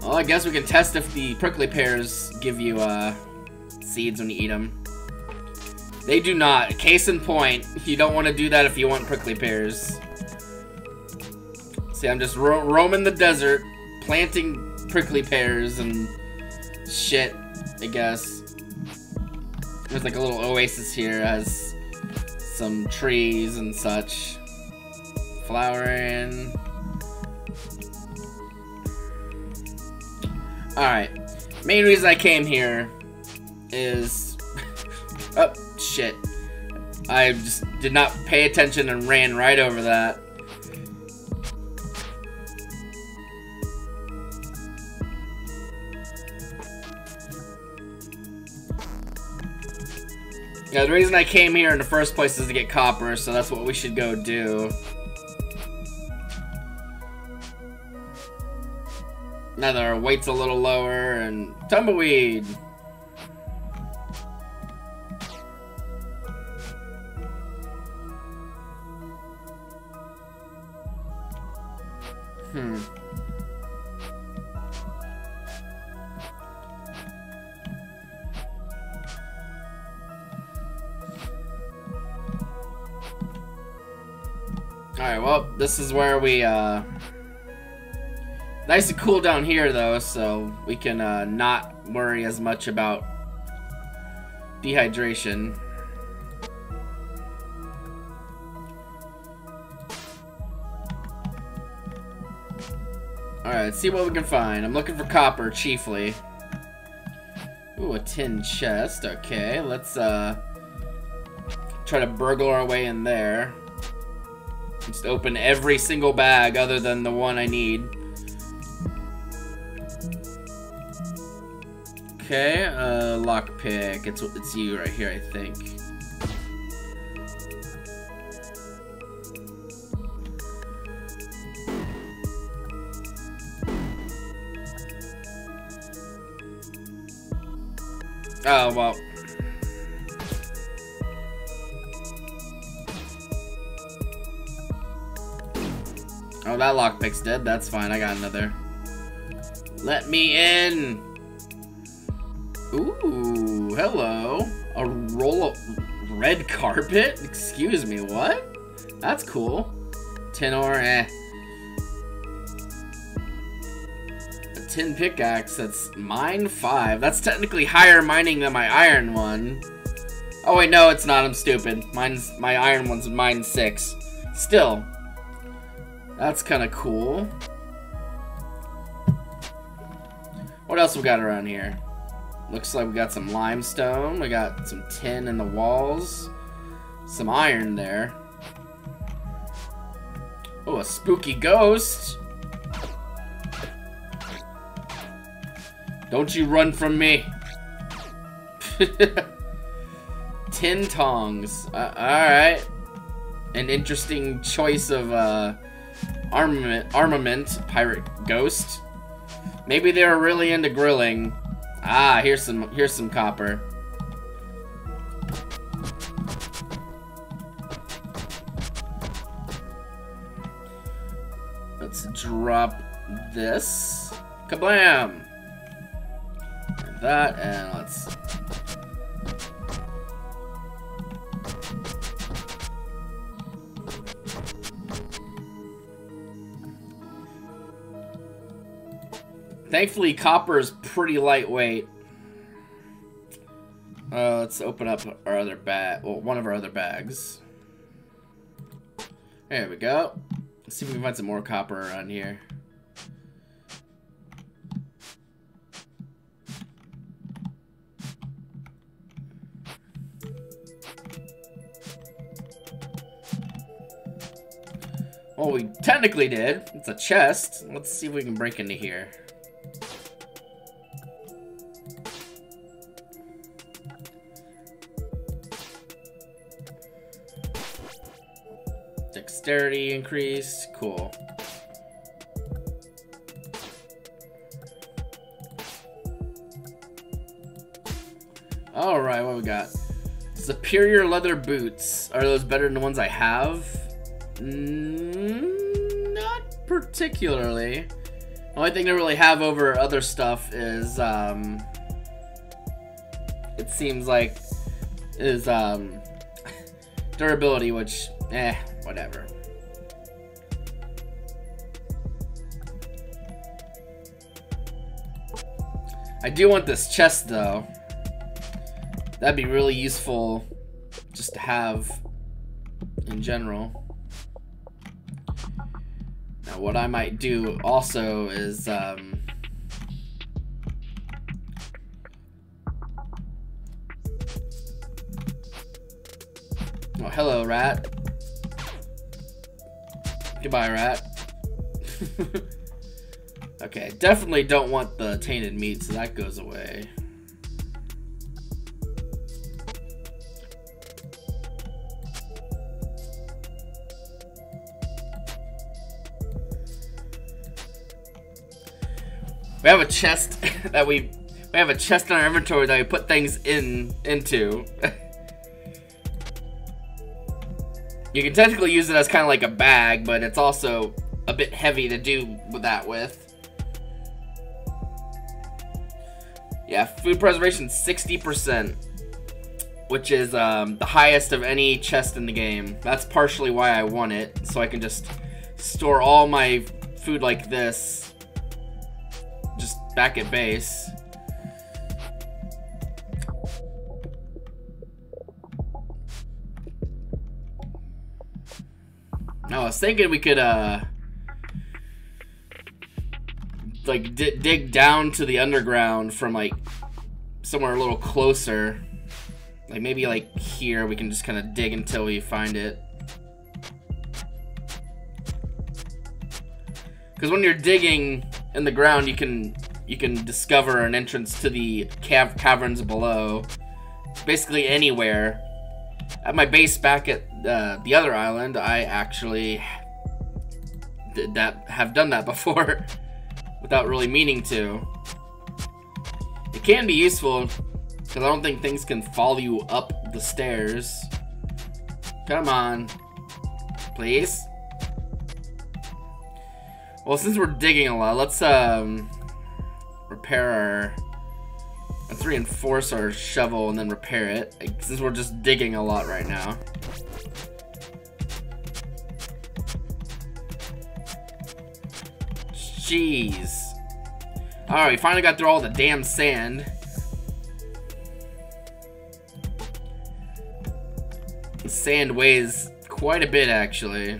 Well, I guess we can test if the prickly pears give you, uh, seeds when you eat them. They do not. Case in point, you don't want to do that if you want prickly pears. See, I'm just ro roaming the desert, planting prickly pears and shit, I guess. There's like a little oasis here, has some trees and such. Flowering. Alright. Main reason I came here is... oh, shit. I just did not pay attention and ran right over that. Yeah, the reason I came here in the first place is to get copper, so that's what we should go do. Now that our weight's a little lower, and tumbleweed! Hmm. Alright, well, this is where we, uh... Nice and cool down here, though, so we can, uh, not worry as much about dehydration. Alright, let's see what we can find. I'm looking for copper, chiefly. Ooh, a tin chest. Okay, let's, uh... Try to burgle our way in there. Just open every single bag other than the one I need. Okay, uh, lockpick. It's it's you right here, I think. Oh, well. That lockpick's dead. That's fine. I got another. Let me in. Ooh, hello. A roll of red carpet? Excuse me, what? That's cool. Tin ore, eh. A tin pickaxe, that's mine five. That's technically higher mining than my iron one. Oh wait, no, it's not. I'm stupid. Mine's my iron one's mine six. Still, that's kind of cool. What else we got around here? Looks like we got some limestone. We got some tin in the walls. Some iron there. Oh, a spooky ghost. Don't you run from me. tin tongs. Uh, Alright. An interesting choice of, uh, armament, armament, pirate ghost. Maybe they were really into grilling. Ah, here's some here's some copper. Let's drop this. Kablam! That, and let's Thankfully, copper is pretty lightweight. Uh, let's open up our other bag. Well, one of our other bags. There we go. Let's see if we can find some more copper around here. Well, we technically did. It's a chest. Let's see if we can break into here. Dexterity increased. Cool. Alright, what we got? Superior leather boots. Are those better than the ones I have? Mm, not particularly. The only thing they really have over other stuff is, um, it seems like, is, um, durability, which, eh, whatever. I do want this chest, though. That'd be really useful just to have in general. Now, what I might do also is, um, Oh, hello, rat. Goodbye, rat. okay, definitely don't want the tainted meat, so that goes away. We have a chest that we we have a chest in our inventory that we put things in into. you can technically use it as kind of like a bag, but it's also a bit heavy to do that with. Yeah, food preservation 60%, which is um, the highest of any chest in the game. That's partially why I won it, so I can just store all my food like this just back at base. I was thinking we could, uh, like, dig down to the underground from, like, somewhere a little closer. Like, maybe, like, here we can just kind of dig until we find it. Because when you're digging in the ground, you can you can discover an entrance to the cav caverns below. Basically anywhere. At my base back at uh, the other island, I actually did that have done that before without really meaning to. It can be useful because I don't think things can follow you up the stairs. Come on. Please. Well, since we're digging a lot, let's um repair our... Let's reinforce our shovel and then repair it, since we're just digging a lot right now. Jeez. Alright, we finally got through all the damn sand. The sand weighs quite a bit, actually.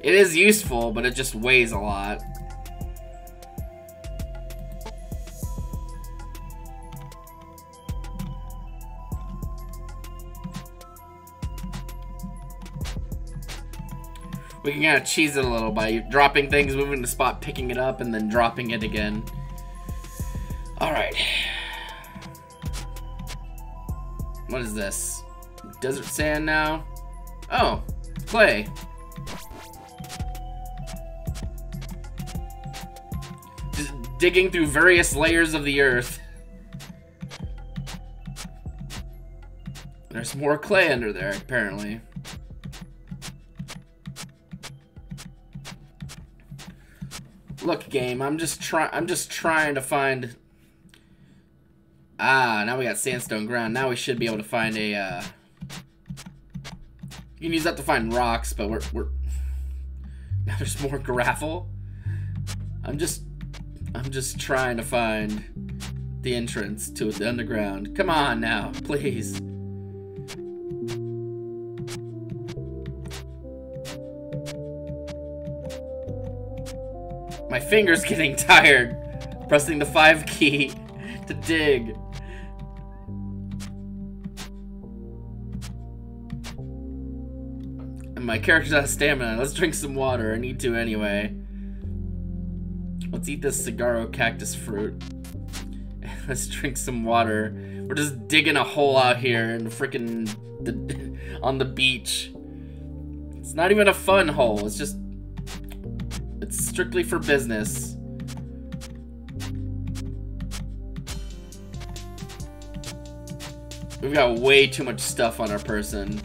It is useful, but it just weighs a lot. We can kind of cheese it a little by dropping things, moving the spot, picking it up, and then dropping it again. Alright. What is this? Desert sand now? Oh, clay. Just digging through various layers of the earth. There's more clay under there, apparently. Look, game, I'm just trying I'm just trying to find Ah, now we got sandstone ground. Now we should be able to find a uh You can use that to find rocks, but we're we're now there's more gravel. I'm just I'm just trying to find the entrance to the underground. Come on now, please. My finger's getting tired. Pressing the 5 key to dig. And my character's out of stamina. Let's drink some water. I need to anyway. Let's eat this saguaro cactus fruit. Let's drink some water. We're just digging a hole out here and freaking on the beach. It's not even a fun hole. It's just... It's strictly for business. We've got way too much stuff on our person.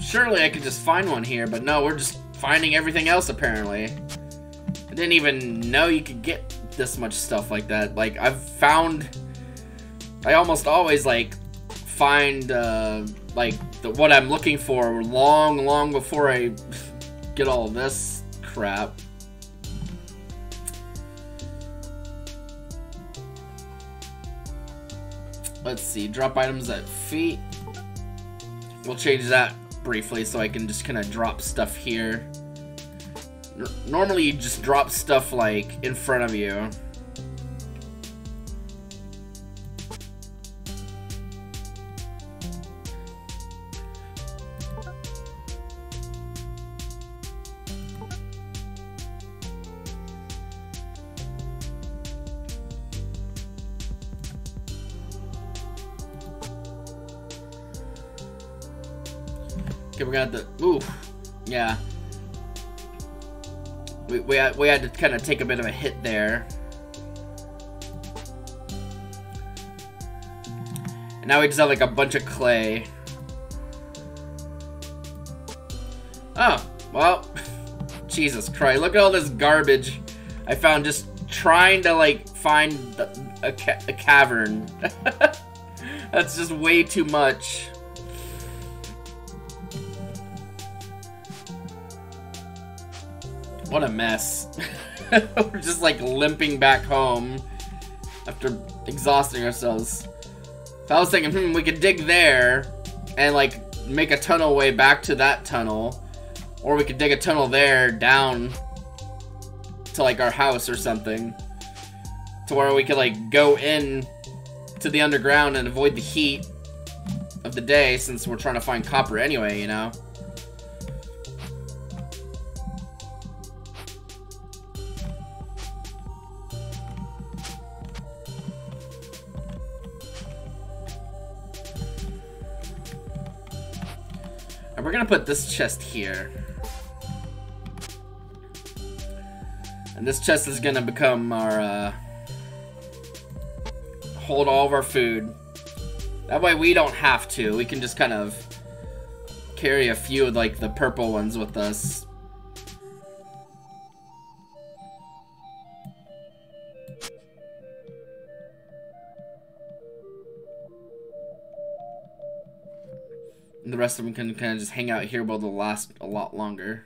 Surely I could just find one here, but no, we're just finding everything else apparently. I didn't even know you could get this much stuff like that. Like, I've found... I almost always, like, find, uh, like, the, what I'm looking for long, long before I get all this crap. Let's see, drop items at feet. We'll change that briefly so I can just kind of drop stuff here. N normally you just drop stuff like in front of you. We, had to kind of take a bit of a hit there. And now we just have like a bunch of clay. Oh, well, Jesus Christ, look at all this garbage I found just trying to like find a, ca a cavern. That's just way too much. What a mess. We're just like limping back home after exhausting ourselves. So I was thinking, hmm, we could dig there and like make a tunnel way back to that tunnel. Or we could dig a tunnel there down to like our house or something. To where we could like go in to the underground and avoid the heat of the day since we're trying to find copper anyway, you know? We're gonna put this chest here. And this chest is gonna become our, uh, hold all of our food. That way we don't have to. We can just kind of carry a few of, like, the purple ones with us. And the rest of them can kind of just hang out here, but they'll last a lot longer.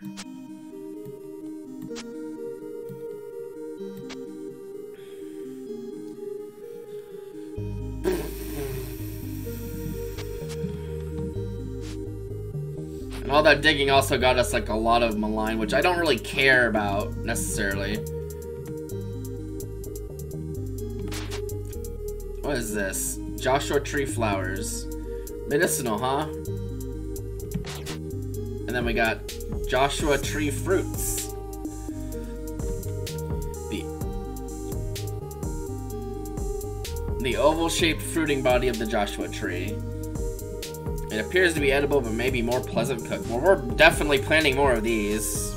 And all that digging also got us like a lot of malign, which I don't really care about necessarily. What is this? Joshua tree flowers. Medicinal, huh? And then we got Joshua Tree Fruits. The, the oval-shaped fruiting body of the Joshua tree. It appears to be edible, but maybe more pleasant cooked. Well, we're definitely planting more of these.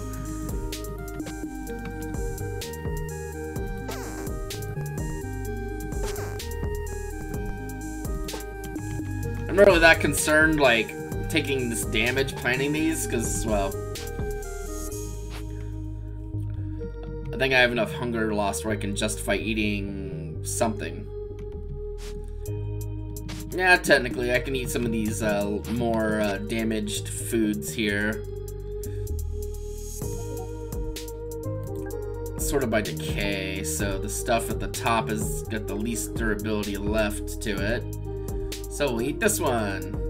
I'm not really that concerned, like, taking this damage planting these, because, well... I think I have enough hunger lost where I can justify eating something. Yeah, technically, I can eat some of these uh, more uh, damaged foods here. Sort of by decay, so the stuff at the top has got the least durability left to it. So we'll eat this one.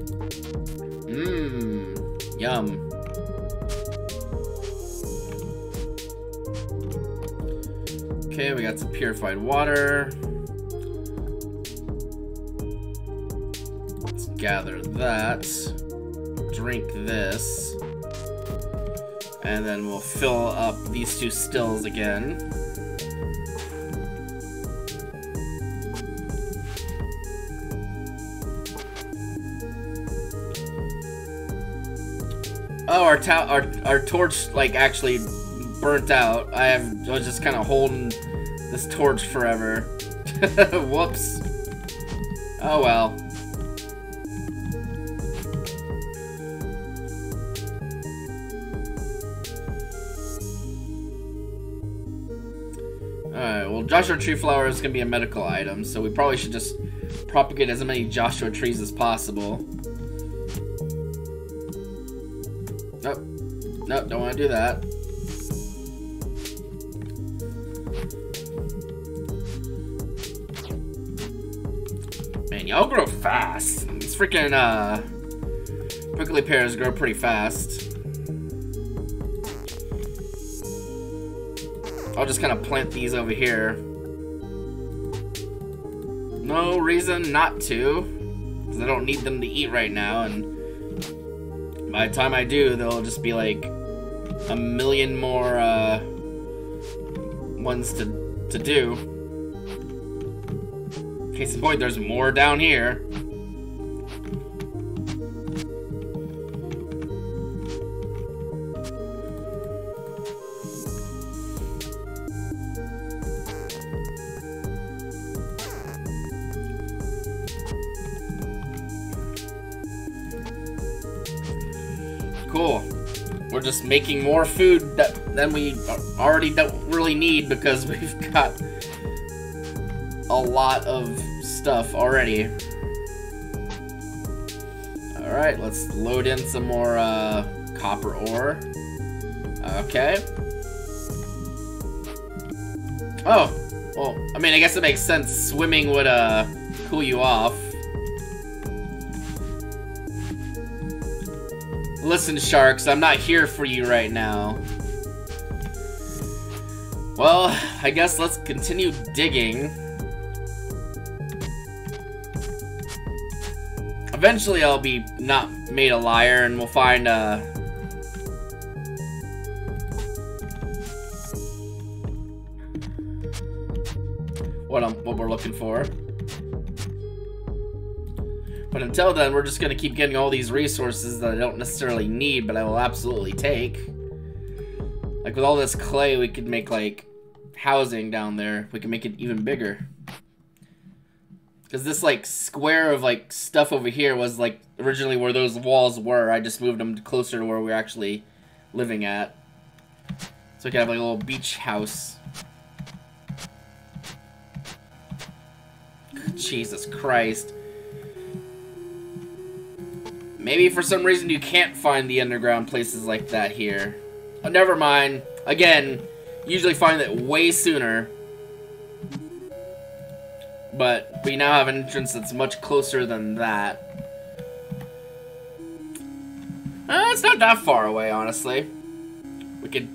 Yum. Okay, we got some purified water. Let's gather that. Drink this. And then we'll fill up these two stills again. Our, our, our torch, like, actually burnt out. I, have, I was just kind of holding this torch forever. Whoops. Oh well. Alright, well Joshua Tree Flower is going to be a medical item, so we probably should just propagate as many Joshua trees as possible. Nope, don't want to do that. Man, y'all grow fast. These freaking, uh, prickly pears grow pretty fast. I'll just kind of plant these over here. No reason not to. Because I don't need them to eat right now, and by the time I do, they'll just be like a million more uh, ones to, to do. Case in point, there's more down here. Making more food that, than we already don't really need because we've got a lot of stuff already. Alright, let's load in some more uh, copper ore. Okay. Oh, well, I mean, I guess it makes sense. Swimming would uh, cool you off. Listen, sharks, I'm not here for you right now. Well, I guess let's continue digging. Eventually I'll be not made a liar and we'll find, uh... What, I'm, what we're looking for. But until then, we're just gonna keep getting all these resources that I don't necessarily need, but I will absolutely take. Like, with all this clay, we could make, like, housing down there. We can make it even bigger. Because this, like, square of, like, stuff over here was, like, originally where those walls were. I just moved them closer to where we're actually living at. So we can have, like, a little beach house. Jesus Christ. Maybe for some reason you can't find the underground places like that here. Oh, never mind. Again, usually find it way sooner. But we now have an entrance that's much closer than that. Uh, it's not that far away, honestly. We could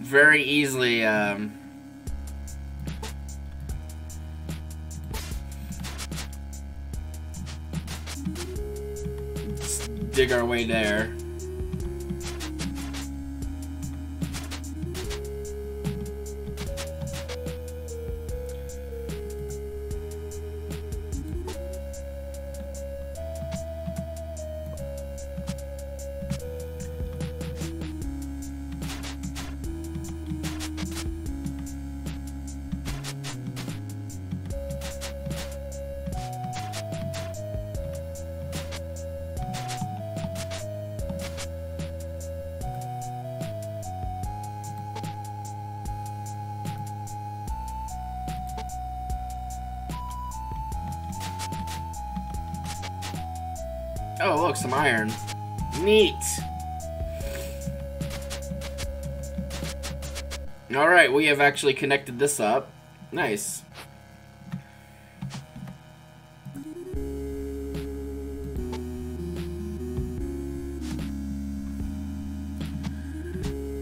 very easily, um... dig our way there. Some iron. Neat. Alright, we have actually connected this up. Nice.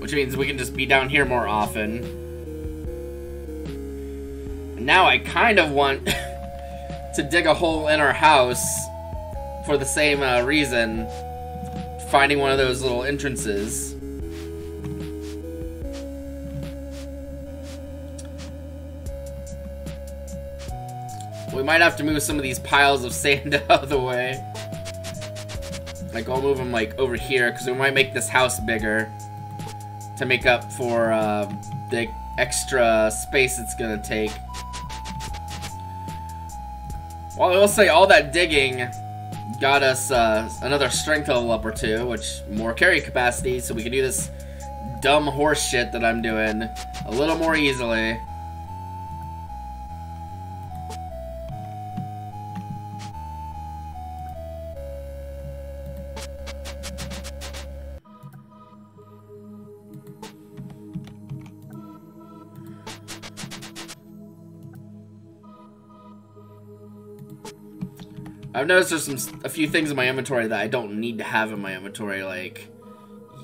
Which means we can just be down here more often. now I kind of want to dig a hole in our house for the same uh, reason, finding one of those little entrances. We might have to move some of these piles of sand out of the way. Like, I'll move them, like, over here, because we might make this house bigger to make up for uh, the extra space it's gonna take. Well, I will say all that digging got us uh, another strength level up or two, which more carry capacity, so we can do this dumb horse shit that I'm doing a little more easily. I've noticed there's some a few things in my inventory that I don't need to have in my inventory, like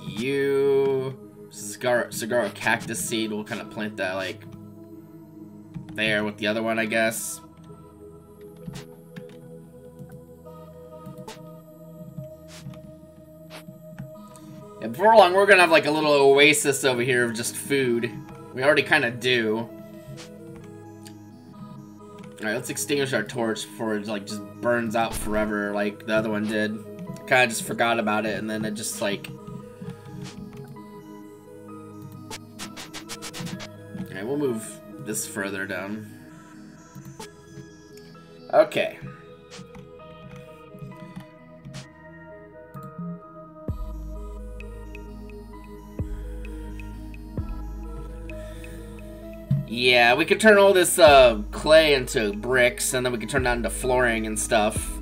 you cigar cigar cactus seed. We'll kind of plant that like there with the other one, I guess. And before long, we're gonna have like a little oasis over here of just food. We already kind of do. Alright, let's extinguish our torch before it like just burns out forever like the other one did. Kinda just forgot about it and then it just like... Alright, we'll move this further down. Okay. Yeah, we could turn all this uh, clay into bricks, and then we could turn that into flooring and stuff.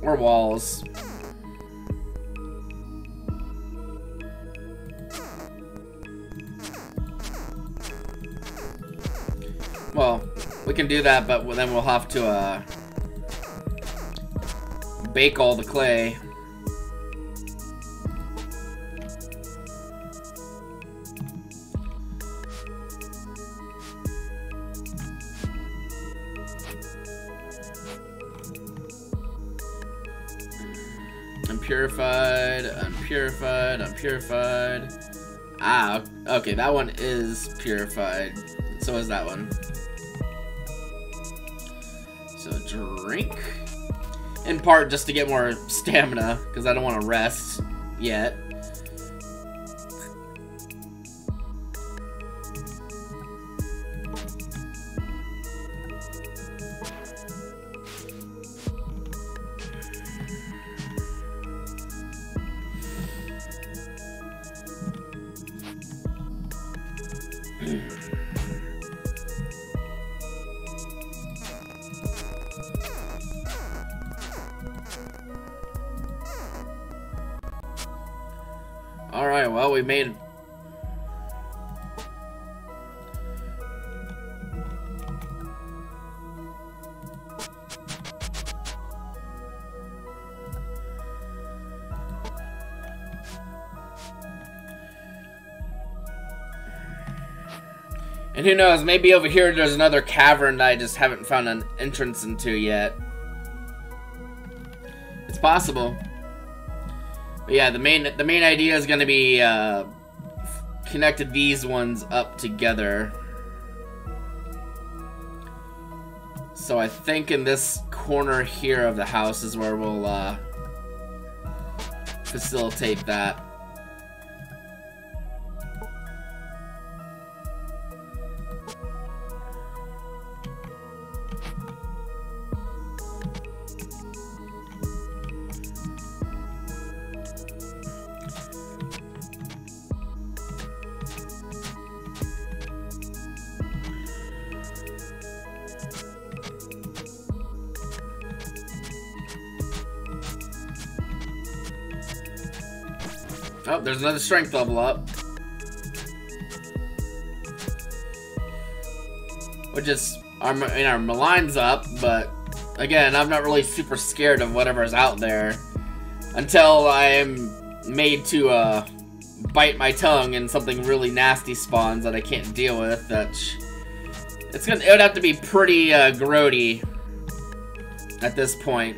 Or walls. Well, we can do that, but then we'll have to uh, bake all the clay. Unpurified, unpurified, unpurified. Ah, okay, that one is purified. So is that one. So drink. In part just to get more stamina, because I don't want to rest yet. We made... And who knows, maybe over here there's another cavern that I just haven't found an entrance into yet. It's possible. But yeah, the main the main idea is gonna be uh, connected these ones up together. So I think in this corner here of the house is where we'll uh, facilitate that. Oh, there's another strength level up. Which is, our, I our malign's up, but again, I'm not really super scared of whatever's out there until I am made to uh, bite my tongue and something really nasty spawns that I can't deal with. That it's gonna it would have to be pretty uh, grody at this point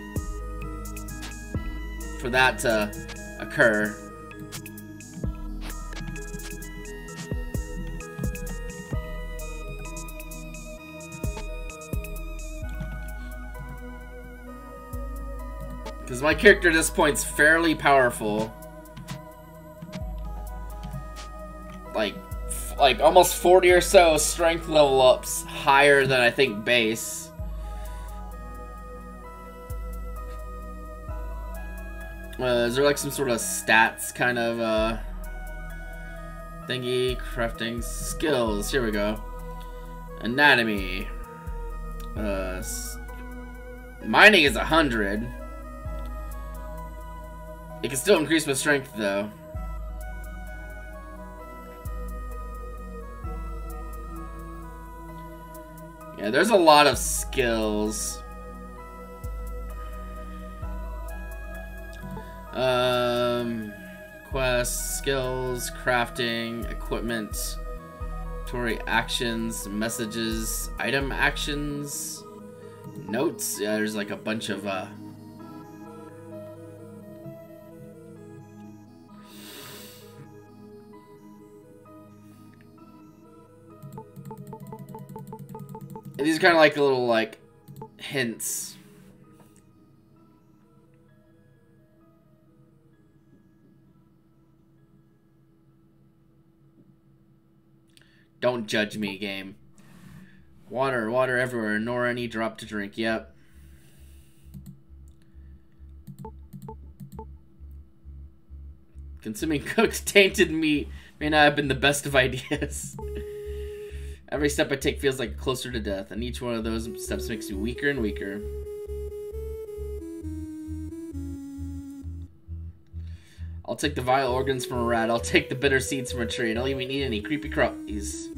for that to occur. Because my character at this point's fairly powerful. Like, like almost 40 or so strength level ups higher than I think base. Uh, is there like some sort of stats kind of uh, thingy? Crafting skills. Here we go. Anatomy. Uh, mining is a hundred. It can still increase my strength though. Yeah, there's a lot of skills. Um, quests, skills, crafting, equipment, Tory actions, messages, item actions, notes. Yeah, there's like a bunch of uh, these are kind of like little like hints. Don't judge me, game. Water, water everywhere, nor any drop to drink. Yep. Consuming cooked, tainted meat may not have been the best of ideas. Every step I take feels like closer to death, and each one of those steps makes me weaker and weaker. I'll take the vile organs from a rat. I'll take the bitter seeds from a tree. I don't even eat any creepy cruppies.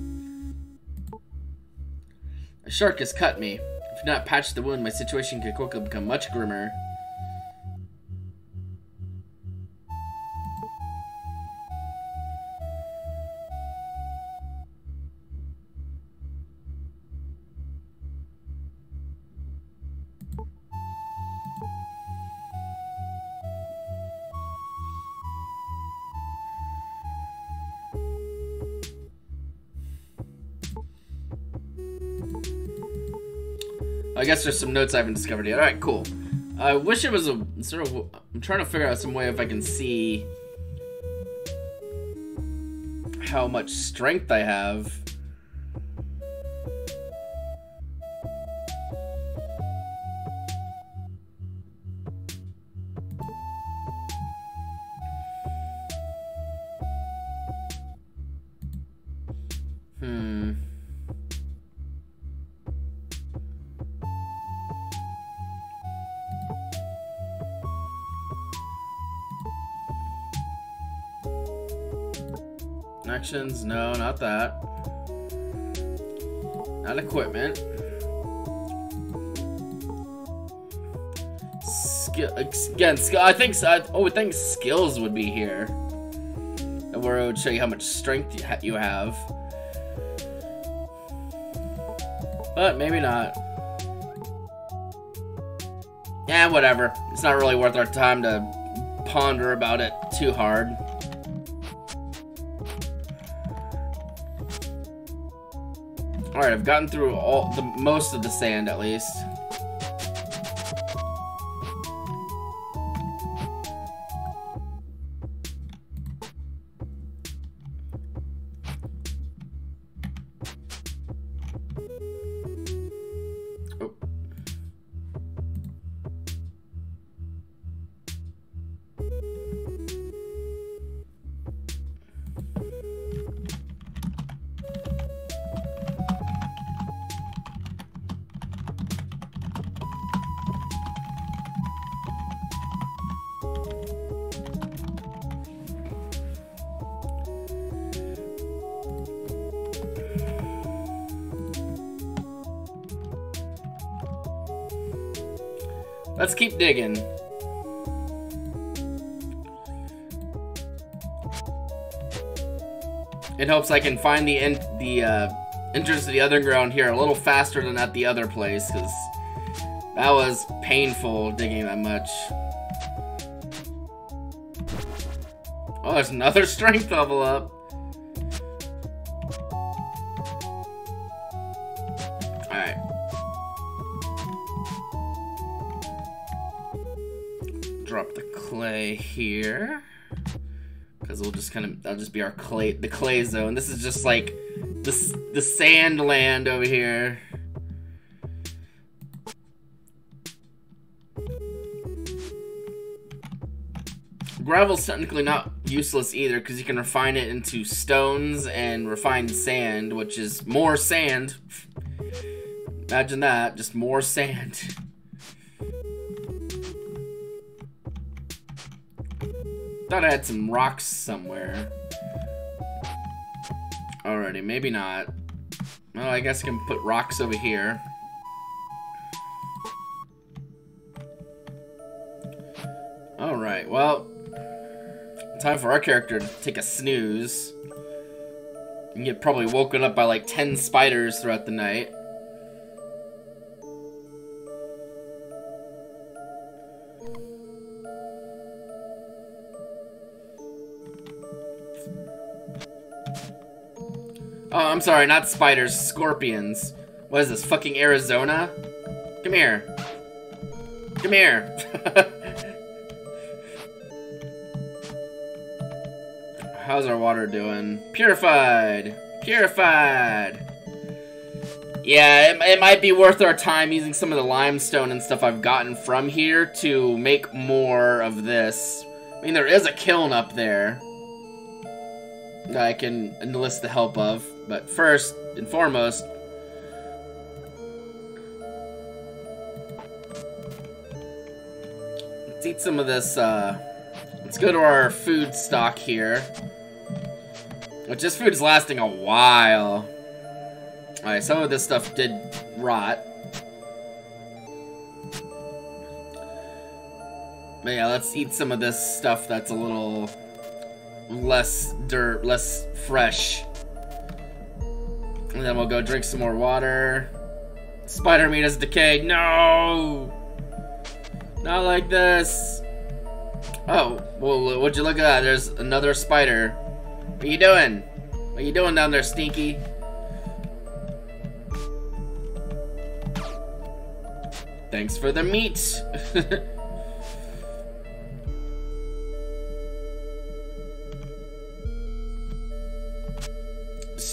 A shark has cut me. If not patched the wound, my situation could quickly become much grimmer. I guess there's some notes I haven't discovered yet. Alright, cool. I wish it was a sort of. I'm trying to figure out some way if I can see how much strength I have. No, not that. Not equipment. Skill again. I think. I, oh, I think skills would be here, where it would show you how much strength you have. But maybe not. Yeah, whatever. It's not really worth our time to ponder about it too hard. Alright, I've gotten through all the most of the sand at least. I can find the in the uh, entrance to the underground here a little faster than at the other place, because that was painful digging that much. Oh, there's another strength level up. stay here. Because we'll just kind of, that'll just be our clay, the clay zone. This is just like the, the sand land over here. Gravel's technically not useless either because you can refine it into stones and refined sand, which is more sand. Imagine that, just more sand. Thought I had some rocks somewhere. Alrighty, maybe not. Well, I guess I can put rocks over here. Alright, well, time for our character to take a snooze. And get probably woken up by like 10 spiders throughout the night. Oh, I'm sorry, not spiders, scorpions. What is this, fucking Arizona? Come here. Come here. How's our water doing? Purified! Purified! Yeah, it, it, might be worth our time using some of the limestone and stuff I've gotten from here to make more of this. I mean, there is a kiln up there that I can enlist the help of. But first and foremost, let's eat some of this, uh, let's go to our food stock here. Which this food is lasting a while. Alright, some of this stuff did rot. But yeah, let's eat some of this stuff that's a little less dirt, less fresh. And then we'll go drink some more water. Spider meat is decayed. No! Not like this. Oh, well, would you look at that? There's another spider. What are you doing? What are you doing down there, Stinky? Thanks for the meat.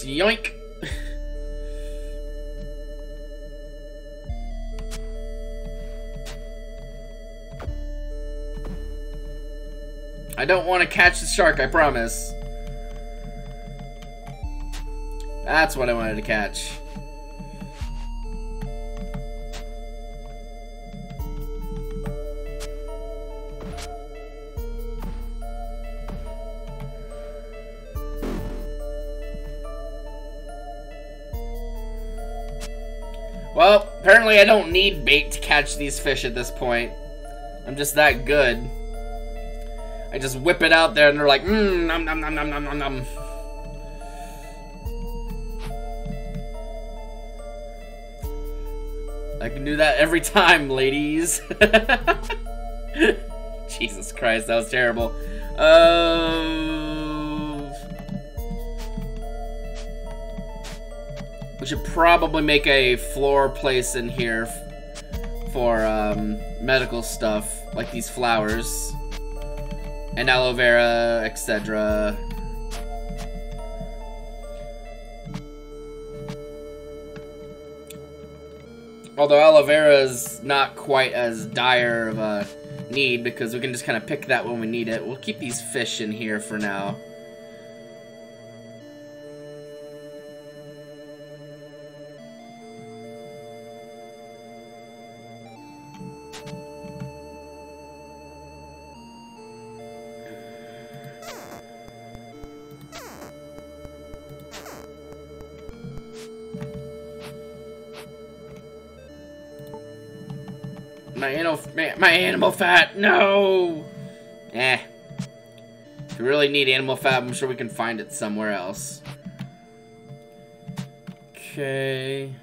Yoink. I don't want to catch the shark, I promise. That's what I wanted to catch. Well, apparently I don't need bait to catch these fish at this point. I'm just that good. I just whip it out there and they're like, mmm, nom nom nom nom nom nom nom. I can do that every time, ladies. Jesus Christ, that was terrible. Uh, we should probably make a floor place in here for um, medical stuff, like these flowers. And aloe vera, etc. Although aloe vera is not quite as dire of a need because we can just kind of pick that when we need it. We'll keep these fish in here for now. My animal, my animal fat, no! Eh. If you really need animal fat, I'm sure we can find it somewhere else. Okay.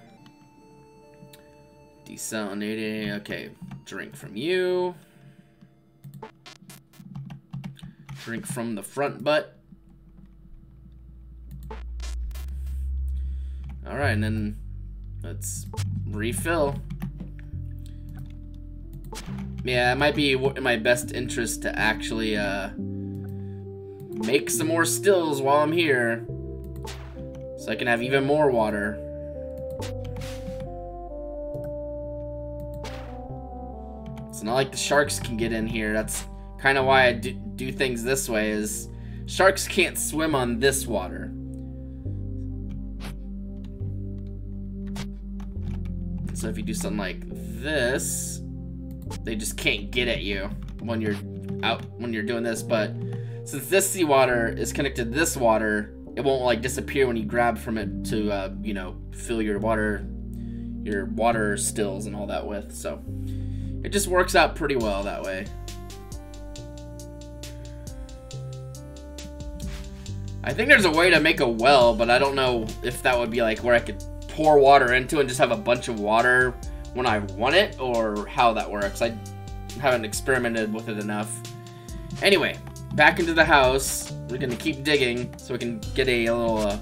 Desalinating, okay. Drink from you. Drink from the front butt. Alright, and then let's refill. Yeah, it might be in my best interest to actually uh, make some more stills while I'm here. So I can have even more water. It's not like the sharks can get in here. That's kind of why I do, do things this way is sharks can't swim on this water. So if you do something like this, they just can't get at you when you're out when you're doing this. But since this seawater is connected to this water, it won't like disappear when you grab from it to uh, you know fill your water your water stills and all that with. So it just works out pretty well that way. I think there's a way to make a well, but I don't know if that would be like where I could pour water into and just have a bunch of water when I want it or how that works. I haven't experimented with it enough. Anyway, back into the house. We're gonna keep digging so we can get a, little uh,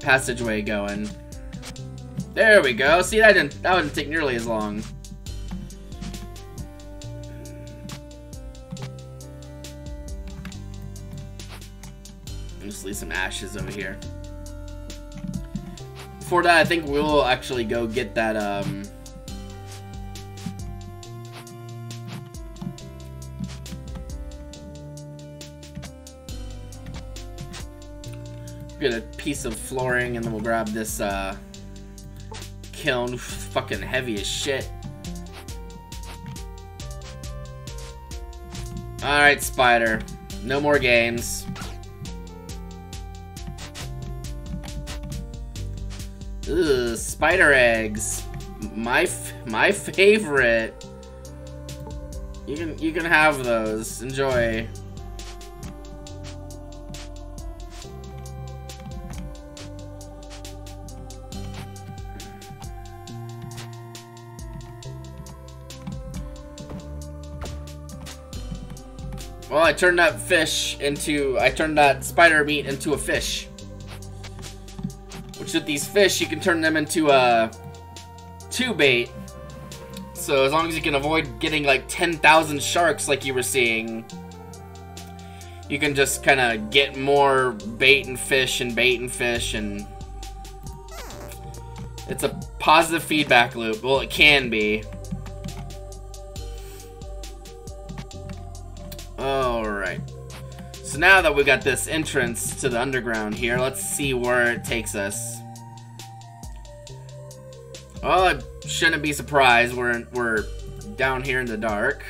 passageway going. There we go. See, that didn't that wouldn't take nearly as long. Just leave some ashes over here before that, I think we'll actually go get that, um... Get a piece of flooring and then we'll grab this, uh... Kiln. Fucking heavy as shit. Alright, Spider. No more games. Ugh, spider eggs. My my favorite. You can you can have those. Enjoy. Well, I turned that fish into I turned that spider meat into a fish Which with these fish, you can turn them into a two bait. So as long as you can avoid getting like 10,000 sharks like you were seeing, you can just kind of get more bait and fish and bait and fish and it's a positive feedback loop. Well, it can be. Alright. So now that we got this entrance to the underground here, let's see where it takes us. Well, I shouldn't be surprised. We're we're down here in the dark.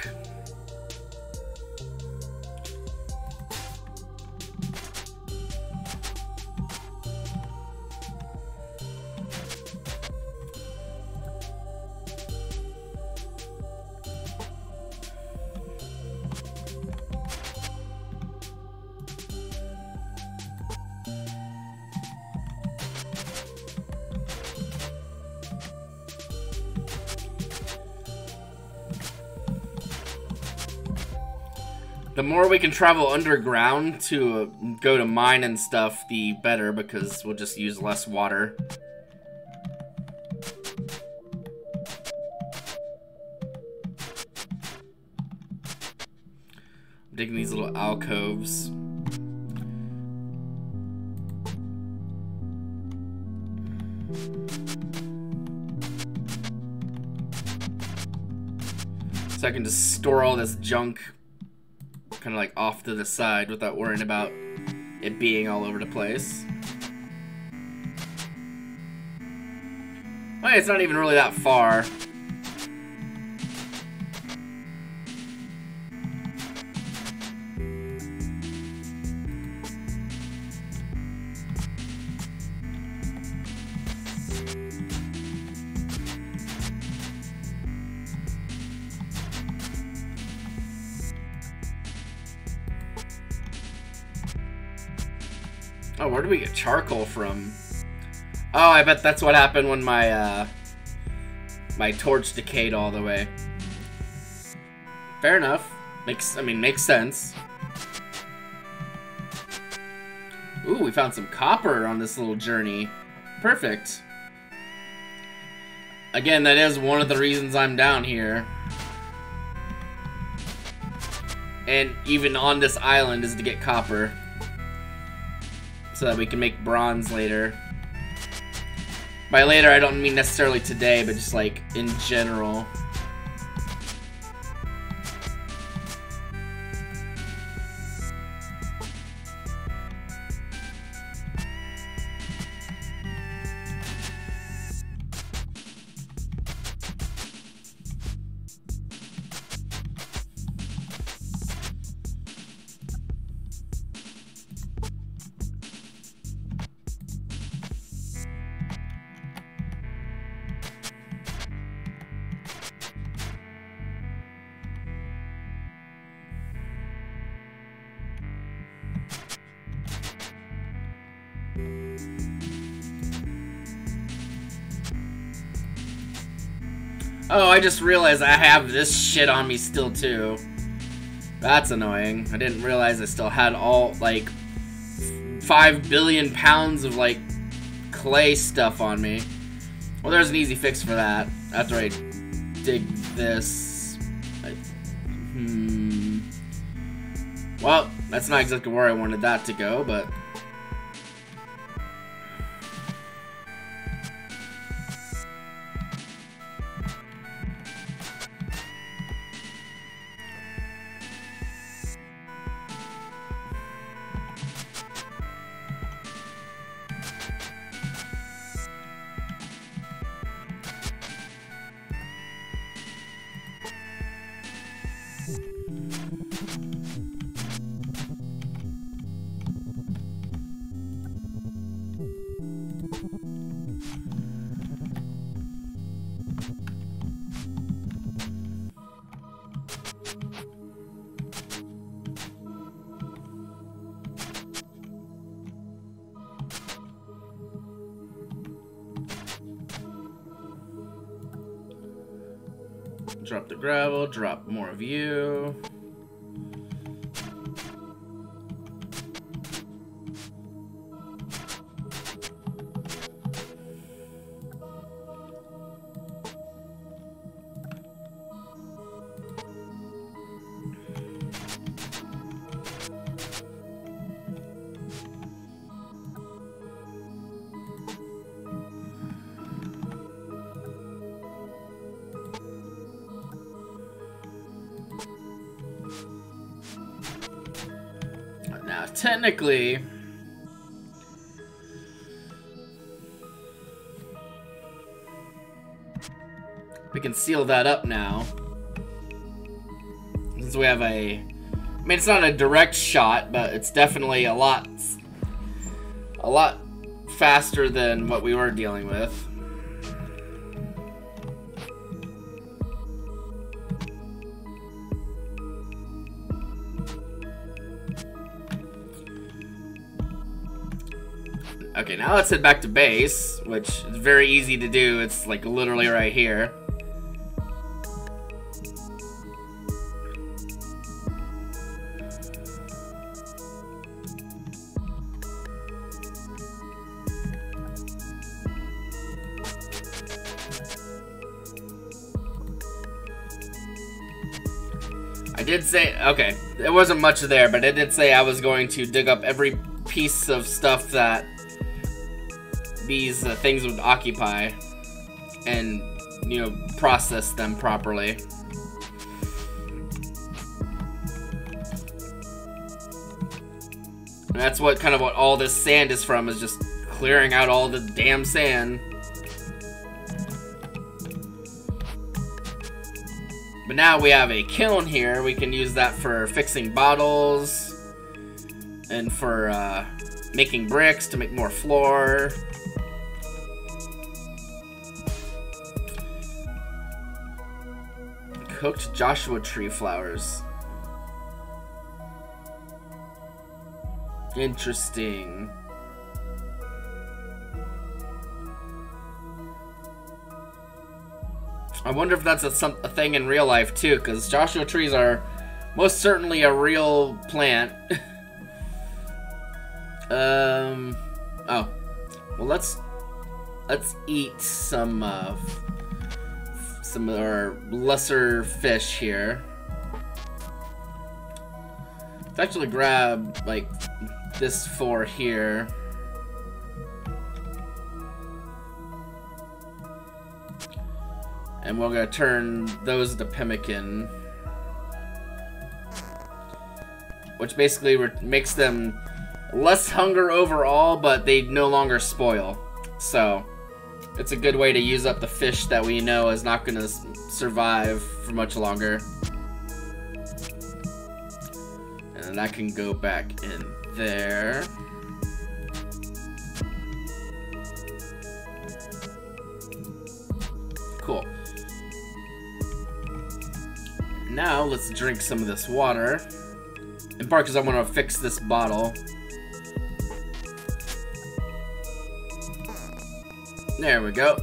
More we can travel underground to go to mine and stuff, the better, because we'll just use less water. I'm digging these little alcoves. So I can just store all this junk kind of like off to the side without worrying about it being all over the place. Well, it's not even really that far. Charcoal from? Oh, I bet that's what happened when my, uh, my torch decayed all the way. Fair enough. Makes, I mean, makes sense. Ooh, we found some copper on this little journey. Perfect. Again, that is one of the reasons I'm down here. and even on this island is to get copper. So that we can make bronze later. By later, I don't mean necessarily today, but just like in general. Just realized I have this shit on me still too. That's annoying. I didn't realize I still had all, like, five billion pounds of, like, clay stuff on me. Well, there's an easy fix for that. After I dig this... I, hmm... Well, that's not exactly where I wanted that to go, but... drop Seal that up now. Since we have a... I mean, it's not a direct shot, but it's definitely a lot... A lot faster than what we were dealing with. Okay, now let's head back to base, which is very easy to do. It's like literally right here. Did say, okay, there wasn't much there, but I did say I was going to dig up every piece of stuff that these uh, things would occupy and, you know, process them properly. And that's what kind of what all this sand is from, is just clearing out all the damn sand. But now we have a kiln here. We can use that for fixing bottles and for uh, making bricks to make more floor. Cooked Joshua tree flowers. Interesting. I wonder if that's a, some, a thing in real life too, because Joshua trees are most certainly a real plant. um, oh, well let's let's eat some uh, some of our lesser fish here. Let's actually grab, like, this four here. And we're gonna turn those to pemmican. Which basically makes them less hunger overall, but they no longer spoil. So, it's a good way to use up the fish that we know is not gonna survive for much longer. And that can go back in there. Cool. Now, let's drink some of this water. In part because I want to fix this bottle. There we go.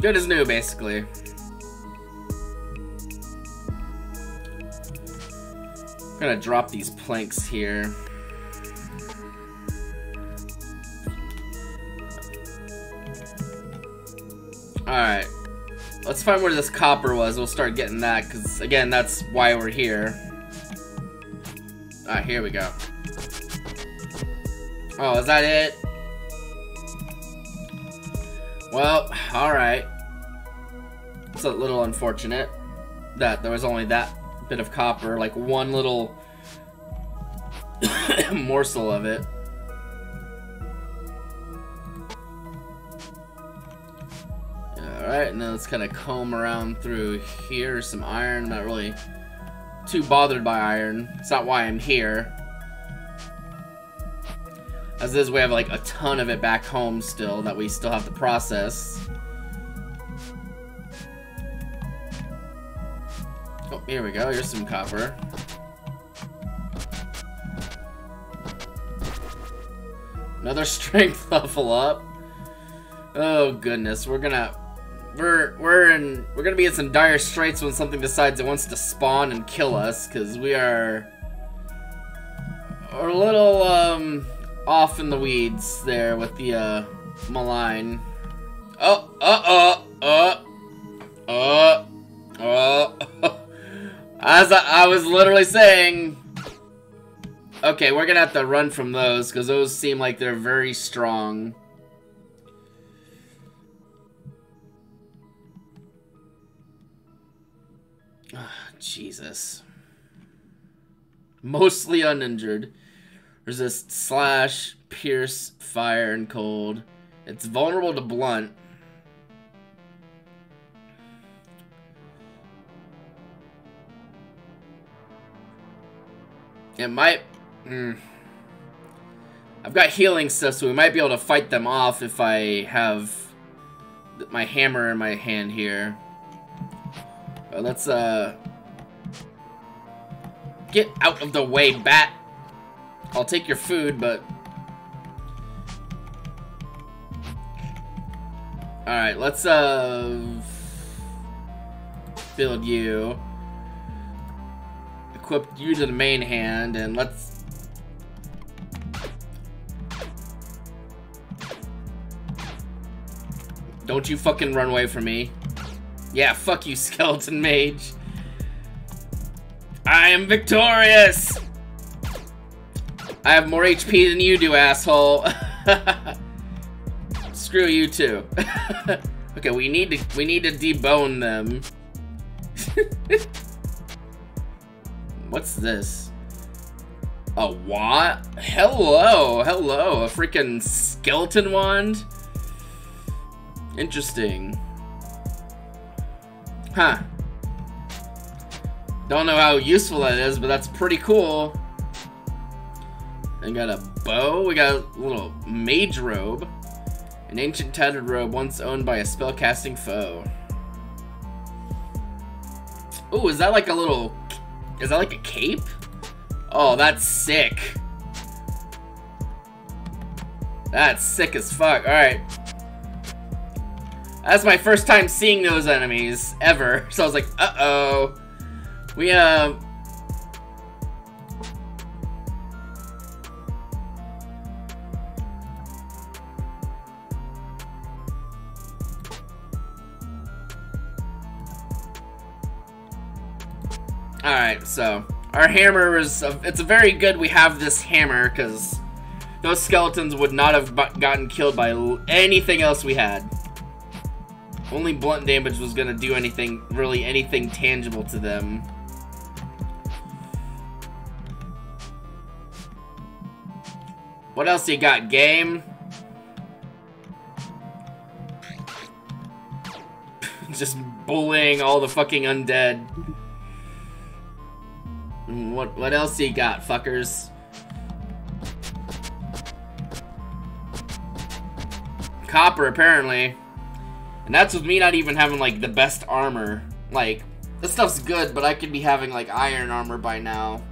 Good as new, basically. I'm gonna drop these planks here. Alright. Let's find where this copper was. We'll start getting that, because, again, that's why we're here. Alright, here we go. Oh, is that it? Well, alright. It's a little unfortunate that there was only that bit of copper, like one little morsel of it. Alright, and then let's kind of comb around through here. Some iron, not really too bothered by iron. It's not why I'm here. As is, we have like a ton of it back home still that we still have to process. Oh, here we go. Here's some copper. Another strength level up. Oh goodness, we're gonna we're we're in we're gonna be in some dire straits when something decides it wants to spawn and kill us, because we are are a little um off in the weeds there with the uh malign. Oh, uh, uh, uh, uh, uh. As I, I was literally saying, okay, we're gonna have to run from those because those seem like they're very strong. Jesus. Mostly uninjured. Resist slash, pierce, fire, and cold. It's vulnerable to blunt. It might... Mm, I've got healing stuff, so we might be able to fight them off if I have my hammer in my hand here. But let's, uh... Get out of the way, bat! I'll take your food, but... Alright, let's, uh... Build you. Equip you to the main hand, and let's... Don't you fucking run away from me. Yeah, fuck you, skeleton mage. I am victorious! I have more HP than you do, asshole. Screw you too. okay, we need to we need to debone them. What's this? A what? Hello, hello, a freaking skeleton wand? Interesting. Huh. Don't know how useful that is, but that's pretty cool. And got a bow. We got a little mage robe. An ancient tattered robe once owned by a spellcasting foe. Oh, is that like a little... Is that like a cape? Oh, that's sick. That's sick as fuck. Alright. That's my first time seeing those enemies, ever. So I was like, uh-oh. We, uh... Alright, so Our hammer is, a, it's a very good we have this hammer, because those skeletons would not have gotten killed by anything else we had. Only blunt damage was going to do anything, really anything tangible to them. What else you got, game? Just bullying all the fucking undead. Mm, what what else you got, fuckers? Copper, apparently. And that's with me not even having, like, the best armor. Like, this stuff's good, but I could be having, like, iron armor by now.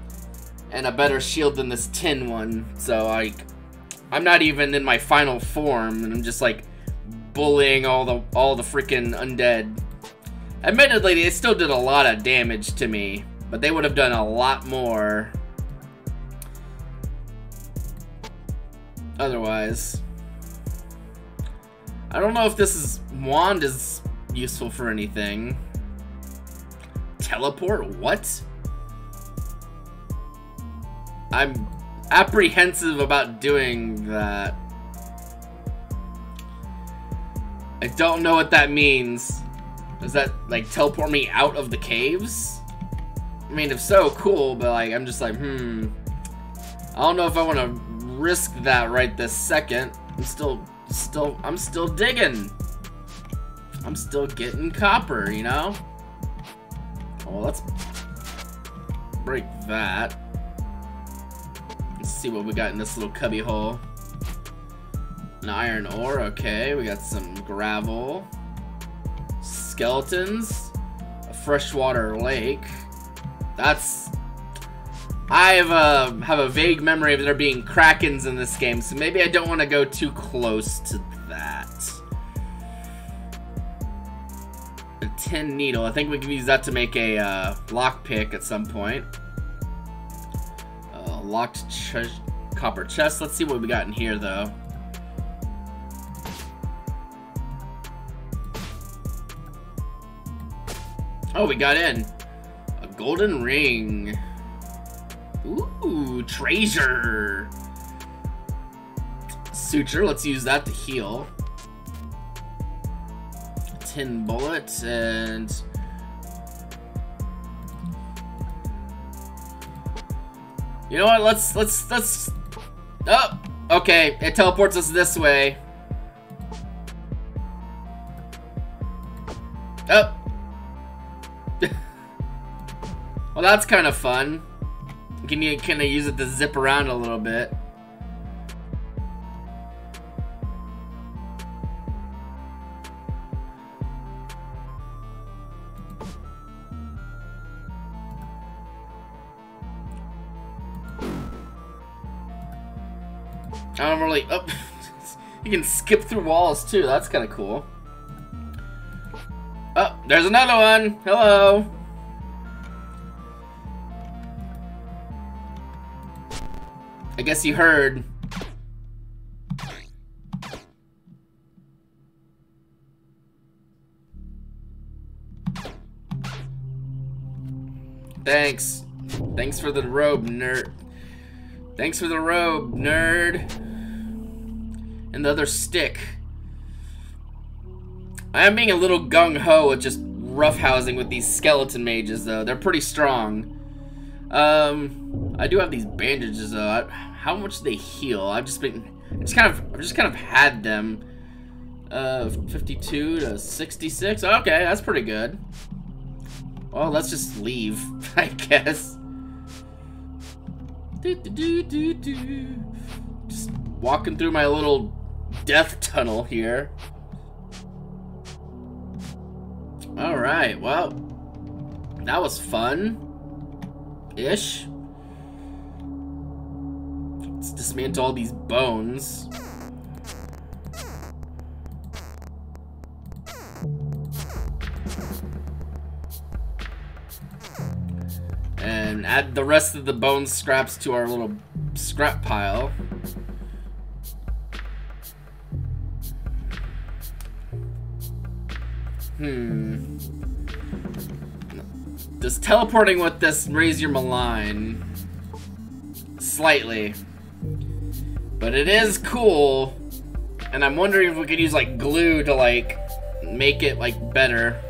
And a better shield than this tin one. So, like, I'm not even in my final form, and I'm just like bullying all the all the freaking undead. Admittedly, they still did a lot of damage to me, but they would have done a lot more otherwise. I don't know if this is wand is useful for anything. Teleport? What? I'm apprehensive about doing that. I don't know what that means. Does that, like, teleport me out of the caves? I mean, if so, cool, but, like, I'm just like, hmm. I don't know if I want to risk that right this second. I'm still, still, I'm still digging. I'm still getting copper, you know? Well, let's break that. Let's see what we got in this little cubby hole. An iron ore, okay. We got some gravel. Skeletons. A freshwater lake. That's... I have a, have a vague memory of there being krakens in this game, so maybe I don't want to go too close to that. A tin needle. I think we can use that to make a uh, lockpick at some point locked copper chest. Let's see what we got in here, though. Oh, we got in. A golden ring. Ooh, treasure. Suture, let's use that to heal. Tin bullet and You know what? Let's let's let's. Oh, okay. It teleports us this way. Oh. well, that's kind of fun. Can you kind of use it to zip around a little bit? I don't really... Oh, you can skip through walls, too. That's kind of cool. Oh, there's another one. Hello. I guess you heard. Thanks. Thanks for the robe, nerd. Thanks for the robe, nerd and the other stick. I am being a little gung-ho with just roughhousing with these skeleton mages, though. They're pretty strong. Um, I do have these bandages, though. how much do they heal? I've just been, just kind of, I've just kind of had them. Uh, 52 to 66. Okay, that's pretty good. Well, let's just leave, I guess. Do, do, do, just walking through my little death tunnel here. Alright, well, that was fun-ish. Let's dismantle all these bones. And add the rest of the bone scraps to our little scrap pile. Hmm. Does teleporting with this raise your malign? Slightly. But it is cool. And I'm wondering if we could use like glue to like make it like better.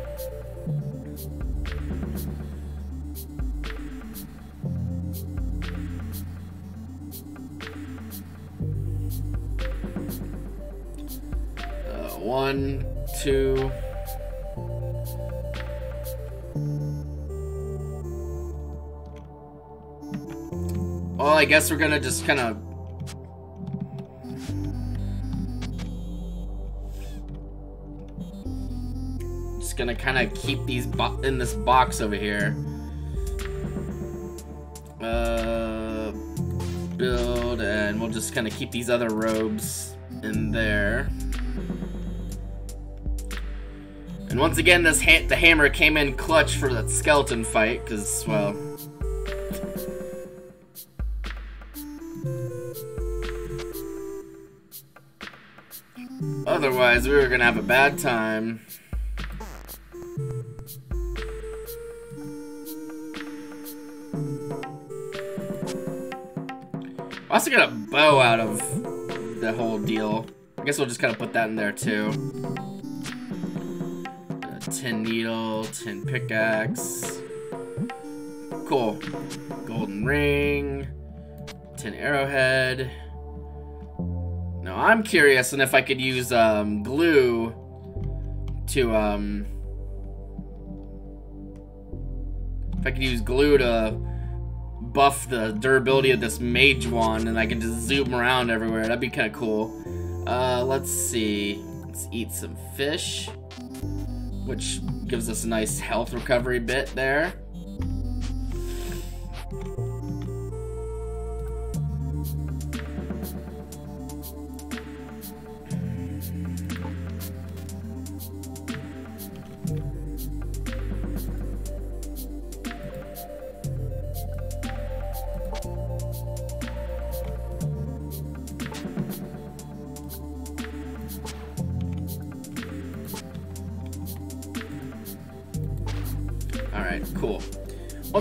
One, two. Well, I guess we're gonna just kind of just gonna kind of keep these in this box over here. Uh, build, and we'll just kind of keep these other robes in there. And once again, this ha the hammer came in clutch for that skeleton fight, because, well... Otherwise, we were gonna have a bad time. I also got a bow out of the whole deal. I guess we'll just kind of put that in there too. Tin needle, tin pickaxe. Cool. Golden ring. Tin arrowhead. Now I'm curious and if I could use um, glue to um if I could use glue to buff the durability of this mage wand and I can just zoom around everywhere. That'd be kind of cool. Uh, let's see. Let's eat some fish, which gives us a nice health recovery bit there.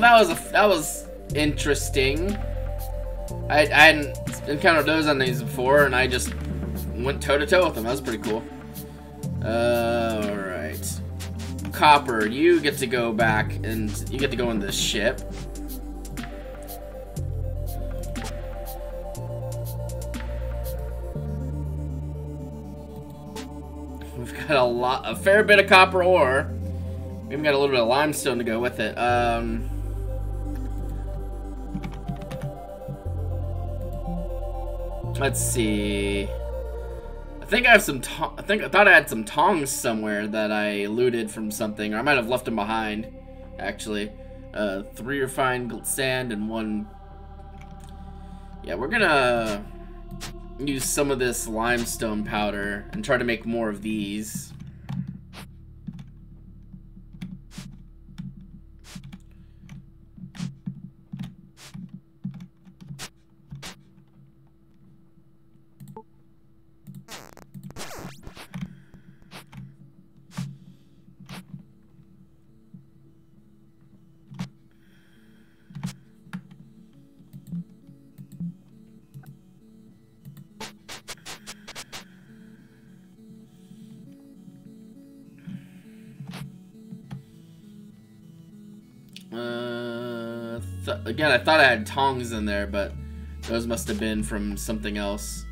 That was a, that was interesting. I, I hadn't encountered those on these before, and I just went toe to toe with them. That was pretty cool. Uh, all right, Copper, you get to go back and you get to go in this ship. We've got a lot, a fair bit of copper ore. We even got a little bit of limestone to go with it. Um, Let's see. I think I have some. I think I thought I had some tongs somewhere that I looted from something, or I might have left them behind. Actually, uh, three refined sand and one. Yeah, we're gonna use some of this limestone powder and try to make more of these. Again, I thought I had tongs in there, but those must have been from something else.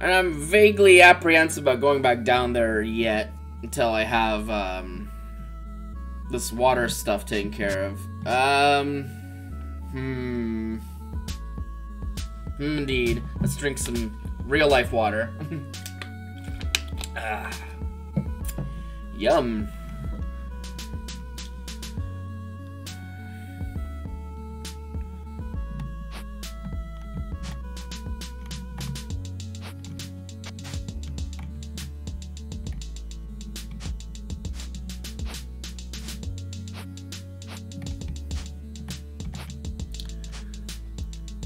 And I'm vaguely apprehensive about going back down there yet until I have um, this water stuff taken care of. Um, hmm. hmm indeed. Let's drink some real life water. ah. Yum.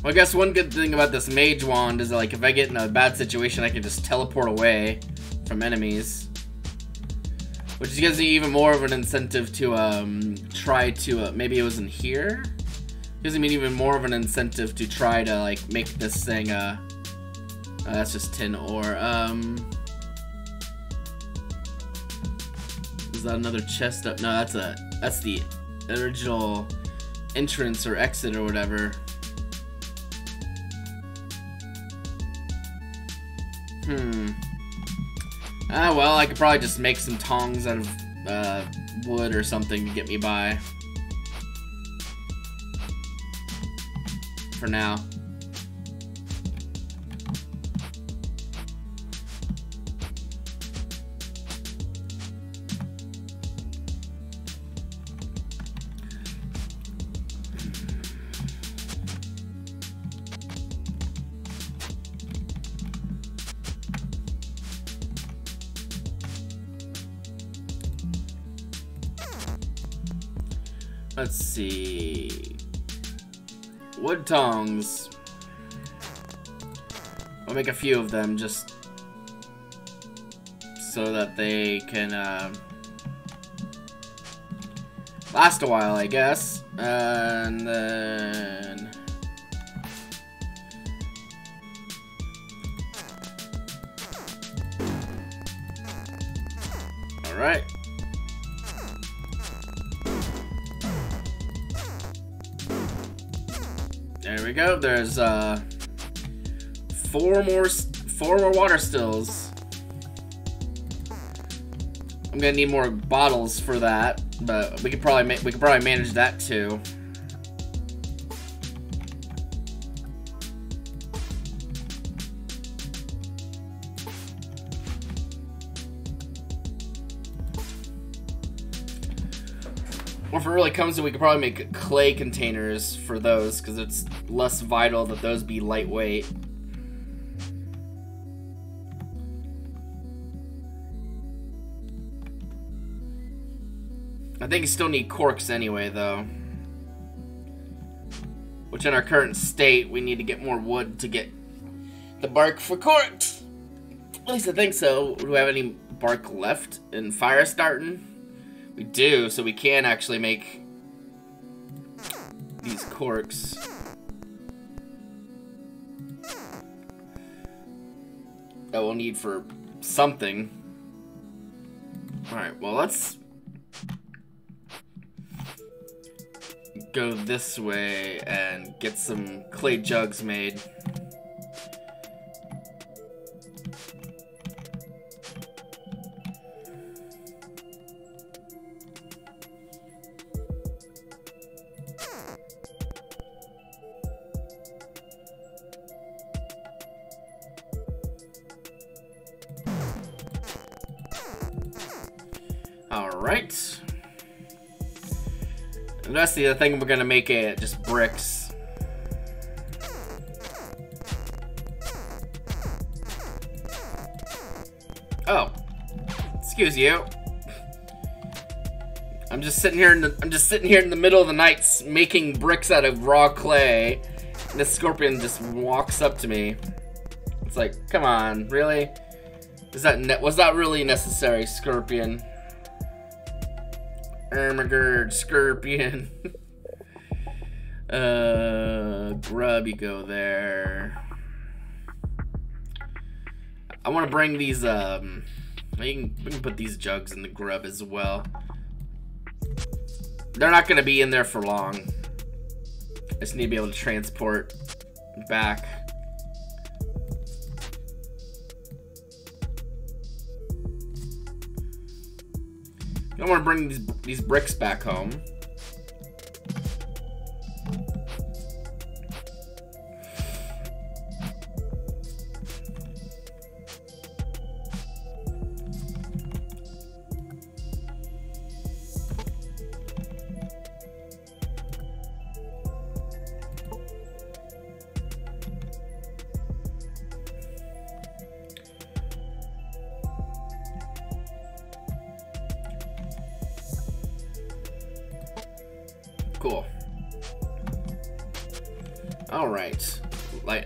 Well, I guess one good thing about this mage wand is like if I get in a bad situation, I can just teleport away from enemies. Which gives me even more of an incentive to um, try to, uh, maybe it was in here? Gives me even more of an incentive to try to like make this thing, uh, uh that's just tin ore. Um, is that another chest up? No, that's a, that's the original entrance or exit or whatever. Hmm. Ah, well, I could probably just make some tongs out of uh, wood or something to get me by. For now. See. Wood tongs. I'll make a few of them just so that they can uh, last a while, I guess. And then... Alright. There we go. There's uh, four more four more water stills. I'm gonna need more bottles for that, but we could probably we could probably manage that too. If it really comes to it, we could probably make clay containers for those, because it's less vital that those be lightweight. I think you still need corks anyway, though. Which in our current state, we need to get more wood to get the bark for corks. At least I think so. Do we have any bark left in fire starting? We do, so we can actually make these corks. That we'll need for something. Alright, well let's go this way and get some clay jugs made. Alright. And that's the other thing we're gonna make it just bricks. Oh. Excuse you. I'm just sitting here in the I'm just sitting here in the middle of the night making bricks out of raw clay. And this scorpion just walks up to me. It's like, come on, really? Is that was that really necessary, scorpion? Ermagerd, Scorpion. uh, Grub, you go there. I want to bring these, um, we can, we can put these jugs in the grub as well. They're not going to be in there for long. I just need to be able to transport back. I want to bring these, these bricks back home.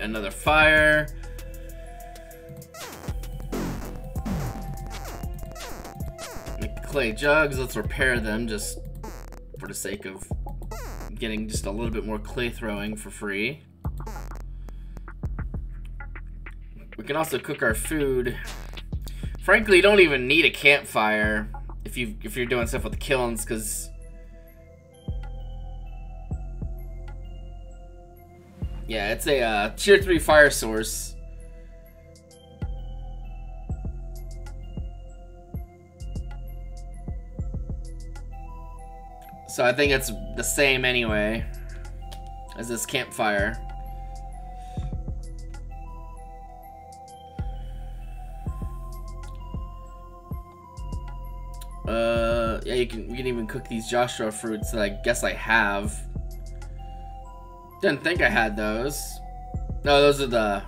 Another fire. Clay jugs. Let's repair them just for the sake of getting just a little bit more clay throwing for free. We can also cook our food. Frankly, you don't even need a campfire if you if you're doing stuff with the kilns, because it's a uh, tier three fire source. So I think it's the same anyway as this campfire. Uh, yeah, you can you can even cook these Joshua fruits that I guess I have. Didn't think I had those. No, those are the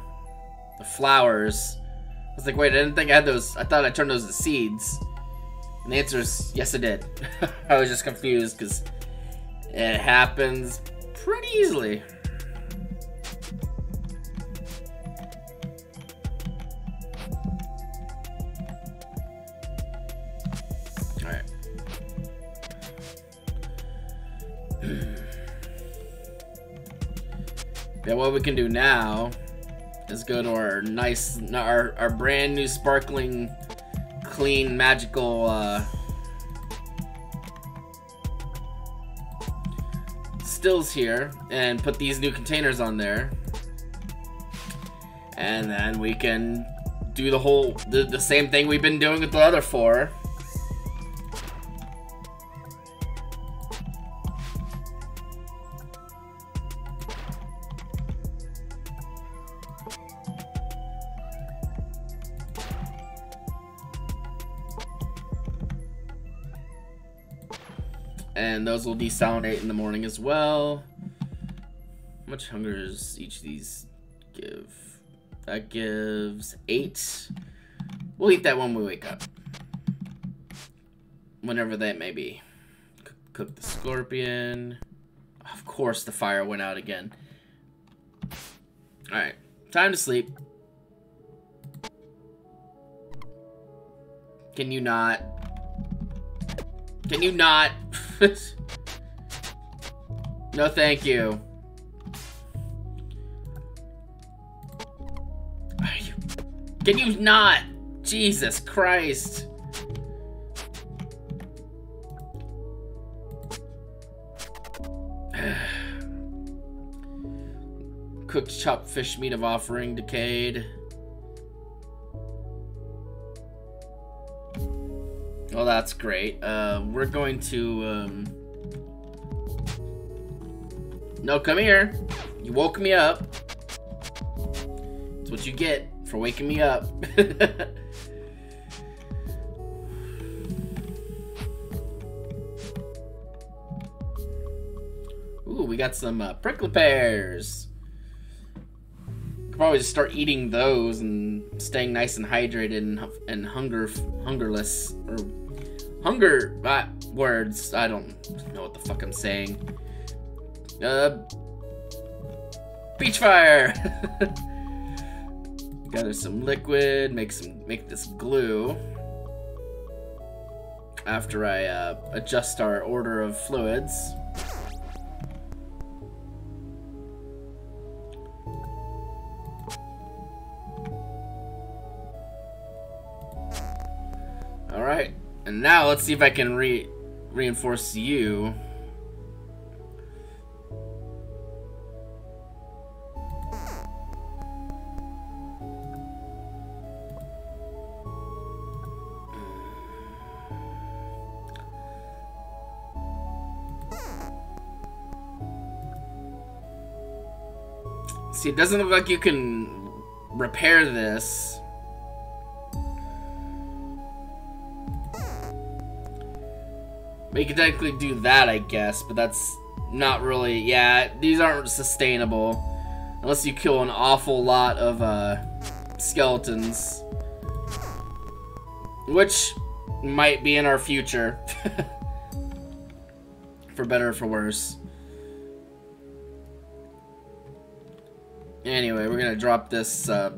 the flowers. I was like, wait, I didn't think I had those. I thought I turned those to seeds. And the answer is yes, I did. I was just confused because it happens pretty easily. Yeah, what we can do now is go to our nice, our, our brand new sparkling clean, magical, uh, stills here and put these new containers on there. And then we can do the whole, the, the same thing we've been doing with the other four. And those will desalinate in the morning as well. How much hunger does each of these give? That gives eight. We'll eat that when we wake up. Whenever that may be. C cook the scorpion. Of course the fire went out again. Alright. Time to sleep. Can you not? Can you not? no, thank you. Can you not? Jesus Christ. Cooked chopped fish meat of offering decayed. Well, that's great. Uh, we're going to, um... No, come here. You woke me up. That's what you get for waking me up. Ooh, we got some uh, prickly pears. Could probably just start eating those and staying nice and hydrated and, and hunger hungerless or Hunger uh, words. I don't know what the fuck I'm saying. Uh, beach fire. Gather some liquid. Make some. Make this glue. After I uh, adjust our order of fluids. And now let's see if I can re reinforce you. See, it doesn't look like you can repair this. We can technically do that, I guess, but that's not really... Yeah, these aren't sustainable. Unless you kill an awful lot of uh, skeletons. Which might be in our future. for better or for worse. Anyway, we're gonna drop this uh,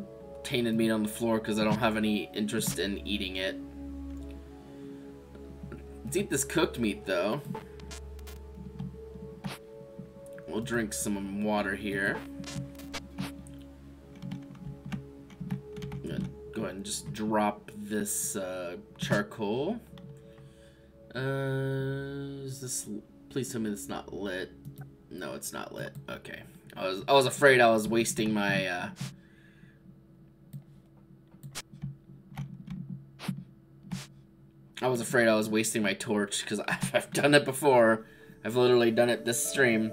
tainted meat on the floor because I don't have any interest in eating it Let's eat this cooked meat, though. We'll drink some water here. I'm gonna go ahead and just drop this uh, charcoal. Uh, is this? Please tell me it's not lit. No, it's not lit. Okay. I was I was afraid I was wasting my. Uh... I was afraid I was wasting my torch because I've, I've done it before. I've literally done it this stream.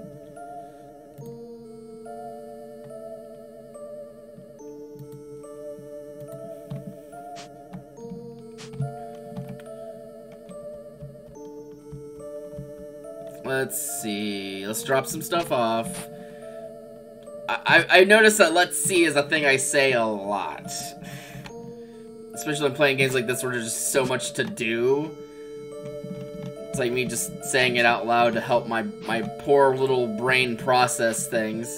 Let's see. Let's drop some stuff off. I, I, noticed that let's see is a thing I say a lot. Especially when playing games like this where there's just so much to do. It's like me just saying it out loud to help my, my poor little brain process things.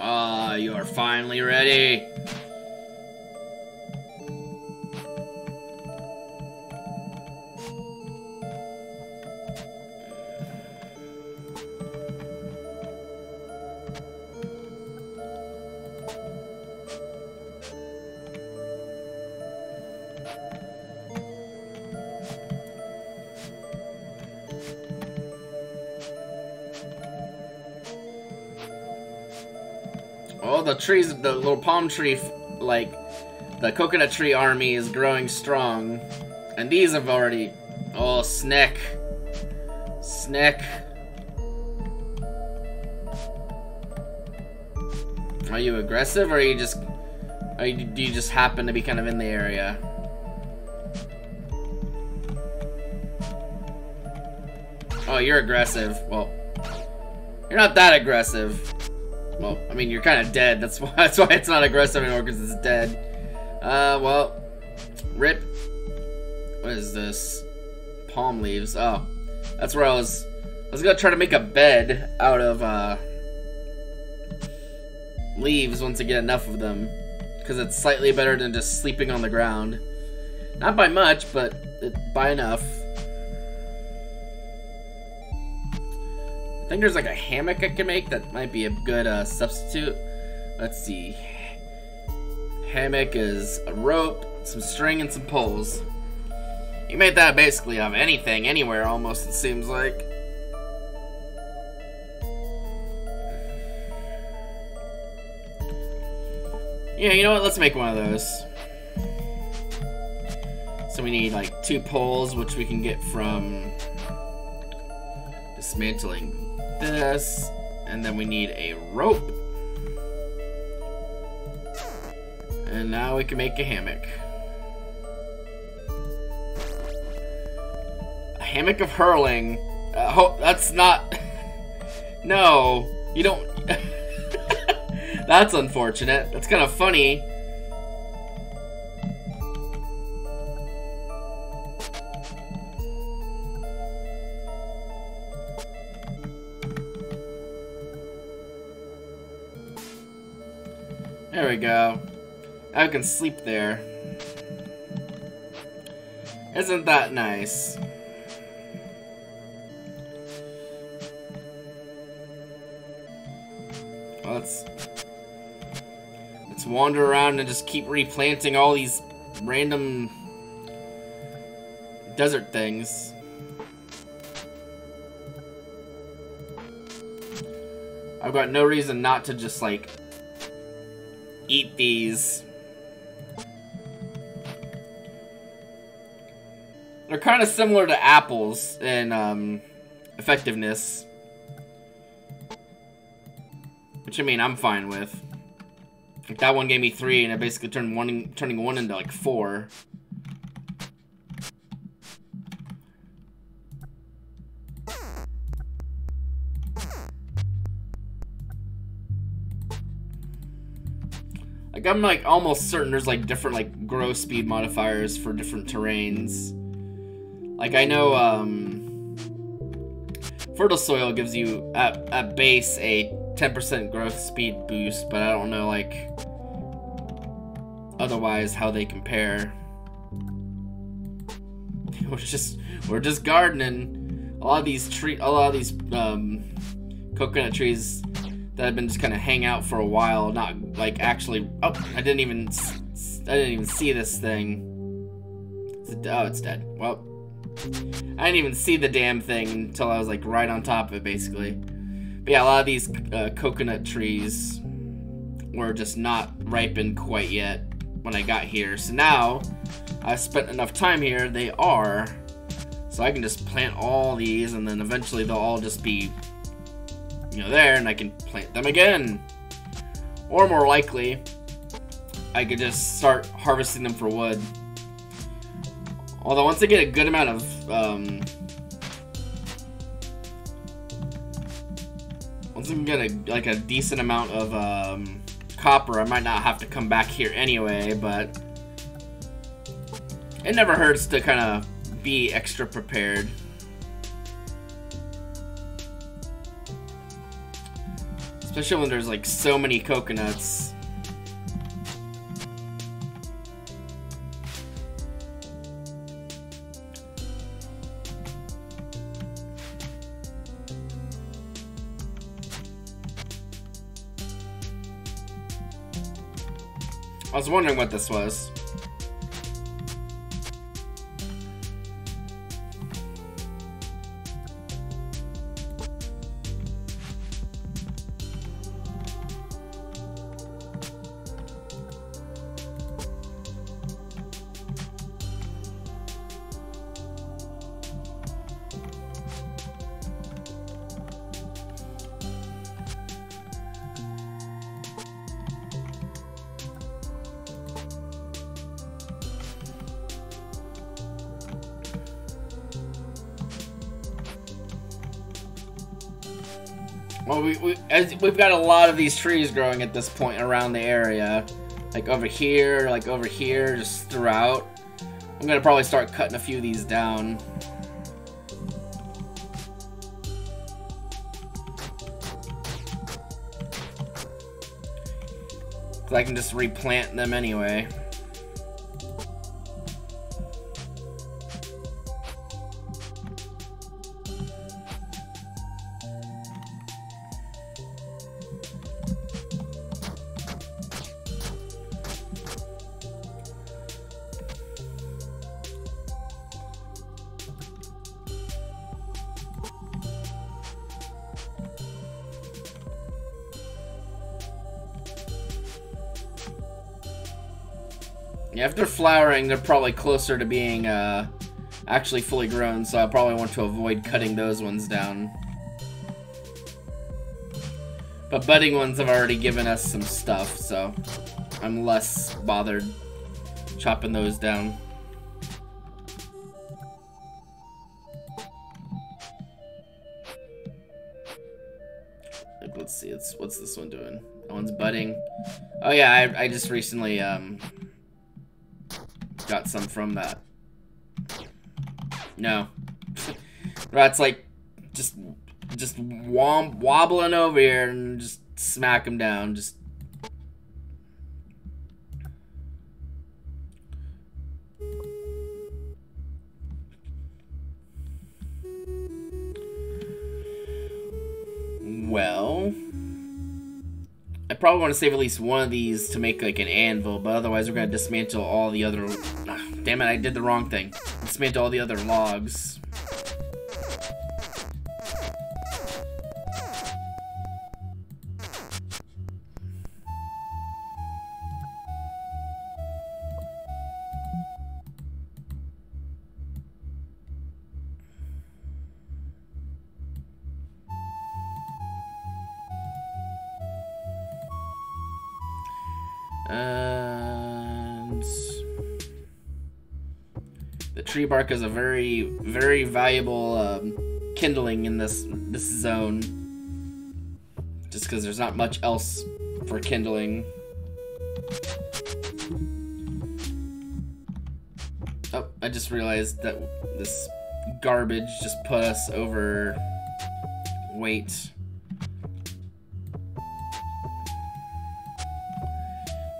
Ah, uh, you are finally ready. The trees, the little palm tree, like, the coconut tree army is growing strong. And these have already... Oh, Snick. Snick. Are you aggressive, or are you just... Are you, do you just happen to be kind of in the area? Oh, you're aggressive. Well, you're not that aggressive. Well, I mean, you're kind of dead. That's why, that's why it's not aggressive anymore, because it's dead. Uh, well, rip. What is this? Palm leaves. Oh, that's where I was. I was gonna try to make a bed out of, uh, leaves once I get enough of them. Because it's slightly better than just sleeping on the ground. Not by much, but it, by enough. I think there's like a hammock I can make that might be a good uh, substitute. Let's see. Hammock is a rope, some string, and some poles. You made that basically of anything, anywhere almost, it seems like. Yeah, you know what? Let's make one of those. So we need like two poles, which we can get from dismantling this, and then we need a rope. And now we can make a hammock. A hammock of hurling. Uh, oh, that's not... no, you don't... that's unfortunate. That's kind of funny. There we go. I can sleep there. Isn't that nice? let's let's wander around and just keep replanting all these random desert things. I've got no reason not to just like eat these. They're kind of similar to apples in um, effectiveness. Which, I mean, I'm fine with. Like, that one gave me three, and it basically turned one, turning one into, like, four. Like, I'm like almost certain there's like different like grow speed modifiers for different terrains. Like I know um Fertile soil gives you at, at base a 10% growth speed boost, but I don't know, like, otherwise how they compare. We're just, we're just gardening. A lot of these tree, a lot of these, um, coconut trees that have been just kind of hang out for a while, not, like, actually, oh, I didn't even, I didn't even see this thing. Oh, it's dead. Well, I didn't even see the damn thing until I was, like, right on top of it, basically. But yeah, a lot of these uh, coconut trees were just not ripened quite yet when I got here. So now, I've spent enough time here, they are. So I can just plant all these, and then eventually they'll all just be, you know, there, and I can plant them again. Or more likely, I could just start harvesting them for wood. Although once I get a good amount of um, once I get a, like a decent amount of um, copper, I might not have to come back here anyway, but it never hurts to kind of be extra prepared. Especially when there's like so many coconuts. I was wondering what this was. We've got a lot of these trees growing at this point around the area, like over here, like over here, just throughout. I'm gonna probably start cutting a few of these down. I can just replant them anyway. Flowering, they're probably closer to being uh, actually fully grown, so I probably want to avoid cutting those ones down. But budding ones have already given us some stuff, so I'm less bothered chopping those down. Let's see, it's what's this one doing? That one's budding. Oh yeah, I, I just recently um, got some from that. No. Rat's like just just wobbling over here and just smack him down. Just probably want to save at least one of these to make like an anvil, but otherwise we're going to dismantle all the other... Damn it, I did the wrong thing. Dismantle all the other logs. bark is a very, very valuable um, kindling in this this zone. Just because there's not much else for kindling. Oh, I just realized that this garbage just put us over weight.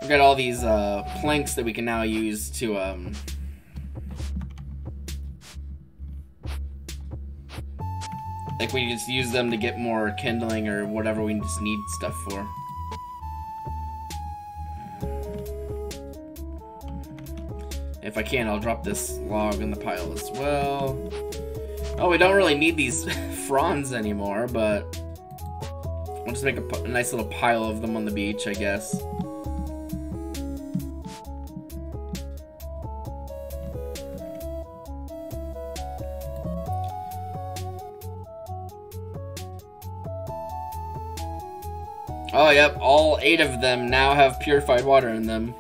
We've got all these uh, planks that we can now use to um, like we just use them to get more kindling or whatever we just need stuff for. If I can, I'll drop this log in the pile as well. Oh, we don't really need these fronds anymore, but I'll just make a, a nice little pile of them on the beach, I guess. Oh, yep, all eight of them now have purified water in them.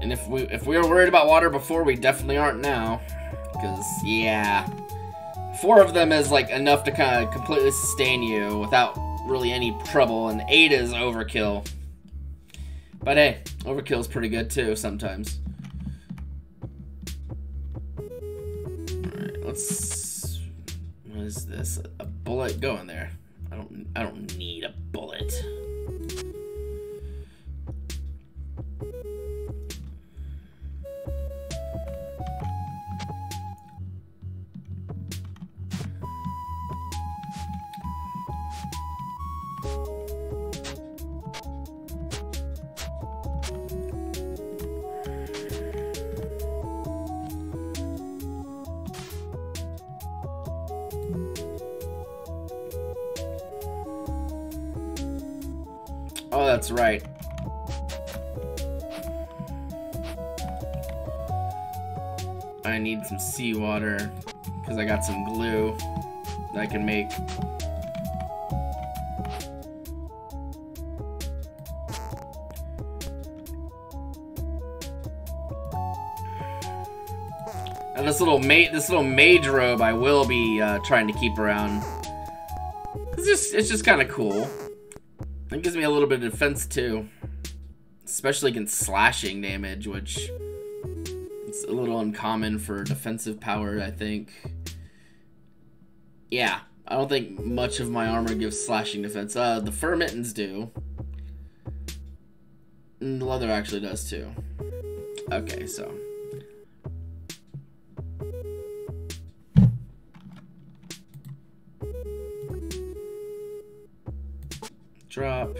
And if we if we were worried about water before, we definitely aren't now. Because, yeah. Four of them is, like, enough to kind of completely sustain you without really any trouble, and eight is overkill. But hey, overkill is pretty good, too, sometimes. Alright, let's... What is this? A bullet? Go in there. I don't, I don't need a bullet. That's right. I need some seawater because I got some glue that I can make. And this little mate, this little mage robe, I will be uh, trying to keep around. It's just, it's just kind of cool. It gives me a little bit of defense too. Especially against slashing damage, which is a little uncommon for defensive power, I think. Yeah, I don't think much of my armor gives slashing defense. Uh, the fur mittens do. And the leather actually does too. Okay, so. Drop.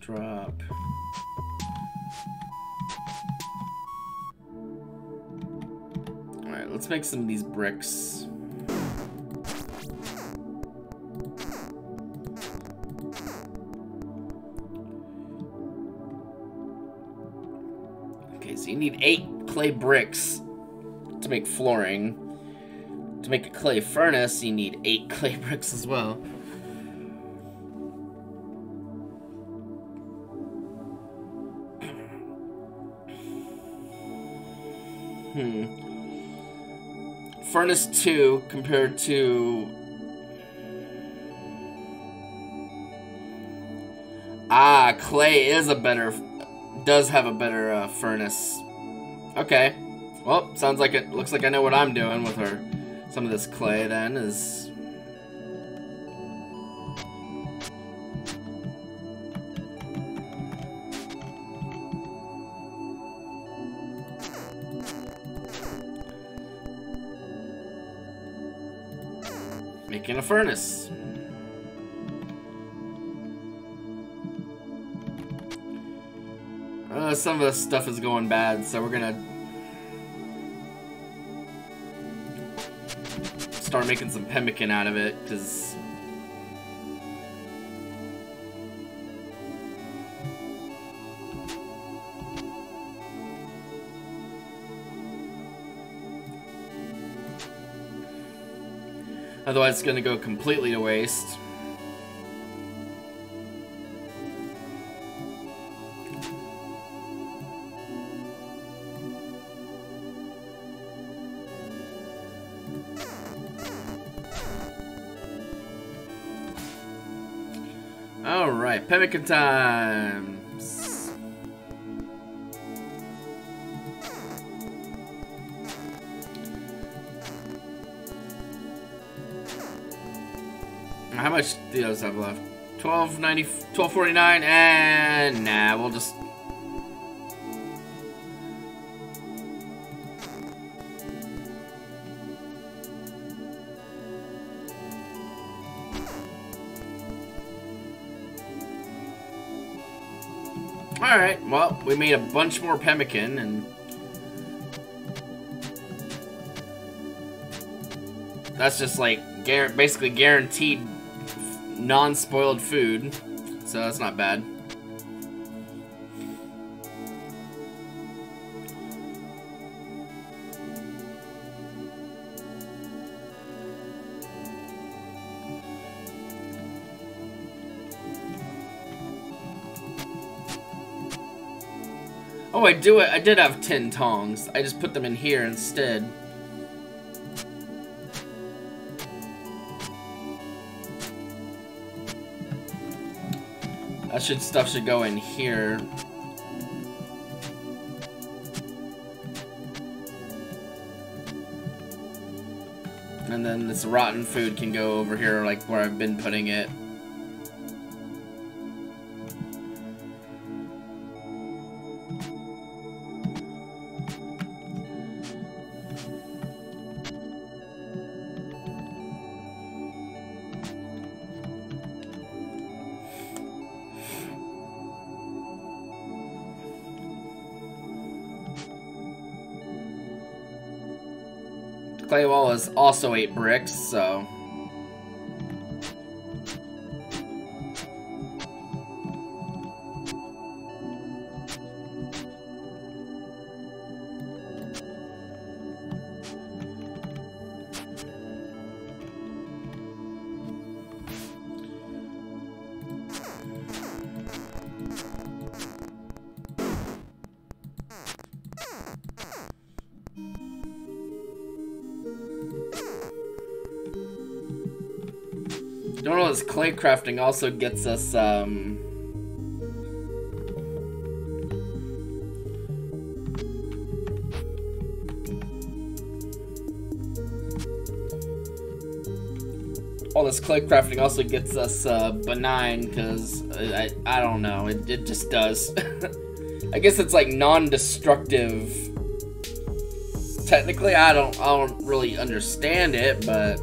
Drop. Alright, let's make some of these bricks. Okay, so you need eight clay bricks to make flooring. To make a clay furnace, you need eight clay bricks as well. Hmm. Furnace 2 compared to... Ah, clay is a better... Does have a better uh, furnace. Okay. Well, sounds like it... Looks like I know what I'm doing with her. Some of this clay then is... Making a furnace. Uh, some of this stuff is going bad, so we're gonna start making some pemmican out of it, because... Otherwise it's gonna go completely to waste. Pemmican times. how much do those have left? 1290, 1249, and nah, we'll just Alright, well, we made a bunch more pemmican, and... That's just, like, basically guaranteed non-spoiled food, so that's not bad. Oh, I do it. I did have 10 tongs. I just put them in here instead. That should stuff should go in here. And then this rotten food can go over here like where I've been putting it. Also eight bricks, so... crafting also gets us, um... All this clay crafting also gets us, uh, benign, because, I, I, don't know, it, it just does. I guess it's like non-destructive. Technically, I don't, I don't really understand it, but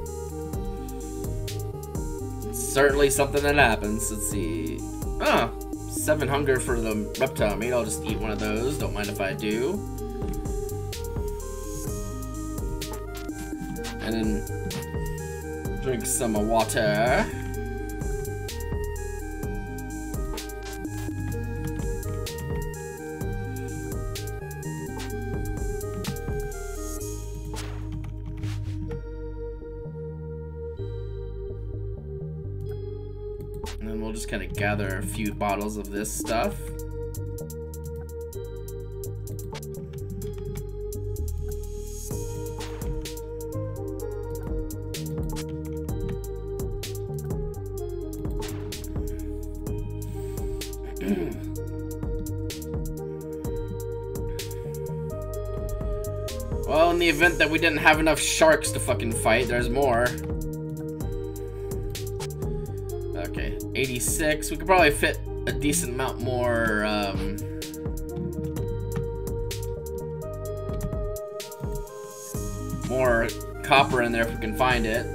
certainly something that happens. Let's see. Oh, seven hunger for the reptile meat. I'll just eat one of those. Don't mind if I do. And then drink some water. Few bottles of this stuff. well, in the event that we didn't have enough sharks to fucking fight, there's more. 86. We could probably fit a decent amount more, um, more copper in there if we can find it.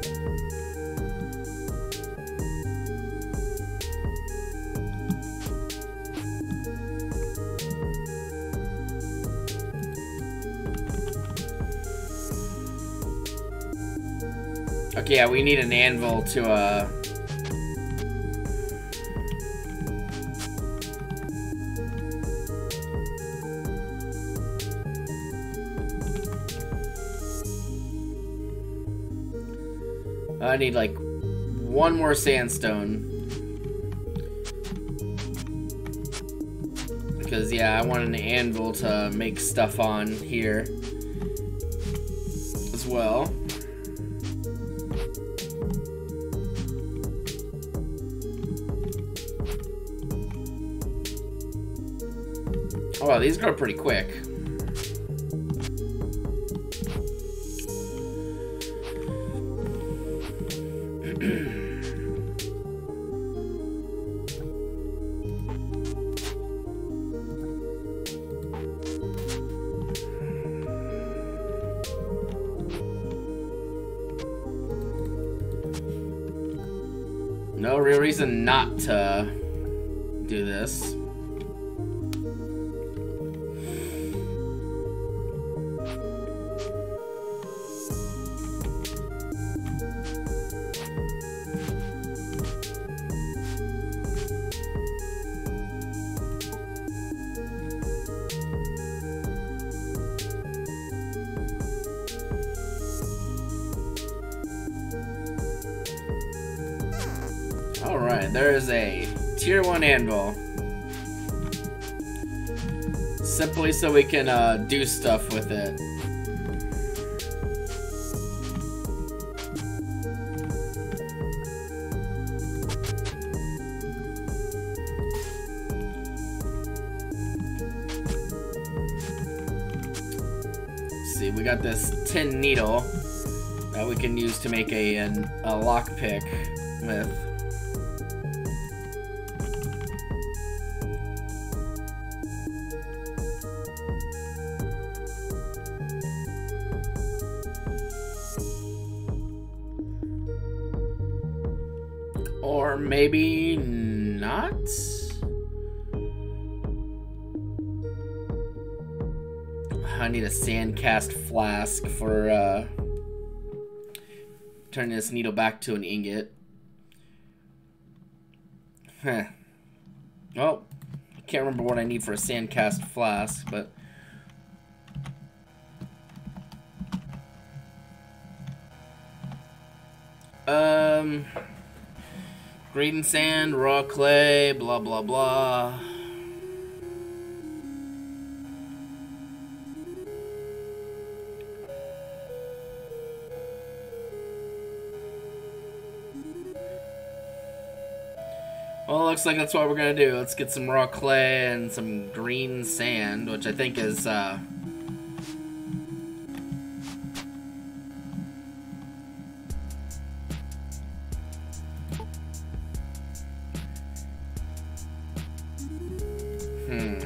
Okay, yeah, we need an anvil to, uh, I need like one more sandstone. Because yeah, I want an anvil to make stuff on here as well. Oh wow, these grow pretty quick. Not to do this. Tier 1 anvil. Simply so we can uh, do stuff with it. see, we got this tin needle that we can use to make a, an, a lockpick with. Flask for uh, turning this needle back to an ingot. Huh. Well, I can't remember what I need for a sandcast flask, but... Um... Green sand, raw clay, blah blah blah. Looks like that's what we're gonna do. Let's get some raw clay and some green sand, which I think is, uh... Hmm.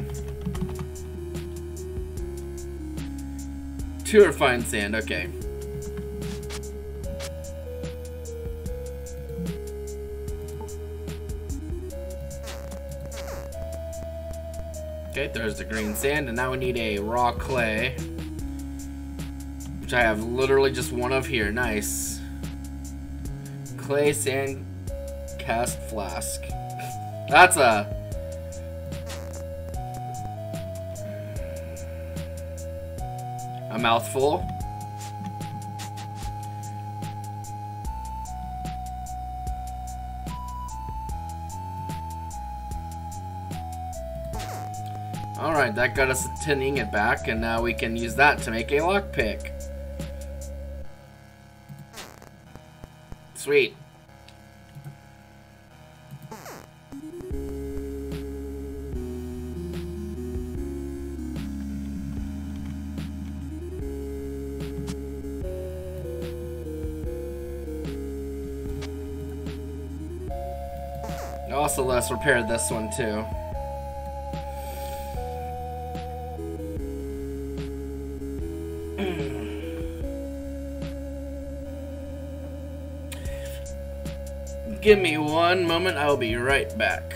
Two refined sand, okay. Okay, there's the green sand, and now we need a raw clay. Which I have literally just one of here. Nice. Clay sand cast flask. That's a... A mouthful. That got us a tin ingot back, and now we can use that to make a lockpick. Sweet. Also, let's repair this one too. Give me one moment, I'll be right back.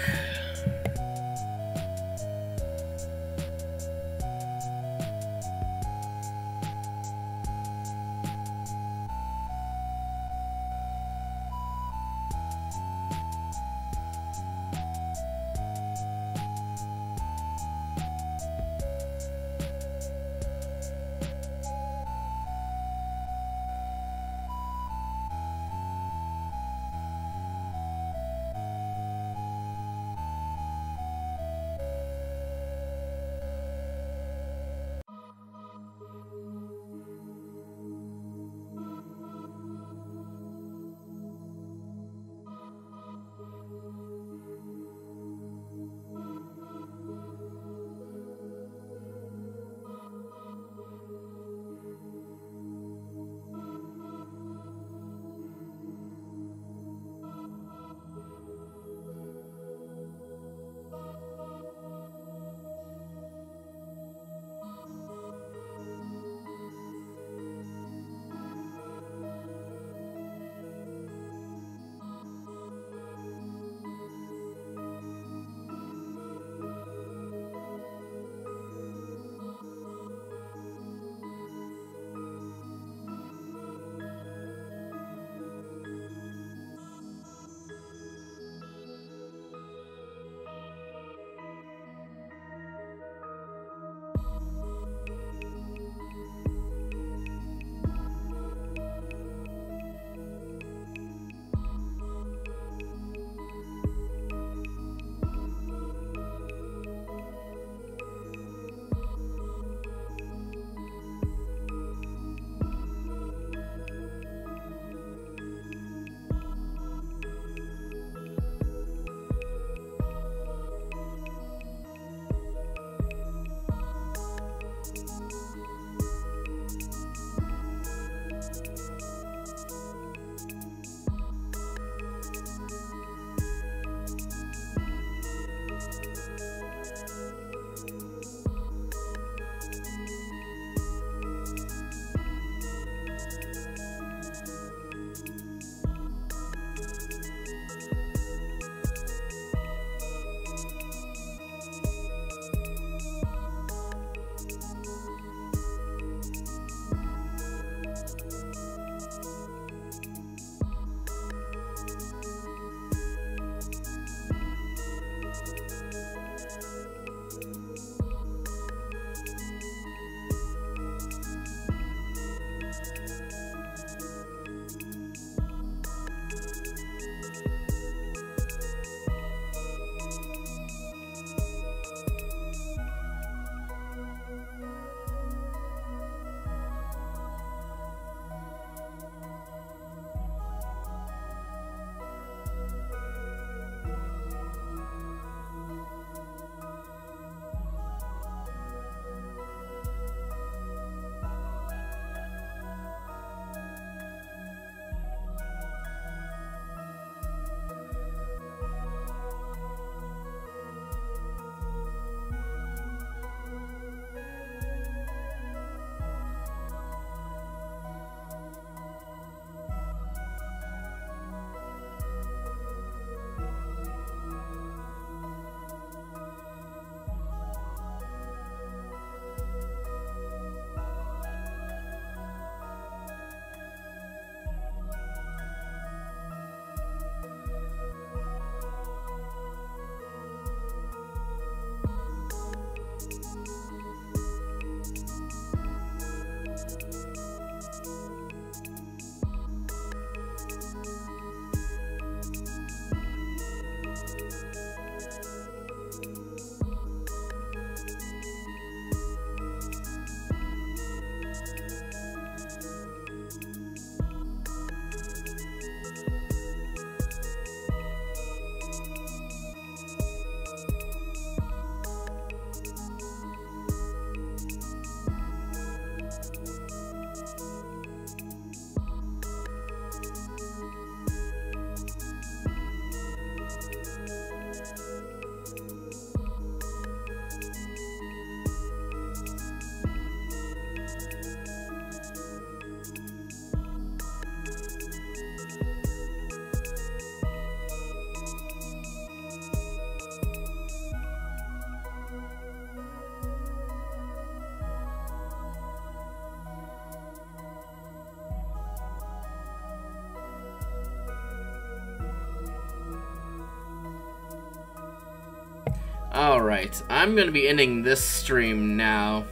Alright, I'm going to be ending this stream now.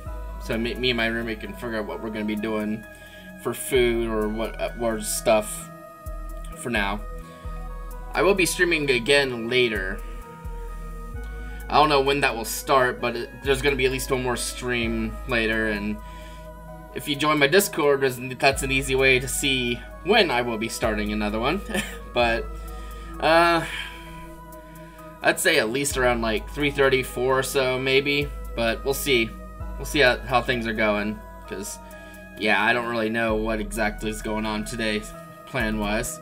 So me, me and my roommate can figure out what we're going to be doing for food or what or stuff for now. I will be streaming again later. I don't know when that will start, but it, there's going to be at least one more stream later. And if you join my Discord, that's an easy way to see when I will be starting another one. but, uh, I'd say at least around like 3:30, 4 or so, maybe. But we'll see. We'll see how, how things are going. Because, yeah, I don't really know what exactly is going on today, plan-wise.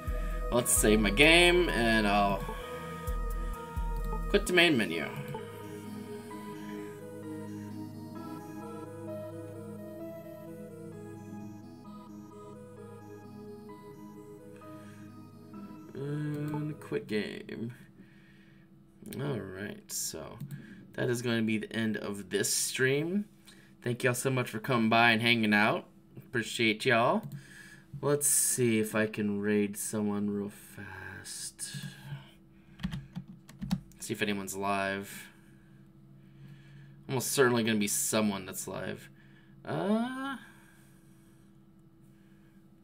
Let's save my game, and I'll quit the main menu. Is going to be the end of this stream. Thank y'all so much for coming by and hanging out. Appreciate y'all. Let's see if I can raid someone real fast. See if anyone's live. Almost certainly going to be someone that's live. Uh,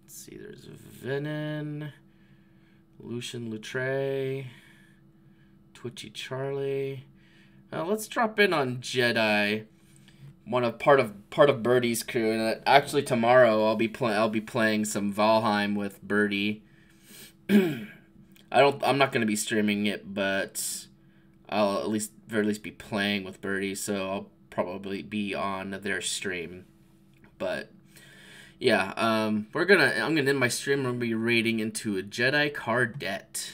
let's see, there's Venom, Lucian Lutre. Twitchy Charlie. Uh, let's drop in on Jedi, one of part of part of Birdie's crew, and uh, actually tomorrow I'll be playing I'll be playing some Valheim with Birdie. I don't I'm not gonna be streaming it, but I'll at least very least be playing with Birdie, so I'll probably be on their stream. But yeah, um, we're gonna I'm gonna end my stream. I'm gonna be raiding into a Jedi Cardette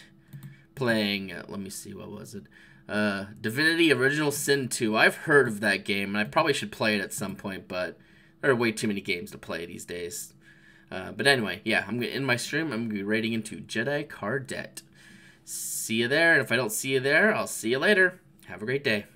playing, uh, let me see, what was it? Uh, Divinity Original Sin 2. I've heard of that game, and I probably should play it at some point, but there are way too many games to play these days. Uh, but anyway, yeah, I'm gonna end my stream. I'm gonna be raiding into Jedi Cardette. See you there, and if I don't see you there, I'll see you later. Have a great day.